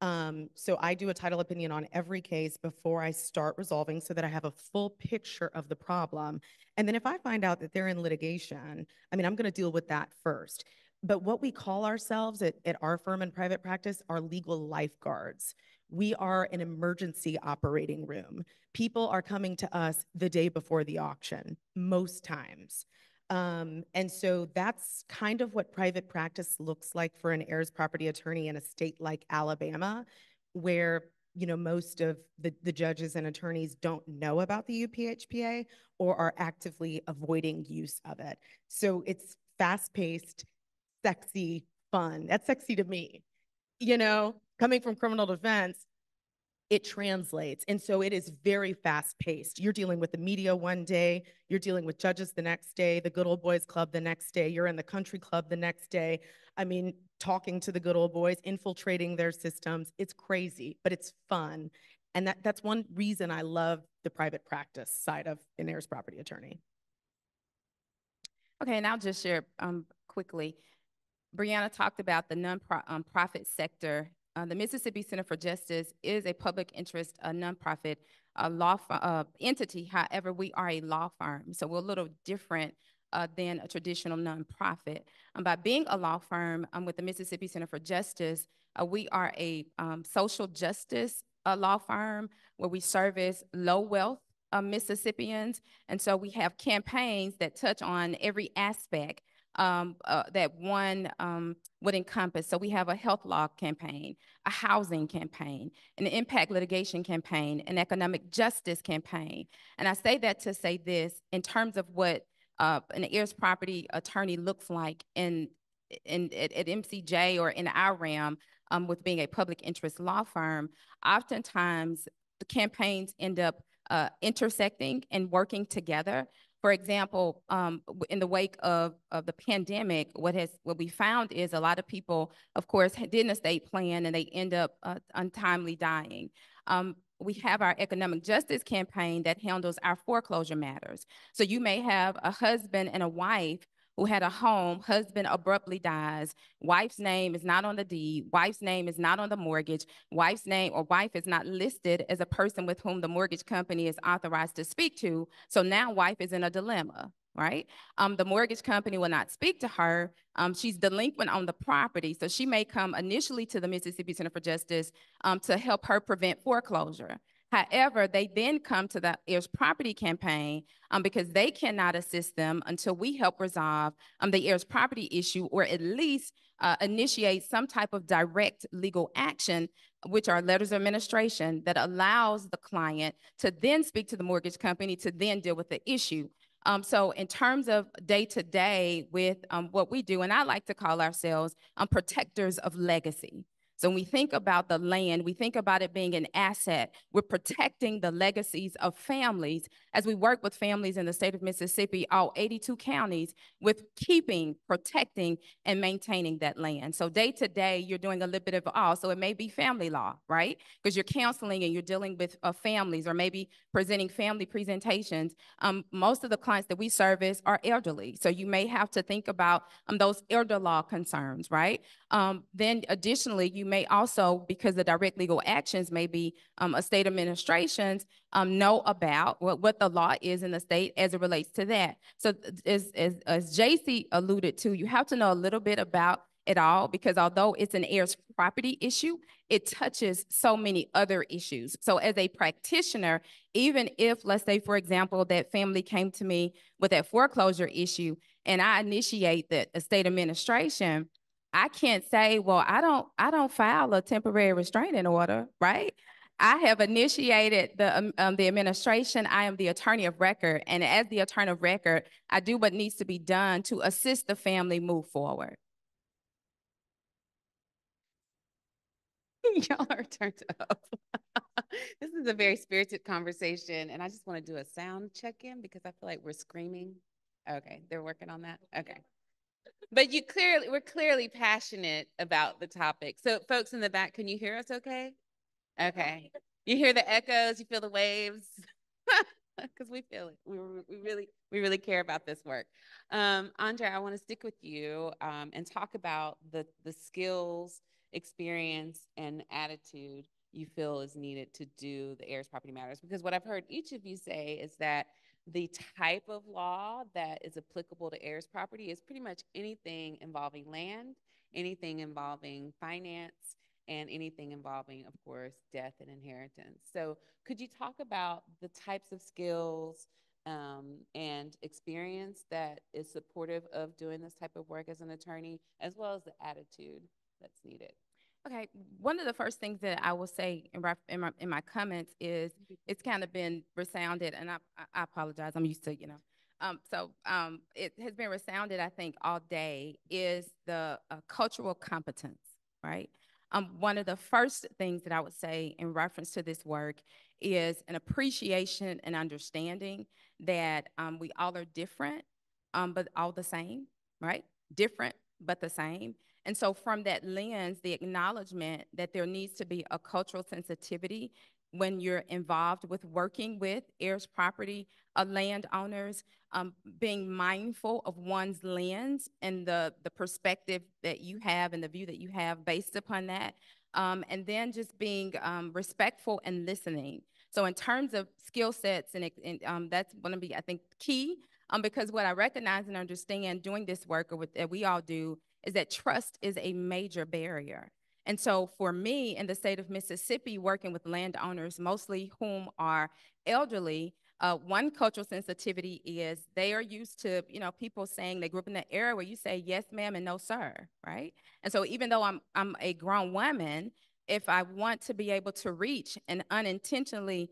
Um, so I do a title opinion on every case before I start resolving so that I have a full picture of the problem. And then if I find out that they're in litigation, I mean, I'm going to deal with that first. But what we call ourselves at, at our firm and private practice are legal lifeguards. We are an emergency operating room. People are coming to us the day before the auction, most times. Um, and so that's kind of what private practice looks like for an heirs property attorney in a state like Alabama, where you know most of the, the judges and attorneys don't know about the UPHPA or are actively avoiding use of it. So it's fast-paced, sexy, fun. That's sexy to me. You know, coming from criminal defense, it translates. And so it is very fast paced. You're dealing with the media one day, you're dealing with judges the next day, the good old boys club the next day, you're in the country club the next day. I mean, talking to the good old boys, infiltrating their systems. It's crazy, but it's fun. And that, that's one reason I love the private practice side of an heirs property attorney. Okay, and I'll just share um, quickly. Brianna talked about the nonprofit um, sector uh, the Mississippi Center for Justice is a public interest, a nonprofit a law uh, entity. However, we are a law firm, so we're a little different uh, than a traditional nonprofit. Um, by being a law firm um, with the Mississippi Center for Justice, uh, we are a um, social justice uh, law firm where we service low wealth uh, Mississippians. And so we have campaigns that touch on every aspect um, uh, that one um, would encompass. So we have a health law campaign, a housing campaign, an impact litigation campaign, an economic justice campaign. And I say that to say this in terms of what uh, an heirs property attorney looks like in, in at, at MCJ or in our realm um, with being a public interest law firm. Oftentimes, the campaigns end up uh, intersecting and working together for example, um, in the wake of, of the pandemic, what has what we found is a lot of people, of course, did an estate plan and they end up uh, untimely dying. Um, we have our economic justice campaign that handles our foreclosure matters. So you may have a husband and a wife who had a home, husband abruptly dies, wife's name is not on the deed, wife's name is not on the mortgage, wife's name or wife is not listed as a person with whom the mortgage company is authorized to speak to. So now wife is in a dilemma right? Um, the mortgage company will not speak to her. Um, she's delinquent on the property, so she may come initially to the Mississippi Center for Justice um, to help her prevent foreclosure. However, they then come to the heirs property campaign um, because they cannot assist them until we help resolve um, the heirs property issue or at least uh, initiate some type of direct legal action, which are letters of administration that allows the client to then speak to the mortgage company to then deal with the issue. Um, so in terms of day to day with um, what we do, and I like to call ourselves um, protectors of legacy. So when we think about the land, we think about it being an asset. We're protecting the legacies of families as we work with families in the state of Mississippi, all 82 counties, with keeping, protecting, and maintaining that land. So day to day, you're doing a little bit of all. So it may be family law, right? Because you're counseling and you're dealing with uh, families or maybe presenting family presentations. Um, most of the clients that we service are elderly. So you may have to think about um, those elder law concerns, right? Um, then additionally, you may also, because the direct legal actions may be um, a state administrations, um, know about what, what the law is in the state as it relates to that. So as, as, as JC alluded to, you have to know a little bit about it all because although it's an heirs property issue, it touches so many other issues. So as a practitioner, even if let's say, for example, that family came to me with that foreclosure issue and I initiate the estate administration, I can't say, well, I don't, I don't file a temporary restraining order, right? I have initiated the, um, um, the administration. I am the attorney of record. And as the attorney of record, I do what needs to be done to assist the family move forward. Y'all are turned up. This is a very spirited conversation, and I just want to do a sound check-in because I feel like we're screaming. Okay, they're working on that. Okay. But you clearly, we're clearly passionate about the topic. So folks in the back, can you hear us okay? Okay. You hear the echoes, you feel the waves? Because we feel it. We, we really, we really care about this work. Um, Andre, I want to stick with you um, and talk about the, the skills, experience, and attitude you feel is needed to do the heirs property matters. Because what I've heard each of you say is that the type of law that is applicable to heirs property is pretty much anything involving land, anything involving finance, and anything involving, of course, death and inheritance. So, could you talk about the types of skills um, and experience that is supportive of doing this type of work as an attorney, as well as the attitude that's needed? Okay, one of the first things that I will say in, ref, in, my, in my comments is it's kind of been resounded, and I, I apologize. I'm used to you know. Um, so um, it has been resounded, I think, all day is the uh, cultural competence, right? Um, one of the first things that I would say in reference to this work is an appreciation and understanding that um, we all are different, um, but all the same, right? Different, but the same. And so, from that lens, the acknowledgement that there needs to be a cultural sensitivity when you're involved with working with heirs property uh, landowners, um, being mindful of one's lens and the, the perspective that you have and the view that you have based upon that. Um, and then just being um, respectful and listening. So in terms of skill sets, and, and um, that's going to be, I think, key um, because what I recognize and understand doing this work or what that we all do is that trust is a major barrier. And so for me in the state of Mississippi, working with landowners, mostly whom are elderly, uh, one cultural sensitivity is they are used to, you know, people saying they grew up in the era where you say yes, ma'am, and no, sir, right? And so even though I'm I'm a grown woman, if I want to be able to reach and unintentionally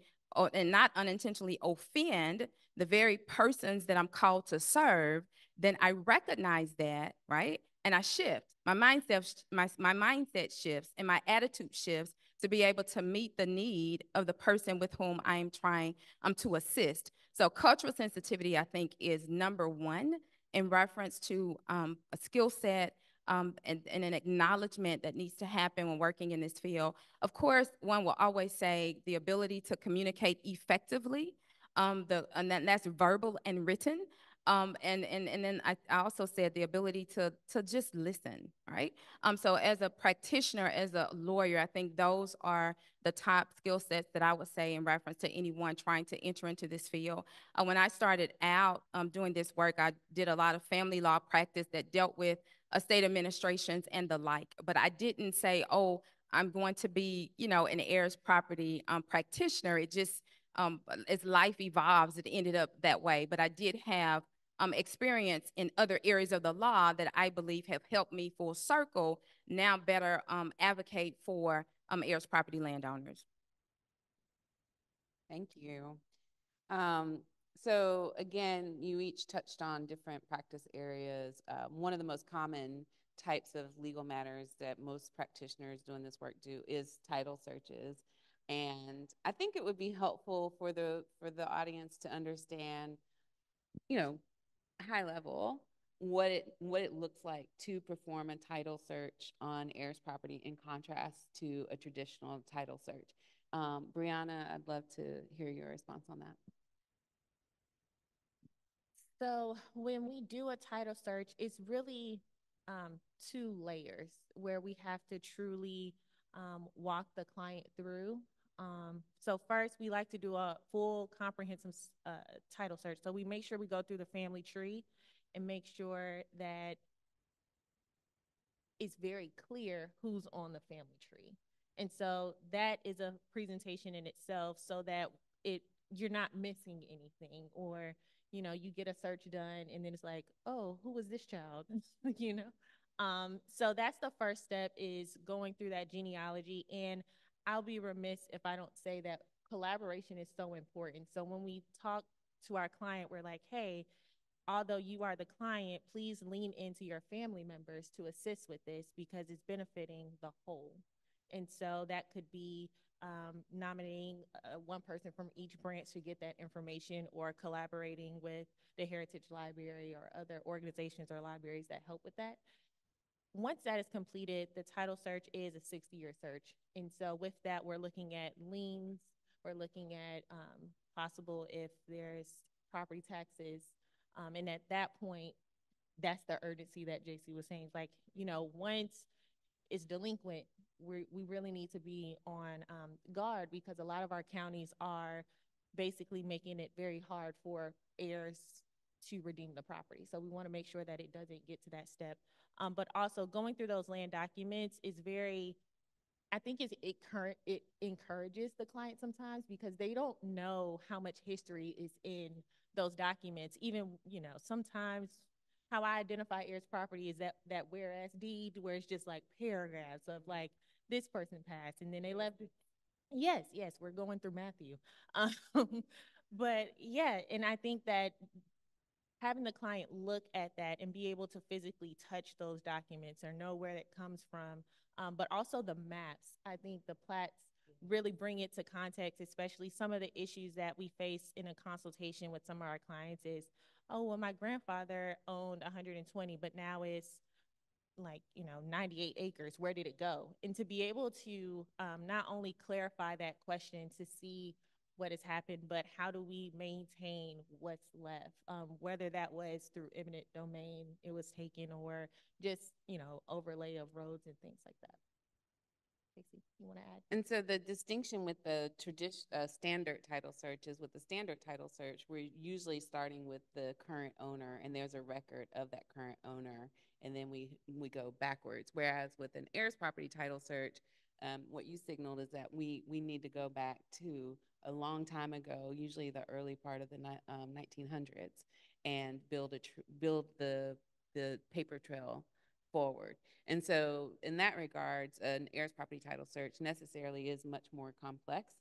and not unintentionally offend the very persons that I'm called to serve, then I recognize that, right? And I shift. My mindset, my, my mindset shifts and my attitude shifts to be able to meet the need of the person with whom I am trying um, to assist. So cultural sensitivity, I think, is number one in reference to um, a skill set um, and, and, an acknowledgement that needs to happen when working in this field. Of course, one will always say the ability to communicate effectively, um, the, and that, that's verbal and written. Um, and, and, and then I, I also said the ability to, to just listen, right? Um, so as a practitioner, as a lawyer, I think those are the top skill sets that I would say in reference to anyone trying to enter into this field. Uh, when I started out um, doing this work, I did a lot of family law practice that dealt with estate administrations and the like, but I didn't say, oh, I'm going to be, you know, an heirs property um, practitioner. It just, um, as life evolves, it ended up that way. But I did have um, experience in other areas of the law that I believe have helped me full circle now better um, advocate for um, heirs property landowners. Thank you. Um, so again, you each touched on different practice areas. Um, one of the most common types of legal matters that most practitioners doing this work do is title searches. And I think it would be helpful for the for the audience to understand, you know, high level what it what it looks like to perform a title search on heirs property in contrast to a traditional title search. Um, Brianna, I'd love to hear your response on that. So when we do a title search, it's really um, two layers where we have to truly um, walk the client through. Um, so first, we like to do a full comprehensive uh, title search. So we make sure we go through the family tree and make sure that it's very clear who's on the family tree. And so that is a presentation in itself so that it you're not missing anything or you know, you get a search done and then it's like, oh, who was this child? you know? Um, so that's the first step is going through that genealogy. And I'll be remiss if I don't say that collaboration is so important. So when we talk to our client, we're like, hey, although you are the client, please lean into your family members to assist with this because it's benefiting the whole. And so that could be um, nominating uh, one person from each branch to get that information or collaborating with the Heritage Library or other organizations or libraries that help with that. Once that is completed, the title search is a 60 year search. And so with that, we're looking at liens, we're looking at um, possible if there's property taxes. Um, and at that point, that's the urgency that JC was saying. Like, you know, once it's delinquent, we we really need to be on um, guard because a lot of our counties are basically making it very hard for heirs to redeem the property. So we want to make sure that it doesn't get to that step. Um, but also going through those land documents is very, I think it's, it current it encourages the client sometimes because they don't know how much history is in those documents. Even you know sometimes how I identify heirs property is that that whereas deed where it's just like paragraphs of like this person passed and then they left. Yes, yes, we're going through Matthew. Um, but yeah, and I think that having the client look at that and be able to physically touch those documents or know where it comes from, um, but also the maps. I think the plats really bring it to context, especially some of the issues that we face in a consultation with some of our clients is, oh, well, my grandfather owned 120, but now it's like you know 98 acres where did it go and to be able to um, not only clarify that question to see what has happened but how do we maintain what's left um, whether that was through eminent domain it was taken or just you know overlay of roads and things like that JC, you want to add? And so the distinction with the uh, standard title search is with the standard title search, we're usually starting with the current owner and there's a record of that current owner and then we we go backwards. Whereas with an heirs property title search, um, what you signaled is that we we need to go back to a long time ago, usually the early part of the um, 1900s, and build a build the the paper trail forward. And so, in that regards, an heirs property title search necessarily is much more complex,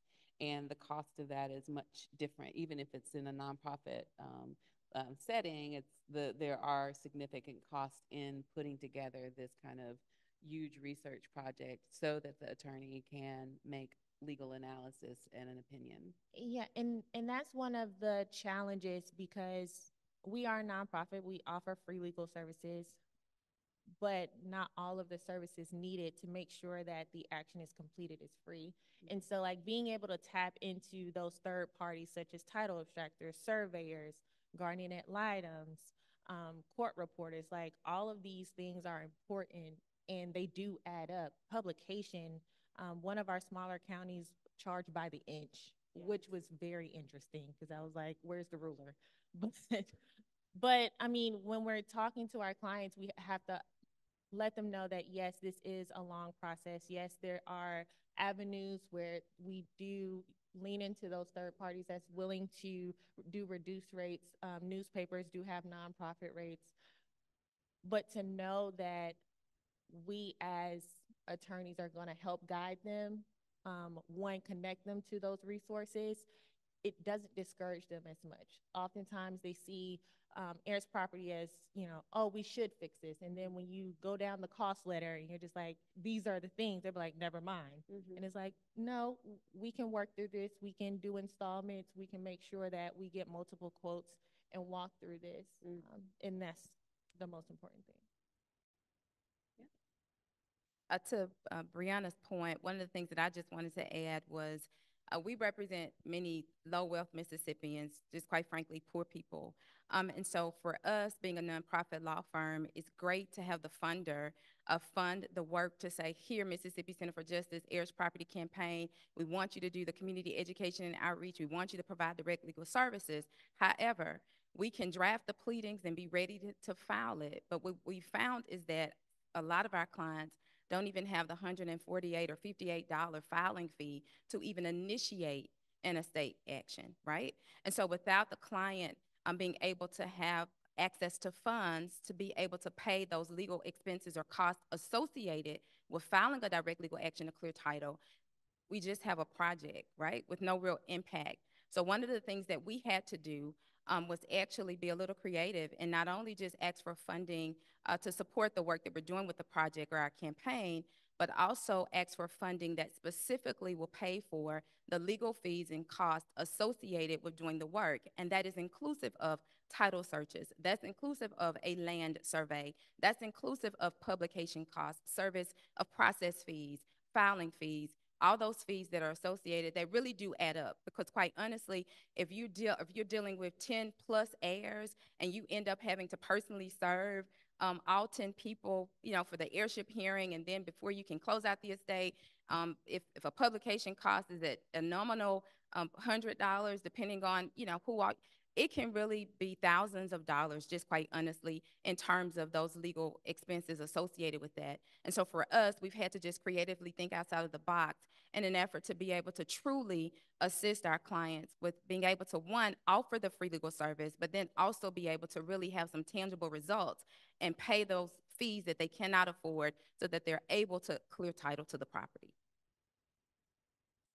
and the cost of that is much different, even if it's in a nonprofit um, um, setting, it's the there are significant costs in putting together this kind of huge research project so that the attorney can make legal analysis and an opinion. Yeah, and and that's one of the challenges because we are a nonprofit. We offer free legal services, but not all of the services needed to make sure that the action is completed is free. And so like being able to tap into those third parties such as title abstractors, surveyors, guardian ad litems, um, court reporters, like all of these things are important and they do add up. Publication, um, one of our smaller counties charged by the inch, which was very interesting because I was like, where's the ruler? But, but I mean, when we're talking to our clients, we have to let them know that yes, this is a long process. Yes, there are avenues where we do lean into those third parties that's willing to do reduced rates. Um, newspapers do have nonprofit rates. But to know that we as attorneys are going to help guide them, um, one, connect them to those resources, it doesn't discourage them as much. Oftentimes they see um, heirs property as, you know, oh, we should fix this. And then when you go down the cost letter and you're just like, these are the things, they're like, never mind. Mm-hmm. And it's like, no, we can work through this. We can do installments. We can make sure that we get multiple quotes and walk through this. Mm-hmm. Um, and that's the most important thing. Uh, to uh, Brianna's point, one of the things that I just wanted to add was uh, we represent many low wealth Mississippians, just quite frankly, poor people. Um, and so for us, being a nonprofit law firm, it's great to have the funder uh, fund the work to say, here, Mississippi Center for Justice, heirs property campaign, we want you to do the community education and outreach. We want you to provide direct legal services. However, we can draft the pleadings and be ready to, to file it. But what we found is that a lot of our clients don't even have the 148 or $58 filing fee to even initiate an estate action, right? And so without the client um, being able to have access to funds to be able to pay those legal expenses or costs associated with filing a direct legal action to clear title, we just have a project, right, with no real impact. So one of the things that we had to do um, was actually be a little creative and not only just ask for funding uh, to support the work that we're doing with the project or our campaign, but also ask for funding that specifically will pay for the legal fees and costs associated with doing the work. And that is inclusive of title searches. That's inclusive of a land survey. That's inclusive of publication costs, service of process fees, filing fees, all those fees that are associated, they really do add up. Because quite honestly, if you deal if you're dealing with 10 plus heirs and you end up having to personally serve um, all 10 people, you know, for the heirship hearing, and then before you can close out the estate, um, if, if a publication cost is at a nominal um, $100, depending on, you know, who are, it can really be thousands of dollars, just quite honestly, in terms of those legal expenses associated with that. And so for us, we've had to just creatively think outside of the box in an effort to be able to truly assist our clients with being able to, one, offer the free legal service, but then also be able to really have some tangible results and pay those fees that they cannot afford so that they're able to clear title to the property.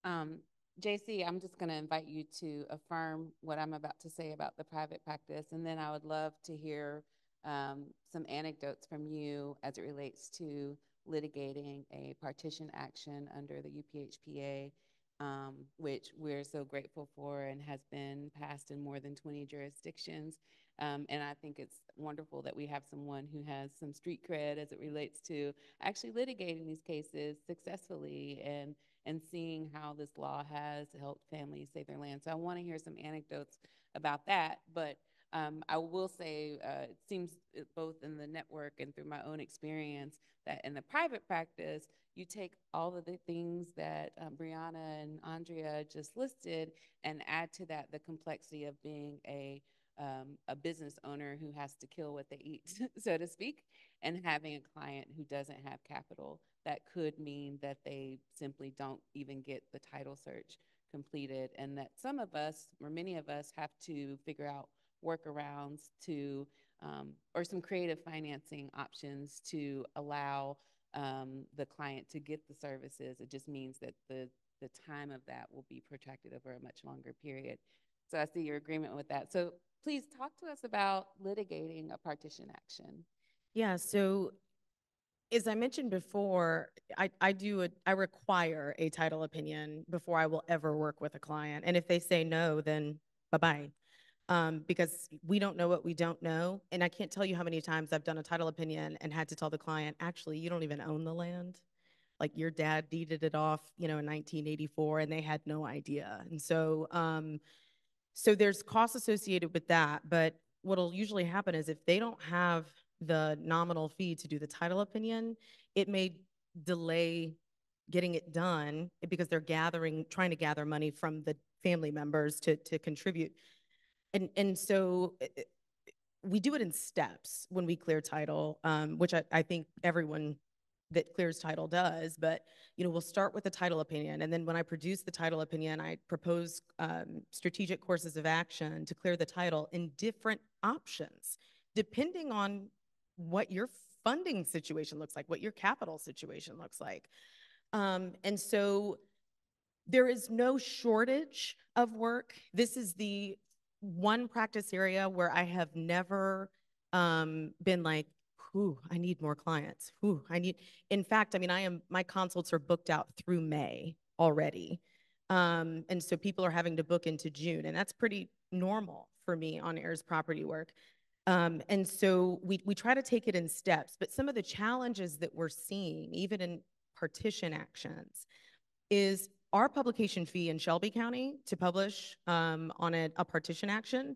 Um, JC, I'm just going to invite you to affirm what I'm about to say about the private practice, and then I would love to hear um, some anecdotes from you as it relates to litigating a partition action under the UPHPA, um, which we're so grateful for and has been passed in more than 20 jurisdictions. Um, and I think it's wonderful that we have someone who has some street cred as it relates to actually litigating these cases successfully and and seeing how this law has helped families save their land. So I want to hear some anecdotes about that. But um, I will say uh, it seems both in the network and through my own experience that in the private practice, you take all of the things that um, Brianna and Andrea just listed and add to that the complexity of being a um, a business owner who has to kill what they eat, so to speak, and having a client who doesn't have capital that could mean that they simply don't even get the title search completed and that some of us or many of us have to figure out workarounds to um, or some creative financing options to allow um, the client to get the services. It just means that the the time of that will be protracted over a much longer period. So i see your agreement with that. So please talk to us about litigating a partition action yeah so as I mentioned before, I, I do, a, I require a title opinion before I will ever work with a client. And if they say no, then bye-bye. Um, because we don't know what we don't know. And I can't tell you how many times I've done a title opinion and had to tell the client, actually, you don't even own the land. Like your dad deeded it off, you know, in 1984 and they had no idea. And so, um, so there's costs associated with that. But what'll usually happen is if they don't have the nominal fee to do the title opinion, it may delay getting it done because they're gathering, trying to gather money from the family members to, to contribute. And, and so eh, eh, we do it in steps when we clear title, um, which I, I think everyone that clears title does. But you know, we'll start with the title opinion, and then when I produce the title opinion, I propose um, strategic courses of action to clear the title in different options, depending on what your funding situation looks like, what your capital situation looks like. Um, and so there is no shortage of work. This is the one practice area where I have never um, been like, whew, I need more clients. Whew, I need, in fact, I mean, I am, my consults are booked out through May already. Um, and so people are having to book into June, and that's pretty normal for me on heirs property work. Um, and so we, we try to take it in steps, but some of the challenges that we're seeing, even in partition actions, is our publication fee in Shelby County to publish um, on a, a partition action.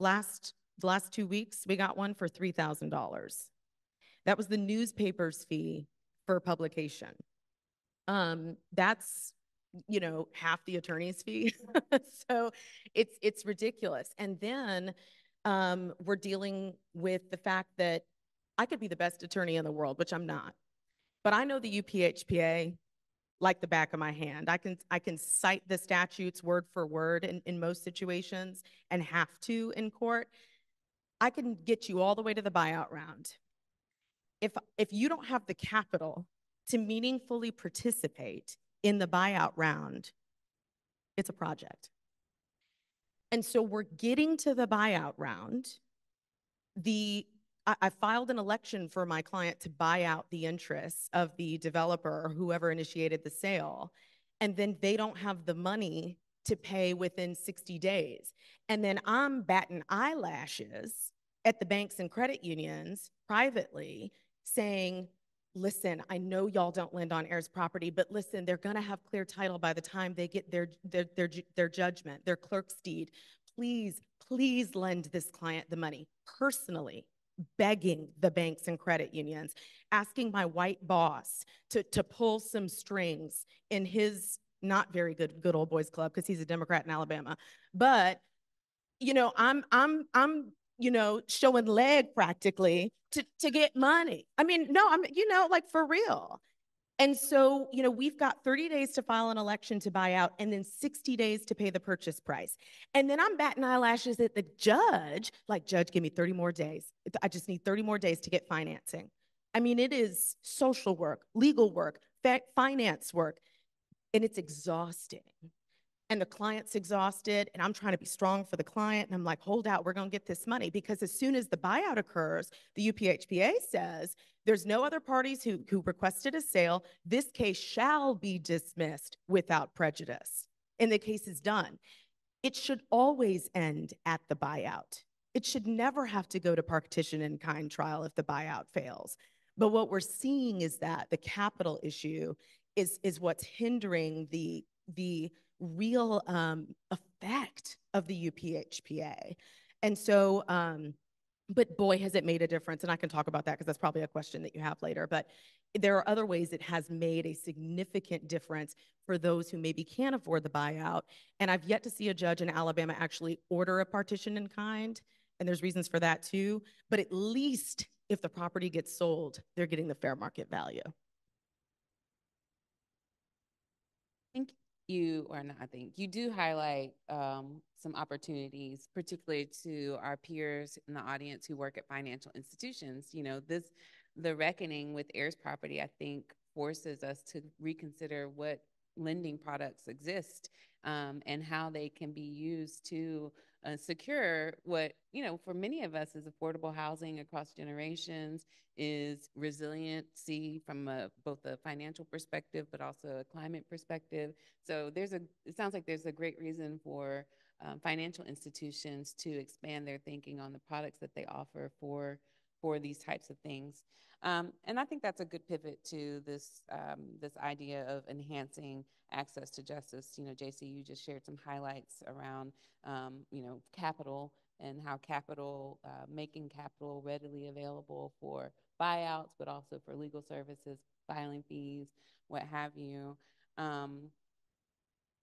Last, last two weeks, we got one for $3,000. That was the newspaper's fee for publication. Um, that's you know half the attorney's fee so it's it's ridiculous and then um, we're dealing with the fact that I could be the best attorney in the world, which I'm not. But I know the UPHPA like the back of my hand. I can, I can cite the statutes word for word in, in most situations and have to in court. I can get you all the way to the buyout round. If, if you don't have the capital to meaningfully participate in the buyout round, it's a project. And so we're getting to the buyout round. The I, I filed an election for my client to buy out the interests of the developer or whoever initiated the sale. And then they don't have the money to pay within 60 days. And then I'm batting eyelashes at the banks and credit unions privately saying, listen, I know y'all don't lend on heirs property, but listen, they're going to have clear title by the time they get their, their, their, their judgment, their clerk's deed. Please, please lend this client the money personally begging the banks and credit unions, asking my white boss to, to pull some strings in his not very good good old boys club because he's a Democrat in Alabama. But you know, I'm I'm I'm you know showing leg practically to to get money. I mean, no, I'm you know like for real. And so, you know, we've got 30 days to file an election to buy out and then 60 days to pay the purchase price. And then I'm batting eyelashes at the judge, like, Judge, give me 30 more days. I just need 30 more days to get financing. I mean, it is social work, legal work, finance work, and it's exhausting and the client's exhausted and I'm trying to be strong for the client and I'm like, hold out, we're going to get this money because as soon as the buyout occurs, the UPHPA says there's no other parties who, who requested a sale. This case shall be dismissed without prejudice. And the case is done. It should always end at the buyout. It should never have to go to partition in kind trial if the buyout fails. But what we're seeing is that the capital issue is, is what's hindering the, the real um, effect of the UPHPA. And so, um, but boy, has it made a difference. And I can talk about that because that's probably a question that you have later. But there are other ways it has made a significant difference for those who maybe can't afford the buyout. And I've yet to see a judge in Alabama actually order a partition in kind. And there's reasons for that too. But at least if the property gets sold, they're getting the fair market value. Thank you, or not, I think, you do highlight um, some opportunities, particularly to our peers in the audience who work at financial institutions. You know, this, the reckoning with heirs property, I think, forces us to reconsider what lending products exist um, and how they can be used to uh, secure what you know for many of us is affordable housing across generations is resiliency from a, both a financial perspective but also a climate perspective. So there's a it sounds like there's a great reason for um, financial institutions to expand their thinking on the products that they offer for for these types of things. Um, and I think that's a good pivot to this um, this idea of enhancing access to justice. You know, JC, you just shared some highlights around um, you know capital and how capital uh, making capital readily available for buyouts, but also for legal services, filing fees, what have you. Um,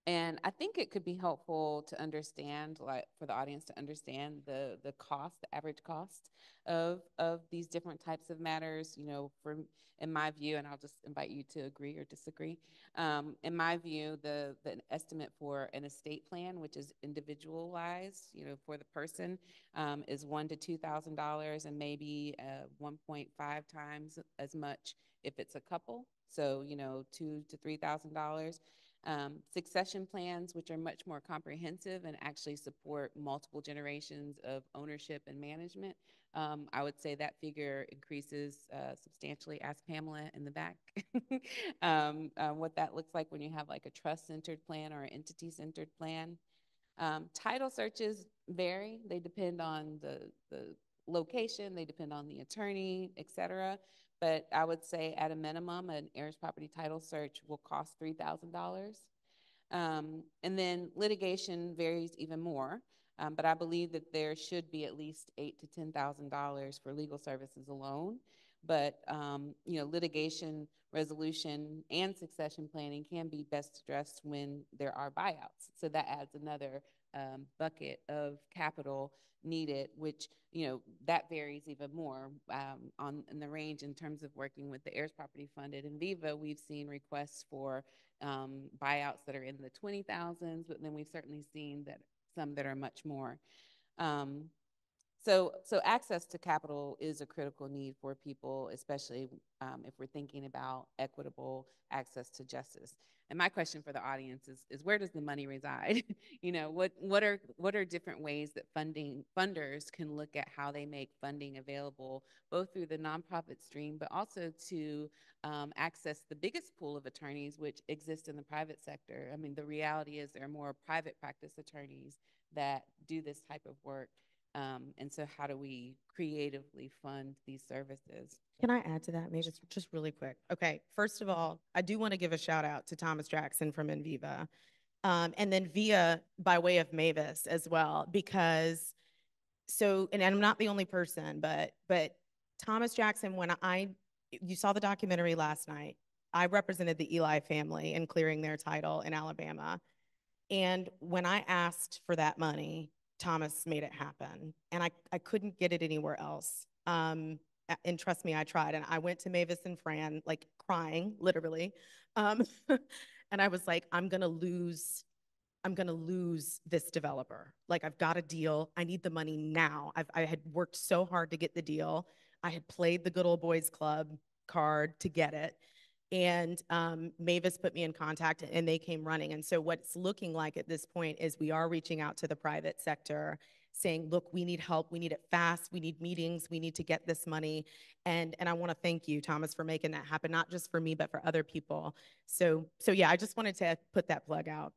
and I think it could be helpful to understand, like for the audience to understand the the cost, the average cost of of these different types of matters. You know, from in my view, and I'll just invite you to agree or disagree. Um, in my view, the the estimate for an estate plan, which is individualized, you know, for the person, um, is one to two thousand dollars, and maybe uh, one point five times as much if it's a couple. So you know, two to three thousand dollars. Um, succession plans, which are much more comprehensive and actually support multiple generations of ownership and management. Um, I would say that figure increases uh, substantially. Ask Pamela in the back um, uh, what that looks like when you have like a trust centered plan or an entity centered plan. Um, title searches vary, they depend on the, the location, they depend on the attorney, et cetera. But I would say at a minimum, an heirs property title search will cost $3,000. Um, and then litigation varies even more. Um, but I believe that there should be at least eight to ten thousand dollars for legal services alone. But um, you know, litigation resolution and succession planning can be best addressed when there are buyouts. So that adds another um, bucket of capital needed, which you know that varies even more um, on in the range in terms of working with the heirs property funded. In Enviva. We've seen requests for um, buyouts that are in the twenty thousands, but then we've certainly seen that some that are much more. Um, so, so access to capital is a critical need for people, especially um, if we're thinking about equitable access to justice. And my question for the audience is, is where does the money reside? you know, what, what are, what are different ways that funding funders can look at how they make funding available, both through the nonprofit stream, but also to um, access the biggest pool of attorneys, which exist in the private sector. I mean, the reality is there are more private practice attorneys that do this type of work. Um, and so how do we creatively fund these services? Can I add to that, maybe just, just really quick? Okay, first of all, I do want to give a shout out to Thomas Jackson from Enviva. Um, and then via by way of Mavis as well, because so, and I'm not the only person, but but Thomas Jackson, when I you saw the documentary last night, I represented the Eli family in clearing their title in Alabama. And when I asked for that money, Thomas made it happen. And I, I couldn't get it anywhere else. Um, and trust me, I tried. And I went to Mavis and Fran, like crying, literally. Um, and I was like, I'm going to lose. I'm going to lose this developer. Like, I've got a deal. I need the money now. I've, I had worked so hard to get the deal. I had played the good old boys club card to get it. And um, Mavis put me in contact and they came running. And so, what's looking like at this point is we are reaching out to the private sector saying, look, we need help, we need it fast, we need meetings, we need to get this money. And, and I want to thank you, Thomas, for making that happen, not just for me, but for other people. So, so yeah, I just wanted to put that plug out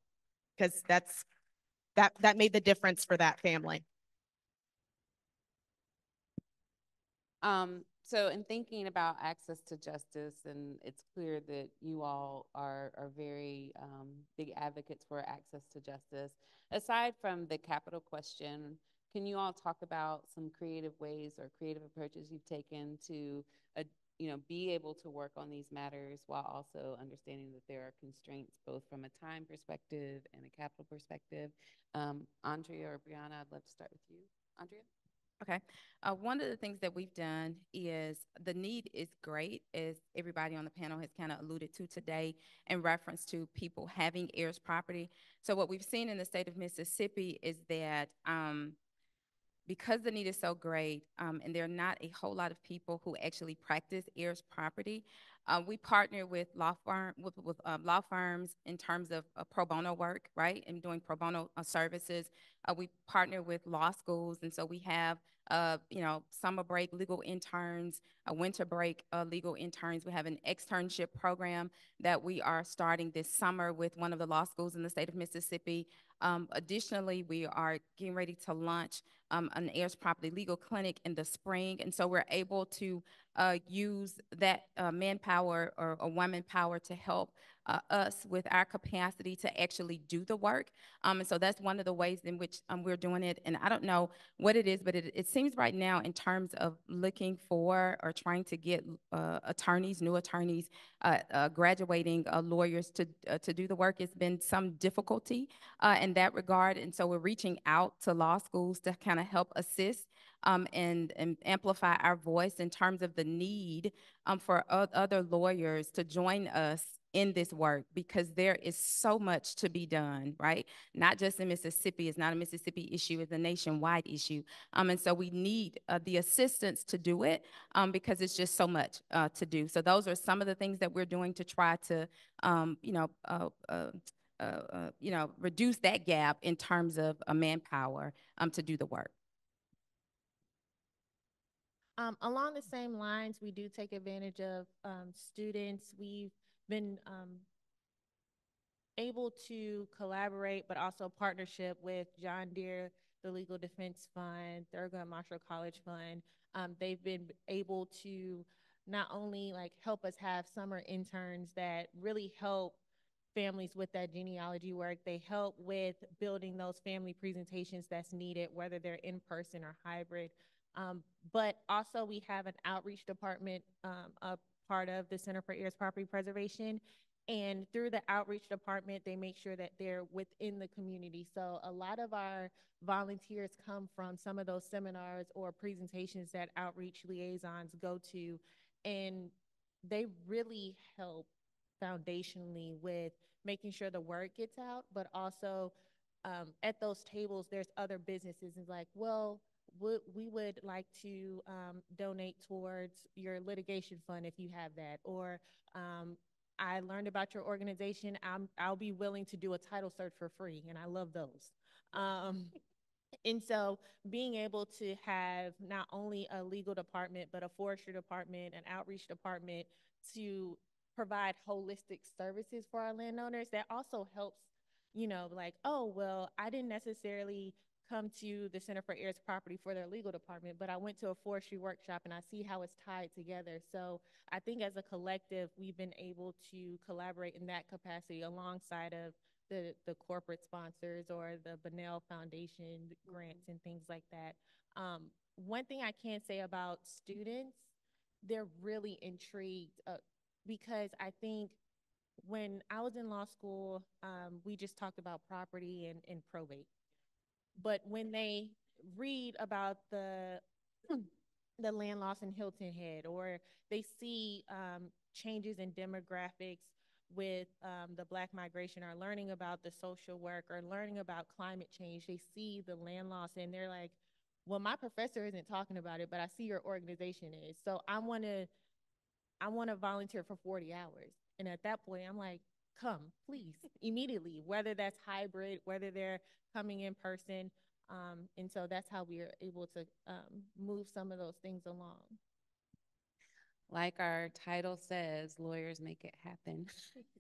because that's that that made the difference for that family. Um, so in thinking about access to justice, and it's clear that you all are, are very um, big advocates for access to justice. Aside from the capital question, can you all talk about some creative ways or creative approaches you've taken to, uh, you know, be able to work on these matters while also understanding that there are constraints both from a time perspective and a capital perspective? Um, Andrea or Brianna, I'd love to start with you. Andrea? Okay. Uh, one of the things that we've done is the need is great, as everybody on the panel has kind of alluded to today, in reference to people having heirs property. So what we've seen in the state of Mississippi is that um, because the need is so great, um, and there are not a whole lot of people who actually practice heirs property, uh, we partner with law firm with, with uh, law firms in terms of uh, pro bono work, right, and doing pro bono uh, services. Uh, we partner with law schools, and so we have uh, you know, summer break legal interns, a winter break uh, legal interns. We have an externship program that we are starting this summer with one of the law schools in the state of Mississippi. Um, additionally, we are getting ready to launch um, an heirs property legal clinic in the spring. And so we're able to uh, use that uh, manpower or, or woman power to help uh, us with our capacity to actually do the work. Um, and so that's one of the ways in which um, we're doing it. And I don't know what it is, but it, it seems right now in terms of looking for or trying to get uh, attorneys, new attorneys, uh, uh, graduating lawyers to, to do the work, it's been some difficulty in that regard. And so we're reaching out to law schools to kind of help assist um, and, and amplify our voice in terms of the need um, for other lawyers to join us in this work because there is so much to be done, right? Not just in Mississippi, it's not a Mississippi issue, it's a nationwide issue. Um, and so we need uh, the assistance to do it um, because it's just so much uh, to do. So those are some of the things that we're doing to try to, um, you know, uh, uh, uh, uh you know, reduce that gap in terms of manpower um, to do the work. Um, along the same lines, we do take advantage of um, students. We've been um, able to collaborate, but also partnership with John Deere, the Legal Defense Fund, Thurgood Marshall College Fund. Um, they've been able to not only like help us have summer interns that really help families with that genealogy work. They help with building those family presentations that's needed, whether they're in person or hybrid. Um, but also we have an outreach department, um, a part of the Center for Heirs Property Preservation. And through the outreach department, they make sure that they're within the community. So a lot of our volunteers come from some of those seminars or presentations that outreach liaisons go to. And they really help foundationally with making sure the word gets out, but also um, at those tables, there's other businesses and like, well, would, we would like to um, donate towards your litigation fund if you have that, or um, I learned about your organization. I'm, I'll be willing to do a title search for free, and I love those. Um, and so being able to have not only a legal department, but a forestry department, an outreach department to provide holistic services for our landowners, that also helps, you know, like, oh, well, I didn't necessarily come to the Center for Heirs Property for their legal department, but I went to a forestry workshop and I see how it's tied together. So I think as a collective, we've been able to collaborate in that capacity alongside of the, the corporate sponsors or the Bunnell Foundation grants and things like that. Um, one thing I can say about students, they're really intrigued uh, because I think when I was in law school, um, we just talked about property and, and probate. But when they read about the the land loss in Hilton Head, or they see um, changes in demographics with um, the Black migration, or learning about the social work, or learning about climate change, they see the land loss, and they're like, "Well, my professor isn't talking about it, but I see your organization is. So I want to, I want to volunteer for 40 hours." And at that point, I'm like, come, please, immediately, whether that's hybrid, whether they're coming in person. Um, and so that's how we are able to um, move some of those things along. Like our title says, lawyers make it happen.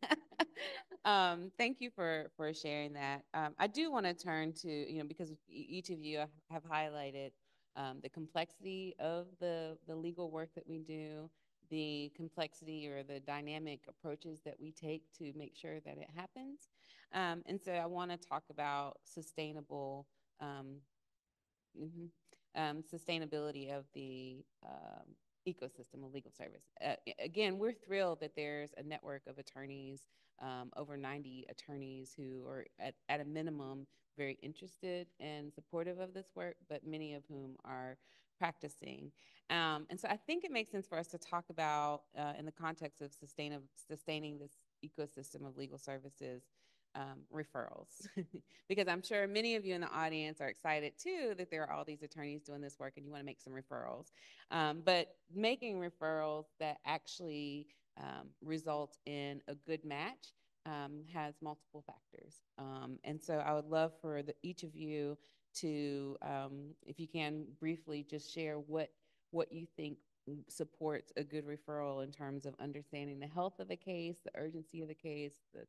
um, thank you for for sharing that. Um, I do want to turn to you know because each of you have highlighted um, the complexity of the the legal work that we do, the complexity or the dynamic approaches that we take to make sure that it happens. Um, and so I want to talk about sustainable um, mm-hmm, um, sustainability of the um, ecosystem of legal service. Uh, again, we're thrilled that there's a network of attorneys, um, over 90 attorneys who are at, at a minimum very interested and supportive of this work, but many of whom are practicing. Um, and so I think it makes sense for us to talk about, uh, in the context of sustain sustaining this ecosystem of legal services, um, referrals. because I'm sure many of you in the audience are excited too that there are all these attorneys doing this work and you want to make some referrals. Um, but making referrals that actually um, result in a good match um, has multiple factors. Um, and so I would love for the, each of you to, um, if you can briefly just share what, what you think supports a good referral in terms of understanding the health of the case, the urgency of the case, the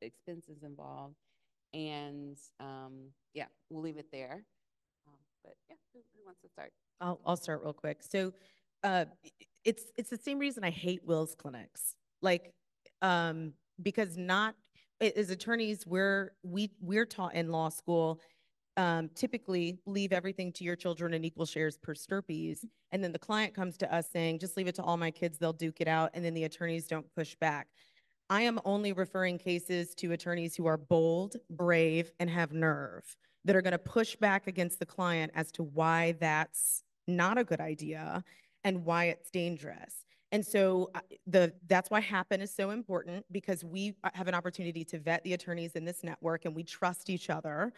expenses involved. And um, yeah, we'll leave it there. Um, but yeah, who, who, wants to start? I'll, I'll start real quick. So uh, it's, it's the same reason I hate wills clinics. Like, um, because not, as attorneys, we're, we, we're taught in law school um, typically leave everything to your children in equal shares per stirpes. And then the client comes to us saying, just leave it to all my kids, they'll duke it out. And then the attorneys don't push back. I am only referring cases to attorneys who are bold, brave, and have nerve that are going to push back against the client as to why that's not a good idea and why it's dangerous. And so uh, the that's why happen is so important because we uh, have an opportunity to vet the attorneys in this network and we trust each other.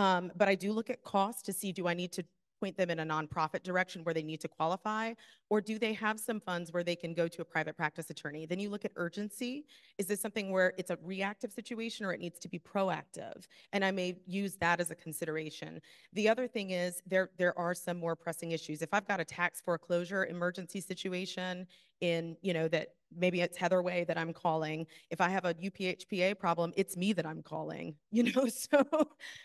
Um, but I do look at cost to see do I need to point them in a nonprofit direction where they need to qualify? Or do they have some funds where they can go to a private practice attorney? Then you look at urgency. Is this something where it's a reactive situation or it needs to be proactive? And I may use that as a consideration. The other thing is there, there are some more pressing issues. If I've got a tax foreclosure emergency situation in, you know, that maybe it's Heather Way that I'm calling. If I have a UPHPA problem, it's me that I'm calling, you know? So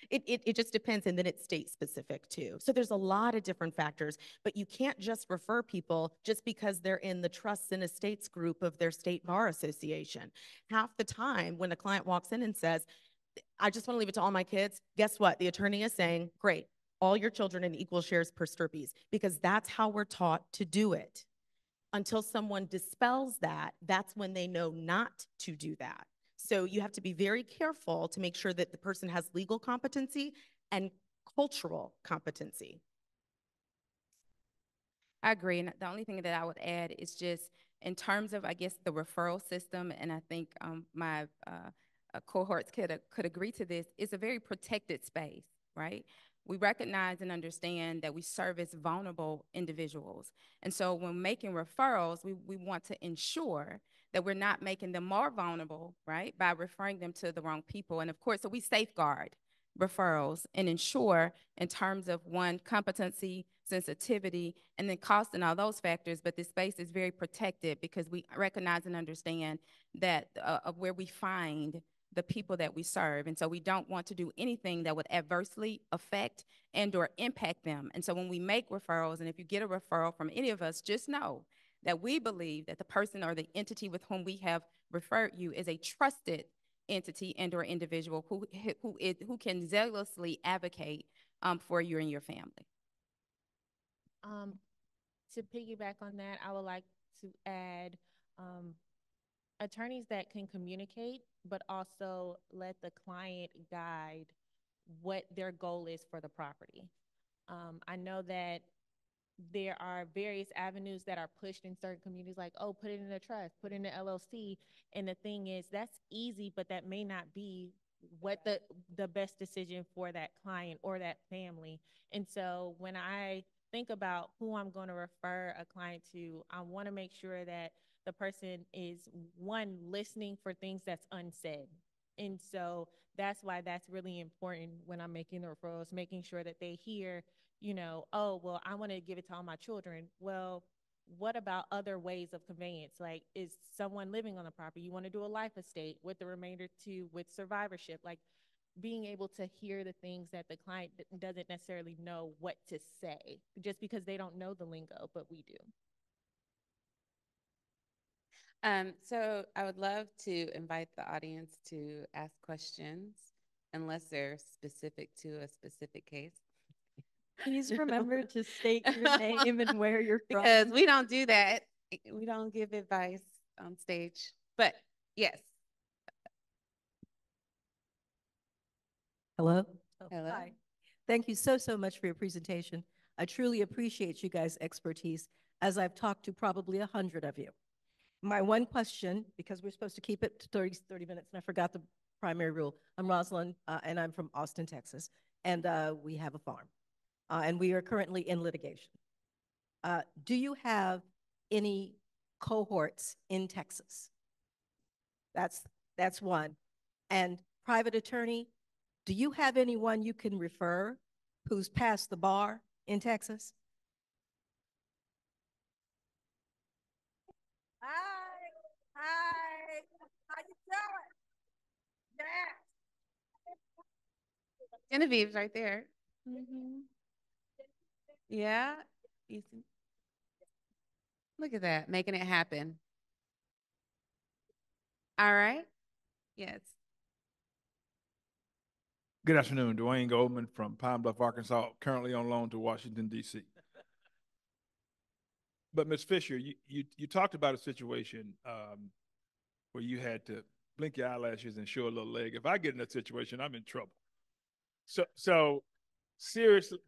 it, it, it just depends. And then it's state specific too. So there's a lot of different factors, but you can't just refer people just because they're in the trusts and estates group of their state bar association. Half the time when a client walks in and says, I just want to leave it to all my kids, guess what? The attorney is saying, great, all your children in equal shares per stirpes, because that's how we're taught to do it until someone dispels that, that's when they know not to do that. So you have to be very careful to make sure that the person has legal competency and cultural competency. I agree. And the only thing that I would add is just in terms of, I guess, the referral system, and I think um, my uh, cohorts could, uh, could agree to this, it's a very protected space, right? We recognize and understand that we service vulnerable individuals. And so when making referrals, we, we want to ensure that we're not making them more vulnerable, right, by referring them to the wrong people. And of course, so we safeguard referrals and ensure in terms of one, competency, sensitivity, and then cost and all those factors, but this space is very protected because we recognize and understand that uh, of where we find the people that we serve. And so we don't want to do anything that would adversely affect and or impact them. And so when we make referrals, and if you get a referral from any of us, just know that we believe that the person or the entity with whom we have referred you is a trusted entity and or individual who, who, is, who can zealously advocate um, for you and your family. Um, to piggyback on that, I would like to add um, attorneys that can communicate, but also let the client guide what their goal is for the property. Um, I know that there are various avenues that are pushed in certain communities, like, oh, put it in a trust, put it in an LLC. And the thing is, that's easy, but that may not be what the the best decision for that client or that family. And so when I think about who I'm going to refer a client to, I want to make sure that the person is one listening for things that's unsaid. And so that's why that's really important when I'm making the referrals, making sure that they hear, you know, oh, well, I want to give it to all my children. Well, what about other ways of conveyance? Like, is someone living on the property? You want to do a life estate with the remainder to with survivorship? Like, being able to hear the things that the client doesn't necessarily know what to say just because they don't know the lingo, but we do. Um, so I would love to invite the audience to ask questions unless they're specific to a specific case. Please remember to state your name and where you're from. Because we don't do that. We don't give advice on stage. But yes. Hello? Oh, Hello. Hi. Thank you so, so much for your presentation. I truly appreciate you guys' expertise as I've talked to probably a hundred of you. My one question, because we're supposed to keep it to 30, 30 minutes, and I forgot the primary rule. I'm Rosalind, uh, and I'm from Austin, Texas, and uh, we have a farm, uh, and we are currently in litigation. Uh, do you have any cohorts in Texas? That's that's one. And private attorney, do you have anyone you can refer who's passed the bar in Texas? Genevieve's right there. Mm-hmm. Yeah. Ethan. Look at that, making it happen. All right. Yes. Good afternoon. Dewayne Goldmon from Pine Bluff, Arkansas, currently on loan to Washington, D.C. But Ms. Fisher, you, you, you talked about a situation um, where you had to blink your eyelashes and show a little leg. If I get in that situation, I'm in trouble. So, so seriously,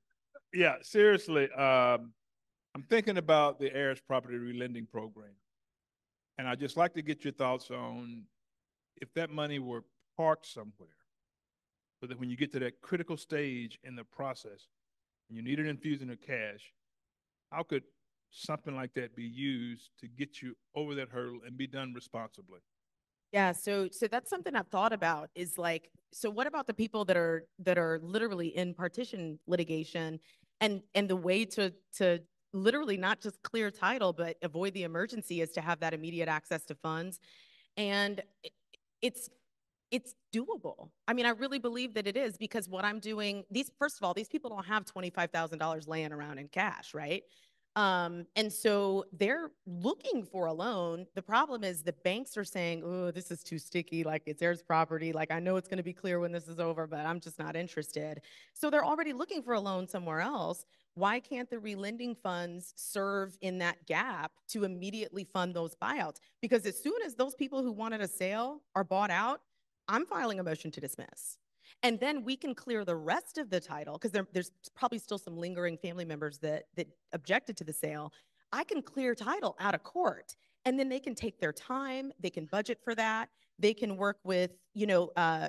yeah, seriously, um, I'm thinking about the heirs property relending program. And I'd just like to get your thoughts on if that money were parked somewhere, so that when you get to that critical stage in the process and you need an infusion of cash, how could something like that be used to get you over that hurdle and be done responsibly? Yeah, so so that's something I've thought about is like, so what about the people that are that are literally in partition litigation and and the way to to literally not just clear title but avoid the emergency is to have that immediate access to funds. And it's it's doable. I mean, I really believe that it is because what I'm doing, these first of all, these people don't have $25,000 laying around in cash, right? Um, and so they're looking for a loan. The problem is the banks are saying, oh, this is too sticky. Like it's heirs property. Like I know it's going to be clear when this is over, but I'm just not interested. So they're already looking for a loan somewhere else. Why can't the relending funds serve in that gap to immediately fund those buyouts? Because as soon as those people who wanted a sale are bought out, I'm filing a motion to dismiss. And then we can clear the rest of the title because there, there's probably still some lingering family members that that objected to the sale. I can clear title out of court. And then they can take their time, they can budget for that. They can work with, you know, uh,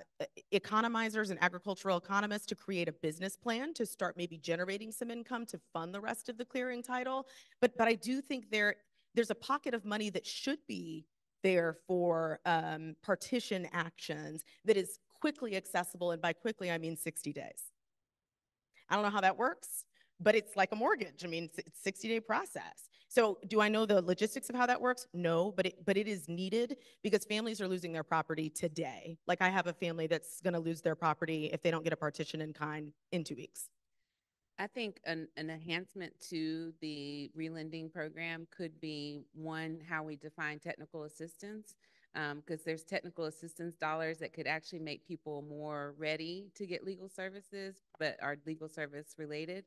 economizers and agricultural economists to create a business plan to start maybe generating some income to fund the rest of the clearing title. But, but I do think there, there's a pocket of money that should be there for um, partition actions that is quickly accessible. And by quickly, I mean 60 days. I don't know how that works, but it's like a mortgage. I mean, it's, it's 60 day process. So do I know the logistics of how that works? No, but it, but it is needed because families are losing their property today. Like I have a family that's going to lose their property if they don't get a partition in kind in two weeks. I think an, an enhancement to the relending program could be one, how we define technical assistance. Because there's technical assistance dollars that could actually make people more ready to get legal services, but are legal service related.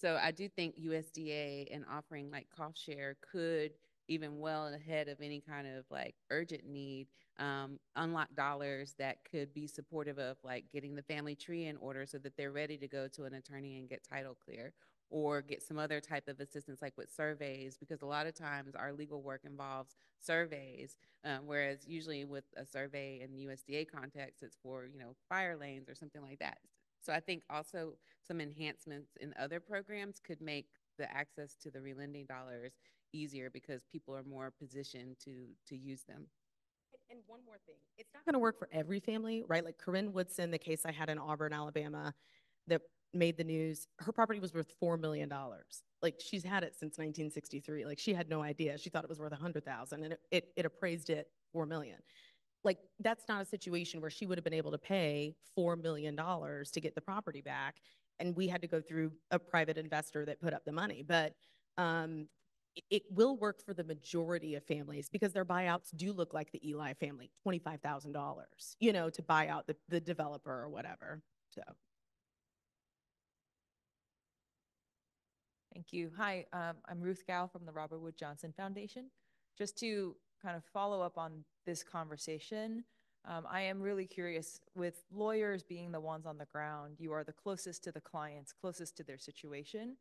So I do think USDA and offering like cost share could even well ahead of any kind of like urgent need, um, unlock dollars that could be supportive of like getting the family tree in order so that they're ready to go to an attorney and get title clear or get some other type of assistance like with surveys because a lot of times our legal work involves surveys um, whereas usually with a survey in the usda context it's for you know fire lanes or something like that so i think also some enhancements in other programs could make the access to the relending dollars easier because people are more positioned to to use them And one more thing, it's not going to work for every family, right? Like Corinne Woodson, the case I had in Auburn, Alabama, that made the news, her property was worth $4 million. Like she's had it since 1963. Like she had no idea. She thought it was worth a 100,000 and it, it, it appraised it 4 million. Like that's not a situation where she would have been able to pay $4 million to get the property back. And we had to go through a private investor that put up the money. But um, it- will work for the majority of families because their buyouts do look like the Eli family, $25,000, you know, to buy out the, the developer or whatever. So. Thank you. Hi, um, I'm Ruth Gow from the Robert Wood Johnson Foundation. Just to kind of follow up on this conversation, um, I am really curious with lawyers being the ones on the ground, you are the closest to the clients, closest to their situation,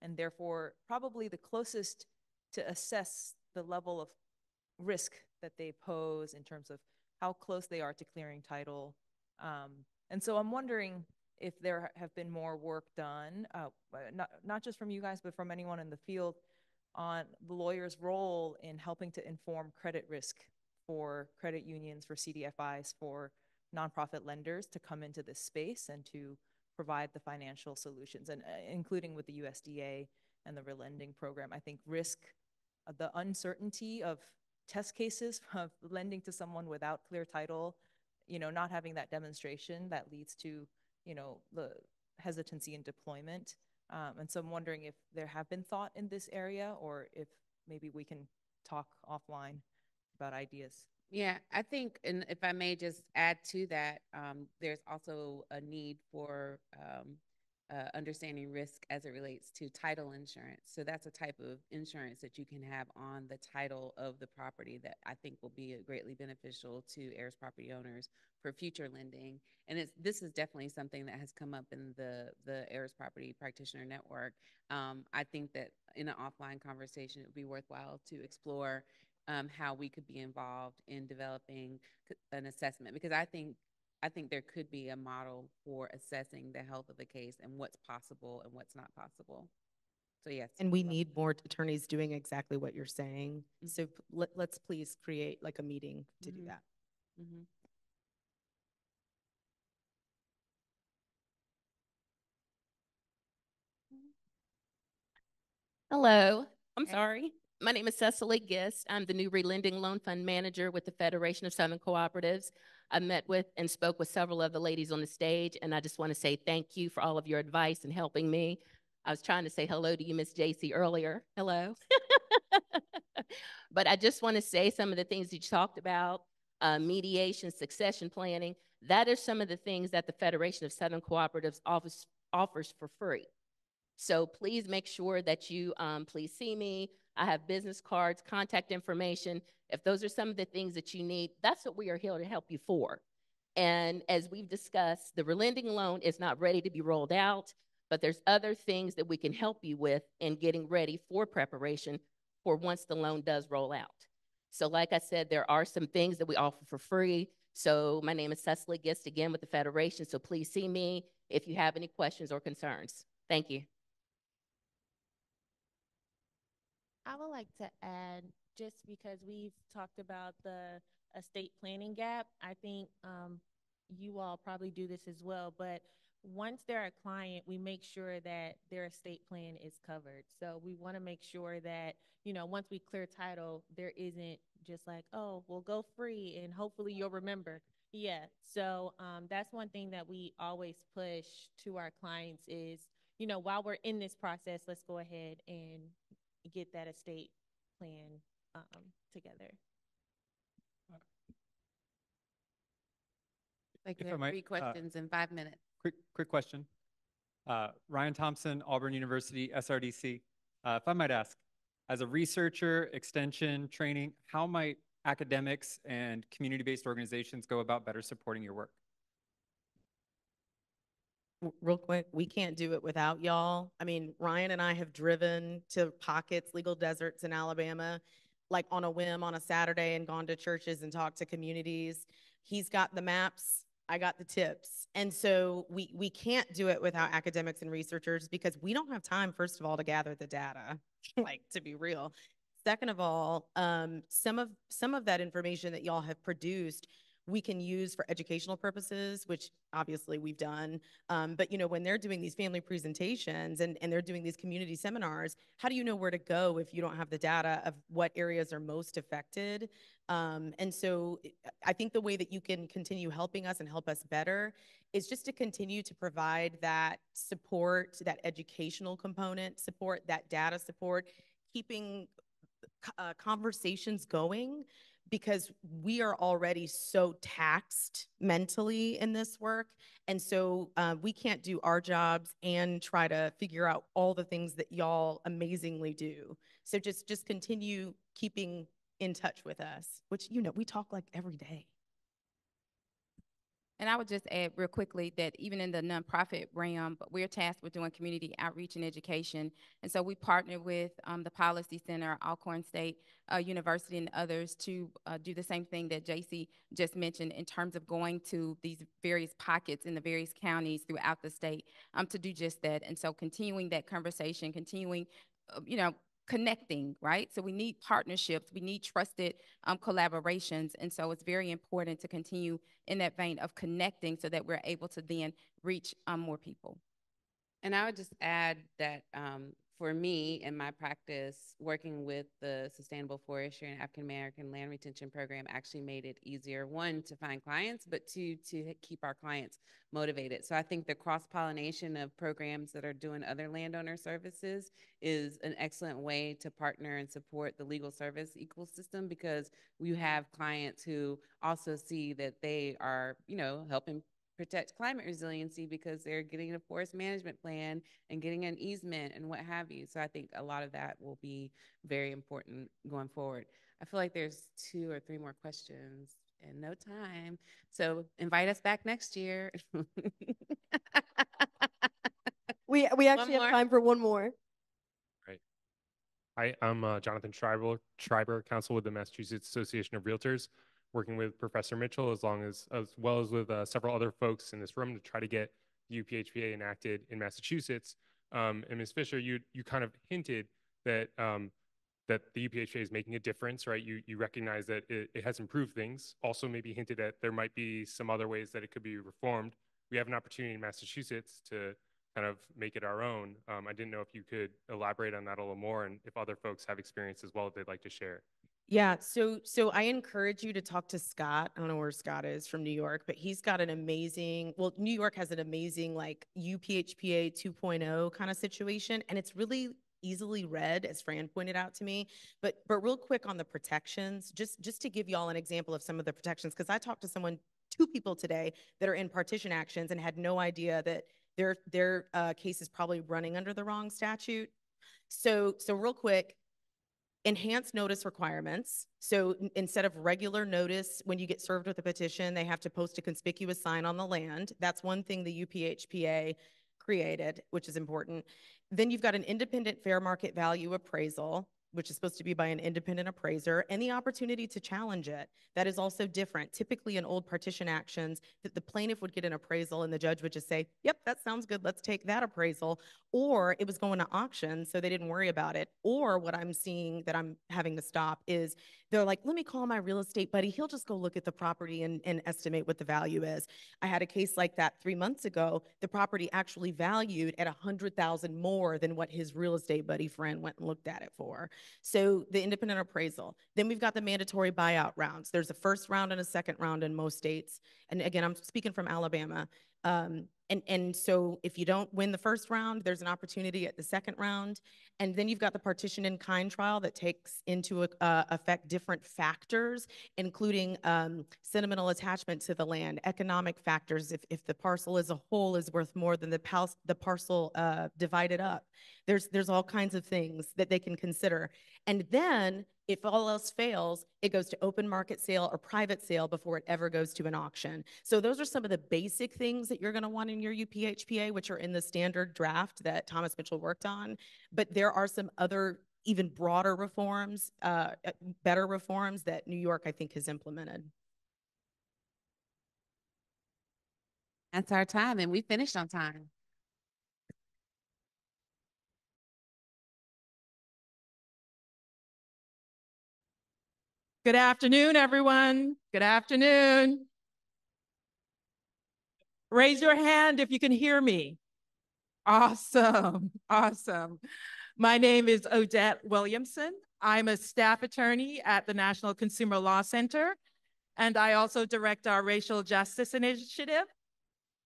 and therefore probably the closest to assess the level of risk that they pose in terms of how close they are to clearing title. Um, and so I'm wondering if there have been more work done, uh, uh, not, not just from you guys, but from anyone in the field on the lawyer's role in helping to inform credit risk for credit unions, for CDFIs, for nonprofit lenders to come into this space and to provide the financial solutions, and uh, including with the USDA and the relending program. I think risk, uh, the uncertainty of test cases of lending to someone without clear title, you know, not having that demonstration that leads to, you know, the hesitancy in deployment. Um, and so I'm wondering if there have been thought in this area or if maybe we can talk offline about ideas. Yeah, I think, and if I may just add to that, um, there's also a need for um, uh, understanding risk as it relates to title insurance. So that's a type of insurance that you can have on the title of the property that I think will be greatly beneficial to heirs property owners for future lending. And it's this is definitely something that has come up in the the heirs property practitioner network. Um, I think that in an offline conversation, it would be worthwhile to explore um, how we could be involved in developing an assessment because I think I think there could be a model for assessing the health of a case and what's possible and what's not possible. So yes. And we need more attorneys doing exactly what you're saying. So p- let, let's please create like a meeting to do Mhm. that. Mhm. Hello, I'm sorry. My name is Cecily Gist. I'm the new relending loan fund manager with the Federation of Southern Cooperatives. I met with and spoke with several of the ladies on the stage, and I just want to say thank you for all of your advice and helping me. I was trying to say hello to you, Miss J.C. earlier. Hello. but I just want to say some of the things you talked about, uh, mediation, succession planning. That are some of the things that the Federation of Southern Cooperatives offers, offers for free. So please make sure that you um, please see me. I have business cards, contact information. If those are some of the things that you need, that's what we are here to help you for. And as we've discussed, the relending loan is not ready to be rolled out, but there's other things that we can help you with in getting ready for preparation for once the loan does roll out. So like I said, there are some things that we offer for free. So my name is Cecily Gist again with the Federation. So please see me if you have any questions or concerns. Thank you. I would like to add, just because we've talked about the estate planning gap, I think um, you all probably do this as well, but once they're a client, we make sure that their estate plan is covered. So we want to make sure that, you know, once we clear title, there isn't just like, oh, we'll go free and hopefully you'll remember. Yeah. So um, that's one thing that we always push to our clients is, you know, while we're in this process, let's go ahead and get that estate plan um, together. Like If we have might, three uh, questions in five minutes. Quick, quick question. Uh, Ryan Thomson, Auburn University, SRDC. Uh, if I might ask, as a researcher, extension, training, how might academics and community-based organizations go about better supporting your work? Real quick, we can't do it without y'all. I mean, Ryan and I have driven to pockets, legal deserts in Alabama, like on a whim on a Saturday and gone to churches and talked to communities. He's got the maps, I got the tips. And so we we can't do it without academics and researchers because we don't have time, first of all, to gather the data, like to be real. Second of all, um, some of some of that information that y'all have produced we can use for educational purposes, which obviously we've done. Um, but you know, when they're doing these family presentations and, and they're doing these community seminars, how do you know where to go if you don't have the data of what areas are most affected? Um, and so I think the way that you can continue helping us and help us better is just to continue to provide that support, that educational component support, that data support, keeping uh, conversations going because we are already so taxed mentally in this work. And so uh, we can't do our jobs and try to figure out all the things that y'all amazingly do. So just just continue keeping in touch with us, which, you know, we talk like every day. And I would just add real quickly that even in the nonprofit realm, we're tasked with doing community outreach and education. And so we partner with um, the Policy Center, Alcorn State uh, University, and others to uh, do the same thing that JC just mentioned in terms of going to these various pockets in the various counties throughout the state um, to do just that. And so continuing that conversation, continuing, uh, you know, connecting, right? So we need partnerships, we need trusted um, collaborations. And so it's very important to continue in that vein of connecting so that we're able to then reach um, more people. And I would just add that um, for me in my practice, working with the Sustainable Forestry and African American Land Retention Program actually made it easier, one, to find clients, but two, to keep our clients motivated. So I think the cross pollination of programs that are doing other landowner services is an excellent way to partner and support the legal service ecosystem because you have clients who also see that they are, you know, helping protect climate resiliency because they're getting a forest management plan and getting an easement and what have you. So I think a lot of that will be very important going forward. I feel like there's two or three more questions and no time. So invite us back next year. We, we actually have time for one more. Hi, I'm uh, Jonathan Schreiber, Schreiber, counsel with the Massachusetts Association of Realtors, working with Professor Mitchell as long as as well as with uh, several other folks in this room to try to get the UPHPA enacted in Massachusetts. Um, and Ms. Fisher, you you kind of hinted that um, that the UPHPA is making a difference, right? You you recognize that it, it has improved things. Also, maybe hinted that there might be some other ways that it could be reformed. We have an opportunity in Massachusetts to kind of make it our own. Um, I didn't know if you could elaborate on that a little more and if other folks have experience as well that they'd like to share. Yeah, so so I encourage you to talk to Scott. I don't know where Scott is from New York, but he's got an amazing, well, New York has an amazing like UPHPA 2.0 kind of situation, and it's really easily read, as Fran pointed out to me. But but real quick on the protections, just just to give y'all an example of some of the protections, because I talked to someone, two people today that are in partition actions and had no idea that their their uh, case is probably running under the wrong statute. So so real quick, enhanced notice requirements. So instead of regular notice, when you get served with a petition, they have to post a conspicuous sign on the land. That's one thing the UPHPA created, which is important. Then you've got an independent fair market value appraisal. Which is supposed to be by an independent appraiser, and the opportunity to challenge it. That is also different. Typically in old partition actions, that the plaintiff would get an appraisal and the judge would just say, yep, that sounds good, let's take that appraisal. Or it was going to auction, so they didn't worry about it. Or what I'm seeing that I'm having to stop is they're like, let me call my real estate buddy. He'll just go look at the property and, and estimate what the value is. I had a case like that three months ago. The property actually valued at a hundred thousand more than what his real estate buddy friend went and looked at it for. So the independent appraisal. Then we've got the mandatory buyout rounds. There's a first round and a second round in most states. And again, I'm speaking from Alabama. Um, and, and so if you don't win the first round, there's an opportunity at the second round. And then you've got the partition in kind trial that takes into uh, effect different factors, including um, sentimental attachment to the land, economic factors, if, if the parcel as a whole is worth more than the, pal- the parcel uh, divided up. There's, there's all kinds of things that they can consider. And then if all else fails, it goes to open market sale or private sale before it ever goes to an auction. So those are some of the basic things that you're going to want in your UPHPA, which are in the standard draft that Thomas Mitchell worked on. But there are some other even broader reforms, uh, uh better reforms that New York, I think, has implemented. That's our time, and we finished on time. Good afternoon, everyone. Good afternoon. Raise your hand if you can hear me. Awesome, awesome. My name is Odette Williamson. I'm a staff attorney at the National Consumer Law Center, and I also direct our Racial Justice Initiative.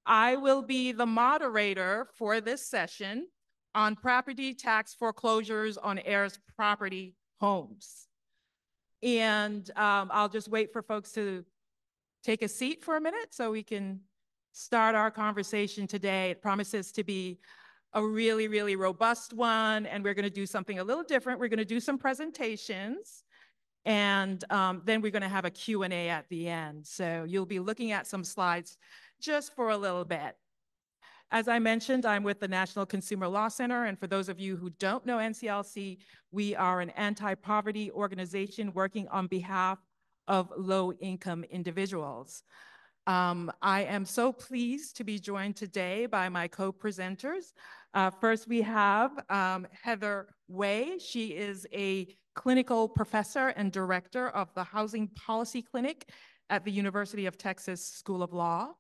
I will be the moderator for this session on property tax foreclosures on heirs property homes. And um, I'll just wait for folks to take a seat for a minute so we can start our conversation today. It promises to be a really, really robust one, and we're going to do something a little different. We're going to do some presentations, and um, then we're going to have a Q&A at the end. So you'll be looking at some slides just for a little bit. As I mentioned, I'm with the National Consumer Law Center, and for those of you who don't know NCLC, we are an anti-poverty organization working on behalf of low-income individuals. Um, I am so pleased to be joined today by my co-presenters. Uh, first, we have um, Heather Way. She is a clinical professor and director of the Housing Policy Clinic at the University of Texas School of Law.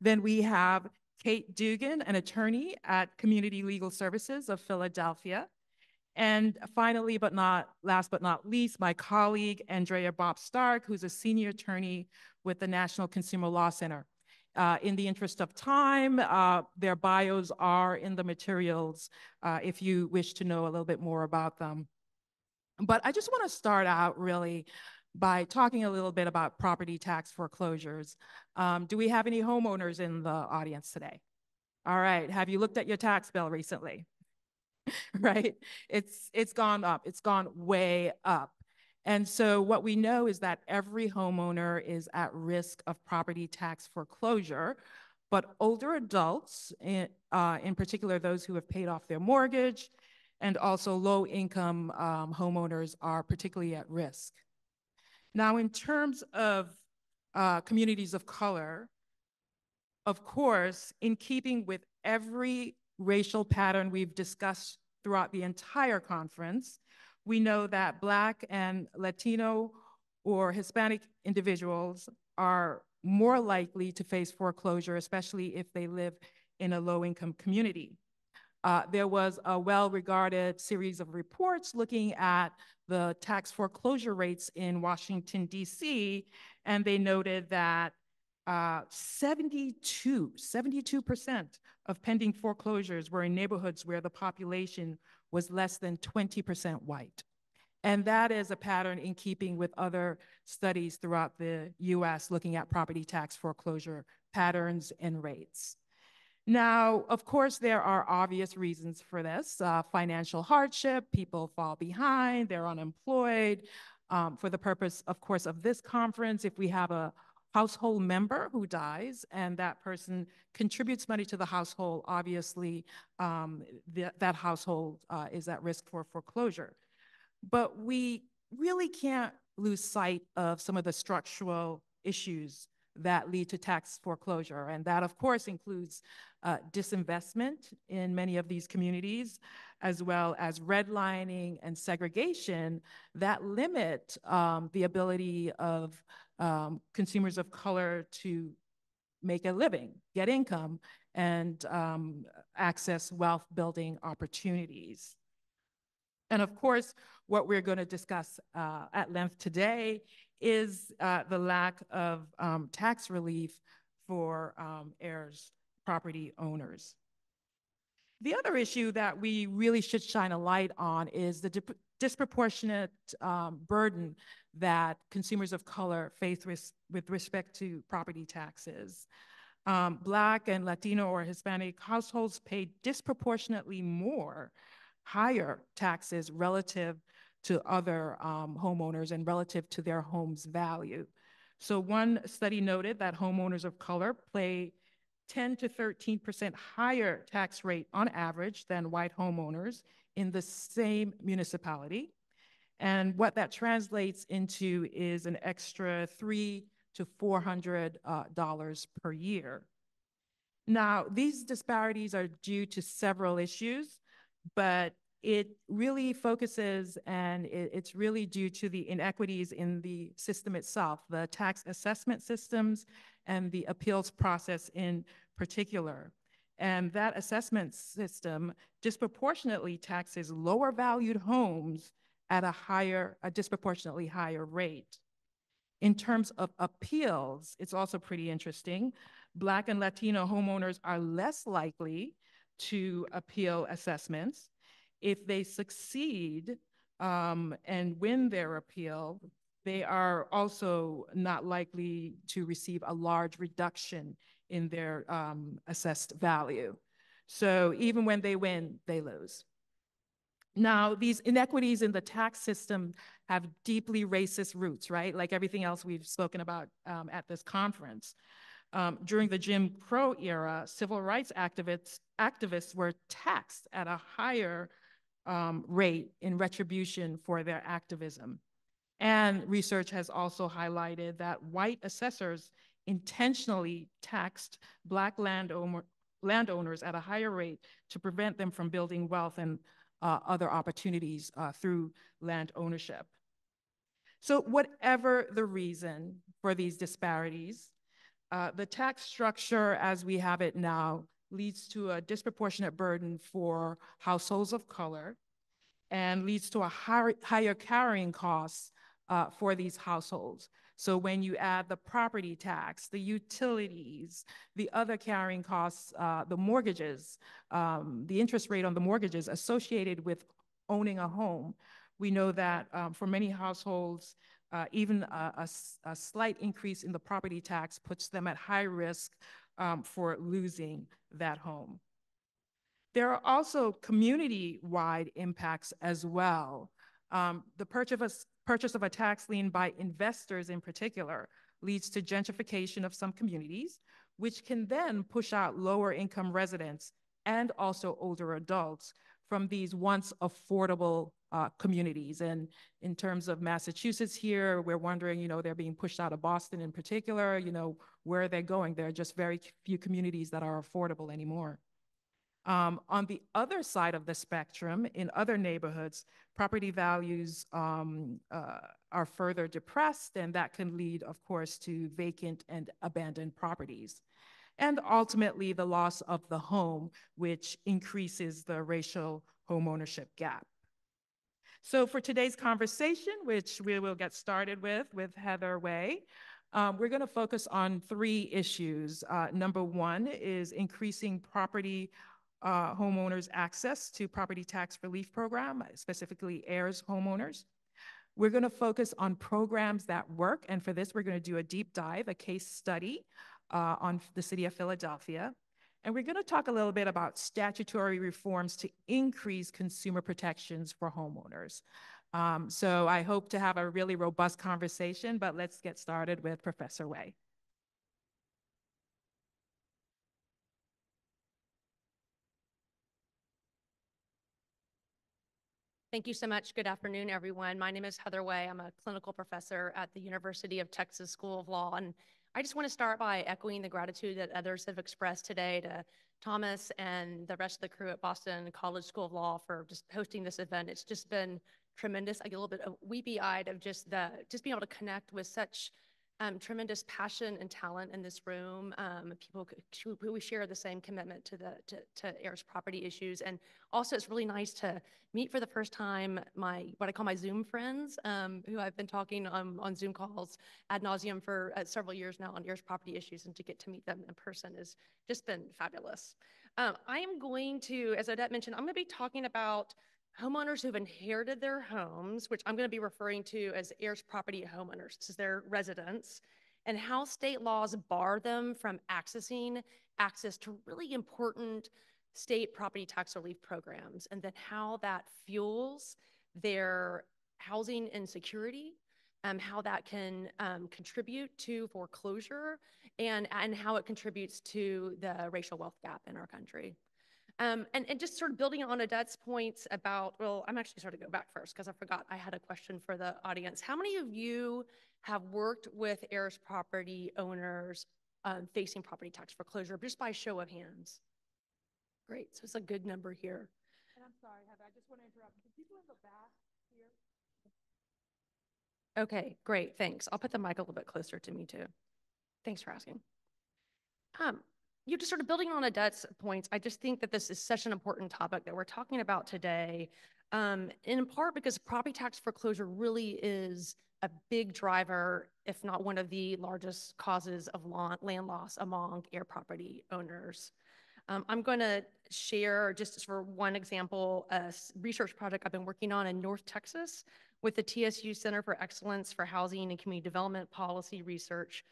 Then we have Kate Dugan, an attorney at Community Legal Services of Philadelphia. And finally, but not last but not least, my colleague, Andrea Bopp Stark, who's a senior attorney with the National Consumer Law Center. Uh, in the interest of time, uh, their bios are in the materials uh, if you wish to know a little bit more about them. But I just want to start out really by talking a little bit about property tax foreclosures. Um, do we have any homeowners in the audience today? All right, have you looked at your tax bill recently? right? It's, it's gone up, it's gone way up. And so what we know is that every homeowner is at risk of property tax foreclosure, but older adults, in, uh, in particular those who have paid off their mortgage, and also low income um, homeowners are particularly at risk. Now, in terms of uh, communities of color, of course, in keeping with every racial pattern we've discussed throughout the entire conference, we know that Black and Latino or Hispanic individuals are more likely to face foreclosure, especially if they live in a low-income community. Uh, there was a well-regarded series of reports looking at the tax foreclosure rates in Washington, D.C., and they noted that uh, 72, 72% of pending foreclosures were in neighborhoods where the population was less than 20% white. And that is a pattern in keeping with other studies throughout the US looking at property tax foreclosure patterns and rates. Now, of course, there are obvious reasons for this. Uh, financial hardship, people fall behind, they're unemployed. Um, for the purpose, of course, of this conference, if we have a household member who dies and that person contributes money to the household, obviously um, th that household uh, is at risk for foreclosure. But we really can't lose sight of some of the structural issues that lead to tax foreclosure. And that, of course, includes uh, disinvestment in many of these communities, as well as redlining and segregation that limit um, the ability of um, consumers of color to make a living, get income, and um, access wealth building opportunities. And of course, what we're going to discuss uh, at length today is uh, the lack of um, tax relief for um, heirs property owners. The other issue that we really should shine a light on is the disproportionate um, burden that consumers of color face with, with respect to property taxes. Um, Black and Latino or Hispanic households pay disproportionately more, higher taxes relative to other um, homeowners and relative to their home's value. So one study noted that homeowners of color pay 10 to 13% higher tax rate on average than white homeowners in the same municipality. And what that translates into is an extra three to 400 uh, dollars per year. Now, these disparities are due to several issues, but it really focuses and it, it's really due to the inequities in the system itself, the tax assessment systems and the appeals process in particular. And that assessment system disproportionately taxes lower valued homes at a higher, a disproportionately higher rate. In terms of appeals, it's also pretty interesting. Black and Latino homeowners are less likely to appeal assessments. If they succeed um, and win their appeal, they are also not likely to receive a large reduction in their um, assessed value. So even when they win, they lose. Now, these inequities in the tax system have deeply racist roots, right? Like everything else we've spoken about um, at this conference. Um, during the Jim Crow era, civil rights activists, activists were taxed at a higher um, rate in retribution for their activism. And research has also highlighted that white assessors intentionally taxed Black landowner, landowners at a higher rate to prevent them from building wealth and uh, other opportunities uh, through land ownership. So whatever the reason for these disparities, uh, the tax structure as we have it now leads to a disproportionate burden for households of color and leads to a higher, higher carrying costs uh, for these households. So when you add the property tax, the utilities, the other carrying costs, uh, the mortgages, um, the interest rate on the mortgages associated with owning a home, we know that um, for many households, uh, even a, a, a, slight increase in the property tax puts them at high risk um, for losing that home. There are also community-wide impacts as well. Um, the purchase of, a, purchase of a tax lien by investors in particular leads to gentrification of some communities, which can then push out lower income residents and also older adults from these once affordable uh, communities. And in terms of Massachusetts here, we're wondering, you know, they're being pushed out of Boston in particular, you know, where are they going? There are just very few communities that are affordable anymore. Um, on the other side of the spectrum, in other neighborhoods, property values um, uh, are further depressed, and that can lead, of course, to vacant and abandoned properties. And ultimately, the loss of the home, which increases the racial homeownership gap. So for today's conversation, which we will get started with, with Heather Way, um, we're gonna focus on three issues. Uh, number one is increasing property uh, homeowners access to property tax relief program, specifically heirs homeowners. We're going to focus on programs that work, and for this, we're going to do a deep dive, a case study uh, on the city of Philadelphia. And we're going to talk a little bit about statutory reforms to increase consumer protections for homeowners. Um, so I hope to have a really robust conversation, but let's get started with Professor Way. Thank you so much. Good afternoon, everyone. My name is Heather Way. I'm a clinical professor at the University of Texas School of Law. And I just want to start by echoing the gratitude that others have expressed today to Thomas and the rest of the crew at Boston College School of Law for just hosting this event. It's just been tremendous. I get a little bit of weepy eyed of just the, just being able to connect with such um, tremendous passion and talent in this room. Um, people who we share the same commitment to the to, to heirs property issues, and also it's really nice to meet for the first time my what I call my Zoom friends, um, who I've been talking on, on Zoom calls ad nauseum for uh, several years now on heirs property issues, and to get to meet them in person has just been fabulous. Um, I am going to, as Odette mentioned, I'm going to be talking about homeowners who've inherited their homes, which I'm going to be referring to as heirs property homeowners. This is their residence, and how state laws bar them from accessing access to really important state property tax relief programs, and then how that fuels their housing insecurity, um, how that can um, contribute to foreclosure, and, and how it contributes to the racial wealth gap in our country. Um, and, and just sort of building on Odette's points about, well, I'm actually sort of go back first because I forgot I had a question for the audience. How many of you have worked with heirs property owners um, facing property tax foreclosure just by show of hands? Great, so it's a good number here. And I'm sorry, Heather, I just want to interrupt. Can people in the back hear? Okay, great, thanks. I'll put the mic a little bit closer to me too. Thanks for asking. Um, you just sort of building on Odette's points, I just think that this is such an important topic that we're talking about today. Um, in part because property tax foreclosure really is a big driver, if not one of the largest causes of land loss among heir property owners. Um, I'm going to share, just for one example, a research project I've been working on in North Texas with the TSU Center for Excellence for Housing and Community Development Policy Research.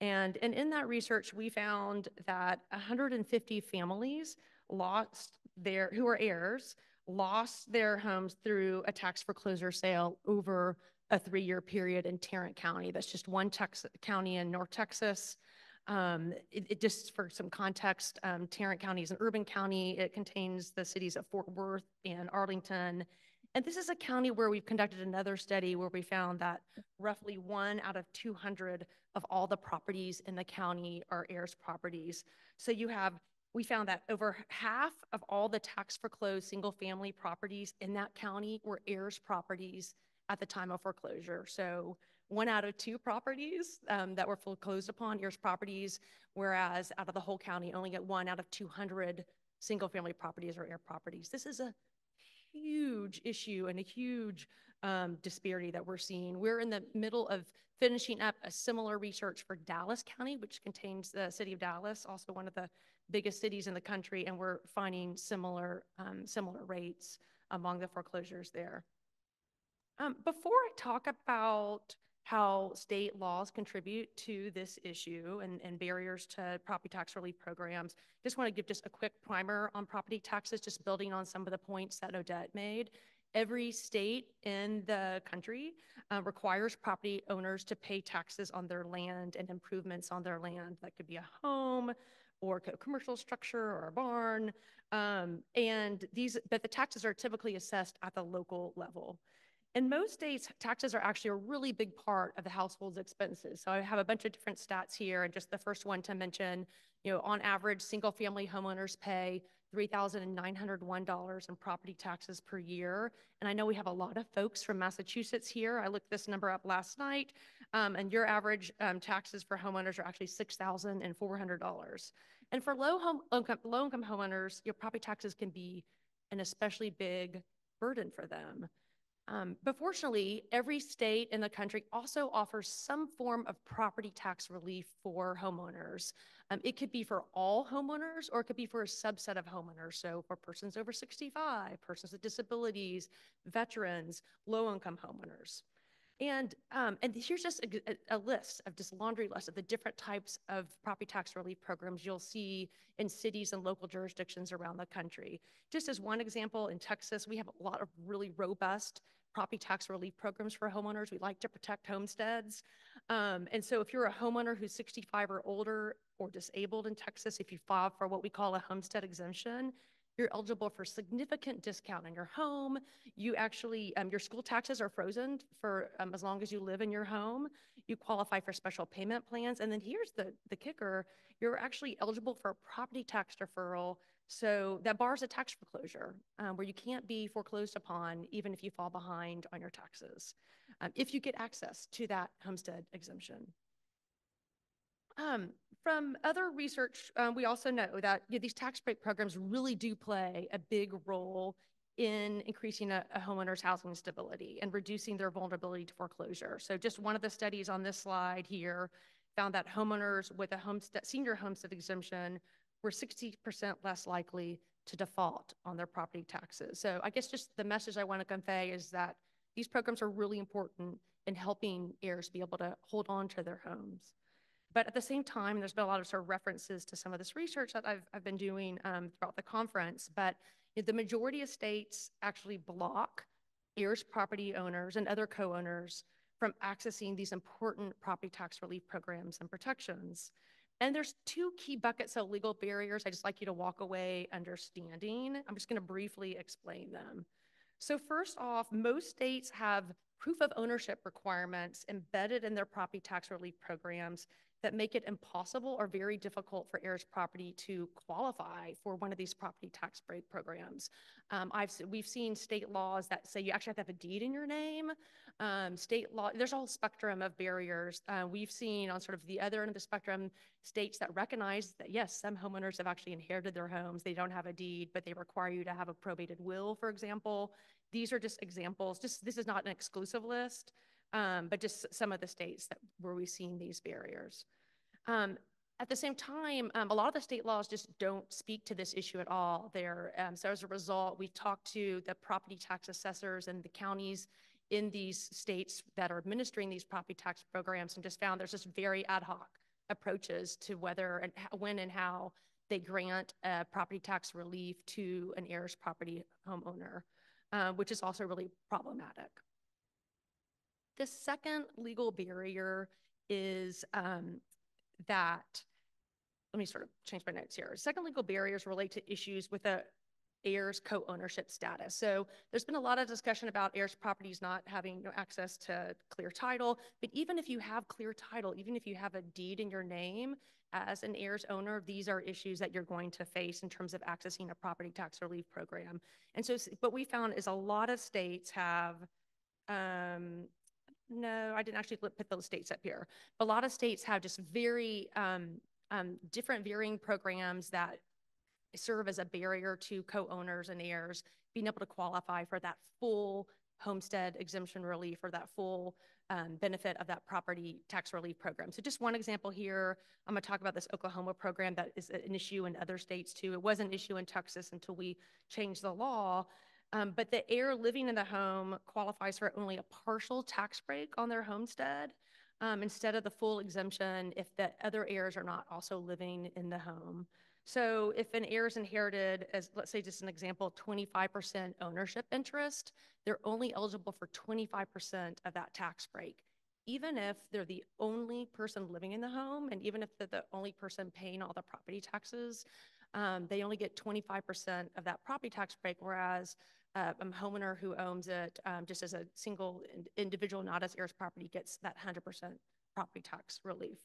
And, and in that research, we found that 150 families lost their, who are heirs, lost their homes through a tax foreclosure sale over a three-year period in Tarrant County. That's just one Tex county in North Texas. Um, it, it, just for some context, um, Tarrant County is an urban county. It contains the cities of Fort Worth and Arlington. And this is a county where we've conducted another study where we found that roughly one out of 200 of all the properties in the county are heirs properties. So you have, we found that over half of all the tax foreclosed single family properties in that county were heirs properties at the time of foreclosure. So one out of two properties um, that were foreclosed upon heirs properties, whereas out of the whole county, only get one out of 200 single family properties are heir properties. This is a huge issue and a huge um, disparity that we're seeing. We're in the middle of finishing up a similar research for Dallas County, which contains the city of Dallas, also one of the biggest cities in the country, and we're finding similar um, similar rates among the foreclosures there. Um, before I talk about how state laws contribute to this issue and, and barriers to property tax relief programs. Just want to give just a quick primer on property taxes, just building on some of the points that Odette made. Every state in the country uh, requires property owners to pay taxes on their land and improvements on their land. That could be a home or a commercial structure or a barn. Um, and these, but the taxes are typically assessed at the local level. In most states, taxes are actually a really big part of the household's expenses. So I have a bunch of different stats here, and just the first one to mention, you know, on average, single-family homeowners pay $3,901 in property taxes per year. And I know we have a lot of folks from Massachusetts here. I looked this number up last night, um, and your average um, taxes for homeowners are actually $6,400. And for low home income, low income homeowners, your property taxes can be an especially big burden for them. Um, but fortunately, every state in the country also offers some form of property tax relief for homeowners. Um, it could be for all homeowners or it could be for a subset of homeowners. So for persons over 65, persons with disabilities, veterans, low income homeowners. And, um, and here's just a, a, list of just laundry list of the different types of property tax relief programs you'll see in cities and local jurisdictions around the country. Just as one example, in Texas, we have a lot of really robust property tax relief programs for homeowners. We like to protect homesteads. Um, and so if you're a homeowner who's 65 or older or disabled in Texas, if you file for what we call a homestead exemption, you're eligible for significant discount on your home. You actually, um, your school taxes are frozen for um, as long as you live in your home. You qualify for special payment plans. And then here's the, the kicker, you're actually eligible for a property tax deferral. So that bars a tax foreclosure um, where you can't be foreclosed upon even if you fall behind on your taxes, um, if you get access to that homestead exemption. Um, from other research, um, we also know that you know, these tax break programs really do play a big role in increasing a, a, homeowner's housing stability and reducing their vulnerability to foreclosure. So just one of the studies on this slide here found that homeowners with a homestead, senior homestead exemption were 60% less likely to default on their property taxes. So I guess just the message I want to convey is that these programs are really important in helping heirs be able to hold on to their homes. But at the same time, there's been a lot of sort of references to some of this research that I've, I've been doing um, throughout the conference. But the majority of states actually block heirs property owners and other co-owners from accessing these important property tax relief programs and protections. And there's two key buckets of legal barriers I just like you to walk away understanding. I'm just going to briefly explain them. So first off, most states have proof of ownership requirements embedded in their property tax relief programs that make it impossible or very difficult for heirs property to qualify for one of these property tax break programs. Um, I've we've seen state laws that say you actually have to have a deed in your name. Um, state law, there's a whole spectrum of barriers. Uh, we've seen on sort of the other end of the spectrum states that recognize that yes, some homeowners have actually inherited their homes. They don't have a deed, but they require you to have a probated will, for example. These are just examples. Just this is not an exclusive list um, but just some of the states that where we've seen these barriers. Um, at the same time, um, a lot of the state laws just don't speak to this issue at all there. Um, so as a result, we've talked to the property tax assessors and the counties in these states that are administering these property tax programs and just found there's just very ad hoc approaches to whether and when and how they grant property tax relief to an heirs property homeowner, uh, which is also really problematic. The second legal barrier is um, that, let me sort of change my notes here. Second legal barriers relate to issues with a heirs co-ownership status. So there's been a lot of discussion about heirs properties not having no access to clear title, but even if you have clear title, even if you have a deed in your name as an heirs owner, these are issues that you're going to face in terms of accessing a property tax relief program. And so what we found is a lot of states have um, no, I didn't actually put those states up here. A lot of states have just very um, um, different varying programs that serve as a barrier to co-owners and heirs being able to qualify for that full homestead exemption relief or that full um, benefit of that property tax relief program. So just one example here, I'm gonna talk about this Oklahoma program that is an issue in other states too. It was an issue in Texas until we changed the law. Um, but the heir living in the home qualifies for only a partial tax break on their homestead um, instead of the full exemption if the other heirs are not also living in the home. So if an heir is inherited as, let's say just an example, 25% ownership interest, they're only eligible for 25% of that tax break. Even if they're the only person living in the home and even if they're the only person paying all the property taxes, um, they only get 25% of that property tax break, whereas uh, a homeowner who owns it um, just as a single individual, not as heirs property, gets that 100% property tax relief.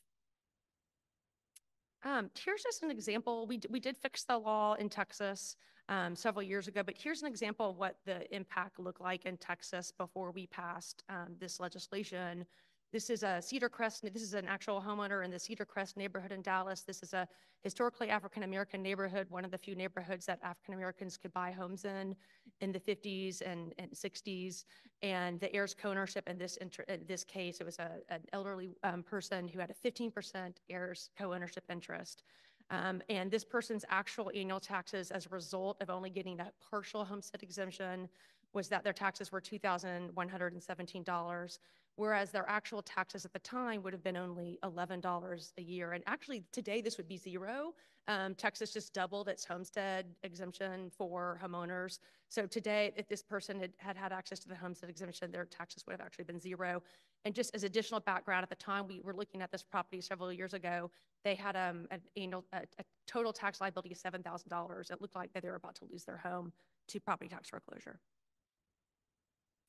Um, here's just an example. We, we did fix the law in Texas um, several years ago, but here's an example of what the impact looked like in Texas before we passed um, this legislation. This is a Cedar Crest, this is an actual homeowner in the Cedar Crest neighborhood in Dallas. This is a historically African American neighborhood, one of the few neighborhoods that African Americans could buy homes in in the 50s and, and 60s. And the heirs co-ownership in this, in this case, it was a, an elderly um, person who had a 15% heirs co-ownership interest. Um, and this person's actual annual taxes as a result of only getting a partial homestead exemption was that their taxes were $2,117 whereas their actual taxes at the time would have been only $11 a year. And actually, today this would be zero. Um, Texas just doubled its homestead exemption for homeowners. So today, if this person had, had had access to the homestead exemption, their taxes would have actually been zero. And just as additional background, at the time we were looking at this property several years ago, they had um, an annual, a, a total tax liability of $7,000. It looked like that they were about to lose their home to property tax foreclosure.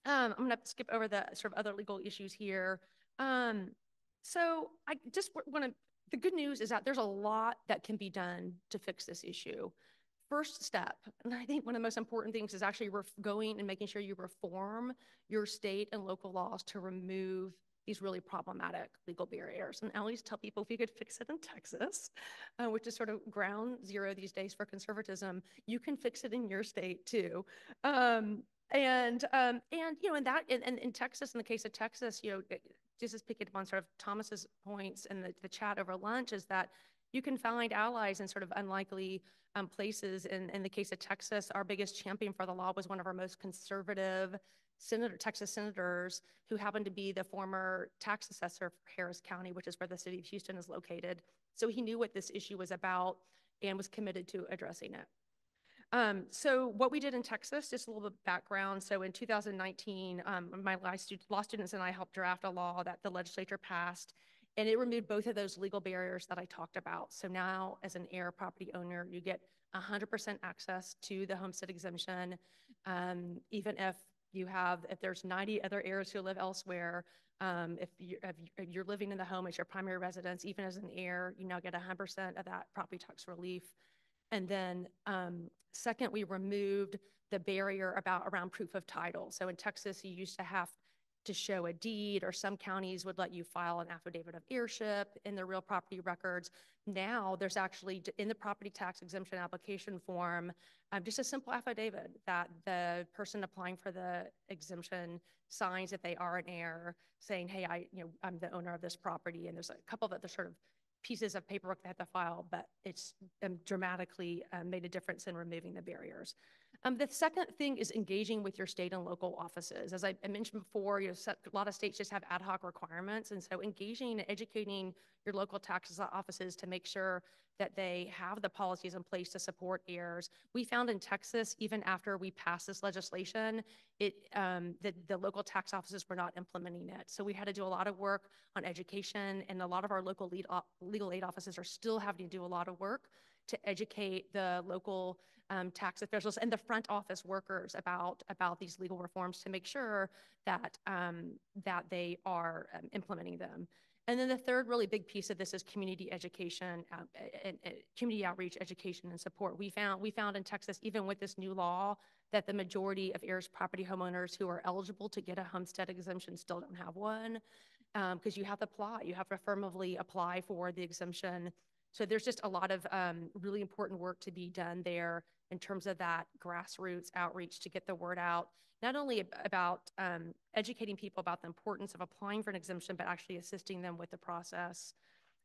Um, I'm going to skip over the sort of other legal issues here. Um, so I just want to, the good news is that there's a lot that can be done to fix this issue. First step, and I think one of the most important things is actually going and making sure you reform your state and local laws to remove these really problematic legal barriers. And I always tell people if you could fix it in Texas, uh, which is sort of ground zero these days for conservatism, you can fix it in your state too. Um, and um, and you know, in that in, in Texas, in the case of Texas, you know, just as picking up on sort of Thomas's points in the, the chat over lunch, is that you can find allies in sort of unlikely um, places. In, in the case of Texas, our biggest champion for the law was one of our most conservative senator, Texas senators who happened to be the former tax assessor for Harris County, which is where the city of Houston is located. So he knew what this issue was about and was committed to addressing it. Um, so what we did in Texas, just a little bit of background. So in 2019, um, my law, students and I helped draft a law that the legislature passed, and it removed both of those legal barriers that I talked about. So now, as an heir property owner, you get 100% access to the homestead exemption, um, even if you have, if there's 90 other heirs who live elsewhere, um, if, you, if you're living in the home as your primary residence, even as an heir, you now get 100% of that property tax relief. And then um, second, we removed the barrier about around proof of title. So in Texas, you used to have to show a deed, or some counties would let you file an affidavit of heirship in the real property records. Now, there's actually in the property tax exemption application form, um, just a simple affidavit that the person applying for the exemption signs that they are an heir, saying, "Hey, I, you know, I'm the owner of this property." And there's a couple of other sort of pieces of paperwork they have to file, but it's um, dramatically um, made a difference in removing the barriers. Um, the second thing is engaging with your state and local offices. As I, I mentioned before, you know, a lot of states just have ad hoc requirements, and so engaging and educating your local tax offices to make sure that they have the policies in place to support heirs. We found in Texas, even after we passed this legislation, it um, the, the local tax offices were not implementing it. So we had to do a lot of work on education, and a lot of our local lead legal aid offices are still having to do a lot of work to educate the local um, tax officials and the front office workers about about these legal reforms to make sure that um, that they are um, implementing them. And then the third really big piece of this is community education, and, and, community outreach, education, and support. We found we found in Texas, even with this new law, that the majority of heirs property homeowners who are eligible to get a homestead exemption still don't have one, because um, you have to apply. You have to affirmatively apply for the exemption so there's just a lot of um, really important work to be done there in terms of that grassroots outreach to get the word out, not only about um, educating people about the importance of applying for an exemption, but actually assisting them with the process.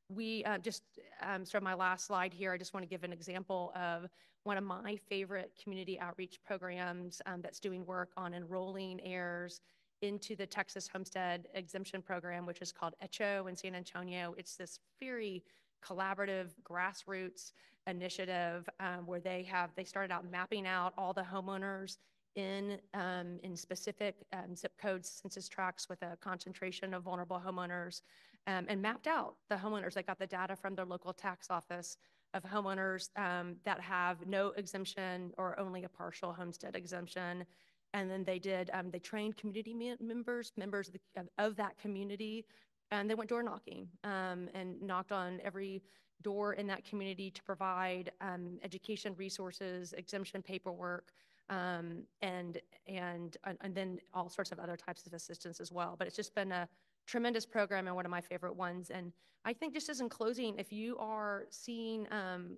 We uh, just, um, so my last slide here, I just want to give an example of one of my favorite community outreach programs um, that's doing work on enrolling heirs into the Texas Homestead Exemption Program, which is called ECHO in San Antonio. It's this very collaborative grassroots initiative um, where they have they started out mapping out all the homeowners in um, in specific um, zip codes census tracts with a concentration of vulnerable homeowners um, and mapped out the homeowners. They got the data from their local tax office of homeowners um, that have no exemption or only a partial homestead exemption. And then they did um, they trained community members members of, the, of that community and they went door knocking um, and knocked on every door in that community to provide um, education resources, exemption paperwork, um, and and and then all sorts of other types of assistance as well. But it's just been a tremendous program and one of my favorite ones. And I think just as in closing, if you are seeing um,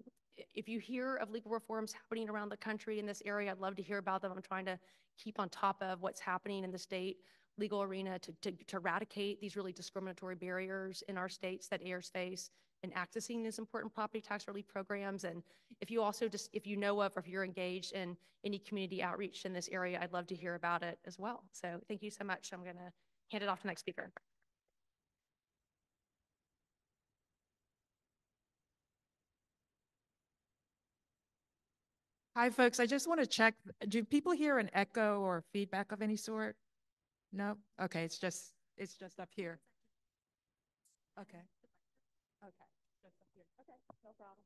if you hear of legal reforms happening around the country in this area, I'd love to hear about them. I'm trying to keep on top of what's happening in the state legal arena to, to, to eradicate these really discriminatory barriers in our states that heirs face in accessing these important property tax relief programs. And if you also just, if you know of or if you're engaged in any community outreach in this area, I'd love to hear about it as well. So thank you so much. I'm going to hand it off to the next speaker. Hi, folks. I just want to check. Do people hear an echo or feedback of any sort? No? Okay, it's just It's just up here. Okay. Okay. Okay, no problem.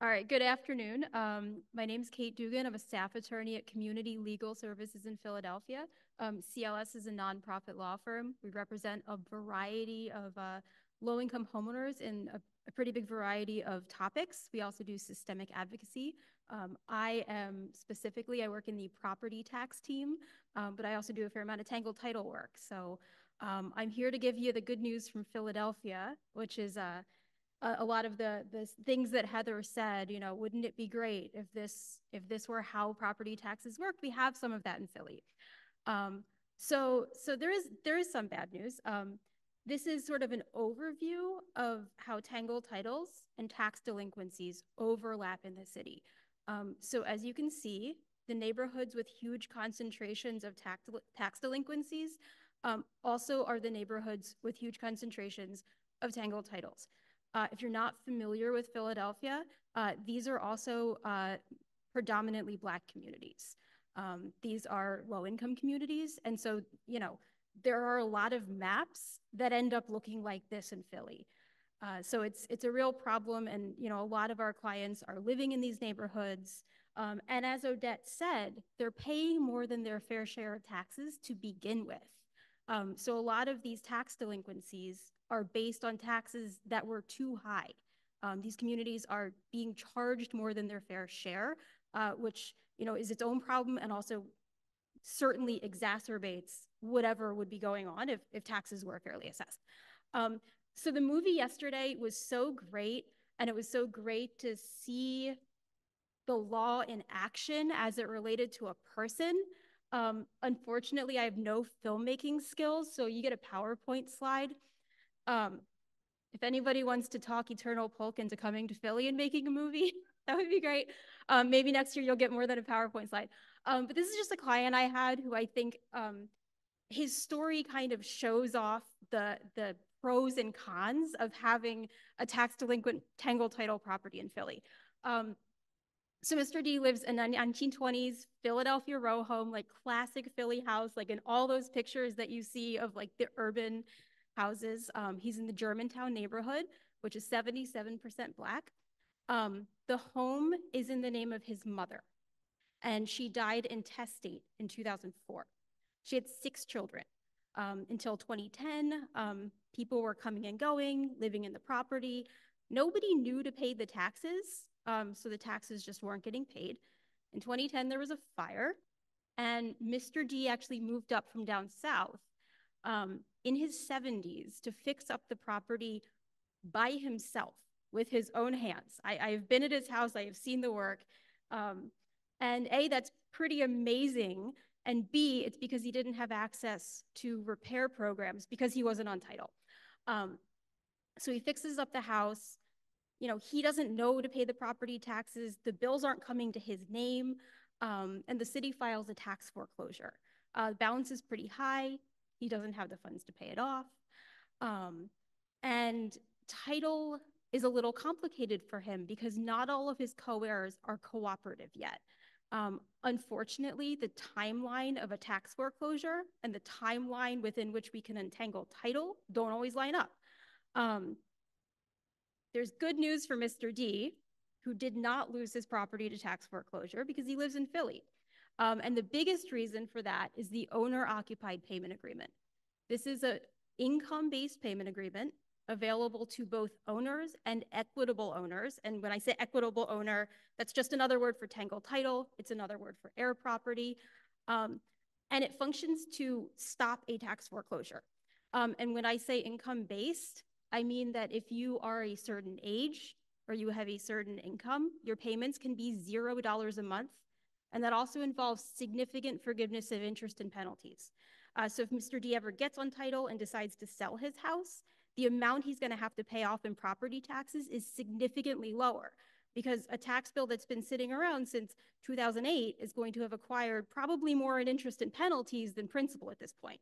All right, good afternoon. Um, my name is Kate Dugan. I'm a staff attorney at Community Legal Services in Philadelphia. Um, CLS is a nonprofit law firm. We represent a variety of uh, low-income homeowners in a, a, pretty big variety of topics. We also do systemic advocacy. Um, I am specifically, I work in the property tax team, um, but I also do a fair amount of tangled title work. So um, I'm here to give you the good news from Philadelphia, which is uh, a, a lot of the the things that Heather said. You know, wouldn't it be great if this if this were how property taxes work? We have some of that in Philly. Um, so so there is there is some bad news. Um, this is sort of an overview of how tangled titles and tax delinquencies overlap in the city. Um, so as you can see, the neighborhoods with huge concentrations of tax, tax delinquencies um, also are the neighborhoods with huge concentrations of tangled titles. Uh, if you're not familiar with Philadelphia, uh, these are also uh, predominantly Black communities. Um, these are low income communities. And so, you know, there are a lot of maps that end up looking like this in Philly. Uh, so it's it's a real problem, and you know a lot of our clients are living in these neighborhoods. Um, and as Odette said, they're paying more than their fair share of taxes to begin with. Um, so a lot of these tax delinquencies are based on taxes that were too high. Um, these communities are being charged more than their fair share, uh, which you know is its own problem and also certainly exacerbates whatever would be going on if, if taxes were fairly assessed. Um, so the movie yesterday was so great, and it was so great to see the law in action as it related to a person. Um, unfortunately, I have no filmmaking skills, so you get a PowerPoint slide. Um, if anybody wants to talk Eternal Polk into coming to Philly and making a movie, that would be great. Um, maybe next year you'll get more than a PowerPoint slide. Um, but this is just a client I had who I think um, his story kind of shows off the the pros and cons of having a tax delinquent tangle title property in Philly. Um, so Mr. D lives in a 1920s Philadelphia row home, like classic Philly house, like in all those pictures that you see of like the urban houses. Um, he's in the Germantown neighborhood, which is 77% Black. Um, the home is in the name of his mother, and she died intestate in 2004. She had six children. Um, until 2010, um, people were coming and going, living in the property. Nobody knew to pay the taxes, um, so the taxes just weren't getting paid. In 2010, there was a fire, and Mr. D actually moved up from down south um, in his 70s to fix up the property by himself with his own hands. I, I've been at his house, I have seen the work. Um, and A, that's pretty amazing and B, it's because he didn't have access to repair programs because he wasn't on title. Um, so he fixes up the house. You know, he doesn't know to pay the property taxes. The bills aren't coming to his name. Um, and the city files a tax foreclosure. Uh, balance is pretty high. He doesn't have the funds to pay it off. Um, and title is a little complicated for him because not all of his co-heirs are cooperative yet. Um, unfortunately, the timeline of a tax foreclosure and the timeline within which we can untangle title don't always line up. Um, there's good news for Mr. D, who did not lose his property to tax foreclosure because he lives in Philly. Um, and the biggest reason for that is the owner occupied payment agreement. This is an income based payment agreement available to both owners and equitable owners. And when I say equitable owner, that's just another word for tangled title. It's another word for heir property. Um, and it functions to stop a tax foreclosure. Um, and when I say income based, I mean that if you are a certain age or you have a certain income, your payments can be $0 a month. And that also involves significant forgiveness of interest and penalties. Uh, so if Mr. D ever gets on title and decides to sell his house, the amount he's going to have to pay off in property taxes is significantly lower because a tax bill that's been sitting around since 2008 is going to have acquired probably more in interest and penalties than principal at this point.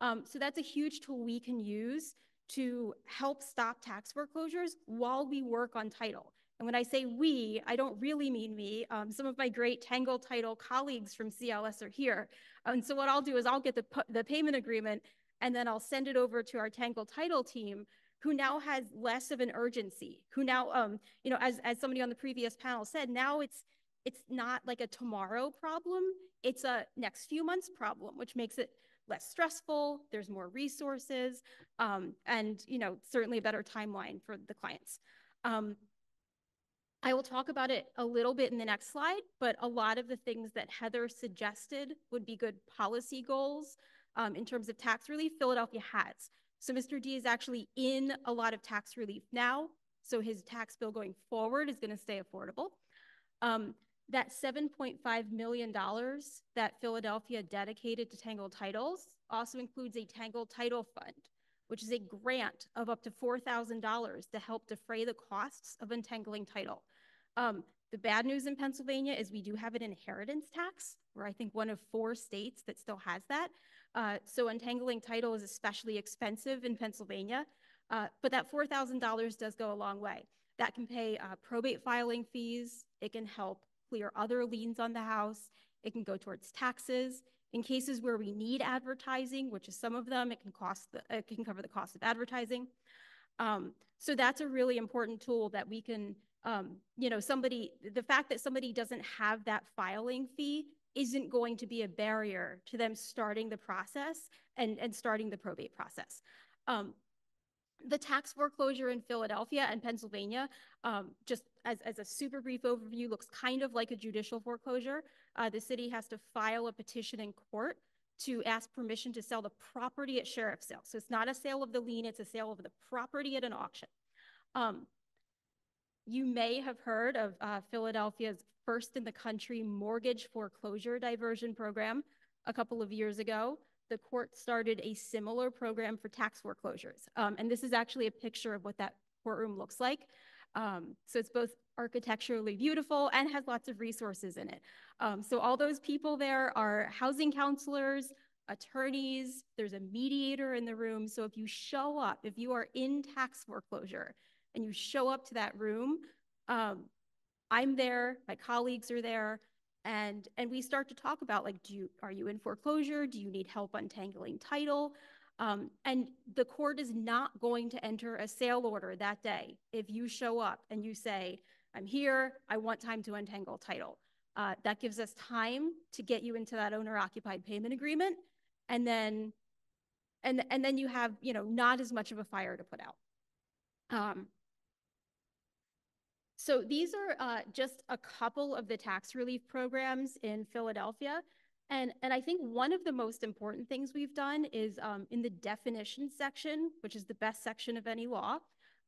Um, so that's a huge tool we can use to help stop tax foreclosures while we work on title. And when I say we, I don't really mean me. Um, some of my great Tangle Title colleagues from CLS are here. And so what I'll do is I'll get the, the payment agreement and then I'll send it over to our Tangle Title team who now has less of an urgency, who now, um, you know, as, as somebody on the previous panel said, now it's, it's not like a tomorrow problem, it's a next few months problem, which makes it less stressful, there's more resources, um, and, you know, certainly a better timeline for the clients. Um, I will talk about it a little bit in the next slide, but a lot of the things that Heather suggested would be good policy goals um, in terms of tax relief, Philadelphia has. So Mr. D is actually in a lot of tax relief now. So his tax bill going forward is going to stay affordable. Um, that $7.5 million that Philadelphia dedicated to Tangled Titles also includes a Tangled Title Fund, which is a grant of up to $4,000 to help defray the costs of untangling title. Um, the bad news in Pennsylvania is we do have an inheritance tax. We're, I think, one of four states that still has that. Uh, so untangling title is especially expensive in Pennsylvania, uh, but that $4,000 does go a long way. That can pay uh, probate filing fees. It can help clear other liens on the house. It can go towards taxes. In cases where we need advertising, which is some of them, it can cost the, it can cover the cost of advertising. Um, so that's a really important tool that we can, um, you know, somebody, the fact that somebody doesn't have that filing fee isn't going to be a barrier to them starting the process and, and starting the probate process. Um, the tax foreclosure in Philadelphia and Pennsylvania, um, just as, as a super brief overview, looks kind of like a judicial foreclosure. Uh, the city has to file a petition in court to ask permission to sell the property at sheriff's sale. So it's not a sale of the lien, it's a sale of the property at an auction. Um, you may have heard of uh, Philadelphia's first in the country mortgage foreclosure diversion program a couple of years ago. The court started a similar program for tax foreclosures. Um, and this is actually a picture of what that courtroom looks like. Um, so it's both architecturally beautiful and has lots of resources in it. Um, so all those people there are housing counselors, attorneys, there's a mediator in the room. So if you show up, if you are in tax foreclosure and you show up to that room, um, I'm there, my colleagues are there, and and we start to talk about like, do you are you in foreclosure? Do you need help untangling title? Um, and the court is not going to enter a sale order that day if you show up and you say, I'm here, I want time to untangle title. Uh, that gives us time to get you into that owner occupied payment agreement. And then, and, and then you have, you know, not as much of a fire to put out. Um, so these are uh, just a couple of the tax relief programs in Philadelphia. And, and I think one of the most important things we've done is um, in the definition section, which is the best section of any law.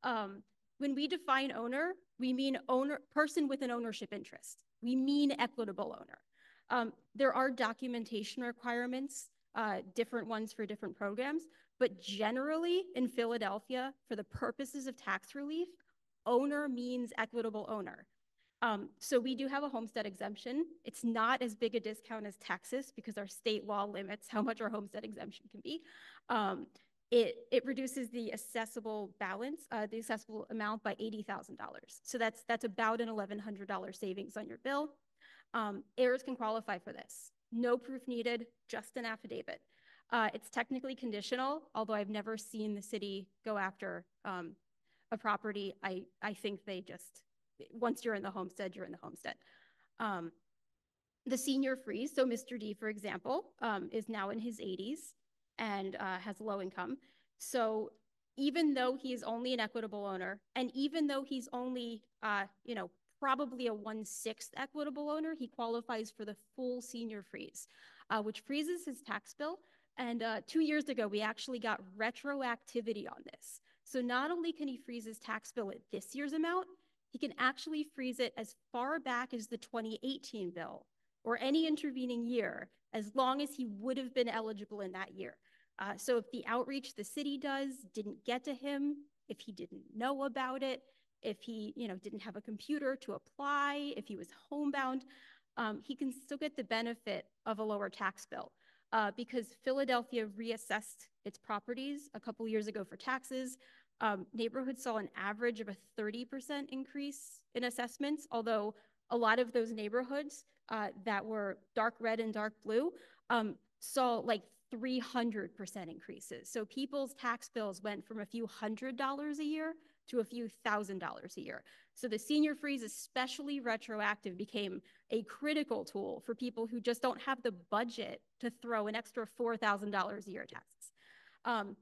Um, when we define owner, we mean owner person with an ownership interest. We mean equitable owner. Um, there are documentation requirements, uh, different ones for different programs, but generally in Philadelphia, for the purposes of tax relief, owner means equitable owner. Um, so we do have a homestead exemption. It's not as big a discount as Texas because our state law limits how much our homestead exemption can be. Um, it, it reduces the assessable balance, uh, the assessable amount by $80,000. So that's, that's about an $1,100 savings on your bill. Um, heirs can qualify for this. No proof needed, just an affidavit. Uh, it's technically conditional, although I've never seen the city go after um, a property, I, I think they just, once you're in the homestead, you're in the homestead. Um, the senior freeze, so Mr. D, for example, um, is now in his 80s and uh, has low income. So even though he is only an equitable owner, and even though he's only, uh, you know, probably a one-sixth equitable owner, he qualifies for the full senior freeze, uh, which freezes his tax bill. And uh, two years ago, we actually got retroactivity on this. So not only can he freeze his tax bill at this year's amount, he can actually freeze it as far back as the 2018 bill or any intervening year, as long as he would have been eligible in that year. Uh, so if the outreach the city does didn't get to him, if he didn't know about it, if he you know didn't have a computer to apply, if he was homebound, um, he can still get the benefit of a lower tax bill uh, because Philadelphia reassessed its properties a couple years ago for taxes. um, neighborhoods saw an average of a 30% increase in assessments, although a lot of those neighborhoods uh, that were dark red and dark blue um, saw like 300% increases. So people's tax bills went from a few hundred dollars a year to a few thousand dollars a year. So the senior freeze, especially retroactive, became a critical tool for people who just don't have the budget to throw an extra $4,000 a year taxes. Um,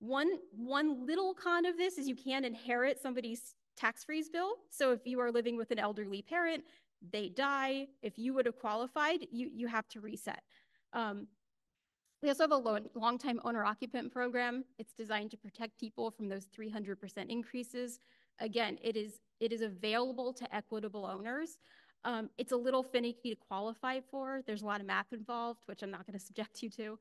one, one little con of this is you can inherit somebody's tax freeze bill. So if you are living with an elderly parent, they die. If you would have qualified, you, you have to reset. Um, we also have a long, long-time owner-occupant program. It's designed to protect people from those 300% increases. Again, it is, it is available to equitable owners. Um, it's a little finicky to qualify for. There's a lot of math involved, which I'm not going to subject you to.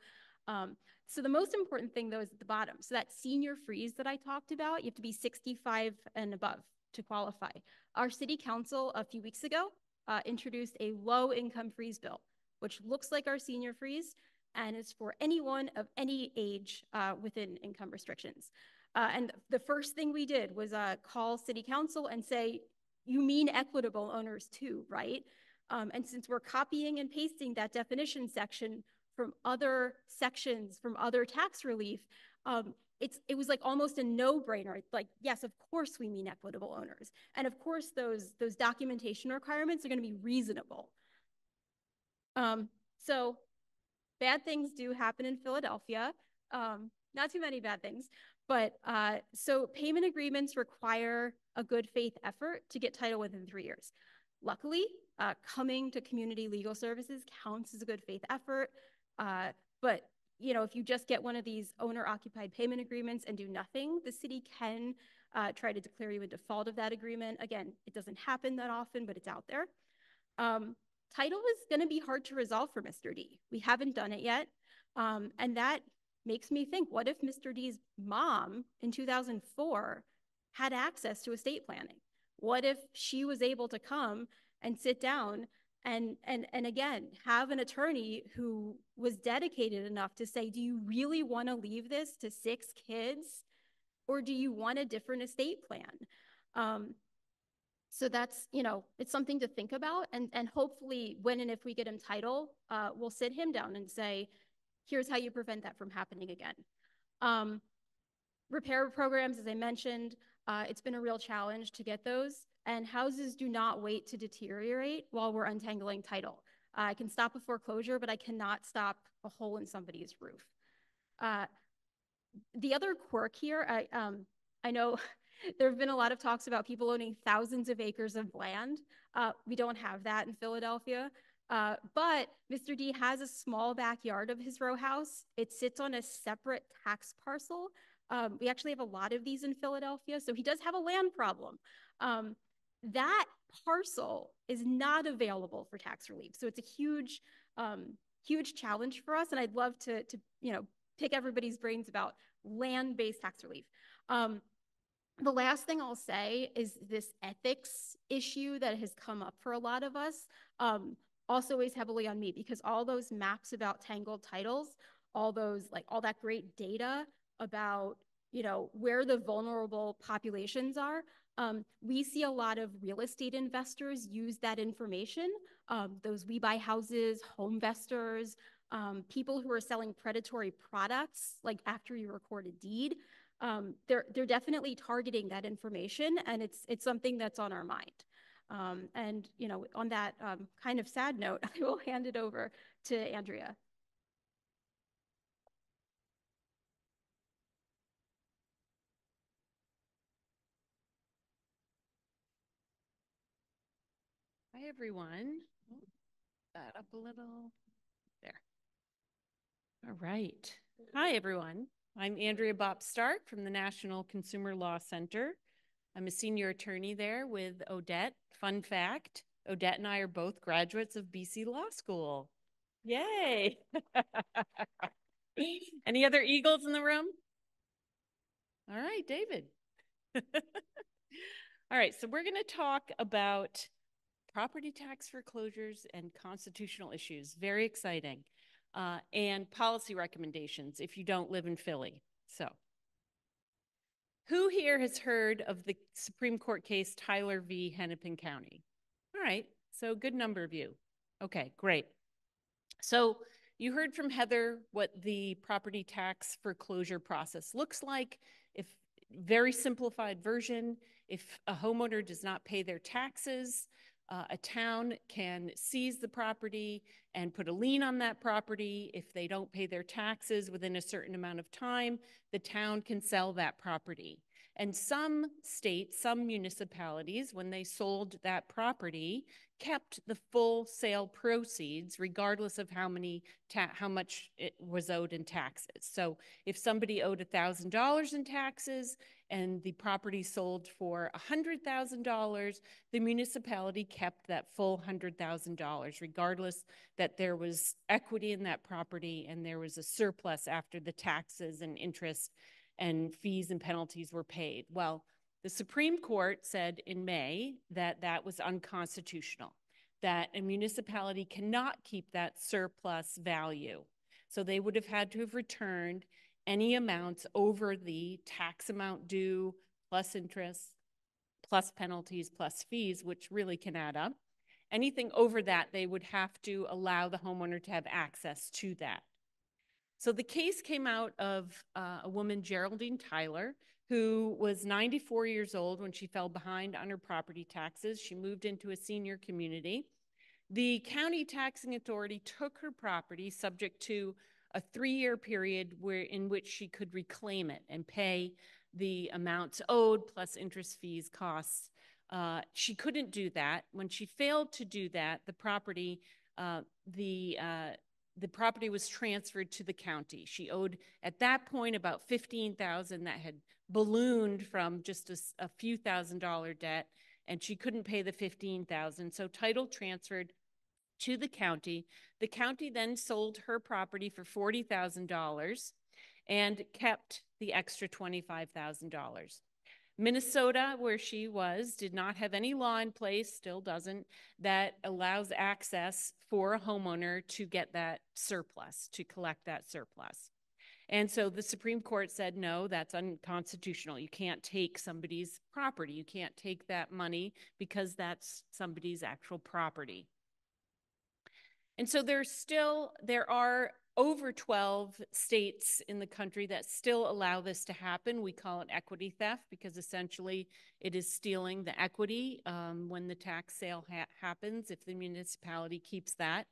Um, so the most important thing, though, is at the bottom. So that senior freeze that I talked about, you have to be 65 and above to qualify. Our city council a few weeks ago uh, introduced a low-income freeze bill, which looks like our senior freeze and is for anyone of any age uh, within income restrictions. Uh, and the first thing we did was uh, call city council and say, you mean equitable owners too, right? Um, and since we're copying and pasting that definition section from other sections, from other tax relief, um, it's, it was like almost a no-brainer. Like, yes, of course we mean equitable owners. And of course those, those documentation requirements are gonna be reasonable. Um, so bad things do happen in Philadelphia. Um, not too many bad things, but uh, so payment agreements require a good faith effort to get title within three years. Luckily, uh, coming to community legal services counts as a good faith effort. Uh, but you know, if you just get one of these owner-occupied payment agreements and do nothing, the city can uh, try to declare you in default of that agreement. Again, it doesn't happen that often, but it's out there. Um, title is going to be hard to resolve for Mr. D. We haven't done it yet, um, and that makes me think what if Mr. D's mom in 2004 had access to estate planning? What if she was able to come and sit down and and and again have an attorney who was dedicated enough to say do you really want to leave this to six kids or do you want a different estate plan um, so that's you know it's something to think about and and hopefully when and if we get him title uh, we'll sit him down and say here's how you prevent that from happening again. Um, repair programs, as I mentioned, uh, it's been a real challenge to get those. And houses do not wait to deteriorate while we're untangling title. Uh, I can stop a foreclosure, but I cannot stop a hole in somebody's roof. Uh, the other quirk here, I, um, I know there have been a lot of talks about people owning thousands of acres of land. Uh, we don't have that in Philadelphia. Uh, but Mr. D has a small backyard of his row house. It sits on a separate tax parcel. Um, we actually have a lot of these in Philadelphia, so he does have a land problem. Um, that parcel is not available for tax relief, so it's a huge, um, huge challenge for us. And I'd love to, to you know, pick everybody's brains about land-based tax relief. Um, the last thing I'll say is this ethics issue that has come up for a lot of us. Um, also weighs heavily on me because all those maps about tangled titles, all those like all that great data about you know where the vulnerable populations are. Um, we see a lot of real estate investors use that information. Um, those we buy houses home investors um, people who are selling predatory products like after you record a deed. Um, they're they're definitely targeting that information and it's it's something that's on our mind. Um, and, you know, on that um, kind of sad note, I will hand it over to Andrea. Hi, everyone. Oh. That up a little. There. All right. Hi, everyone. I'm Andrea Bopp Stark from the National Consumer Law Center. I'm a senior attorney there with Odette. Fun fact Odette and I are both graduates of BC Law School. Yay! Any other Eagles in the room? All right, David. All right, so we're going to talk about property tax foreclosures and constitutional issues. Very exciting. Uh, and policy recommendations if you don't live in Philly. So Who here has heard of the Supreme Court case Tyler v. Hennepin County? All right, so good number of you. Okay, great. So you heard from Heather what the property tax foreclosure process looks like. If very simplified version, if a homeowner does not pay their taxes, uh, a town can seize the property and put a lien on that property. If they don't pay their taxes within a certain amount of time, the town can sell that property. And some states, some municipalities, when they sold that property, kept the full sale proceeds regardless of how many how much it was owed in taxes. So if somebody owed $1,000 in taxes and the property sold for $100,000, the municipality kept that full $100,000 regardless that there was equity in that property and there was a surplus after the taxes and interest and fees and penalties were paid. Well, the Supreme Court said in May that that was unconstitutional, that a municipality cannot keep that surplus value. So they would have had to have returned any amounts over the tax amount due, plus interest, plus penalties, plus fees, which really can add up. Anything over that, they would have to allow the homeowner to have access to that. So the case came out of uh, a woman, Geraldine Tyler, who was 94 years old when she fell behind on her property taxes. She moved into a senior community. The county taxing authority took her property subject to a three-year period where in which she could reclaim it and pay the amounts owed plus interest fees costs. Uh, she couldn't do that. When she failed to do that, the property, uh, the uh, the property was transferred to the county. She owed at that point about 15,000 that had ballooned from just a, a few thousand dollar debt and she couldn't pay the 15,000. So title transferred to the county. The county then sold her property for $40,000 and kept the extra $25,000. Minnesota, where she was, did not have any law in place, still doesn't, that allows access for a homeowner to get that surplus, to collect that surplus. And so the Supreme Court said, no, that's unconstitutional. You can't take somebody's property. You can't take that money because that's somebody's actual property. And so there's still, there are over 12 states in the country that still allow this to happen. We call it equity theft because essentially it is stealing the equity um, when the tax sale ha happens, if the municipality keeps that.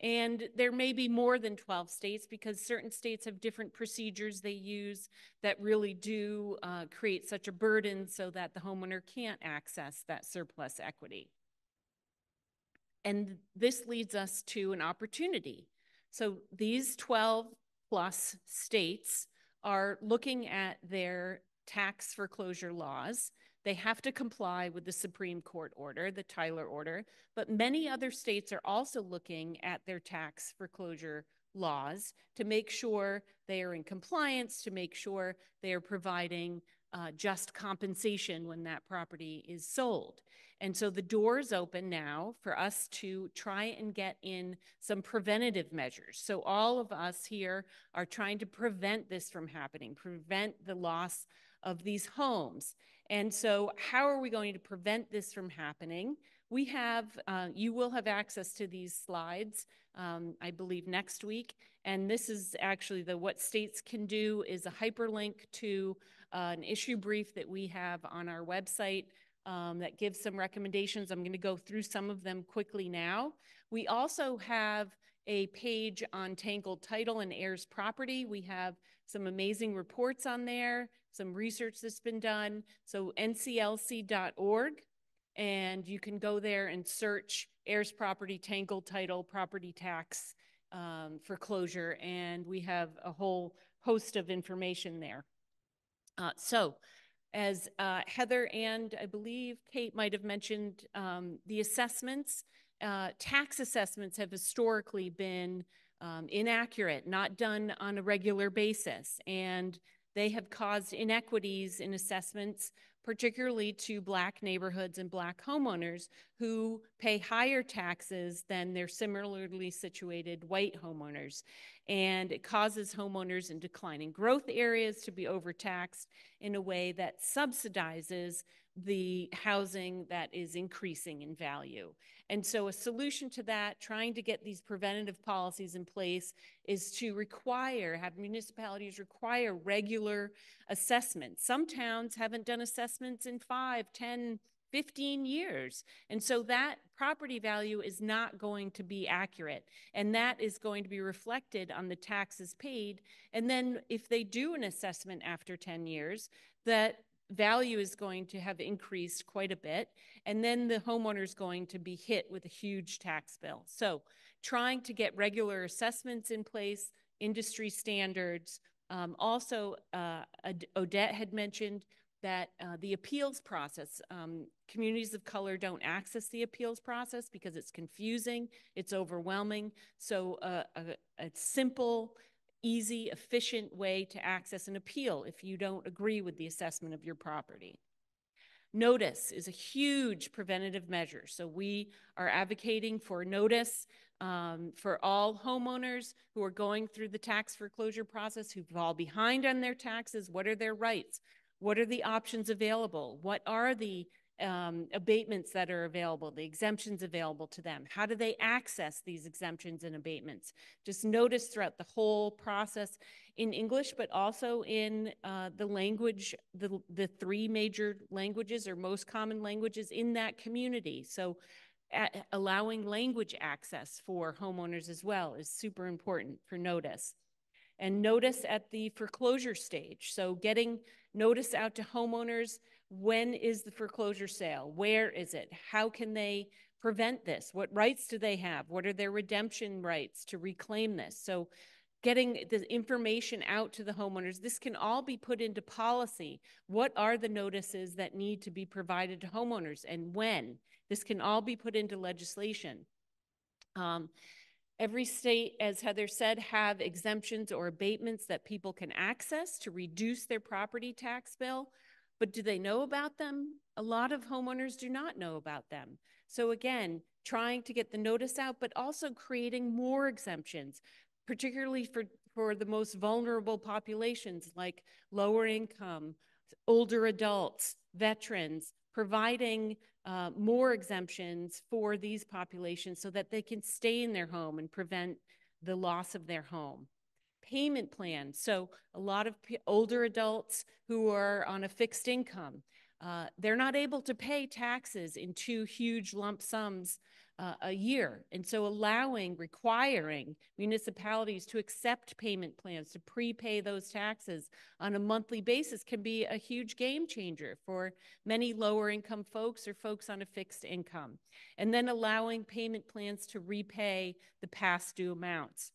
And there may be more than 12 states because certain states have different procedures they use that really do uh, create such a burden so that the homeowner can't access that surplus equity. And this leads us to an opportunity so these 12 plus states are looking at their tax foreclosure laws. They have to comply with the Supreme Court order, the Tyler order, but many other states are also looking at their tax foreclosure laws to make sure they are in compliance, to make sure they are providing uh, just compensation when that property is sold. And so the door is open now for us to try and get in some preventative measures. So all of us here are trying to prevent this from happening, prevent the loss of these homes. And so how are we going to prevent this from happening? We have, uh, you will have access to these slides, um, I believe next week. And this is actually the what states can do is a hyperlink to uh, an issue brief that we have on our website um, that gives some recommendations. I'm going to go through some of them quickly now. We also have a page on tangled title and heirs property. We have some amazing reports on there, some research that's been done. So nclc.org, and you can go there and search heirs property, tangled title, property tax um, foreclosure, and we have a whole host of information there. Uh, so as uh, Heather and I believe Kate might have mentioned, um, the assessments, uh, tax assessments have historically been um, inaccurate, not done on a regular basis, and they have caused inequities in assessments particularly to Black neighborhoods and Black homeowners who pay higher taxes than their similarly situated white homeowners. And it causes homeowners in declining growth areas to be overtaxed in a way that subsidizes the housing that is increasing in value. And so, a solution to that, trying to get these preventative policies in place, is to require, have municipalities require regular assessments. Some towns haven't done assessments in five, ten, 15 years. And so that property value is not going to be accurate. And that is going to be reflected on the taxes paid. And then if they do an assessment after 10 years, that value is going to have increased quite a bit. And then the homeowner is going to be hit with a huge tax bill. So, trying to get regular assessments in place, industry standards. Um, also, uh, Odette had mentioned that uh, the appeals process, um, communities of color don't access the appeals process because it's confusing, it's overwhelming. So, uh, a, a simple easy, efficient way to access an appeal if you don't agree with the assessment of your property. Notice is a huge preventative measure. So we are advocating for notice um, for all homeowners who are going through the tax foreclosure process, who fall behind on their taxes. What are their rights? What are the options available? What are the um, abatements that are available, the exemptions available to them. How do they access these exemptions and abatements? Just notice throughout the whole process in English, but also in uh, the language, the, the three major languages or most common languages in that community. So allowing language access for homeowners as well is super important for notice. And notice at the foreclosure stage. So getting notice out to homeowners when is the foreclosure sale? Where is it? How can they prevent this? What rights do they have? What are their redemption rights to reclaim this? So, getting the information out to the homeowners, this can all be put into policy. What are the notices that need to be provided to homeowners and when? This can all be put into legislation. Um, Every state, as Heather said, have exemptions or abatements that people can access to reduce their property tax bill. But do they know about them? A lot of homeowners do not know about them. So again, trying to get the notice out, but also creating more exemptions, particularly for, for the most vulnerable populations like lower income, older adults, veterans, providing uh, more exemptions for these populations so that they can stay in their home and prevent the loss of their home payment plan. So a lot of older adults who are on a fixed income, uh, they're not able to pay taxes in two huge lump sums uh, a year. And so allowing, requiring municipalities to accept payment plans, to prepay those taxes on a monthly basis can be a huge game changer for many lower income folks or folks on a fixed income. And then allowing payment plans to repay the past due amounts.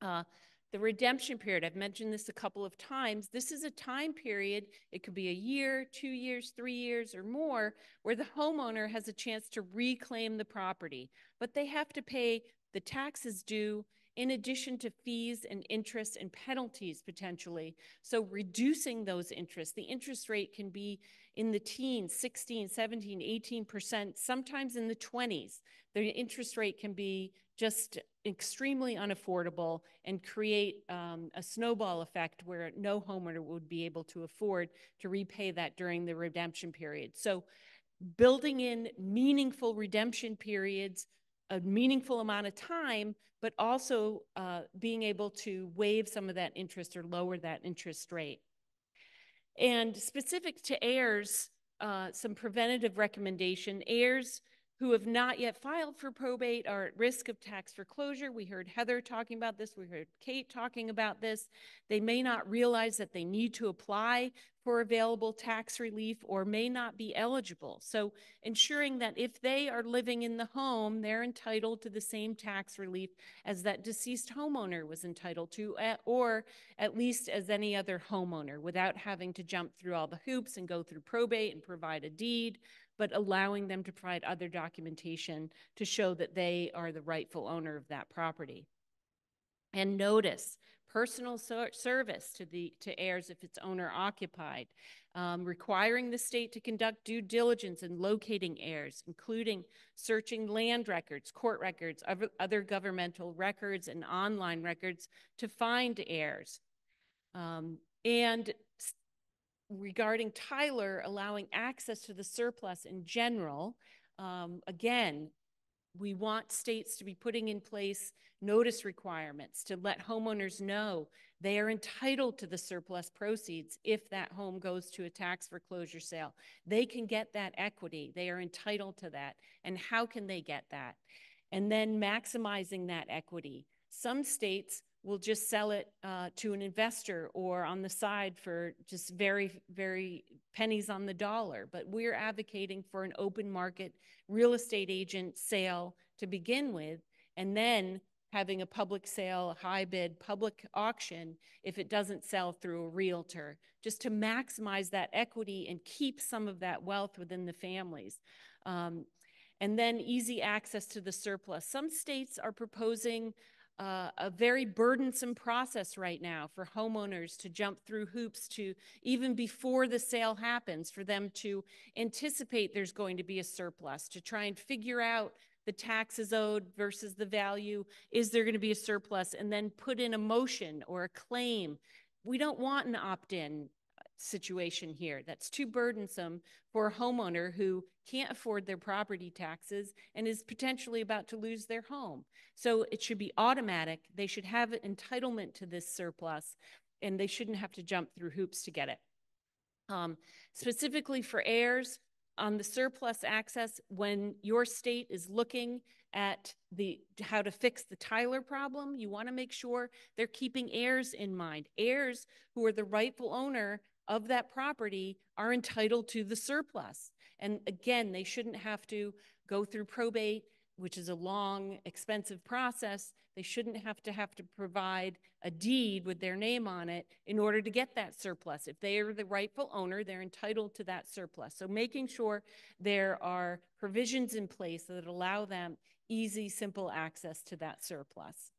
Uh, the redemption period, I've mentioned this a couple of times. This is a time period, it could be a year, two years, three years, or more, where the homeowner has a chance to reclaim the property. But they have to pay the taxes due in addition to fees and interest and penalties potentially. So reducing those interests, the interest rate can be in the teens, 16, 17, 18%, sometimes in the 20s. The interest rate can be just extremely unaffordable and create um, a snowball effect where no homeowner would be able to afford to repay that during the redemption period. So, building in meaningful redemption periods, a meaningful amount of time, but also uh, being able to waive some of that interest or lower that interest rate. And specific to heirs, uh, some preventative recommendation heirs who have not yet filed for probate are at risk of tax foreclosure. We heard Heather talking about this. We heard Kate talking about this. They may not realize that they need to apply for available tax relief or may not be eligible. So, ensuring that if they are living in the home, they're entitled to the same tax relief as that deceased homeowner was entitled to, or at least as any other homeowner without having to jump through all the hoops and go through probate and provide a deed but allowing them to provide other documentation to show that they are the rightful owner of that property. And notice personal so service to the to heirs if it's owner occupied. um, requiring the state to conduct due diligence in locating heirs, including searching land records, court records, other, other governmental records, and online records to find heirs. Um, and regarding Tyler allowing access to the surplus in general, um, again, we want states to be putting in place notice requirements to let homeowners know they are entitled to the surplus proceeds if that home goes to a tax foreclosure sale. They can get that equity. They are entitled to that. And how can they get that? And then maximizing that equity. Some states will just sell it uh, to an investor or on the side for just very, very pennies on the dollar. But we're advocating for an open market real estate agent sale to begin with, and then having a public sale, high bid public auction if it doesn't sell through a realtor, just to maximize that equity and keep some of that wealth within the families. Um, and then easy access to the surplus. Some states are proposing uh, a very burdensome process right now for homeowners to jump through hoops to even before the sale happens for them to anticipate there's going to be a surplus to try and figure out the taxes owed versus the value. Is there going to be a surplus? And then put in a motion or a claim. We don't want an opt-in situation here that's too burdensome for a homeowner who can't afford their property taxes and is potentially about to lose their home. So it should be automatic. They should have an entitlement to this surplus and they shouldn't have to jump through hoops to get it. Um, specifically for heirs, on the surplus access, when your state is looking at the how to fix the Tyler problem, you want to make sure they're keeping heirs in mind. Heirs who are the rightful owner of that property are entitled to the surplus. And again, they shouldn't have to go through probate, which is a long, expensive process. They shouldn't have to have to provide a deed with their name on it in order to get that surplus. If they are the rightful owner, they're entitled to that surplus. So making sure there are provisions in place that allow them easy, simple access to that surplus.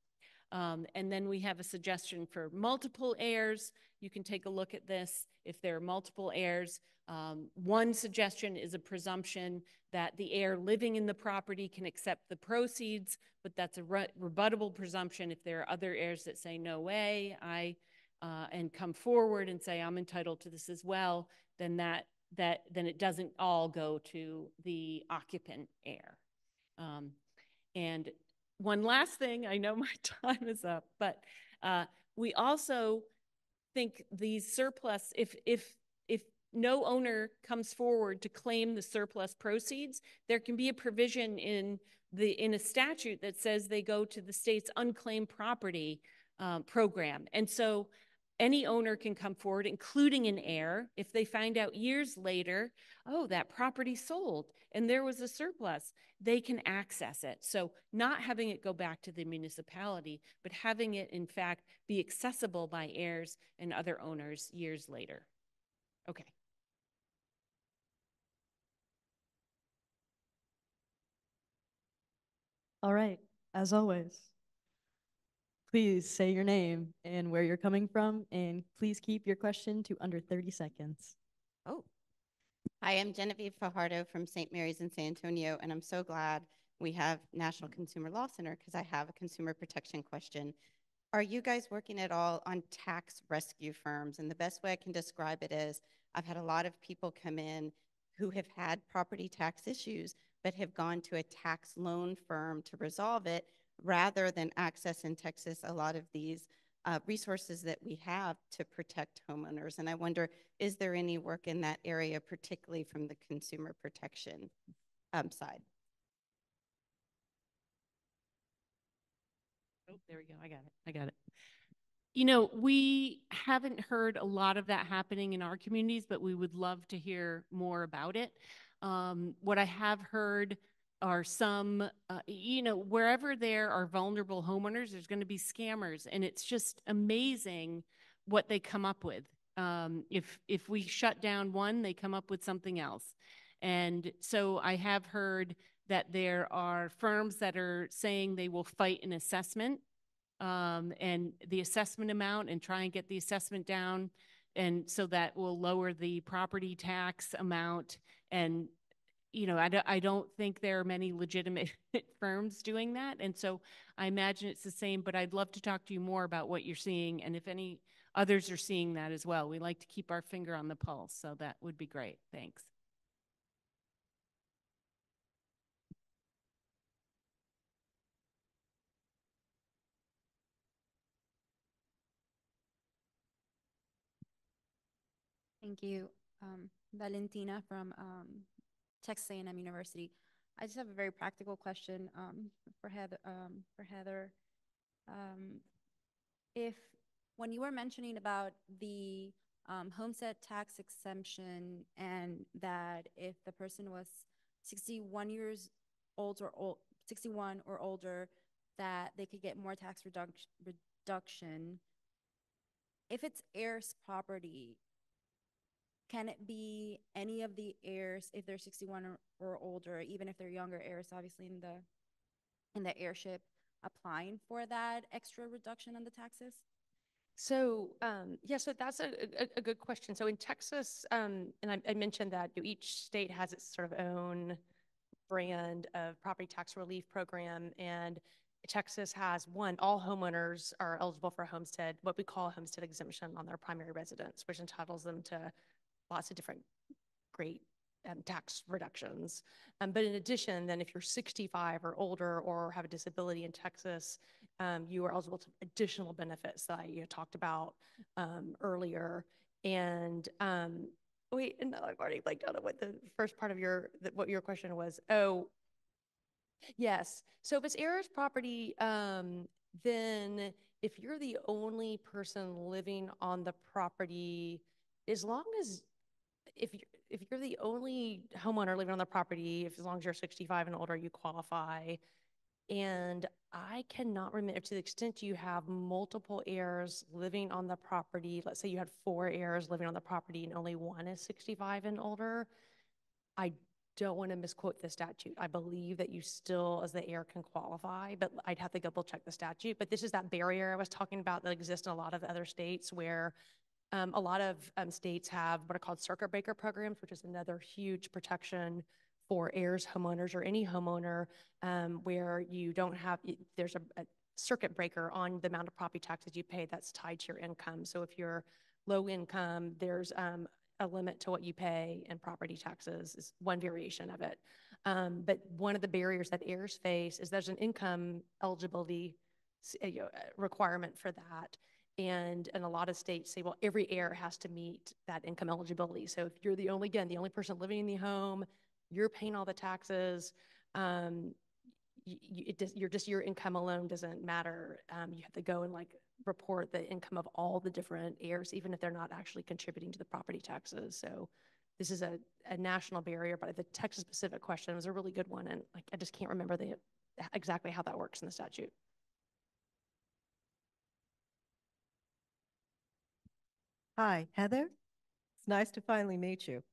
Um, and then we have a suggestion for multiple heirs. You can take a look at this if there are multiple heirs. Um, one suggestion is a presumption that the heir living in the property can accept the proceeds, but that's a re rebuttable presumption if there are other heirs that say, no way, I, uh, and come forward and say, I'm entitled to this as well, then that, that, then it doesn't all go to the occupant heir. Um, and one last thing, I know my time is up, but uh, we also think these surplus, if if if no owner comes forward to claim the surplus proceeds, there can be a provision in the in a statute that says they go to the state's unclaimed property um, program, and so any owner can come forward, including an heir, if they find out years later, oh, that property sold and there was a surplus, they can access it. So, not having it go back to the municipality, but having it, in fact, be accessible by heirs and other owners years later. Okay. All right, as always. Please say your name and where you're coming from, and please keep your question to under 30 seconds. Oh. Hi, I'm Genevieve Fajardo from St. Mary's in San Antonio, and I'm so glad we have National Consumer Law Center because I have a consumer protection question. Are you guys working at all on tax rescue firms? And the best way I can describe it is I've had a lot of people come in who have had property tax issues but have gone to a tax loan firm to resolve it rather than access in Texas a lot of these uh, resources that we have to protect homeowners. And I wonder, is there any work in that area, particularly from the consumer protection um, side? Oh, there we go. I got it. I got it. You know, we haven't heard a lot of that happening in our communities, but we would love to hear more about it. Um, what I have heard are some, uh, you know, wherever there are vulnerable homeowners, there's going to be scammers, and it's just amazing what they come up with. Um, if if we shut down one, they come up with something else, and so I have heard that there are firms that are saying they will fight an assessment um, and the assessment amount and try and get the assessment down And so that will lower the property tax amount and you know, I don't, I don't think there are many legitimate firms doing that. And so I imagine it's the same, but I'd love to talk to you more about what you're seeing and if any others are seeing that as well. We like to keep our finger on the pulse, so that would be great. Thanks. Thank you. Um, Valentina from um, Texas A&M University. I just have a very practical question um, for Heather. Um, for Heather, um, if when you were mentioning about the um, homestead tax exemption and that if the person was 61 years old or old, 61 or older, that they could get more tax reduction. reduction. If it's heirs property, can it be any of the heirs if they're 61 or, or older, even if they're younger heirs, obviously in the in the heirship, applying for that extra reduction on the taxes? So, um, yeah, so that's a, a, a good question. So in Texas, um, and I, I mentioned that each state has its sort of own brand of property tax relief program. And Texas has one, all homeowners are eligible for homestead, what we call homestead exemption on their primary residence, which entitles them to lots of different great um, tax reductions. Um, but in addition, then if you're 65 or older or have a disability in Texas, um, you are eligible to additional benefits that I you talked about um, earlier. And um, wait, and I've already blanked out on what the first part of your the, what your question was. Oh, yes. So if it's heirs property, um, then if you're the only person living on the property, as long as if you're, if you're the only homeowner living on the property, if as long as you're 65 and older, you qualify. And I cannot remember to the extent you have multiple heirs living on the property. Let's say you had four heirs living on the property and only one is 65 and older. I don't want to misquote the statute. I believe that you still, as the heir, can qualify, but I'd have to double check the statute. But this is that barrier I was talking about that exists in a lot of other states where um, a lot of um, states have what are called circuit breaker programs, which is another huge protection for heirs, homeowners, or any homeowner um, where you don't have, there's a, a, circuit breaker on the amount of property taxes you pay that's tied to your income. So if you're low income, there's um, a limit to what you pay in property taxes is one variation of it. Um, but one of the barriers that heirs face is there's an income eligibility requirement for that. And in a lot of states say, well, every heir has to meet that income eligibility. So if you're the only, again, the only person living in the home, you're paying all the taxes, um, you, you, it does, you're just, your income alone doesn't matter. Um, you have to go and like report the income of all the different heirs, even if they're not actually contributing to the property taxes. So this is a, a national barrier, but the Texas specific question was a really good one. And like, I just can't remember the exactly how that works in the statute. Hi, Heather. It's nice to finally meet you.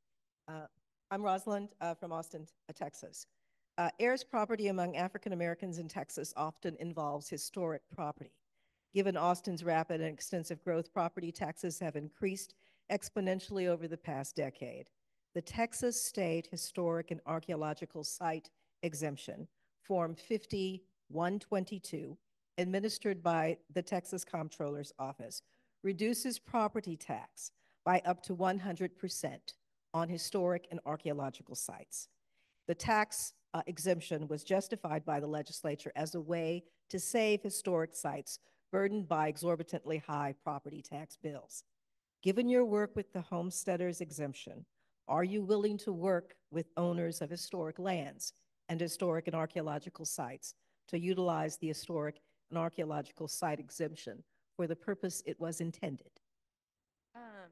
Uh, I'm Rosalind uh, from Austin, uh, Texas. Uh, heirs property among African Americans in Texas often involves historic property. Given Austin's rapid and extensive growth, property taxes have increased exponentially over the past decade. The Texas State Historic and Archaeological Site Exemption, Form 5122, administered by the Texas Comptroller's Office, reduces property tax by up to 100% on historic and archaeological sites. The tax uh, exemption was justified by the legislature as a way to save historic sites burdened by exorbitantly high property tax bills. Given your work with the homesteaders exemption, are you willing to work with owners of historic lands and historic and archaeological sites to utilize the historic and archaeological site exemption for the purpose it was intended? Um,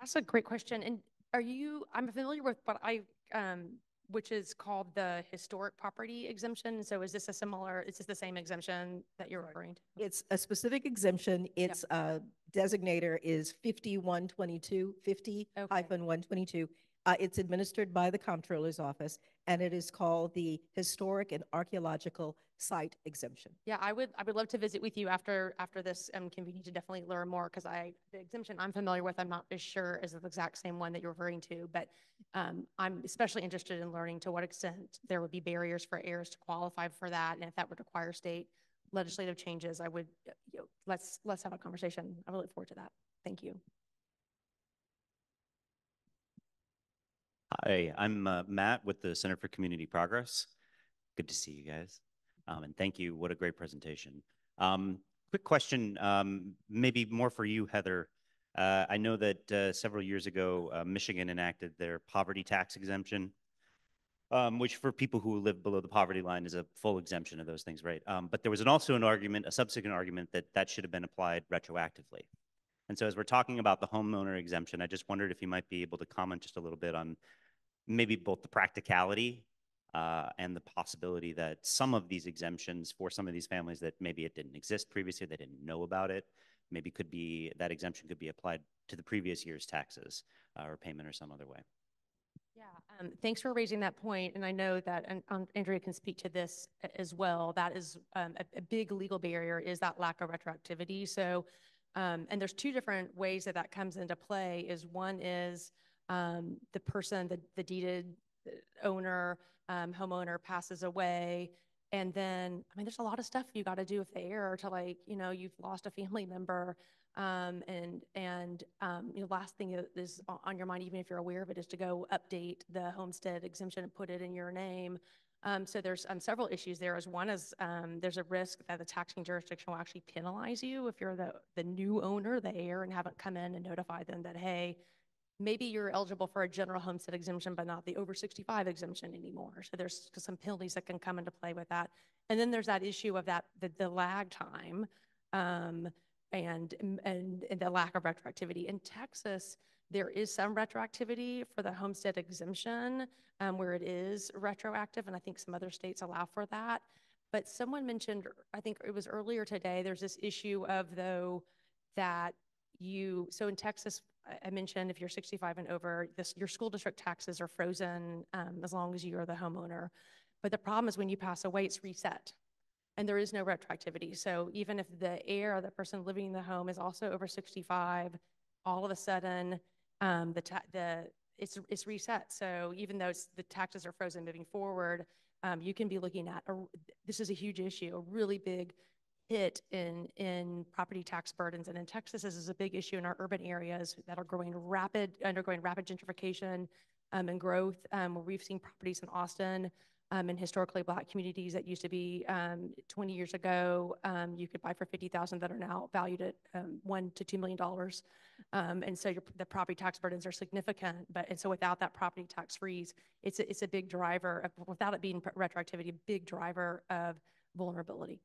that's a great question. And are you, I'm familiar with what I, um, which is called the historic property exemption. So is this a similar, is this the same exemption that you're referring to? It's a specific exemption. Its uh, designator is 5122, 50 hyphen 122. Uh, it's administered by the Comptroller's Office, and it is called the Historic and Archaeological Site Exemption. Yeah, I would, I would love to visit with you after, after this, um, convening to definitely learn more, because I, the exemption I'm familiar with, I'm not as sure is the exact same one that you're referring to, but, um, I'm especially interested in learning to what extent there would be barriers for heirs to qualify for that, and if that would require state legislative changes, I would, you know, let's, let's have a conversation. I would look forward to that. Thank you. Hi, I'm uh, Matt with the Center for Community Progress. Good to see you guys. Um, and thank you. What a great presentation. Um, quick question, um, maybe more for you, Heather. Uh, I know that uh, several years ago, uh, Michigan enacted their poverty tax exemption, um, which for people who live below the poverty line is a full exemption of those things, right? Um, but there was an, also an argument, a subsequent argument that that should have been applied retroactively. And so as we're talking about the homeowner exemption, I just wondered if you might be able to comment just a little bit on maybe both the practicality uh, and the possibility that some of these exemptions for some of these families that maybe it didn't exist previously, they didn't know about it, maybe could be that exemption could be applied to the previous year's taxes uh, or payment or some other way. Yeah, um, thanks for raising that point, and I know that, and um, Andrea can speak to this as well. That is um, a, a big legal barrier is that lack of retroactivity. So, um, and there's two different ways that that comes into play. Is one is um, the person, the, the deeded uh, owner, um, homeowner passes away. And then, I mean, there's a lot of stuff you got to do if they heir to like, you know, you've lost a family member. Um, and, and, um, you know, last thing that is on your mind, even if you're aware of it, is to go update the homestead exemption and put it in your name. Um, so there's um, several issues there. As one is um, there's a risk that the taxing jurisdiction will actually penalize you if you're the the new owner, the heir, and haven't come in and notified them that hey, maybe you're eligible for a general homestead exemption, but not the over 65 exemption anymore. So there's some penalties that can come into play with that. And then there's that issue of that, the, the lag time um, and, and, and the lack of retroactivity. In Texas, there is some retroactivity for the homestead exemption um, where it is retroactive, and I think some other states allow for that. But someone mentioned, I think it was earlier today, there's this issue of though that you, so in Texas, I- mentioned if you're 65 and over, this, your school district taxes are frozen um, as long as you're the homeowner. But the problem is when you pass away, it's reset. And there is no retroactivity. So even if the heir, the person living in the home is also over 65, all of a sudden, um, the, the, it's, it's reset. So even though the taxes are frozen moving forward, um, you can be looking at, a, this is a huge issue, a really big hit in, in property tax burdens. And in Texas, this is a big issue in our urban areas that are growing rapid, undergoing rapid gentrification um, and growth. Um, where we've seen properties in Austin um, in historically black communities that used to be um, 20 years ago, um, you could buy for 50,000 that are now valued at um, one to $2 million. And so your, the property tax burdens are significant. But, and so without that property tax freeze, it's a, it's a big driver, of, without it being retroactivity, a big driver of vulnerability.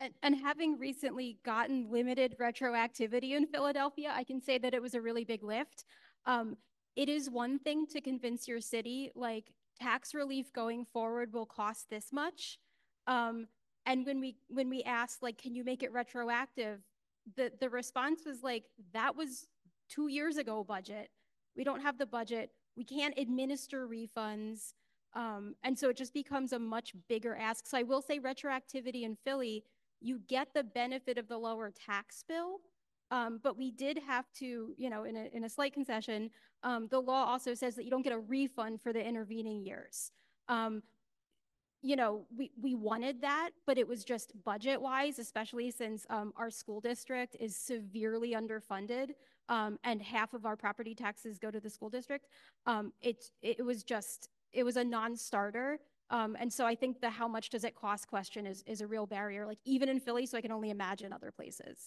And, and having recently gotten limited retroactivity in Philadelphia, I can say that it was a really big lift. Um, it is one thing to convince your city, like tax relief going forward will cost this much. Um, and when we when we asked, like, can you make it retroactive? The the response was like, that was two years ago budget. We don't have the budget. We can't administer refunds. Um, and so it just becomes a much bigger ask. So I will say retroactivity in Philly, you get the benefit of the lower tax bill. Um, but we did have to, you know, in a, in a slight concession, um, the law also says that you don't get a refund for the intervening years. Um, you know, we, we wanted that, but it was just budget wise, especially since um, our school district is severely underfunded um, and half of our property taxes go to the school district. Um, it, it was just, it was a non-starter. Um, and so I think the how much does it cost question is, is a real barrier, like even in Philly, so I can only imagine other places.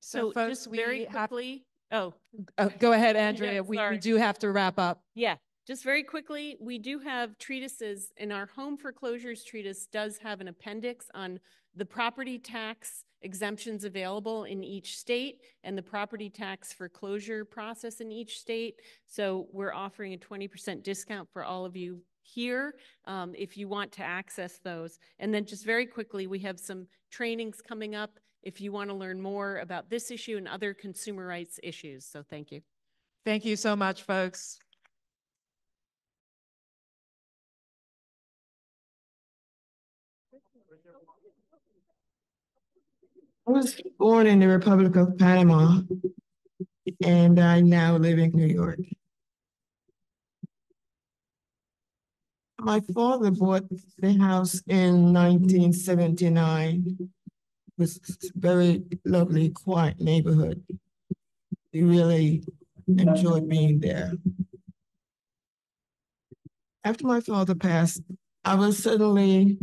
So folks, just very we have- quickly, oh. Uh, go ahead, Yeah, Andrea. We, we do have to wrap up. Yeah, just very quickly, we do have treatises, and our home foreclosures treatise does have an appendix on the property tax exemptions available in each state and the property tax foreclosure process in each state. So we're offering a twenty percent discount for all of you here um, if you want to access those. And then just very quickly, we have some trainings coming up if you want to learn more about this issue and other consumer rights issues. So thank you. Thank you so much, folks. I was born in the Republic of Panama, and I now live in New York. My father bought the house in nineteen seventy-nine. It was a very lovely, quiet neighborhood. We really enjoyed being there. After my father passed, I was suddenly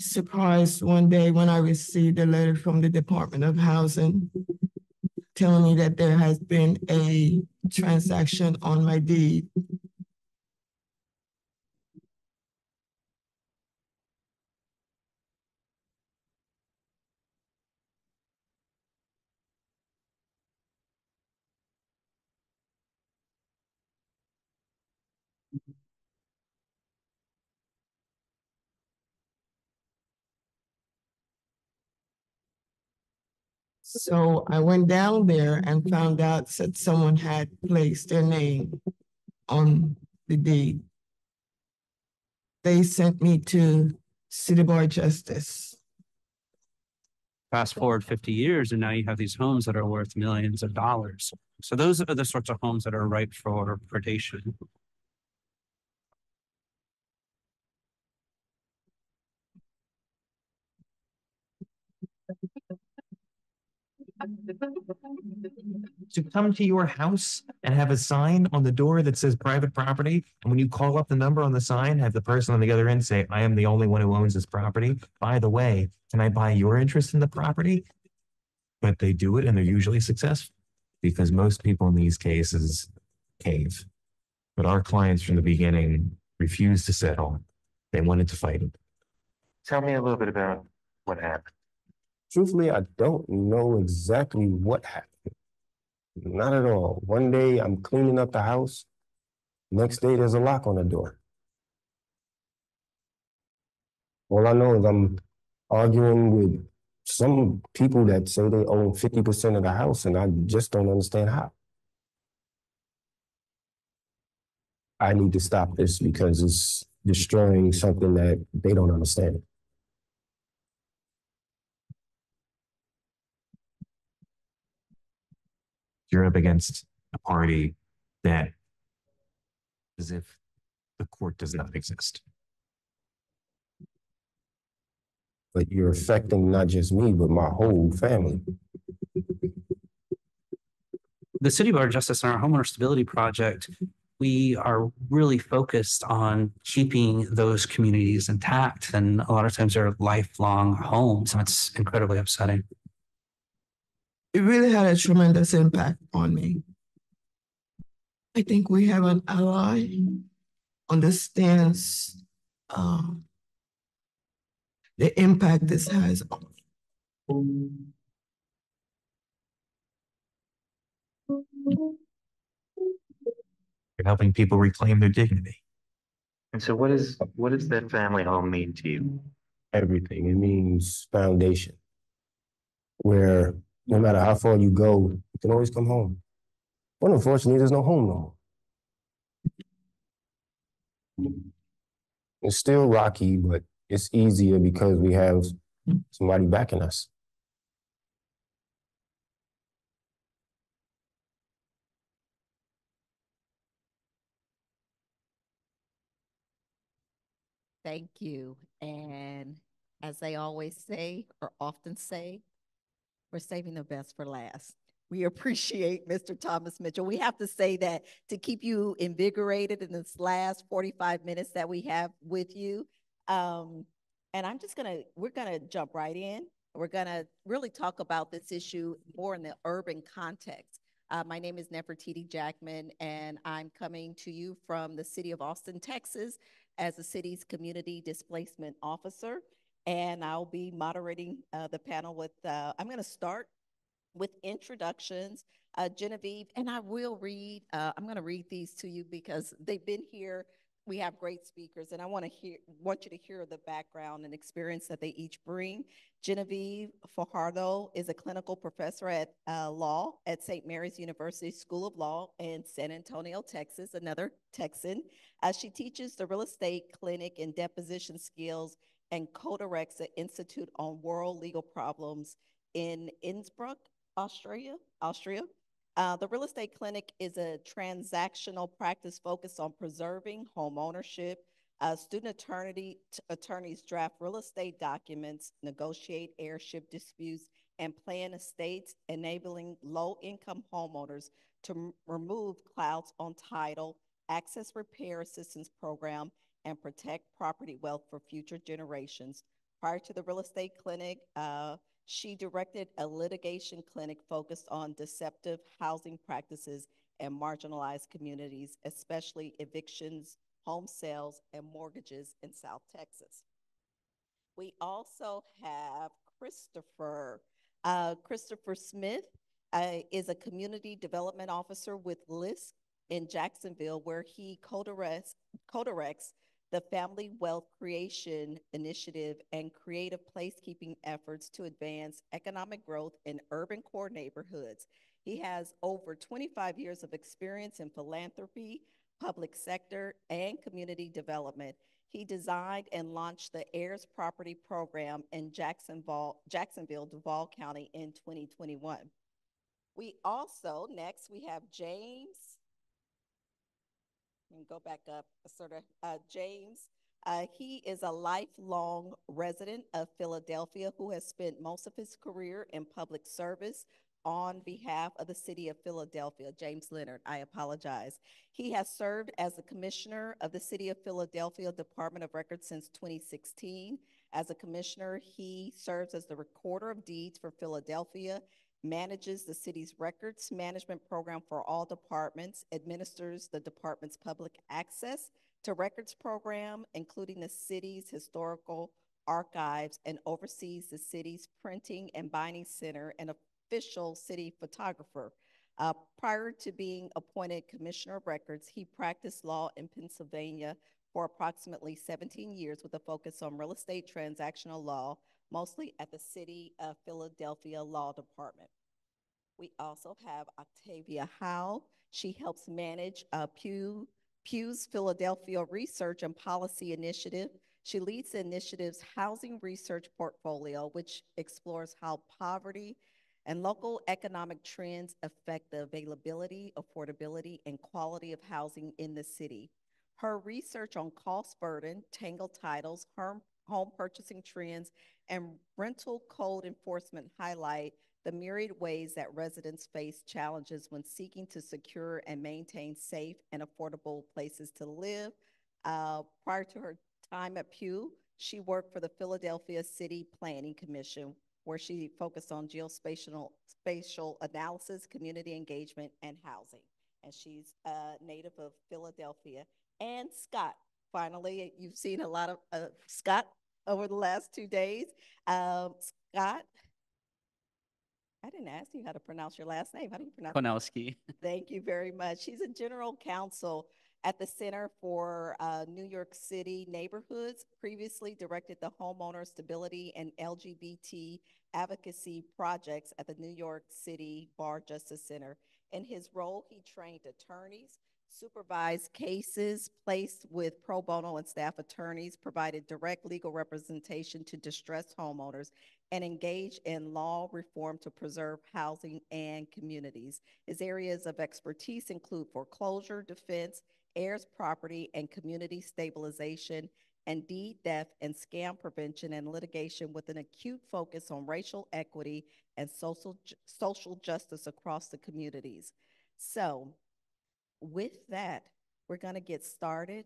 surprised one day when I received a letter from the Department of Housing telling me that there has been a transaction on my deed. So I went down there and found out that someone had placed their name on the deed. They sent me to City Bar Justice. Fast forward fifty years and now you have these homes that are worth millions of dollars. So those are the sorts of homes that are ripe for predation. To come to your house and have a sign on the door that says private property. And when you call up the number on the sign, have the person on the other end say, I am the only one who owns this property. By the way, can I buy your interest in the property? But they do it and they're usually successful because most people in these cases cave. But our clients from the beginning refused to settle. They wanted to fight it. Tell me a little bit about what happened. Truthfully, I don't know exactly what happened. Not at all. One day I'm cleaning up the house. Next day there's a lock on the door. All I know is I'm arguing with some people that say they own 50% of the house, and I just don't understand how. I need to stop this because it's destroying something that they don't understand. You're up against a party that as if the court does not exist. But you're affecting not just me, but my whole family. The City Bar Justice and our homeowner stability project, we are really focused on keeping those communities intact. And a lot of times they're lifelong homes and it's incredibly upsetting. It really had a tremendous impact on me. I think we have an ally, understands um, the impact this has on You're helping people reclaim their dignity. And so what is what does that family home mean to you? Everything. It means foundation. Where no matter how far you go, you can always come home. But unfortunately, there's no home no more. It's still rocky, but it's easier because we have somebody backing us. Thank you. And as they always say, or often say, we're saving the best for last. We appreciate Mr. Thomas Mitchell. We have to say that to keep you invigorated in this last 45 minutes that we have with you. Um, and I'm just gonna, we're gonna jump right in. We're gonna really talk about this issue more in the urban context. Uh, my name is Nefertiti Jackmon, and I'm coming to you from the city of Austin, Texas, as the city's community displacement officer. And I'll be moderating uh, the panel with, uh, I'm going to start with introductions. Uh, Genevieve, and I will read, uh, I'm going to read these to you because they've been here. We have great speakers, and I want to hear, want you to hear the background and experience that they each bring. Genevieve Fajardo is a clinical professor at uh, law at St. Mary's University School of Law in San Antonio, Texas, another Texan. Uh, she teaches the real estate clinic and deposition skills and co-directs, the Institute on World Legal Problems in Innsbruck, Austria. Austria. Uh, the real estate clinic is a transactional practice focused on preserving home ownership. Uh, student attorney, attorneys draft real estate documents, negotiate heirship disputes, and plan estates, enabling low-income homeowners to remove clouds on title, access repair assistance program, and protect property wealth for future generations. Prior to the real estate clinic, uh, she directed a litigation clinic focused on deceptive housing practices and marginalized communities, especially evictions, home sales, and mortgages in South Texas. We also have Christopher. Uh, Christopher Smith uh, is a community development officer with LISC in Jacksonville, where he co-directs, co-directs the Family Wealth Creation Initiative and creative placekeeping efforts to advance economic growth in urban core neighborhoods. He has over 25 years of experience in philanthropy, public sector, and community development. He designed and launched the Heirs Property Program in Jacksonville, Jacksonville, Duval County in 2021. We also, next, we have James and go back up, sort of, uh, James. Uh, he is a lifelong resident of Philadelphia who has spent most of his career in public service on behalf of the city of Philadelphia. James Leonard, I apologize. He has served as the commissioner of the city of Philadelphia Department of Records since 2016. As a commissioner, he serves as the recorder of deeds for Philadelphia manages the city's records management program for all departments, administers the department's public access to records program, including the city's historical archives, and oversees the city's printing and binding center and official city photographer. Uh, prior to being appointed Commissioner of Records, he practiced law in Pennsylvania for approximately 17 years with a focus on real estate transactional law, mostly at the City of Philadelphia Law Department. We also have Octavia Howell. She helps manage uh, Pew, Pew's Philadelphia Research and Policy Initiative. She leads the initiative's housing research portfolio, which explores how poverty and local economic trends affect the availability, affordability, and quality of housing in the city. Her research on cost burden, tangled titles, home, home purchasing trends, and rental code enforcement highlight the myriad ways that residents face challenges when seeking to secure and maintain safe and affordable places to live. Uh, prior to her time at Pew, she worked for the Philadelphia City Planning Commission, where she focused on geospatial spatial analysis, community engagement, and housing. And she's a native of Philadelphia. And Scott, finally, you've seen a lot of uh, Scott over the last two days. Um, Scott I didn't ask you how to pronounce your last name. How do you pronounce it? Konowski. Thank you very much. She's a general counsel at the Center for uh, New York City Neighborhoods, previously directed the Homeowner Stability and LGBT Advocacy Projects at the New York City Bar Justice Center. In his role, he trained attorneys, supervised cases placed with pro bono and staff attorneys, provided direct legal representation to distressed homeowners, and engage in law reform to preserve housing and communities. His areas of expertise include foreclosure, defense, heirs property, and community stabilization, and deed theft and scam prevention and litigation with an acute focus on racial equity and social, social justice across the communities. So, with that, we're going to get started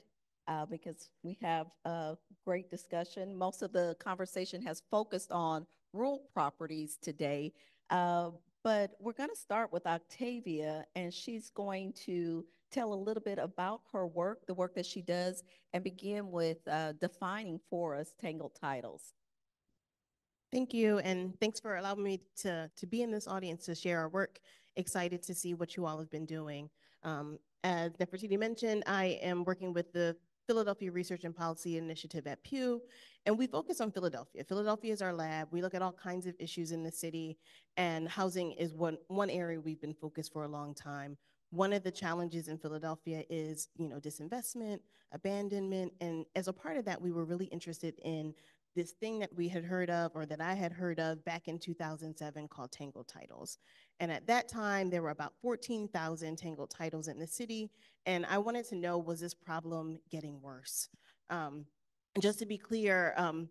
uh, because we have a great discussion. Most of the conversation has focused on rural properties today, uh, but we're going to start with Octavia, and she's going to tell a little bit about her work, the work that she does, and begin with uh, defining for us tangled titles. Thank you, and thanks for allowing me to, to be in this audience to share our work. Excited to see what you all have been doing. Um, as Nefertiti mentioned, I am working with the Philadelphia Research and Policy Initiative at Pew, and we focus on Philadelphia. Philadelphia is our lab. We look at all kinds of issues in the city, and housing is one, one area we've been focused for a long time. one of the challenges in Philadelphia is, you know, disinvestment, abandonment, and as a part of that, we were really interested in this thing that we had heard of or that I had heard of back in 2007 called tangled titles. And at that time, there were about 14,000 tangled titles in the city. And I wanted to know, was this problem getting worse? Um, just to be clear, um,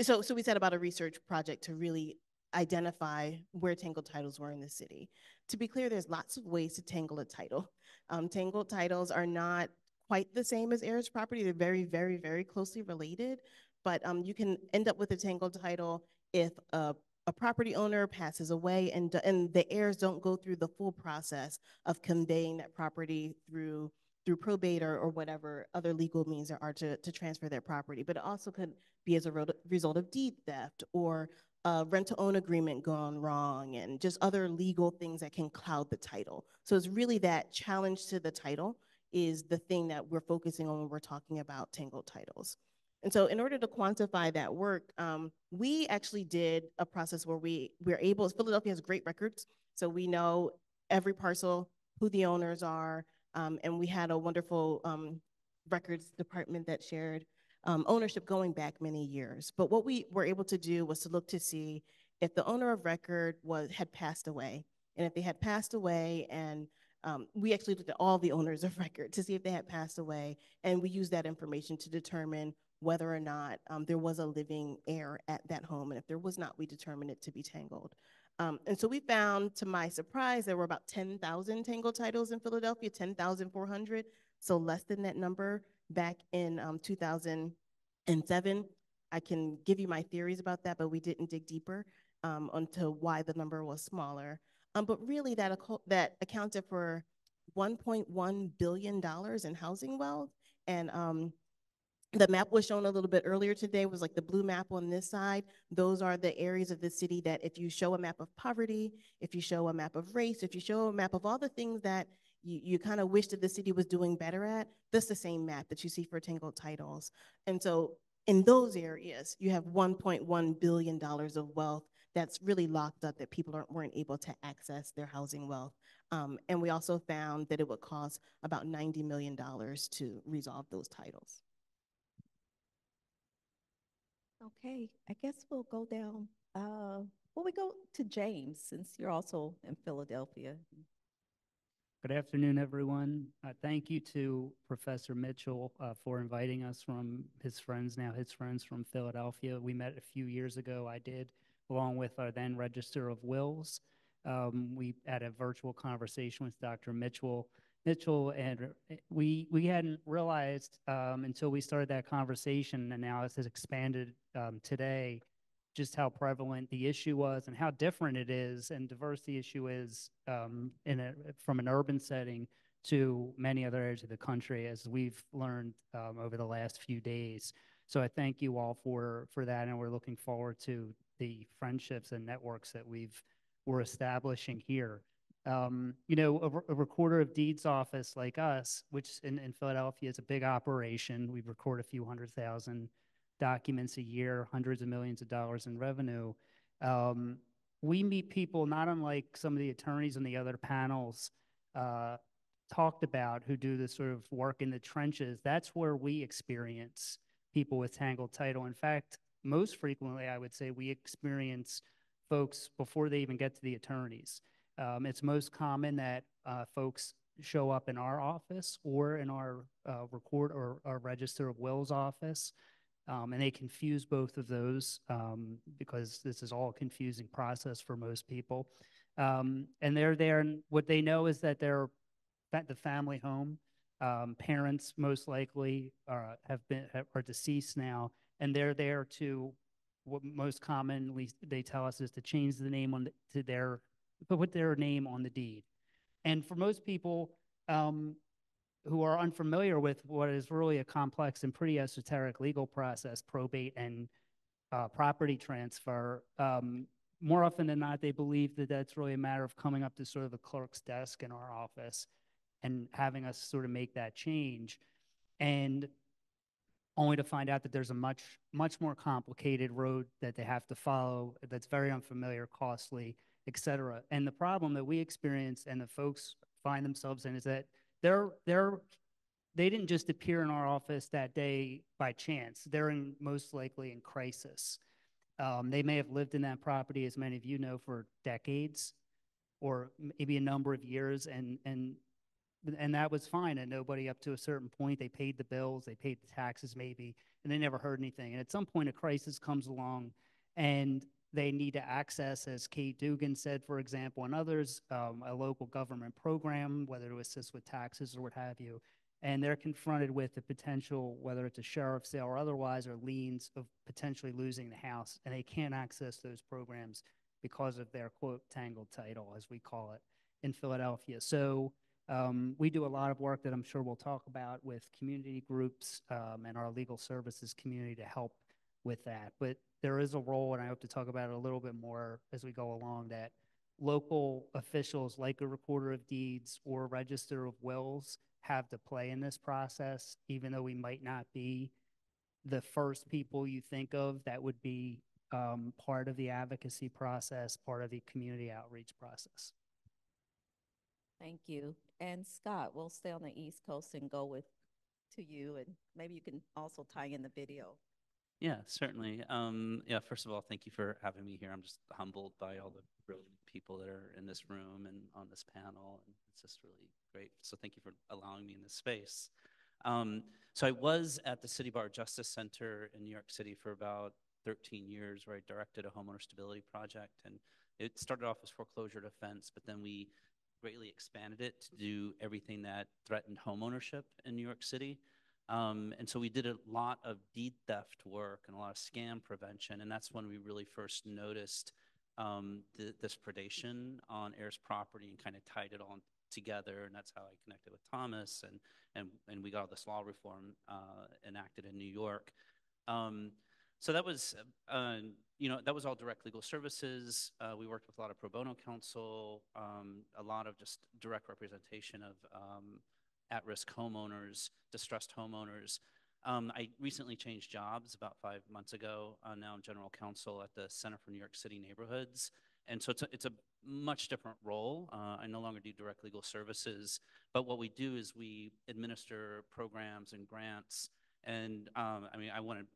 so, so we set about a research project to really identify where tangled titles were in the city. To be clear, there's lots of ways to tangle a title. Um, tangled titles are not quite the same as heirs property. They're very, very, very closely related, but um, you can end up with a tangled title if a, a property owner passes away and, and the heirs don't go through the full process of conveying that property through through probate or, or whatever other legal means there are to, to transfer their property. But it also could be as a result of deed theft or a rent-to-own agreement gone wrong and just other legal things that can cloud the title. So it's really that challenge to the title is the thing that we're focusing on when we're talking about tangled titles. And so in order to quantify that work, um, we actually did a process where we we're able, Philadelphia has great records. So we know every parcel, who the owners are, um, and we had a wonderful um, records department that shared um, ownership going back many years. But what we were able to do was to look to see if the owner of record was had passed away. And if they had passed away and um, we actually looked at all the owners of record to see if they had passed away, and we used that information to determine whether or not um, there was a living heir at that home. And if there was not, we determined it to be tangled. Um, and so we found, to my surprise, there were about 10,000 tangled titles in Philadelphia, 10,400, so less than that number back in um, 2007. I can give you my theories about that, but we didn't dig deeper um, onto why the number was smaller. Um, but really, that, that accounted for $1.1 billion in housing wealth. And um, the map was shown a little bit earlier today was like the blue map on this side. Those are the areas of the city that if you show a map of poverty, if you show a map of race, if you show a map of all the things that you, you kind of wish that the city was doing better at, that's the same map that you see for tangled titles. And so in those areas, you have $1.1 billion of wealth that's really locked up that people aren't, weren't able to access their housing wealth. Um, and we also found that it would cost about $90 million to resolve those titles. Okay, I guess we'll go down. Uh, well, we go to James since you're also in Philadelphia. Good afternoon, everyone. Uh, thank you to Professor Mitchell uh, for inviting us from his friends, now his friends from Philadelphia. We met a few years ago, I did, along with our then Register of Wills. Um, we had a virtual conversation with Dr. Mitchell. Mitchell, and uh, we we hadn't realized um, until we started that conversation, and now it has expanded um, today just how prevalent the issue was and how different it is and diverse the issue is um, in a, from an urban setting to many other areas of the country, as we've learned um, over the last few days. So I thank you all for for that, and we're looking forward to the friendships and networks that we've we're establishing here. Um, you know, a, a, recorder of deeds office like us, which in, in Philadelphia is a big operation, we record a few hundred thousand documents a year, hundreds of millions of dollars in revenue. Um, we meet people not unlike some of the attorneys on the other panels uh, talked about who do this sort of work in the trenches. That's where we experience people with tangled title. In fact, most frequently, I would say we experience folks before they even get to the attorneys. Um, it's most common that uh, folks show up in our office or in our uh, record or our register of wills office um, and they confuse both of those um, because this is all a confusing process for most people. Um, and they're there, and what they know is that they're at the family home. Um, parents most likely are, have been are deceased now, and they're there to what most commonly they tell us is to change the name on the, to their put their name on the deed. And for most people, um, who are unfamiliar with what is really a complex and pretty esoteric legal process, probate and uh, property transfer, um, more often than not, they believe that that's really a matter of coming up to sort of the clerk's desk in our office and having us sort of make that change. And only to find out that there's a much, much more complicated road that they have to follow that's very unfamiliar, costly, et cetera. And the problem that we experience and the folks find themselves in is that they're they're they didn't just appear in our office that day by chance. They're in most likely in crisis. Um, they may have lived in that property, as many of you know, for decades or maybe a number of years, and and and that was fine. And nobody up to a certain point, they paid the bills, they paid the taxes, maybe, and they never heard anything. And at some point, a crisis comes along, and they need to access, as Kate Dugan said, for example, and others, um, a local government program, whether to assist with taxes or what have you. And they're confronted with the potential, whether it's a sheriff's sale or otherwise, or liens of potentially losing the house. And they can't access those programs because of their quote tangled title, as we call it in Philadelphia. So um, we do a lot of work that I'm sure we'll talk about with community groups um, and our legal services community to help with that. But there is a role, and I hope to talk about it a little bit more as we go along, that local officials like a recorder of deeds or register of wills have to play in this process, even though we might not be the first people you think of that would be um, part of the advocacy process, part of the community outreach process. Thank you. And Scott, we'll stay on the East Coast and go with to you, and maybe you can also tie in the video. Yeah, certainly. Um, yeah, first of all, thank you for having me here. I'm just humbled by all the brilliant people that are in this room and on this panel, and it's just really great. So thank you for allowing me in this space. Um, so I was at the City Bar Justice Center in New York City for about 13 years, where I directed a homeowner stability project, and it started off as foreclosure defense, but then we greatly expanded it to do everything that threatened homeownership in New York City. Um, and so we did a lot of deed theft work and a lot of scam prevention. And that's when we really first noticed um, this predation on heirs property and kind of tied it all together. And that's how I connected with Thomas and, and, and we got all this law reform uh, enacted in New York. Um, so that was, uh, you know, that was all direct legal services. Uh, we worked with a lot of pro bono counsel, um, a lot of just direct representation of um, at-risk homeowners, distressed homeowners. Um, I recently changed jobs about five months ago. Uh, now I'm general counsel at the Center for New York City Neighborhoods. And so it's a, it's a much different role. Uh, I no longer do direct legal services, but what we do is we administer programs and grants. And um, I mean, I want to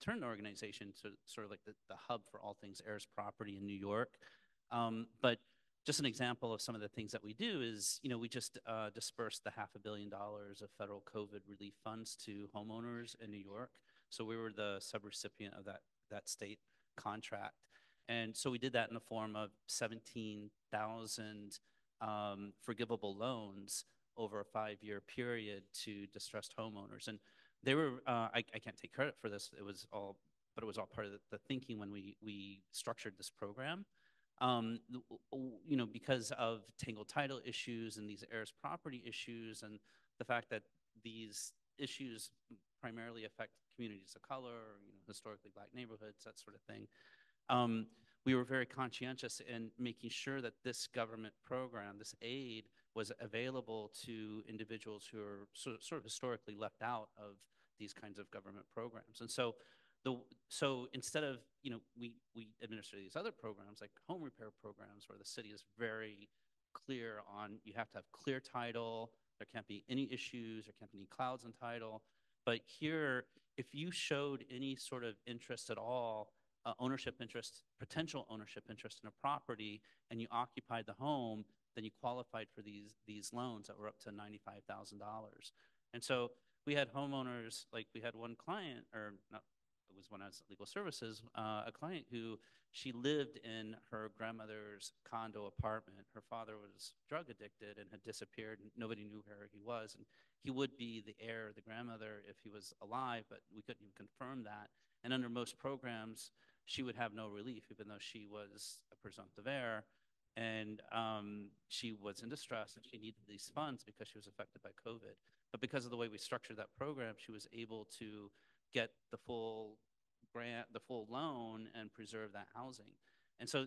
turn the organization to sort of like the, the hub for all things heirs property in New York. Um, but just an example of some of the things that we do is, you know, we just uh, dispersed the half a billion dollars of federal COVID relief funds to homeowners in New York. So we were the subrecipient of that that state contract, and so we did that in the form of 17,000 um, forgivable loans over a five-year period to distressed homeowners. And they were uh, I, I, can't take credit for this it was all but it was all part of the, the thinking when we we structured this program um, you know because of tangled title issues and these heirs property issues and the fact that these issues primarily affect communities of color you know historically black neighborhoods that sort of thing um, we were very conscientious in making sure that this government program this aid was available to individuals who are sort of, sort of historically left out of these kinds of government programs. And so the, so instead of, you know, we, we administer these other programs like home repair programs where the city is very clear on you have to have clear title, there can't be any issues, there can't be any clouds on title. But here, if you showed any sort of interest at all, uh, ownership interest, potential ownership interest in a property, and you occupied the home, then you qualified for these these loans that were up to ninety-five thousand dollars. And so we had homeowners, like we had one client, or not, was when I was legal services, uh, a client who she lived in her grandmother's condo apartment. Her father was drug addicted and had disappeared. And nobody knew where he was, and he would be the heir of the grandmother if he was alive, but we couldn't even confirm that. And under most programs, she would have no relief, even though she was a presumptive heir and um, she was in distress and she needed these funds because she was affected by COVID. But because of the way we structured that program, she was able to get the full grant, the full loan, and preserve that housing. And so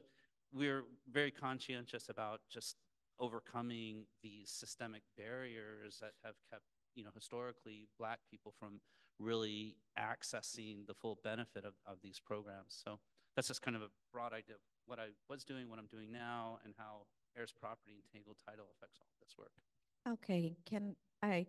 we're very conscientious about just overcoming these systemic barriers that have kept, you know, historically black people from really accessing the full benefit of, of these programs. So that's just kind of a broad idea of what I was doing, what I'm doing now, and how heirs property and tangled title affects all this work. Okay, can I,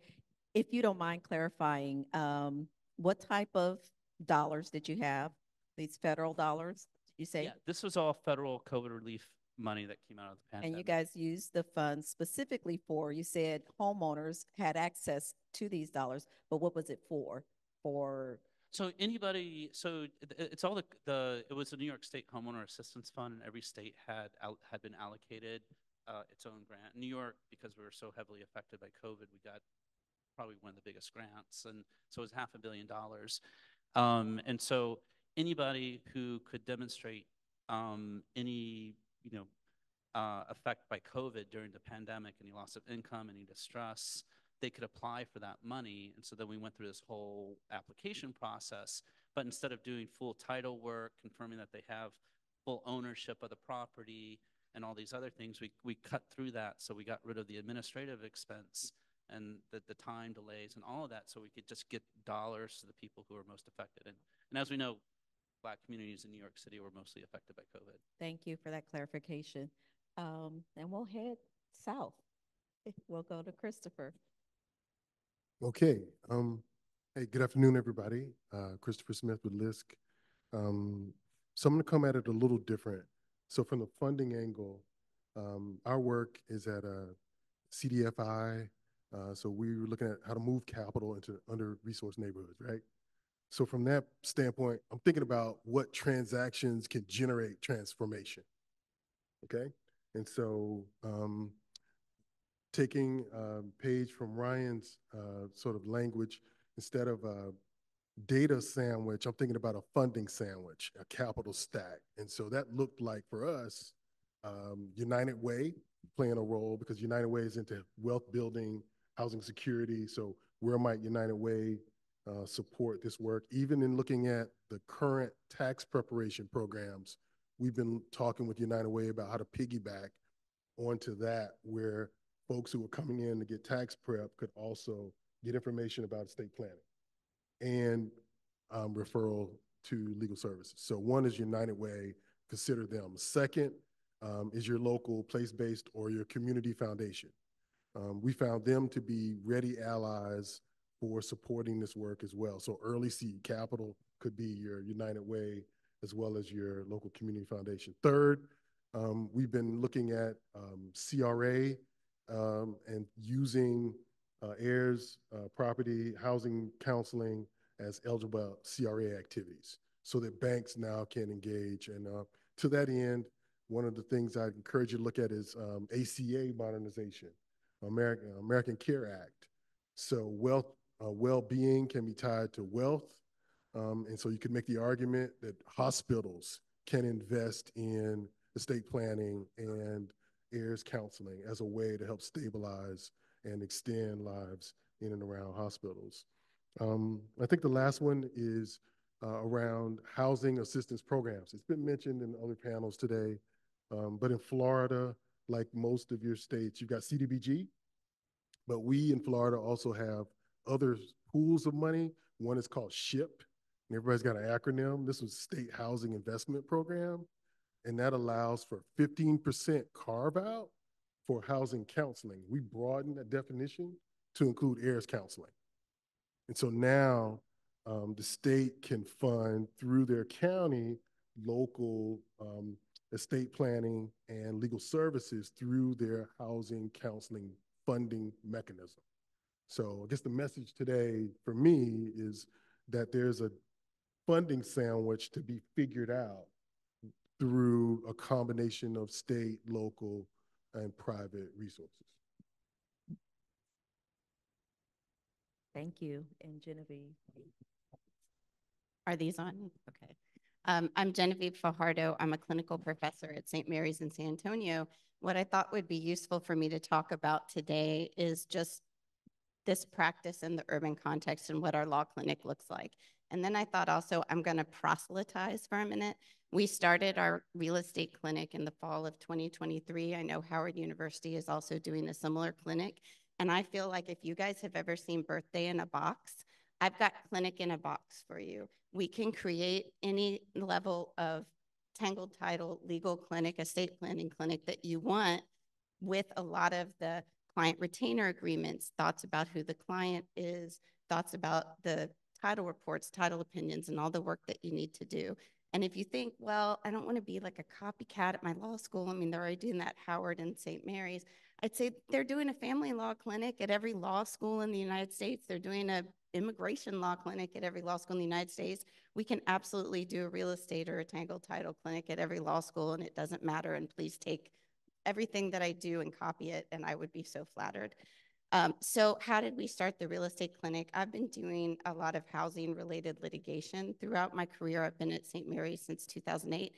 if you don't mind clarifying, um, what type of dollars did you have? These federal dollars, you say? Yeah, this was all federal COVID relief money that came out of the pandemic. And you guys used the funds specifically for, you said homeowners had access to these dollars, but what was it for? For, So anybody, so it- it- it's all the, the, it was the New York State Homeowner Assistance Fund, and every state had, had been allocated uh, its own grant. New York, because we were so heavily affected by COVID, we got probably one of the biggest grants, and so it was half a billion dollars. Um, and so anybody who could demonstrate um, any, you know, uh, effect by COVID during the pandemic, any loss of income, any distress, they could apply for that money. And so then we went through this whole application process. But instead of doing full title work, confirming that they have full ownership of the property and all these other things, we, we cut through that. So we got rid of the administrative expense and the, the time delays and all of that so we could just get dollars to the people who are most affected. And, and as we know, black communities in New York City were mostly affected by COVID. thank you for that clarification. Um, and we'll head south. We'll go to Christopher. Okay, um, hey, good afternoon, everybody. Uh, Christopher Smith with LISC. Um, so I'm gonna come at it a little different. So from the funding angle, um, our work is at a CDFI. Uh, so we were looking at how to move capital into under-resourced neighborhoods, right? So from that standpoint, I'm thinking about what transactions can generate transformation. Okay, and so um, taking a page from Ryan's uh, sort of language, instead of a data sandwich, I'm thinking about a funding sandwich, a capital stack. And so that looked like for us, um, United Way playing a role because United Way is into wealth building, housing security. So where might United Way uh, support this work? Even in looking at the current tax preparation programs, we've been talking with United Way about how to piggyback onto that where folks who are coming in to get tax prep could also get information about estate planning and um, referral to legal services. So one is United Way, consider them. Second um, is your local place-based or your community foundation. Um, we found them to be ready allies for supporting this work as well. So early seed capital could be your United Way as well as your local community foundation. Third, um, we've been looking at um, CRA um, and using uh, heirs, uh, property, housing counseling as eligible CRA activities so that banks now can engage. And uh, to that end, one of the things I encourage you to look at is um, ACA modernization, American, American Care Act. So wealth, uh, well-being can be tied to wealth. Um, and so you could make the argument that hospitals can invest in estate planning and heirs counseling as a way to help stabilize and extend lives in and around hospitals. Um, I think the last one is uh, around housing assistance programs. It's been mentioned in other panels today, um, but in Florida, like most of your states, you've got CDBG, but we in Florida also have other pools of money. One is called SHIP, and everybody's got an acronym. This was State Housing Investment Program, and that allows for 15% carve out for housing counseling. We broadened that definition to include heirs counseling. And so now um, the state can fund through their county local um, estate planning and legal services through their housing counseling funding mechanism. So I guess the message today for me is that there's a funding sandwich to be figured out through a combination of state, local, and private resources. Thank you. And Genevieve. Are these on? Okay. Um, I'm Genevieve Fajardo. I'm a clinical professor at St. Mary's in San Antonio. What I thought would be useful for me to talk about today is just this practice in the urban context and what our law clinic looks like. And then I thought also I'm going to proselytize for a minute. We started our real estate clinic in the fall of 2023. I know Howard University is also doing a similar clinic. And I feel like if you guys have ever seen Birthday in a Box, I've got clinic in a box for you. We can create any level of tangled title, legal clinic, estate planning clinic that you want with a lot of the client retainer agreements, thoughts about who the client is, thoughts about the title reports, title opinions, and all the work that you need to do. And if you think, well, I don't want to be like a copycat at my law school, I mean, they're already doing that Howard and St. Mary's. I'd say they're doing a family law clinic at every law school in the United States. They're doing a immigration law clinic at every law school in the United States. We can absolutely do a real estate or a tangled title clinic at every law school, and it doesn't matter. And please take everything that I do and copy it, and I would be so flattered. Um, so how did we start the real estate clinic? I've been doing a lot of housing related litigation throughout my career. I've been at St. Mary's since 2008.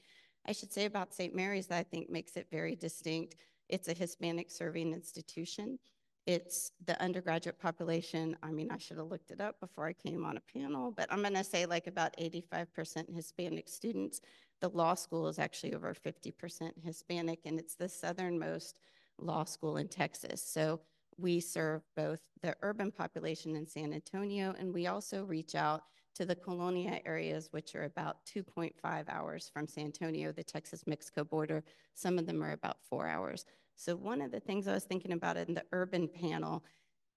I should say about St. Mary's that I think makes it very distinct. It's a Hispanic serving institution. It's the undergraduate population. I mean, I should have looked it up before I came on a panel, but I'm going to say like about 85% Hispanic students. The law school is actually over 50% Hispanic, and it's the southernmost law school in Texas. So we serve both the urban population in San Antonio, and we also reach out to the Colonia areas, which are about 2.5 hours from San Antonio, the Texas Mexico border. Some of them are about four hours. So, one of the things I was thinking about in the urban panel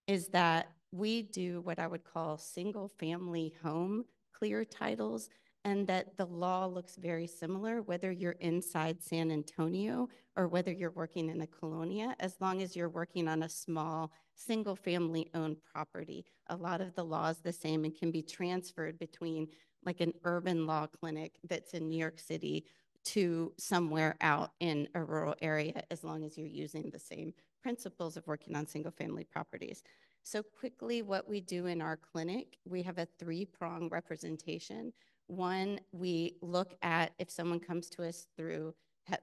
is that we do what I would call single family home clear titles and that the law looks very similar, whether you're inside San Antonio or whether you're working in a colonia, as long as you're working on a small, single family owned property. A lot of the law is the same and can be transferred between like an urban law clinic that's in New York City to somewhere out in a rural area, as long as you're using the same principles of working on single family properties. So quickly, what we do in our clinic, we have a three prong representation. One, we look at if someone comes to us through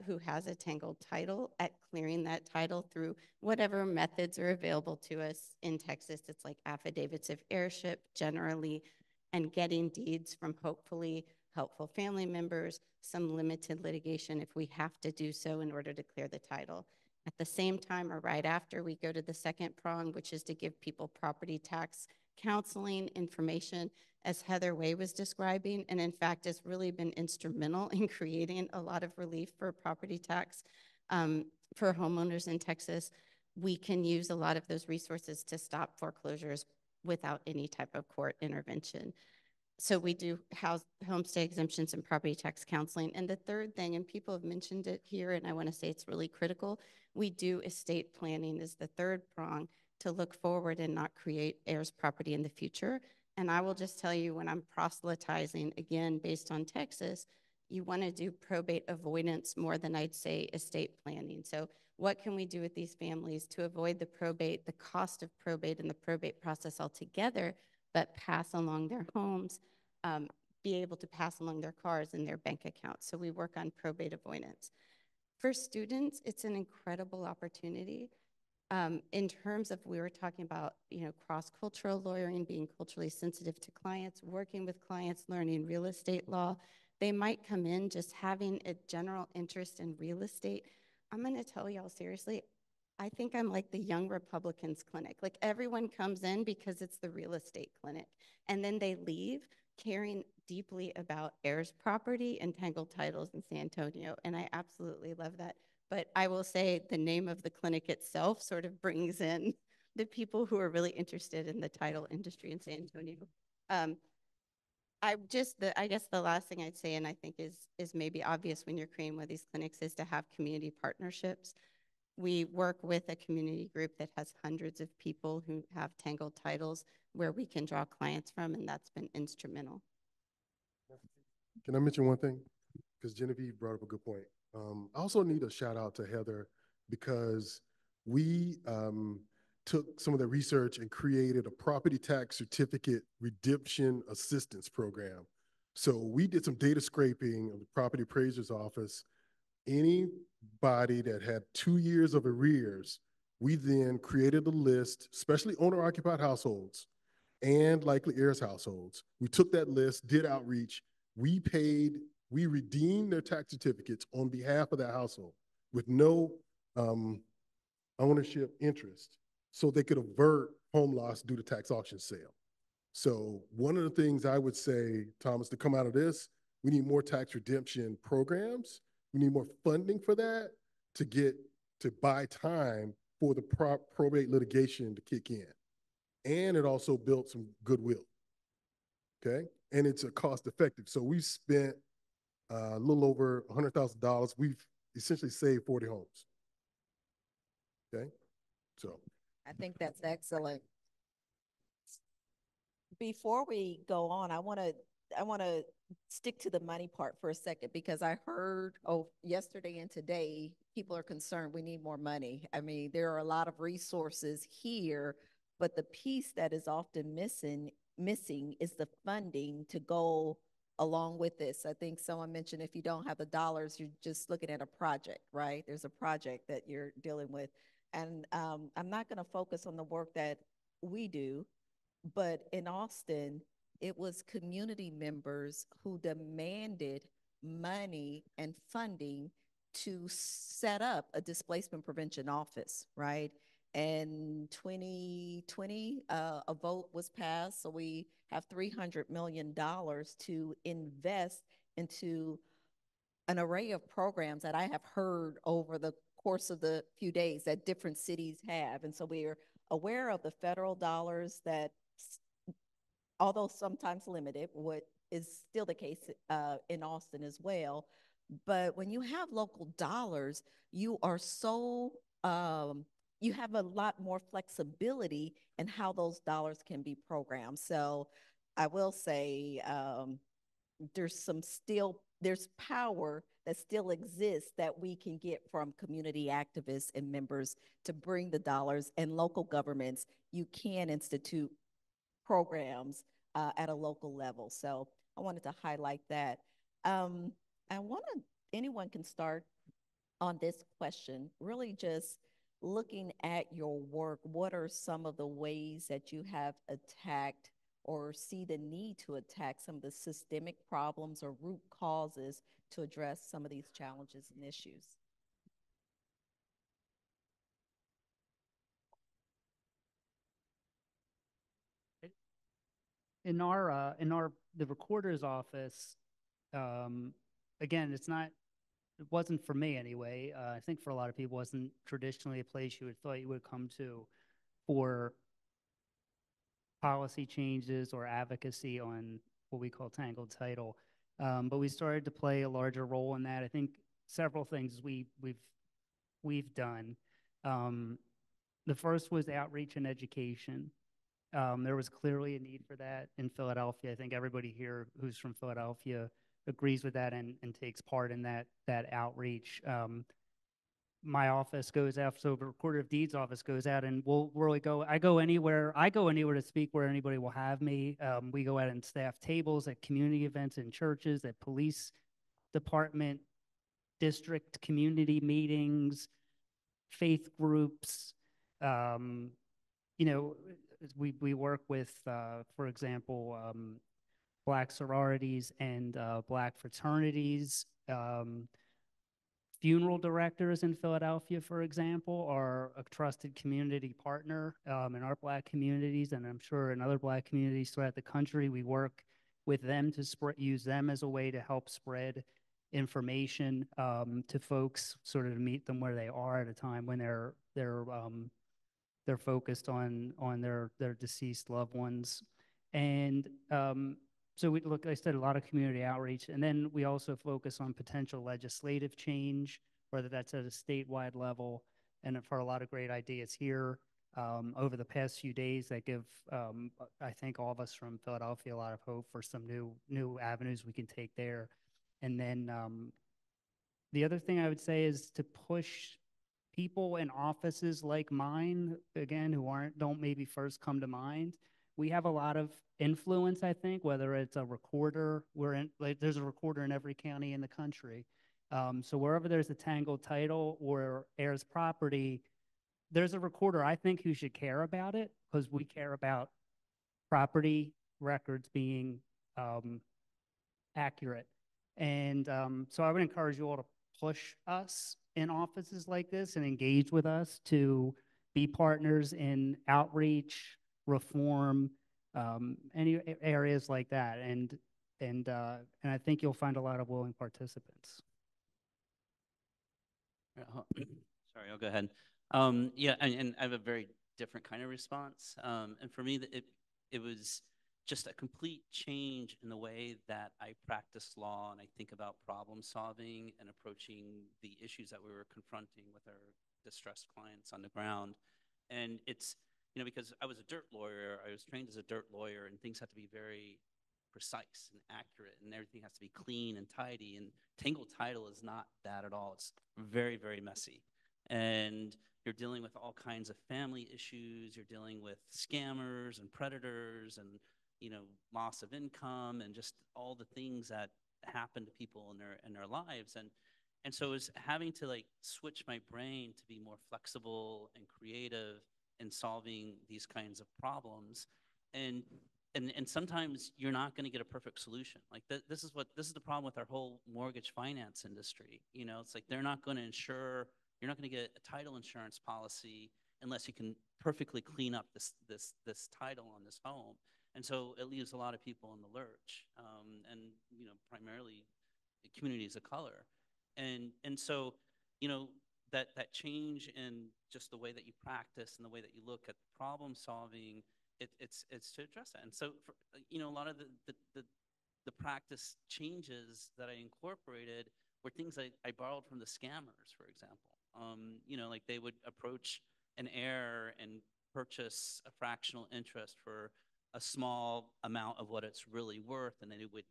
who has a tangled title at clearing that title through whatever methods are available to us in Texas. It's like affidavits of heirship generally and getting deeds from hopefully helpful family members, some limited litigation if we have to do so in order to clear the title. At the same time or right after, we go to the second prong, which is to give people property tax counseling information as Heather Way was describing, and in fact has really been instrumental in creating a lot of relief for property tax um, for homeowners in Texas. We can use a lot of those resources to stop foreclosures without any type of court intervention. So we do house homestead exemptions and property tax counseling. And the third thing, and people have mentioned it here, and I want to say it's really critical, we do estate planning is the third prong to look forward and not create heirs property in the future. And I will just tell you when I'm proselytizing, again, based on Texas, you want to do probate avoidance more than I'd say estate planning. So, what can we do with these families to avoid the probate, the cost of probate, and the probate process altogether, but pass along their homes, um, be able to pass along their cars and their bank accounts? So, we work on probate avoidance. For students, it's an incredible opportunity um, in terms of we were talking about you know cross-cultural lawyering being culturally sensitive to clients working with clients learning real estate law they might come in just having a general interest in real estate i'm going to tell y'all seriously i think i'm like the young republicans clinic like everyone comes in because it's the real estate clinic and then they leave caring deeply about heirs property and tangled titles in san antonio and i absolutely love that but I will say the name of the clinic itself sort of brings in the people who are really interested in the title industry in San Antonio. Um, I just, the, I guess the last thing I'd say, and I think is is maybe obvious when you're creating one of these clinics, is to have community partnerships. We work with a community group that has hundreds of people who have tangled titles where we can draw clients from, and that's been instrumental. Can I mention one thing? Because Genevieve brought up a good point. Um, I also need a shout out to Heather because we um, took some of the research and created a property tax certificate redemption assistance program. So we did some data scraping of the property appraiser's office. Anybody that had two years of arrears, we then created a list, especially owner occupied households and likely heirs households. We took that list, did outreach. We paid we redeemed their tax certificates on behalf of that household with no um, ownership interest so they could avert home loss due to tax auction sale. So one of the things I would say, Thomas, to come out of this, we need more tax redemption programs. We need more funding for that to get to buy time for the pro- probate litigation to kick in. And it also built some goodwill. Okay, and it's a cost effective. So we've spent uh, a little over hundred thousand dollars. We've essentially saved forty homes. Okay, so I think that's excellent. Before we go on, I want to, I want to stick to the money part for a second because I heard, oh, yesterday and today, people are concerned we need more money. I mean, there are a lot of resources here, but the piece that is often missing, missing is the funding to go along with this. I think someone mentioned if you don't have the dollars, you're just looking at a project, right? There's a project that you're dealing with. And um, I'm not going to focus on the work that we do, but in Austin, it was community members who demanded money and funding to set up a displacement prevention office, right? And 2020, uh, a vote was passed, so we have $300 million to invest into an array of programs that I have heard over the course of the few days that different cities have. And so we're aware of the federal dollars that, although sometimes limited, what is still the case uh, in Austin as well. But when you have local dollars, you are so um, you have a lot more flexibility in how those dollars can be programmed. So I will say um, there's some still, there's power that still exists that we can get from community activists and members to bring the dollars and local governments. You can institute programs uh, at a local level. So I wanted to highlight that. Um, I want to, anyone can start on this question, really just looking at your work, what are some of the ways that you have attacked or see the need to attack some of the systemic problems or root causes to address some of these challenges and issues? In our, uh, in our, the recorder's office, um, again, it's not it wasn't for me anyway. Uh, I think for a lot of people, wasn't traditionally a place you would thought you would come to for policy changes or advocacy on what we call tangled title. Um, but we started to play a larger role in that. I think several things we we've we've done. Um, the first was outreach and education. Um, there was clearly a need for that in Philadelphia. I think everybody here who's from Philadelphia agrees with that and, and takes part in that that outreach. Um, my office goes out, so the recorder of deeds office goes out, and we'll really go. I go anywhere. I go anywhere to speak where anybody will have me. Um, we go out and staff tables at community events in churches, at police department, district community meetings, faith groups. Um, you know, we we work with, uh, for example, um, black sororities and uh, black fraternities. Um, funeral directors in Philadelphia, for example, are a trusted community partner um, in our black communities, and I'm sure in other black communities throughout the country. We work with them to spread, use them as a way to help spread information um, to folks, sort of to meet them where they are at a time when they're they're um, they're focused on on their their deceased loved ones, and um, so we look, I said, a lot of community outreach, and then we also focus on potential legislative change, whether that's at a statewide level, and for a lot of great ideas here. Um, over the past few days that give, um, I think, all of us from Philadelphia a lot of hope for some new new avenues we can take there. And then um, the other thing I would say is to push people in offices like mine, again, who aren't don't maybe first come to mind. We have a lot of influence, I think, whether it's a recorder, we're in, like, there's a recorder in every county in the country. Um, so wherever there's a tangled title or heirs property, there's a recorder, I think, who should care about it because we care about property records being um, accurate. And um, so I would encourage you all to push us in offices like this and engage with us to be partners in outreach, reform, um, any areas like that. And, and, uh, and I think you'll find a lot of willing participants. Sorry, I'll go ahead. Um, yeah, and, and I have a very different kind of response. Um, and for me, it it was just a complete change in the way that I practice law and I think about problem solving and approaching the issues that we were confronting with our distressed clients on the ground. And it's, you know, because I was a dirt lawyer, I was trained as a dirt lawyer, and things have to be very precise and accurate, and everything has to be clean and tidy. And Tangle Title is not that at all. It's very, very messy. And you're dealing with all kinds of family issues, you're dealing with scammers and predators and you know loss of income and just all the things that happen to people in their in their lives. And and so it was having to like switch my brain to be more flexible and creative in solving these kinds of problems. And and and sometimes you're not going to get a perfect solution. Like th- this is what this is the problem with our whole mortgage finance industry. You know it's like they're not going to insure you're not going to get a title insurance policy unless you can perfectly clean up this this this title on this home and so it leaves a lot of people in the lurch, um, and you know, primarily communities of color, and and so you know that that change in just the way that you practice and the way that you look at problem solving, it, it's it's to address that. And so for, you know, a lot of the the, the the practice changes that I incorporated were things I, I borrowed from the scammers, for example. Um, you know, like they would approach an heir and purchase a fractional interest for a small amount of what it's really worth, and then it would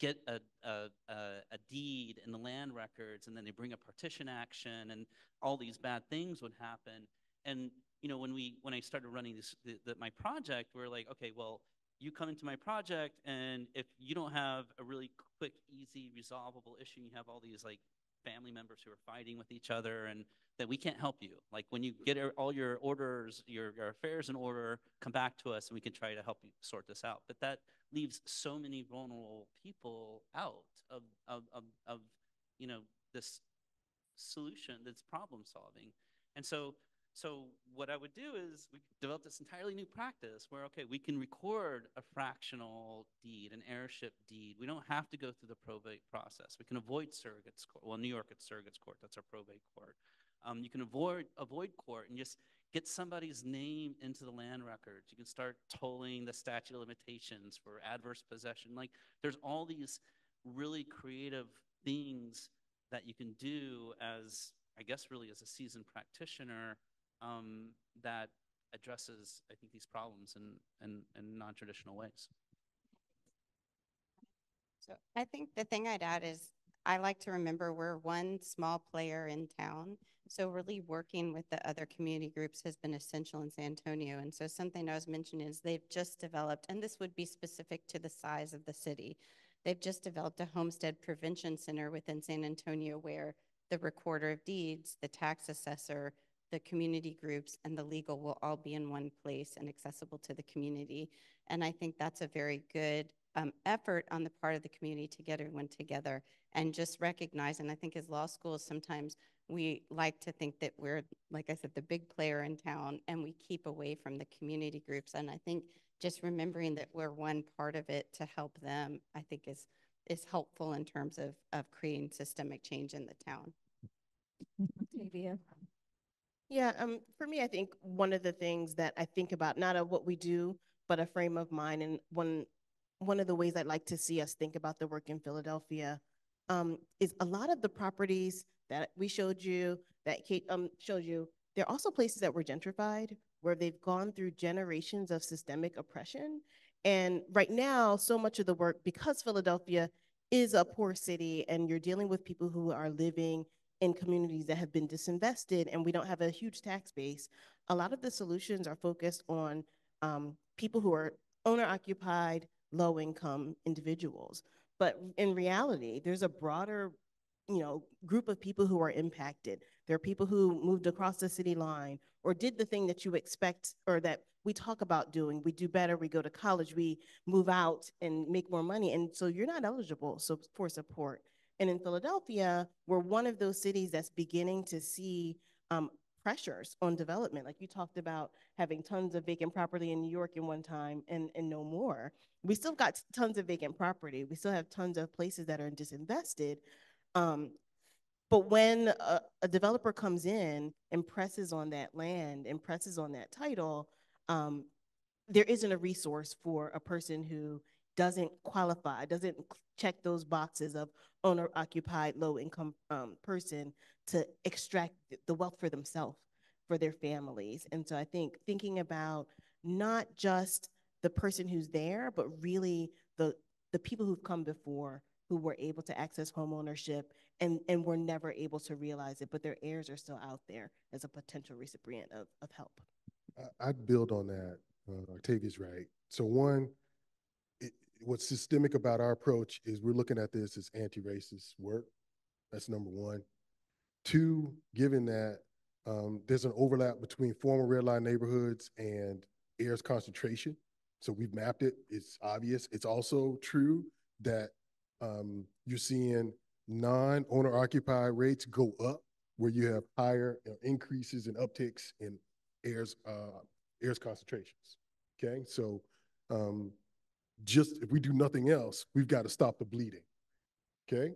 get a, a, a, deed in the land records, and then they bring a partition action, and all these bad things would happen. And you know, when we when I started running this the, the, my project, we are like, okay, well, you come into my project, and if you don't have a really quick, easy, resolvable issue, you have all these like family members who are fighting with each other and that we can't help you. Like when you get all your orders, your, your affairs in order, come back to us and we can try to help you sort this out. But that leaves so many vulnerable people out of, of, of, of you know, this solution that's problem solving. And so so what I would do is we developed this entirely new practice where, okay, we can record a fractional deed, an heirship deed. We don't have to go through the probate process. We can avoid surrogates court. Well, New York, it's surrogates court. That's our probate court. Um, you can avoid avoid court and just get somebody's name into the land records. You can start tolling the statute of limitations for adverse possession. Like there's all these really creative things that you can do as I guess really as a seasoned practitioner um, that addresses, I think, these problems in, in, in non-traditional ways. So I think the thing I'd add is I like to remember we're one small player in town. So really working with the other community groups has been essential in San Antonio. And so something I was mentioning is they've just developed, and this would be specific to the size of the city. They've just developed a homestead prevention center within San Antonio where the recorder of deeds, the tax assessor, the community groups and the legal will all be in one place and accessible to the community. And I think that's a very good um, effort on the part of the community to get everyone together and just recognize. And I think as law schools, sometimes we like to think that we're, like I said, the big player in town and we keep away from the community groups. And I think just remembering that we're one part of it to help them, I think is is helpful in terms of, of creating systemic change in the town. Tavia. Yeah, um, for me, I think one of the things that I think about, not of what we do, but a frame of mind, and one one of the ways I'd like to see us think about the work in Philadelphia um, is a lot of the properties that we showed you, that Kate um, showed you, they're also places that were gentrified, where they've gone through generations of systemic oppression. And right now, so much of the work, because Philadelphia is a poor city and you're dealing with people who are living in communities that have been disinvested and we don't have a huge tax base, a lot of the solutions are focused on um, people who are owner occupied, low income individuals. But in reality, there's a broader you know, group of people who are impacted. There are people who moved across the city line or did the thing that you expect or that we talk about doing. We do better, we go to college, we move out and make more money. And so you're not eligible so, for support. And in Philadelphia, we're one of those cities that's beginning to see um, pressures on development. Like you talked about having tons of vacant property in New York in one time and, and no more. We still got tons of vacant property. We still have tons of places that are disinvested. Um, But when a, a developer comes in and presses on that land and presses on that title, um, there isn't a resource for a person who doesn't qualify, doesn't check those boxes of owner occupied, low income um, person to extract the wealth for themselves, for their families. And so I think thinking about not just the person who's there, but really the, the people who've come before who were able to access home ownership and, and were never able to realize it, but their heirs are still out there as a potential recipient of, of help. I'd build on that. Uh, Octavia's right. So one, what's systemic about our approach is we're looking at this as anti-racist work. That's number one. Two, given that um, there's an overlap between former red line neighborhoods and heirs concentration. So we've mapped it. It's obvious. It's also true that um, you're seeing non-owner occupied rates go up where you have higher uh, increases and upticks in heirs, uh, heirs concentrations. Okay, so um, just if we do nothing else, we've got to stop the bleeding. Okay,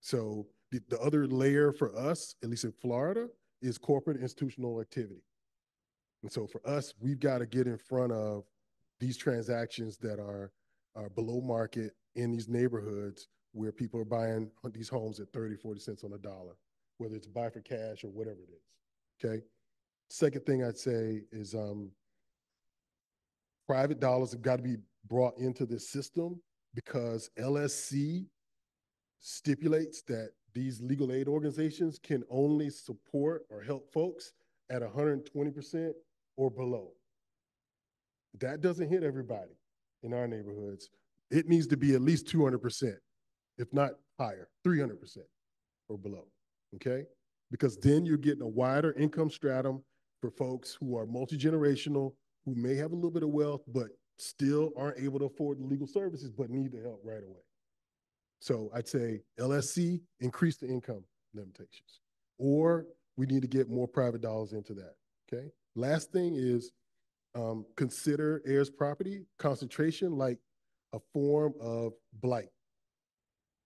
so the, the other layer for us, at least in Florida, is corporate institutional activity. And so for us, we've got to get in front of these transactions that are, are below market in these neighborhoods where people are buying these homes at 30, 40 cents on a dollar, whether it's buy for cash or whatever it is. Okay. Second thing I'd say is um, private dollars have got to be brought into this system because LSC stipulates that these legal aid organizations can only support or help folks at 120% or below. That doesn't hit everybody in our neighborhoods. It needs to be at least 200%, if not higher, 300% or below. Okay? Because then you're getting a wider income stratum for folks who are multi generational, who may have a little bit of wealth, but still aren't able to afford the legal services, but need the help right away. So I'd say LSC, increase the income limitations. Or we need to get more private dollars into that. Okay. Last thing is um, consider heirs property concentration like a form of blight.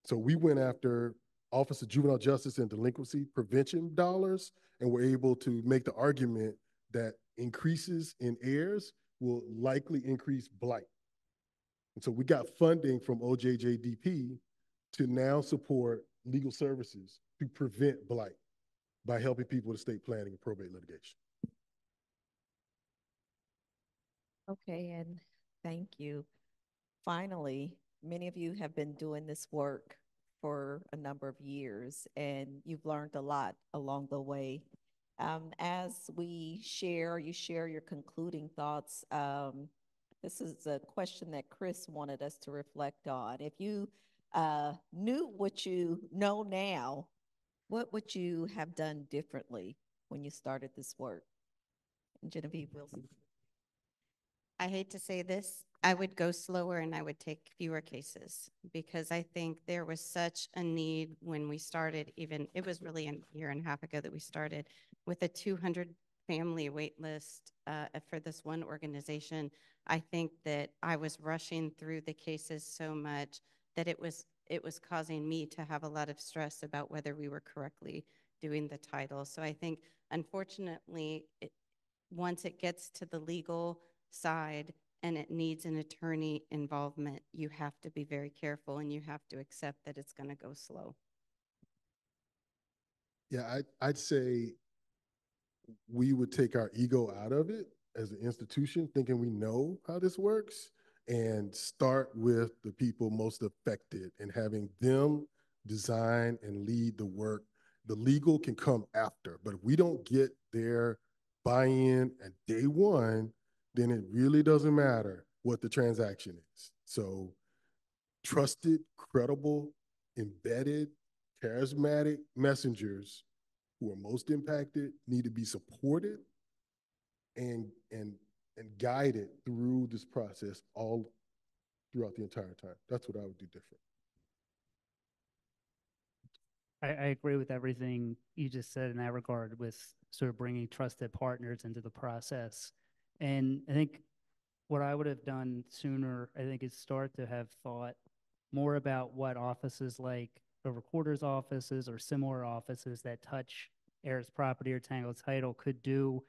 So we went after Office of Juvenile Justice and Delinquency Prevention dollars, and we're able to make the argument that increases in heirs will likely increase blight. And so we got funding from OJJDP to now support legal services to prevent blight by helping people with estate planning and probate litigation. Okay, and thank you. Finally, many of you have been doing this work for a number of years and you've learned a lot along the way. Um, as we share, you share your concluding thoughts. Um, this is a question that Chris wanted us to reflect on. If you uh, knew what you know now, what would you have done differently when you started this work? And Genevieve Wilson. I hate to say this, I would go slower and I would take fewer cases because I think there was such a need when we started, even, it was really a year and a half ago that we started with a 200 family wait list uh, for this one organization. I think that I was rushing through the cases so much that it was it was causing me to have a lot of stress about whether we were correctly doing the title. So I think, unfortunately, it, once it gets to the legal side and it needs an attorney involvement, you have to be very careful and you have to accept that it's going to go slow. Yeah, I, I'd say we would take our ego out of it as an institution, thinking we know how this works, and start with the people most affected and having them design and lead the work. The legal can come after, but if we don't get their buy-in at day one, then it really doesn't matter what the transaction is. So trusted, credible, embedded, charismatic messengers who are most impacted need to be supported and and and guided through this process all throughout the entire time. That's what I would do different. I, I agree with everything you just said in that regard with sort of bringing trusted partners into the process. And I think what I would have done sooner, I think, is start to have thought more about what offices like a recorder's offices or similar offices that touch heirs property or tangled title could do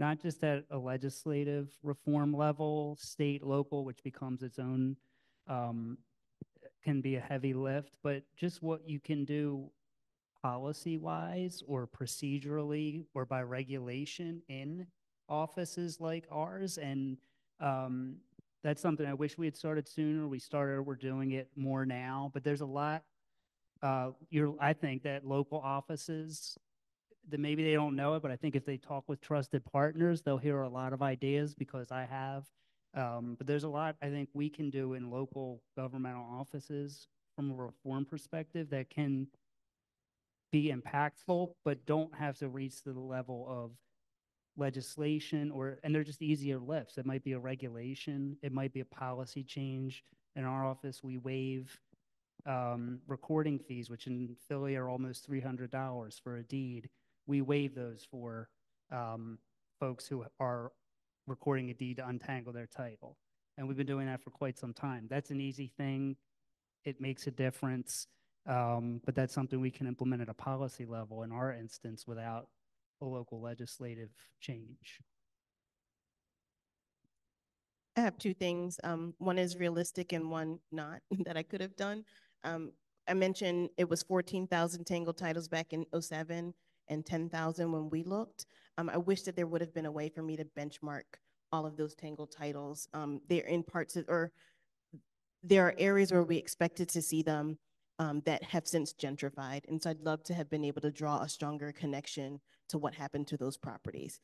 not just at a legislative reform level, state, local, which becomes its own, um, can be a heavy lift, but just what you can do policy wise or procedurally or by regulation in offices like ours. And um, that's something I wish we had started sooner. We started, we're doing it more now, but there's a lot. Uh, you're, I think that local offices that maybe they don't know it, but I think if they talk with trusted partners, they'll hear a lot of ideas because I have. Um, but there's a lot I think we can do in local governmental offices from a reform perspective that can be impactful, but don't have to reach the level of legislation or, and they're just easier lifts. It might be a regulation, it might be a policy change. In our office, we waive um, recording fees, which in Philly are almost $300 for a deed. We waive those for um, folks who are recording a deed to untangle their title. And we've been doing that for quite some time. That's an easy thing. It makes a difference. Um, but that's something we can implement at a policy level in our instance without a local legislative change. I have two things. Um, one is realistic and one not that I could have done. Um, I mentioned it was fourteen thousand tangled titles back in 07 and ten thousand when we looked. Um, I wish that there would have been a way for me to benchmark all of those tangled titles. Um, they're in parts of, or there are areas where we expected to see them um, that have since gentrified. And so I'd love to have been able to draw a stronger connection to what happened to those properties.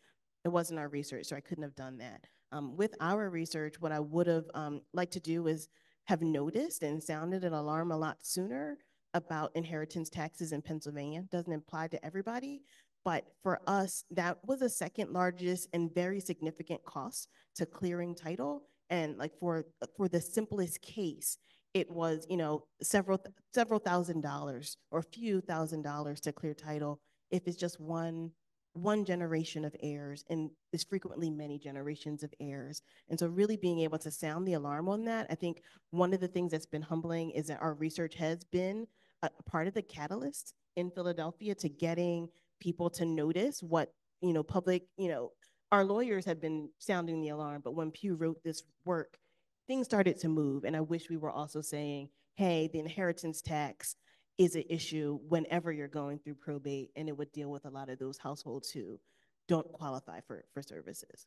It wasn't our research, so I couldn't have done that. Um, with our research, what I would have um, liked to do is have noticed and sounded an alarm a lot sooner about inheritance taxes in Pennsylvania. Doesn't apply to everybody, but for us, that was the second largest and very significant cost to clearing title. And like for for the simplest case, it was you know several several thousand dollars or a few thousand dollars to clear title if it's just one one generation of heirs and there's frequently many generations of heirs. And so really being able to sound the alarm on that i think one of the things that's been humbling is that our research has been a part of the catalyst in philadelphia to getting people to notice what you know public you know our lawyers have been sounding the alarm but when pew wrote this work things started to move. And I wish we were also saying, hey, the inheritance tax is an issue whenever you're going through probate, and it would deal with a lot of those households who don't qualify for, for services.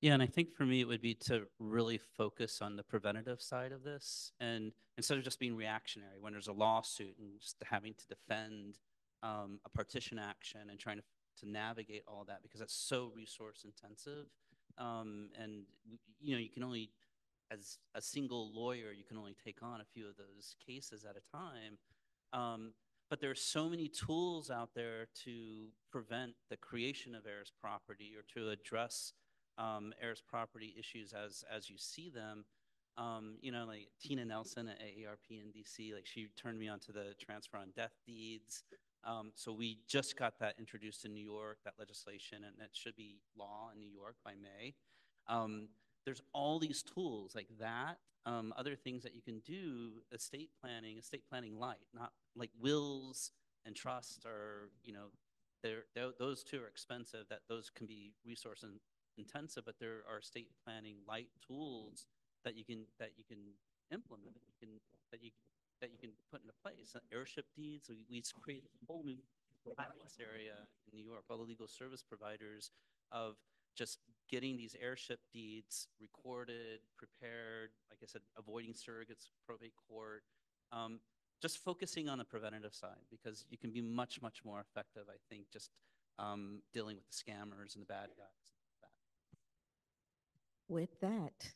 Yeah, and I think for me, it would be to really focus on the preventative side of this. And instead of just being reactionary when there's a lawsuit and just having to defend um, a partition action and trying to, to navigate all that because that's so resource intensive. Um, and you know, you can only, as a single lawyer, you can only take on a few of those cases at a time. Um, but there are so many tools out there to prevent the creation of heirs property or to address um, heirs property issues as as you see them. Um, you know, like Tina Nelson at AARP in DC, like she turned me on to the transfer on death deeds. Um, so we just got that introduced in New York, that legislation, and it should be law in New York by May. Um, there's all these tools like that, um, other things that you can do, estate planning, estate planning light, not like wills and trust are, you know, they're, they're, those two are expensive, that those can be resource in, intensive, but there are estate planning light tools that you can, that you can implement, that you can, that you that you can put into place. Uh, heirship deeds, we, we created a whole new practice area in New York, all the legal service providers of just getting these heirship deeds recorded, prepared, like I said, avoiding surrogates, probate court, um, just focusing on the preventative side because you can be much, much more effective, I think, just um, dealing with the scammers and the bad guys. With that,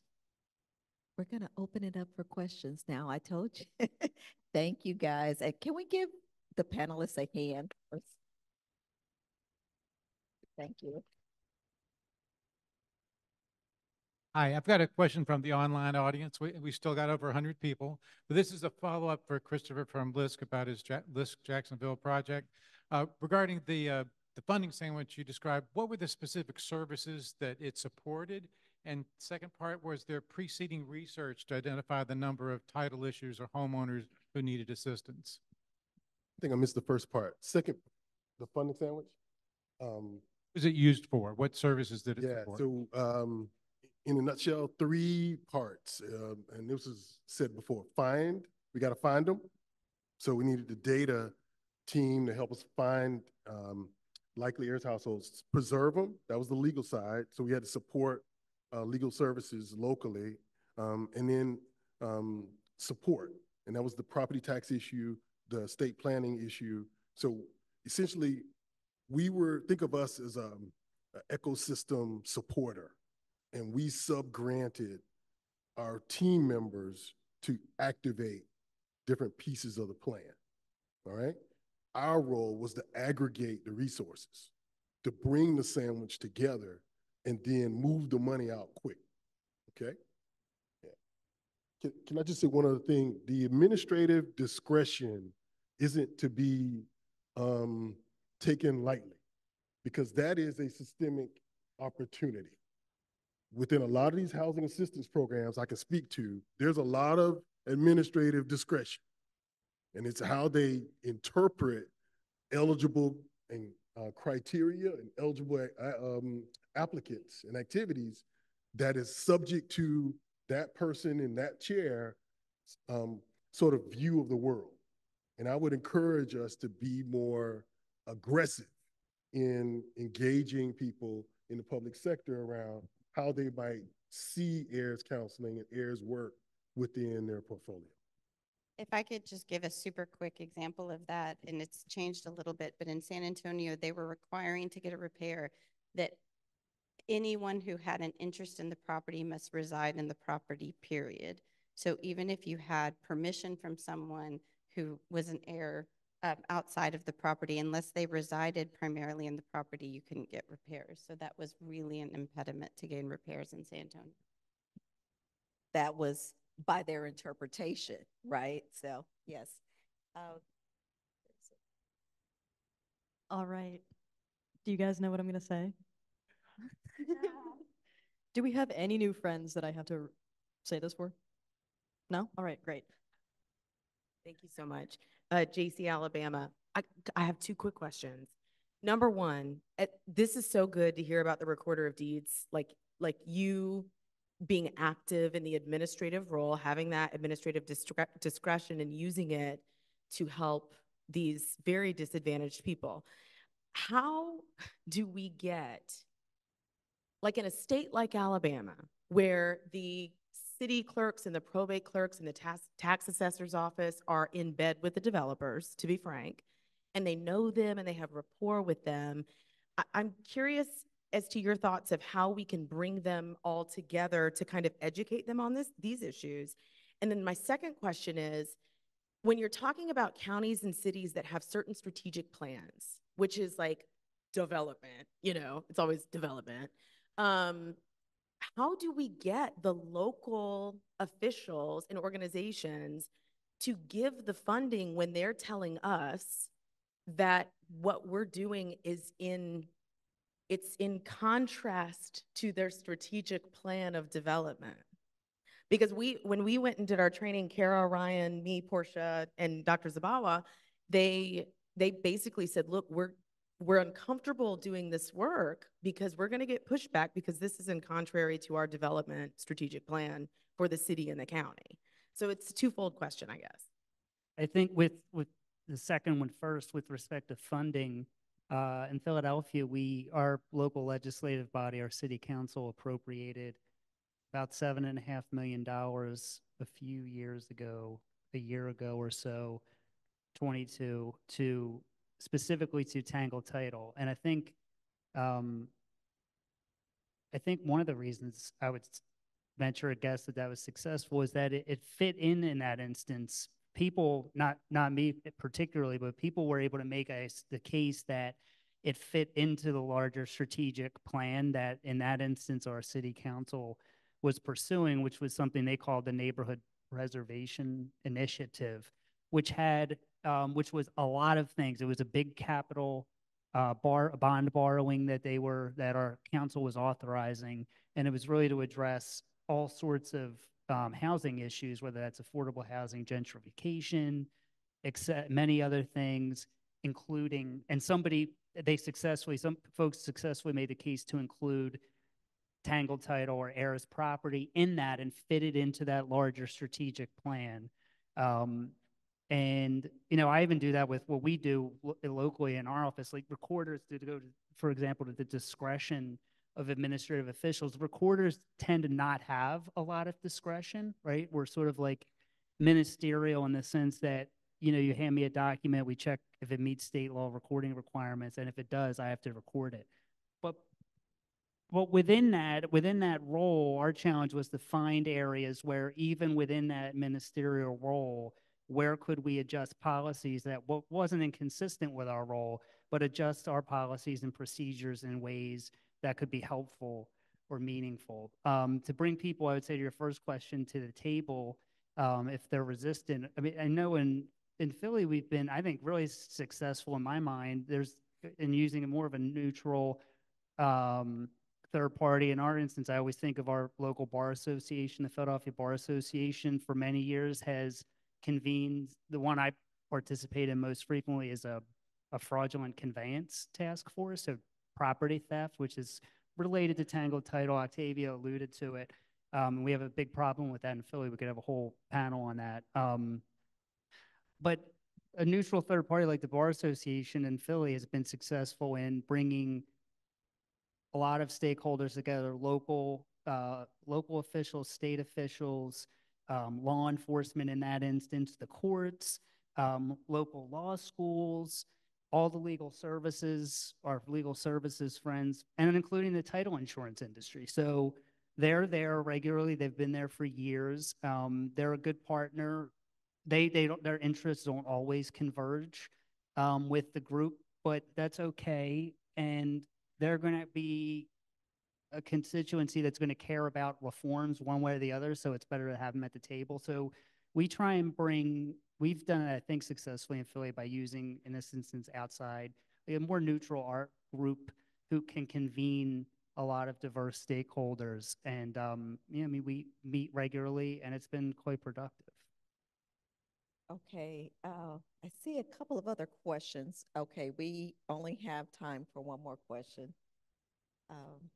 we're going to open it up for questions now. I told you. Thank you, guys. And can we give the panelists a hand first? Thank you. Hi, I've got a question from the online audience. We, we still got over 100 people, but this is a follow-up for Christopher from LISC about his ja LISC Jacksonville project. Uh, regarding the, uh, the funding sandwich you described, what were the specific services that it supported and second part, was their preceding research to identify the number of title issues or homeowners who needed assistance. I think I missed the first part. Second, the funding sandwich. Um, What is it used for? What services did it yeah, support? so um, in a nutshell, three parts, um, and this was said before. Find, we got to find them. So we needed the data team to help us find um, likely heirs households, preserve them. That was the legal side. So we had to support uh, legal services locally, um, and then um, support. And that was the property tax issue, the state planning issue. So essentially, we were think of us as um, an ecosystem supporter, and we sub-granted our team members to activate different pieces of the plan. All right. Our role was to aggregate the resources, to bring the sandwich together, and then move the money out quick. Okay. Yeah. Can, can I just say one other thing? The administrative discretion isn't to be um, taken lightly because that is a systemic opportunity. Within a lot of these housing assistance programs I can speak to, there's a lot of administrative discretion. And it's how they interpret eligible and uh, criteria and eligible uh, um, applicants and activities that is subject to that person in that chair um, sort of view of the world. And I would encourage us to be more aggressive in engaging people in the public sector around how they might see heirs counseling and heirs work within their portfolio. If I could just give a super quick example of that, and it's changed a little bit, but in San Antonio, they were requiring to get a repair that anyone who had an interest in the property must reside in the property, period. So even if you had permission from someone who was an heir um, outside of the property, unless they resided primarily in the property, you couldn't get repairs. So that was really an impediment to getting repairs in San Antonio. That was by their interpretation, right? So, yes. Uh, All right. Do you guys know what I'm gonna say? Do we have any new friends that I have to say this for? No? All right, great. Thank you so much. Uh, JC Alabama, I, I have two quick questions. Number one, eh, this is so good to hear about the recorder of deeds, like, like you being active in the administrative role, having that administrative discre- discretion and using it to help these very disadvantaged people. How do we get, like in a state like Alabama, where the city clerks and the probate clerks and the tax, tax assessor's office are in bed with the developers, to be frank, and they know them and they have rapport with them. I, I'm curious as to your thoughts of how we can bring them all together to kind of educate them on this, these issues. And then my second question is, when you're talking about counties and cities that have certain strategic plans, which is like development, you know, it's always development. Um, how do we get the local officials and organizations to give the funding when they're telling us that what we're doing is in it's in contrast to their strategic plan of development. Because we when we went and did our training kara ryan me portia and dr zabawa they they basically said look we're we're uncomfortable doing this work because we're going to get pushback because this is in contrary to our development strategic plan for the city and the county. So it's a twofold question i guess. I think with, with the second one first, with respect to funding, uh, in Philadelphia, we, our local legislative body, our city council appropriated about seven and a half million dollars a few years ago, a year ago or so, 22, to specifically to Tangle Title. And I think, um, I think one of the reasons I would venture a guess that that was successful is that it, it fit in in that instance. People, not not me particularly, but people were able to make a, the case that it fit into the larger strategic plan that in that instance our city council was pursuing, which was something they called the neighborhood preservation initiative, which had um, which was a lot of things. It was a big capital uh, bar bond borrowing that they were that our council was authorizing, and it was really to address all sorts of um, housing issues, whether that's affordable housing, gentrification, except many other things, including, and somebody, they successfully, some folks successfully made the case to include Tangle Title or Heirs property in that and fit it into that larger strategic plan. Um, and, you know, I even do that with what we do lo- locally in our office, like recorders to go to, for example, to the discretion of administrative officials. Recorders tend to not have a lot of discretion, right? We're sort of like ministerial in the sense that, you know, you hand me a document, we check if it meets state law recording requirements, and if it does, I have to record it. But well, within that, within that role, our challenge was to find areas where even within that ministerial role, where could we adjust policies that wa- wasn't inconsistent with our role, but adjust our policies and procedures in ways that could be helpful or meaningful. Um, to bring people, I would say to your first question to the table, um, if they're resistant. I mean, I know in in Philly we've been, I think, really successful in my mind. There's in using more of a neutral um, third party. In our instance, I always think of our local bar association, the Philadelphia Bar Association, for many years has convened. The one I participate in most frequently is a, a fraudulent conveyance task force, so property theft, which is related to Tangled Title. Octavia alluded to it. Um, we have a big problem with that in Philly. We could have a whole panel on that. Um, but a neutral third party like the Bar Association in Philly has been successful in bringing a lot of stakeholders together, local, uh, local officials, state officials, um, law enforcement in that instance, the courts, um, local law schools, all the legal services, our legal services friends, and including the title insurance industry. So they're there regularly. They've been there for years. Um, they're a good partner. They they don't their interests don't always converge um, with the group, but that's okay. And they're going to be a constituency that's going to care about reforms one way or the other. So it's better to have them at the table. So we try and bring, we've done it, I think, successfully in Philly by using, in this instance, outside, a more neutral art group who can convene a lot of diverse stakeholders. And, um, yeah, I mean, we meet regularly and it's been quite productive. Okay, uh, I see a couple of other questions. Okay, we only have time for one more question. Um,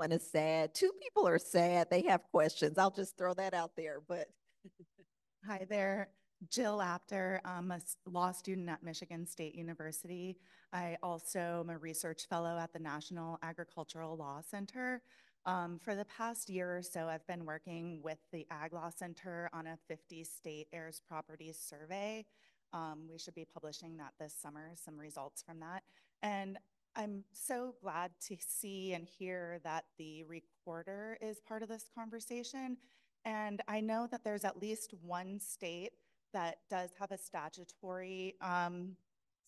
One is sad. Two people are sad. They have questions. I'll just throw that out there, but Hi there, Jill Apter. I'm a law student at Michigan State University. I also am a research fellow at the National Agricultural Law Center. Um, for the past year or so, I've been working with the Ag Law Center on a 50 state heirs properties survey. Um, we should be publishing that this summer, some results from that. And I'm so glad to see and hear that the recorder is part of this conversation. And I know that there's at least one state that does have a statutory, um,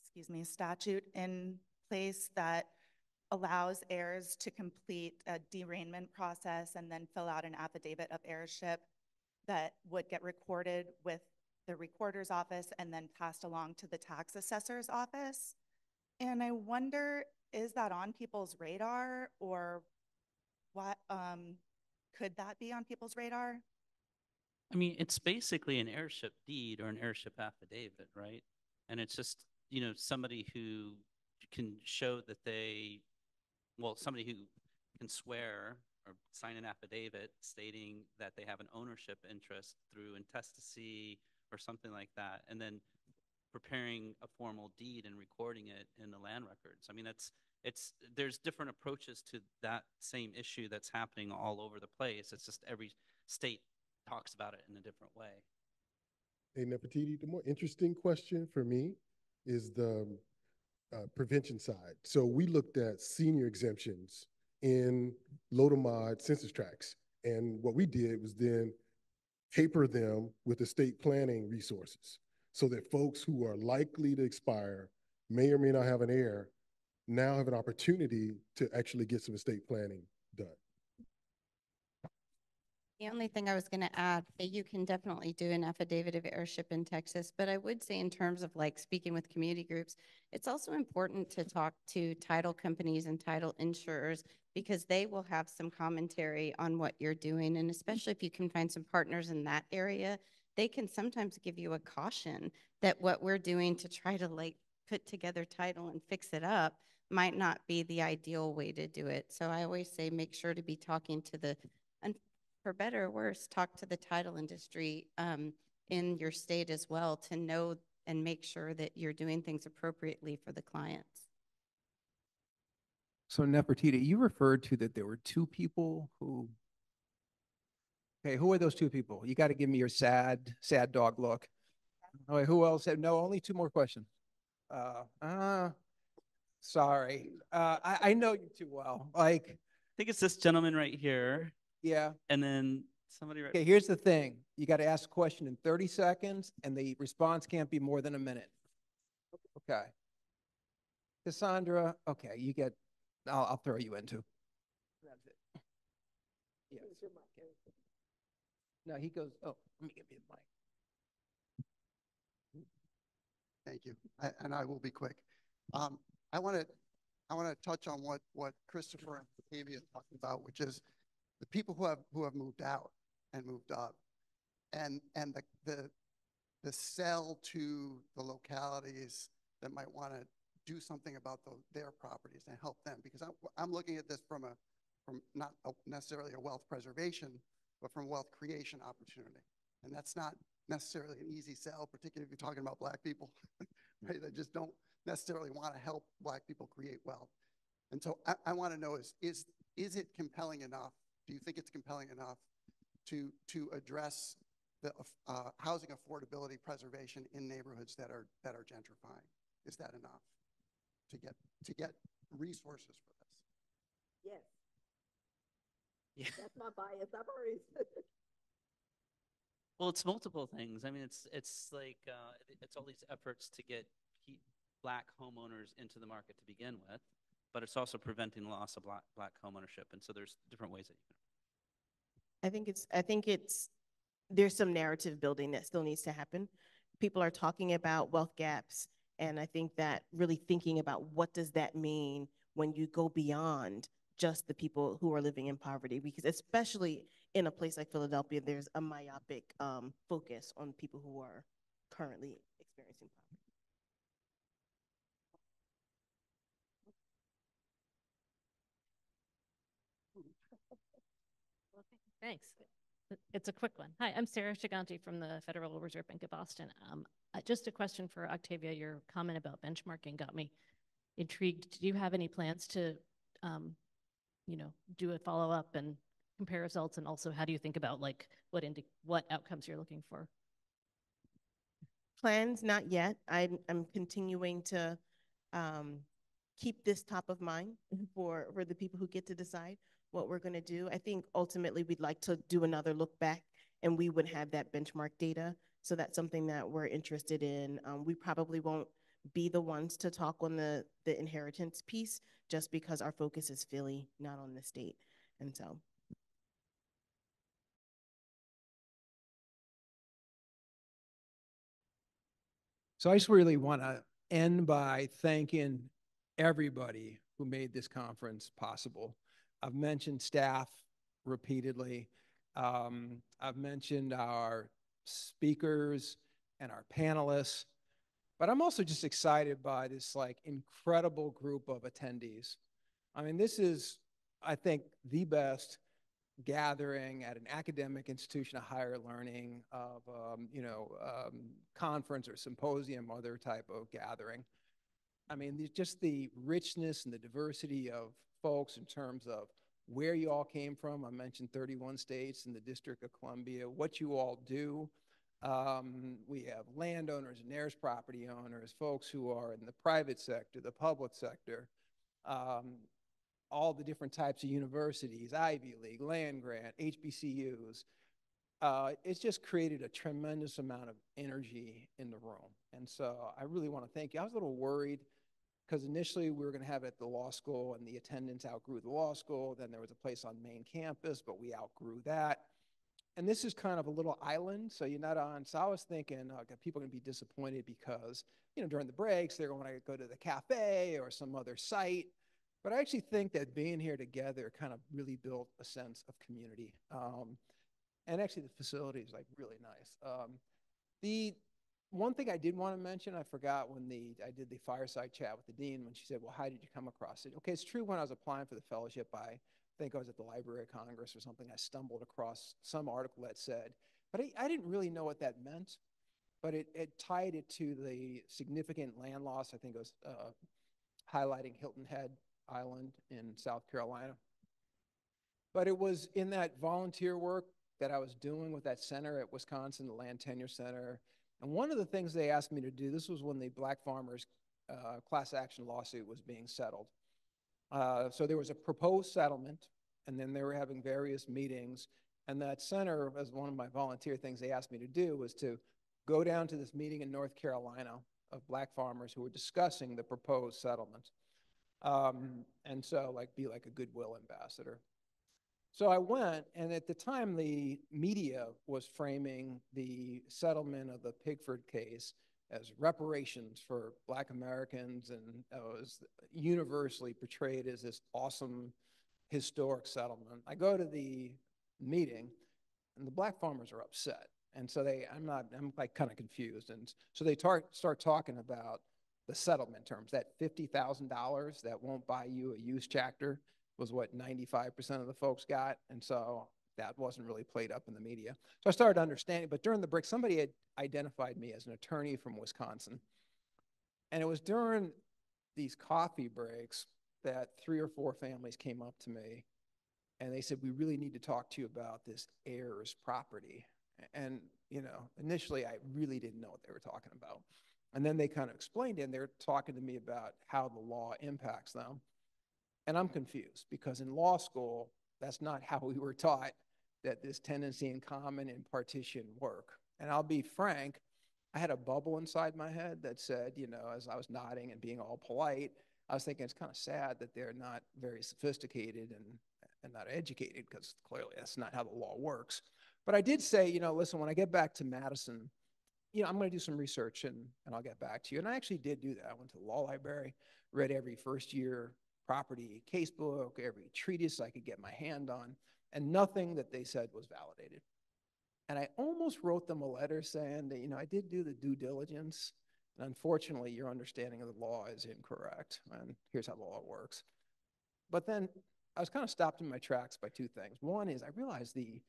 excuse me, statute in place that allows heirs to complete a deraignment process and then fill out an affidavit of heirship that would get recorded with the recorder's office and then passed along to the tax assessor's office. And I wonder, is that on people's radar or what, um, could that be on people's radar? I mean, it's basically an heirship deed or an heirship affidavit, right? And it's just, you know, somebody who can show that they, well, somebody who can swear or sign an affidavit stating that they have an ownership interest through intestacy or something like that, and then preparing a formal deed and recording it in the land records. I mean, that's, it's, there's different approaches to that same issue that's happening all over the place. It's just every state talks about it in a different way. Hey, Nefertiti, the more interesting question for me is the uh, prevention side. So we looked at senior exemptions in low-to-mod census tracts. And what we did was then paper them with estate planning resources so that folks who are likely to expire, may or may not have an heir, now have an opportunity to actually get some estate planning done. The only thing I was going to add, that you can definitely do an affidavit of heirship in Texas, but I would say in terms of like speaking with community groups, it's also important to talk to title companies and title insurers because they will have some commentary on what you're doing. And especially if you can find some partners in that area, they can sometimes give you a caution that what we're doing to try to like put together title and fix it up might not be the ideal way to do it. So I always say make sure to be talking to the, and for better or worse, talk to the title industry um, in your state as well to know and make sure that you're doing things appropriately for the clients. So Nefertiti, you referred to that there were two people who, okay, who are those two people? You got to give me your sad, sad dog look. All right, who else? No, only two more questions. Uh, uh, sorry. Uh, I, I know you too well. Like, I think it's this gentleman right here. Yeah. And then somebody right. okay, here's the thing. You got to ask a question in 30 seconds and the response can't be more than a minute. Okay. Cassandra, okay, you get, I'll, I'll throw you into. That's it. Yeah. No, he goes, oh, let me give you the mic. Thank you, I- and I will be quick. Um, I want to, I want to touch on what, what Christopher and Tavia talked about, which is the people who have, who have moved out and moved up. And, and the, the, the sell to the localities that might want to do something about the, their properties and help them. Because I'm, I'm looking at this from a, from not a- necessarily a wealth preservation, but from wealth creation opportunity. And that's not necessarily an easy sell, particularly if you're talking about black people, right? That just don't necessarily want to help black people create wealth. And so I, I want to know is, is, is it compelling enough? Do you think it's compelling enough to, to address the uh, housing affordability preservation in neighborhoods that are, that are gentrifying? Is that enough to get, to get resources for this? Yes. Yeah. That's my bias. I've already. Well, it's multiple things. I mean, it's it's like uh, it's all these efforts to get black homeowners into the market to begin with, but it's also preventing loss of black black homeownership. And so there's different ways that you can. I think it's, I think it's, there's some narrative building that still needs to happen. People are talking about wealth gaps, and I think that really thinking about what does that mean when you go beyond just the people who are living in poverty, because especially in a place like Philadelphia, there's a myopic um, focus on people who are currently experiencing poverty. Thanks. It's a quick one. Hi, I'm Sarah Shiganti from the Federal Reserve Bank of Boston. Um, uh, just a question for Octavia. Your comment about benchmarking got me intrigued. Do you have any plans to, um, you know, do a follow up and compare results? And also, how do you think about like what indi- what outcomes you're looking for? Plans, not yet. I'm, I'm continuing to um, keep this top of mind for, for the people who get to decide what we're going to do. I think ultimately we'd like to do another look back and we would have that benchmark data. So that's something that we're interested in. Um, we probably won't be the ones to talk on the, the inheritance piece just because our focus is Philly, not on the state. And so So I just really want to end by thanking everybody who made this conference possible. I've mentioned staff repeatedly. Um, I've mentioned our speakers and our panelists, but I'm also just excited by this like incredible group of attendees. I mean, this is, I think, the best gathering at an academic institution of higher learning of um, you know um, conference or symposium other type of gathering. I mean just the richness and the diversity of folks in terms of where you all came from. I mentioned 31 states in the district of columbia what you all do um, we have landowners and heirs property owners folks who are in the private sector the public sector um, all the different types of universities, Ivy League, land grant, HBCUs. Uh, it's just created a tremendous amount of energy in the room. And so I really want to thank you. I was a little worried because initially we were going to have it at the law school and the attendance outgrew the law school. Then there was a place on main campus, but we outgrew that. And this is kind of a little island, so you're not on. So I was thinking, people are gonna be disappointed because, you know, during the breaks, they're gonna go to the cafe or some other site. But I actually think that being here together kind of really built a sense of community. Um, and actually, the facility is like really nice. Um, the one thing I did want to mention, I forgot when the I did the fireside chat with the dean when she said, "Well, how did you come across it?" Okay, it's true. When I was applying for the fellowship, I think I was at the Library of Congress or something. I stumbled across some article that said, but I, I didn't really know what that meant. But it, it tied it to the significant land loss. I think it was uh, highlighting Hilton Head Island in South Carolina. But it was in that volunteer work that I was doing with that center at Wisconsin, the Land Tenure Center. And one of the things they asked me to do, this was when the Black Farmers uh, class action lawsuit was being settled. Uh, so there was a proposed settlement, and then they were having various meetings. And that center, as one of my volunteer things they asked me to do, was to go down to this meeting in North Carolina of black farmers who were discussing the proposed settlement. Um, and so, like, be like a goodwill ambassador. So I went, and at the time, the media was framing the settlement of the Pigford case as reparations for Black Americans, and it was universally portrayed as this awesome historic settlement. I go to the meeting, and the Black farmers are upset, and so they, I'm not, I'm like kind of confused, and so they tar- start talking about the settlement terms. That fifty thousand dollars that won't buy you a use tractor was what 95% of the folks got. And so that wasn't really played up in the media. So I started understanding, but during the break, somebody had identified me as an attorney from Wisconsin. And it was during these coffee breaks that three or four families came up to me and they said, We really need to talk to you about this heirs property. And, you know, initially I really didn't know what they were talking about. And then they kind of explained it and they're talking to me about how the law impacts them. And I'm confused because in law school, that's not how we were taught that this tenancy in common and partition work. And I'll be frank, I had a bubble inside my head that said, you know, as I was nodding and being all polite, I was thinking it's kind of sad that they're not very sophisticated and, and not educated because clearly that's not how the law works. But I did say, you know, listen, when I get back to Madison, you know, I'm going to do some research and, and I'll get back to you. And I actually did do that. I went to the law library, read every first year property casebook, every treatise I could get my hand on, and nothing that they said was validated. And I almost wrote them a letter saying that, you know, I did do the due diligence, and unfortunately, your understanding of the law is incorrect, and here's how the law works. But then I was kind of stopped in my tracks by two things. One is I realized the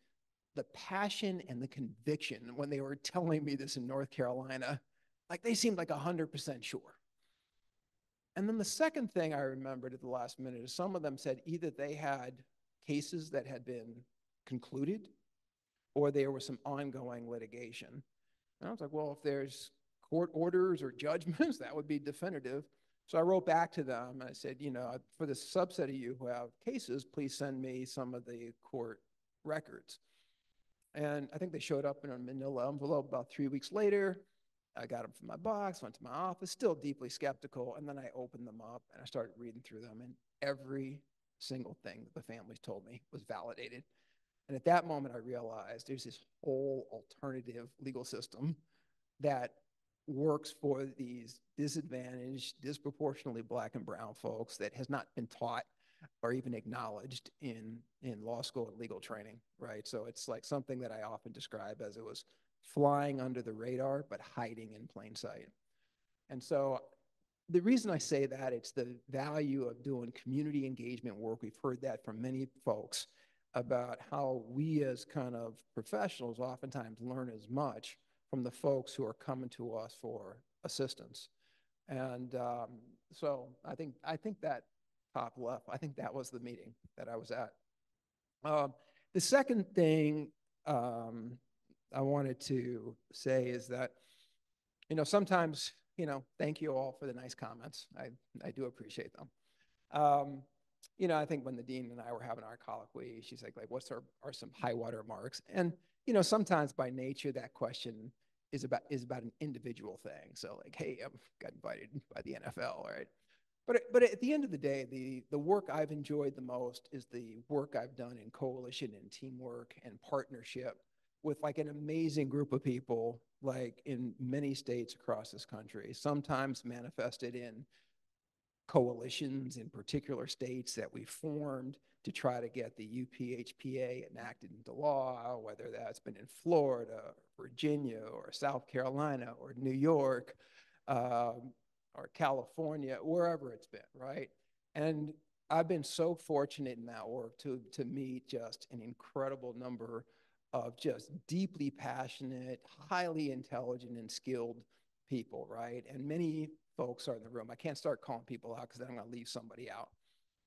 the passion and the conviction when they were telling me this in North Carolina, like they seemed like 100% sure. And then the second thing I remembered at the last minute is some of them said either they had cases that had been concluded or there was some ongoing litigation. And I was like, well, if there's court orders or judgments, that would be definitive. So I wrote back to them and I said, you know, for the subset of you who have cases, please send me some of the court records. And I think they showed up in a manila envelope about three weeks later. I got them from my box, went to my office, still deeply skeptical. And then I opened them up and I started reading through them. And every single thing that the families told me was validated. And at that moment, I realized there's this whole alternative legal system that works for these disadvantaged, disproportionately black and brown folks that has not been taught or even acknowledged in, in law school and legal training, right? So it's like something that I often describe as it was flying under the radar, but hiding in plain sight. And so the reason I say that, it's the value of doing community engagement work. We've heard that from many folks about how we as kind of professionals oftentimes learn as much from the folks who are coming to us for assistance. And um, so I think I think that top left, I think that was the meeting that I was at. Um, the second thing um, I wanted to say is that, you know, sometimes, you know, thank you all for the nice comments. I, I do appreciate them. Um, you know, I think when the dean and I were having our colloquy, she's like, like, what's our, are some high water marks? And, you know, sometimes by nature, that question is about, is about an individual thing. So like, hey, I've got invited by the NFL, right? But, but at the end of the day, the, the work I've enjoyed the most is the work I've done in coalition and teamwork and partnership with like an amazing group of people, like in many states across this country, sometimes manifested in coalitions in particular states that we formed to try to get the UPHPA enacted into law, whether that's been in Florida, Virginia, or South Carolina, or New York, um, or California, wherever it's been, right? And I've been so fortunate in that work to, to meet just an incredible number of just deeply passionate, highly intelligent, and skilled people, right? And many folks are in the room. I can't start calling people out because then I'm going to leave somebody out.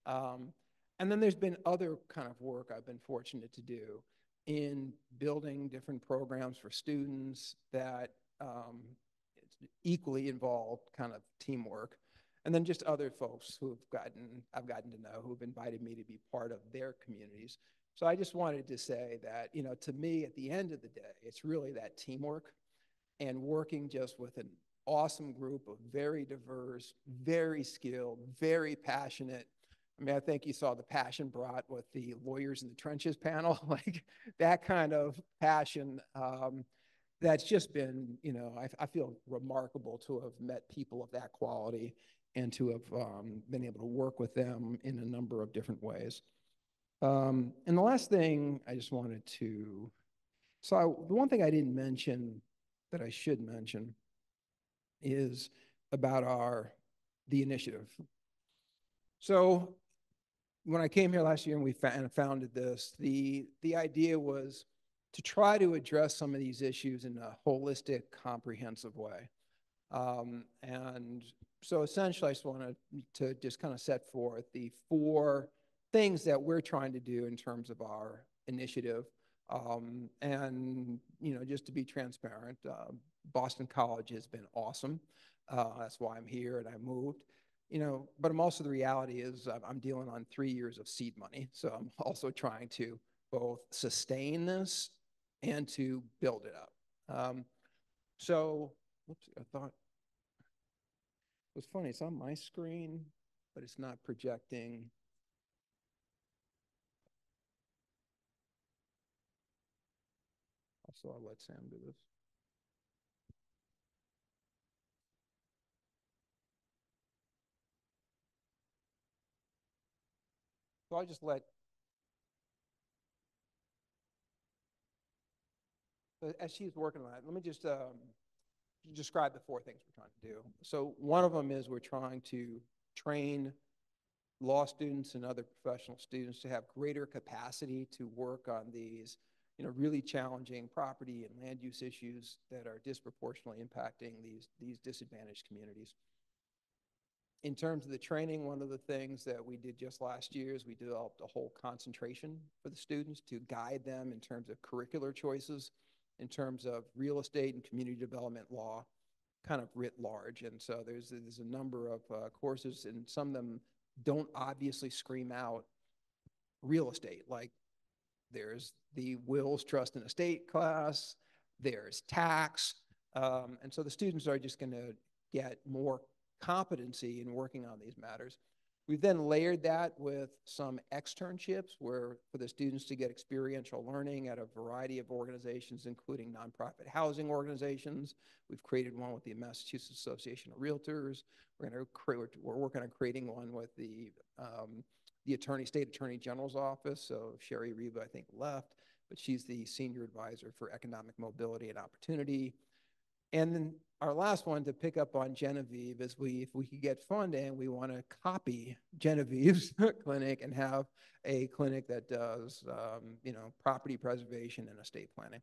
Um, and then there's been other kind of work I've been fortunate to do in building different programs for students that um, equally involved kind of teamwork. And then just other folks who have gotten, I've gotten to know, who've invited me to be part of their communities. So I just wanted to say that, you know, to me, at the end of the day, it's really that teamwork and working just with an awesome group of very diverse, very skilled, very passionate. I mean, I think you saw the passion brought with the lawyers in the trenches panel, like that kind of passion. Um, that's just been, you know, I, I, feel remarkable to have met people of that quality and to have um, been able to work with them in a number of different ways. Um, and the last thing I just wanted to, so I, the one thing I didn't mention that I should mention is about our, the initiative. So when I came here last year and we founded this, the, the idea was to try to address some of these issues in a holistic, comprehensive way. Um, and so essentially, I just wanted to just kind of set forth the four things that we're trying to do in terms of our initiative. Um, and, you know, just to be transparent, uh, Boston College has been awesome. Uh, that's why I'm here and I moved. You know, but I'm also the reality is I'm dealing on three years of seed money. So I'm also trying to both sustain this and to build it up. Um, so, whoops, I thought it was funny. It's on my screen, but it's not projecting. Also, I'll let Sam do this. So I just let as she's working on that, let me just um, describe the four things we're trying to do. So one of them is we're trying to train law students and other professional students to have greater capacity to work on these, you know, really challenging property and land use issues that are disproportionately impacting these, these disadvantaged communities. In terms of the training, one of the things that we did just last year is we developed a whole concentration for the students to guide them in terms of curricular choices, in terms of real estate and community development law, kind of writ large. And so there's, there's a number of uh, courses, and some of them don't obviously scream out real estate. Like there's the wills, trust, and estate class, there's tax. Um, and so the students are just going to get more competency in working on these matters. We've then layered that with some externships where for the students to get experiential learning at a variety of organizations, including nonprofit housing organizations. We've created one with the Massachusetts Association of Realtors. We're going to create, we're working on creating one with the um, the Attorney State Attorney General's office. So Sherry Reba, I think, left, but she's the senior advisor for economic mobility and opportunity. And then our last one to pick up on Genevieve is we, if we could get funding, we want to copy Genevieve's clinic and have a clinic that does, um, you know, property preservation and estate planning.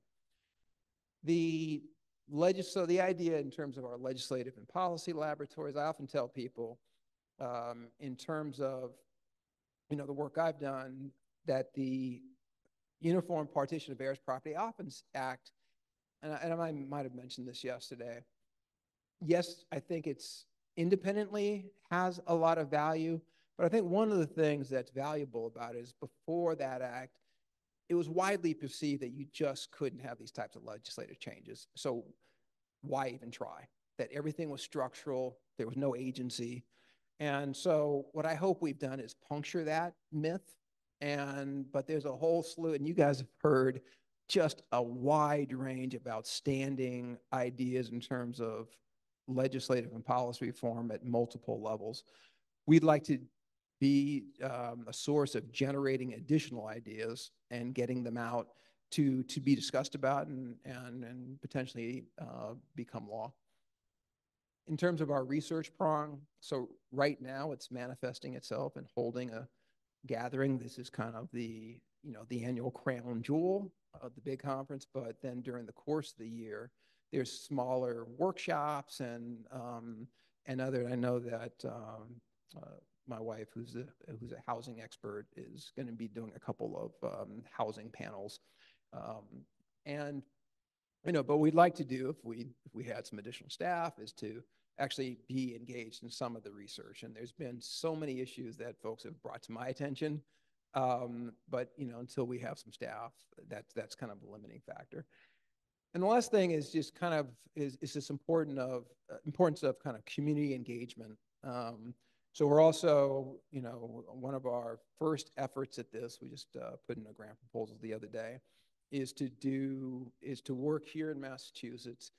The legis- so the idea in terms of our legislative and policy laboratories, I often tell people, um, in terms of, you know, the work I've done, that the Uniform Partition of Heirs Property Offense Act and I, and I might have mentioned this yesterday. Yes, I think it's independently has a lot of value, but I think one of the things that's valuable about it is before that act, it was widely perceived that you just couldn't have these types of legislative changes. So why even try? That everything was structural, there was no agency. And so what I hope we've done is puncture that myth. And but there's a whole slew, and you guys have heard just a wide range of outstanding ideas in terms of legislative and policy reform at multiple levels. We'd like to be um, a source of generating additional ideas and getting them out to, to be discussed about and, and, and potentially uh, become law. In terms of our research prong, so right now it's manifesting itself and holding a gathering. This is kind of the, you know, the annual crown jewel of the big conference, but then during the course of the year, there's smaller workshops and um, and other. I know that um, uh, my wife, who's a who's a housing expert, is going to be doing a couple of um, housing panels, um, and you know. But we'd like to do if we if we had some additional staff is to actually be engaged in some of the research. And there's been so many issues that folks have brought to my attention. Um, but you know, until we have some staff, that's that's kind of a limiting factor. And the last thing is just kind of is, is this important of uh, importance of kind of community engagement. Um, so we're also, you know, one of our first efforts at this, we just uh, put in a grant proposal the other day, is to do is to work here in Massachusetts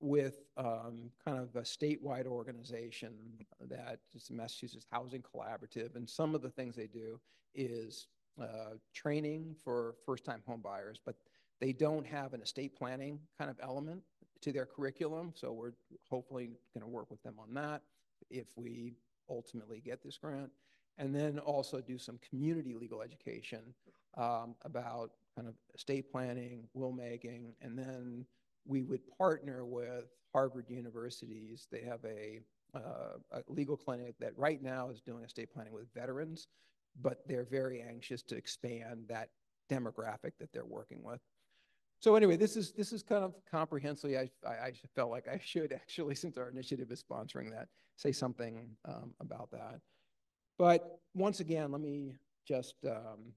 with um, kind of a statewide organization that is the Massachusetts Housing Collaborative, and some of the things they do is uh, training for first-time home buyers, but they don't have an estate planning kind of element to their curriculum, so we're hopefully going to work with them on that if we ultimately get this grant. And then also do some community legal education um, about kind of estate planning, will making, and then we would partner with Harvard universities. They have a, uh, a legal clinic that right now is doing estate planning with veterans, but they're very anxious to expand that demographic that they're working with. So anyway, this is this is kind of comprehensively. I, I, I felt like I should actually, since our initiative is sponsoring that, say something um, about that. But once again, let me just um,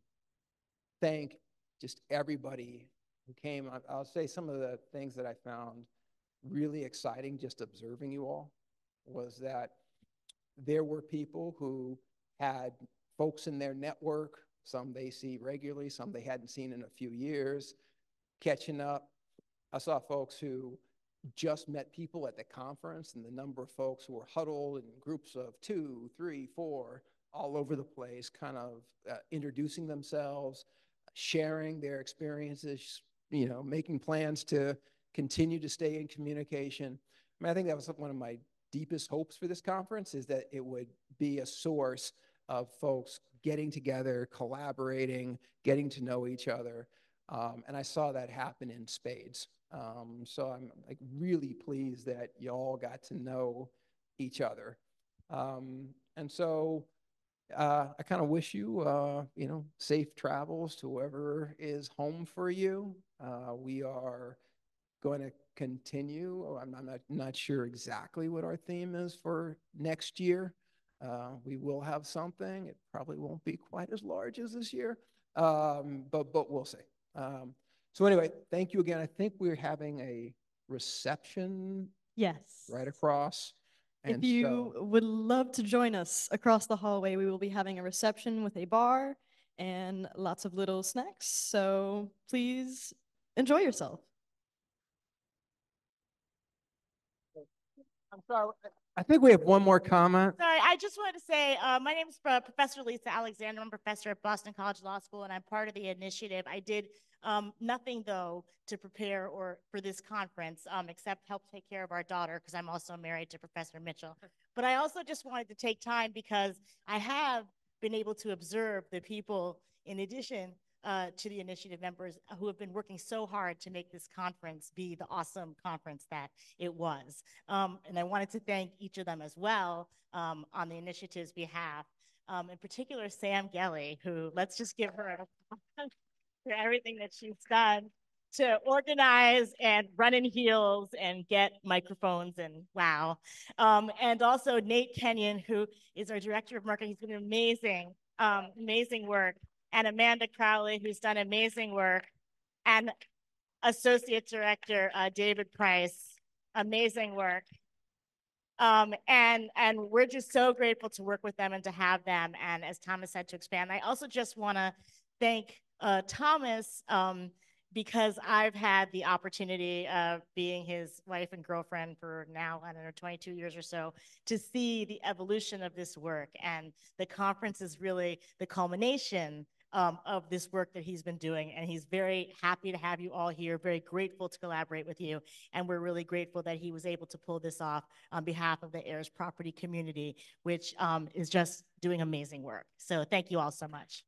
thank just everybody who came. I'll say some of the things that I found really exciting just observing you all was that there were people who had folks in their network, some they see regularly, some they hadn't seen in a few years, catching up. I saw folks who just met people at the conference and the number of folks who were huddled in groups of two, three, four, all over the place, kind of uh, introducing themselves, sharing their experiences, you know, making plans to continue to stay in communication. I mean, I think that was one of my deepest hopes for this conference is that it would be a source of folks getting together, collaborating, getting to know each other. Um, and I saw that happen in spades. Um, so I'm like really pleased that you all got to know each other. Um, and so uh, I kind of wish you, uh, you know, safe travels to whoever is home for you. Uh, we are going to continue. Oh, I'm, I'm not, not sure exactly what our theme is for next year. Uh, we will have something. It probably won't be quite as large as this year, um, but but we'll see. Um, so anyway, thank you again. I think we're having a reception. Yes. Right across. If you so, would love to join us across the hallway, we will be having a reception with a bar and lots of little snacks. So please enjoy yourself. I'm sorry. I think we have one more comment. Sorry, I just wanted to say uh, my name is uh, Professor Lisa Alexander. I'm a professor at Boston College Law School, and I'm part of the initiative. I did um, nothing though to prepare or for this conference, um, except help take care of our daughter because I'm also married to Professor Mitchell. But I also just wanted to take time because I have been able to observe the people, in addition uh, to the initiative members who have been working so hard to make this conference be the awesome conference that it was. Um, and I wanted to thank each of them as well um, on the initiative's behalf. Um, in particular, Sam Gelly, who let's just give her for everything that she's done to organize and run in heels and get microphones and wow. Um, and also Nate Kenyon, who is our director of marketing. He's been amazing, um, amazing work and Amanda Crowley, who's done amazing work, and Associate Director uh, David Price, amazing work. Um, and and we're just so grateful to work with them and to have them. And as Thomas said, to expand. I also just want to thank uh, Thomas um, because I've had the opportunity of being his wife and girlfriend for now, I don't know, 22 years or so, to see the evolution of this work. And the conference is really the culmination um, of this work that he's been doing. And he's very happy to have you all here, very grateful to collaborate with you. And we're really grateful that he was able to pull this off on behalf of the heirs property community, which um, is just doing amazing work. So thank you all so much.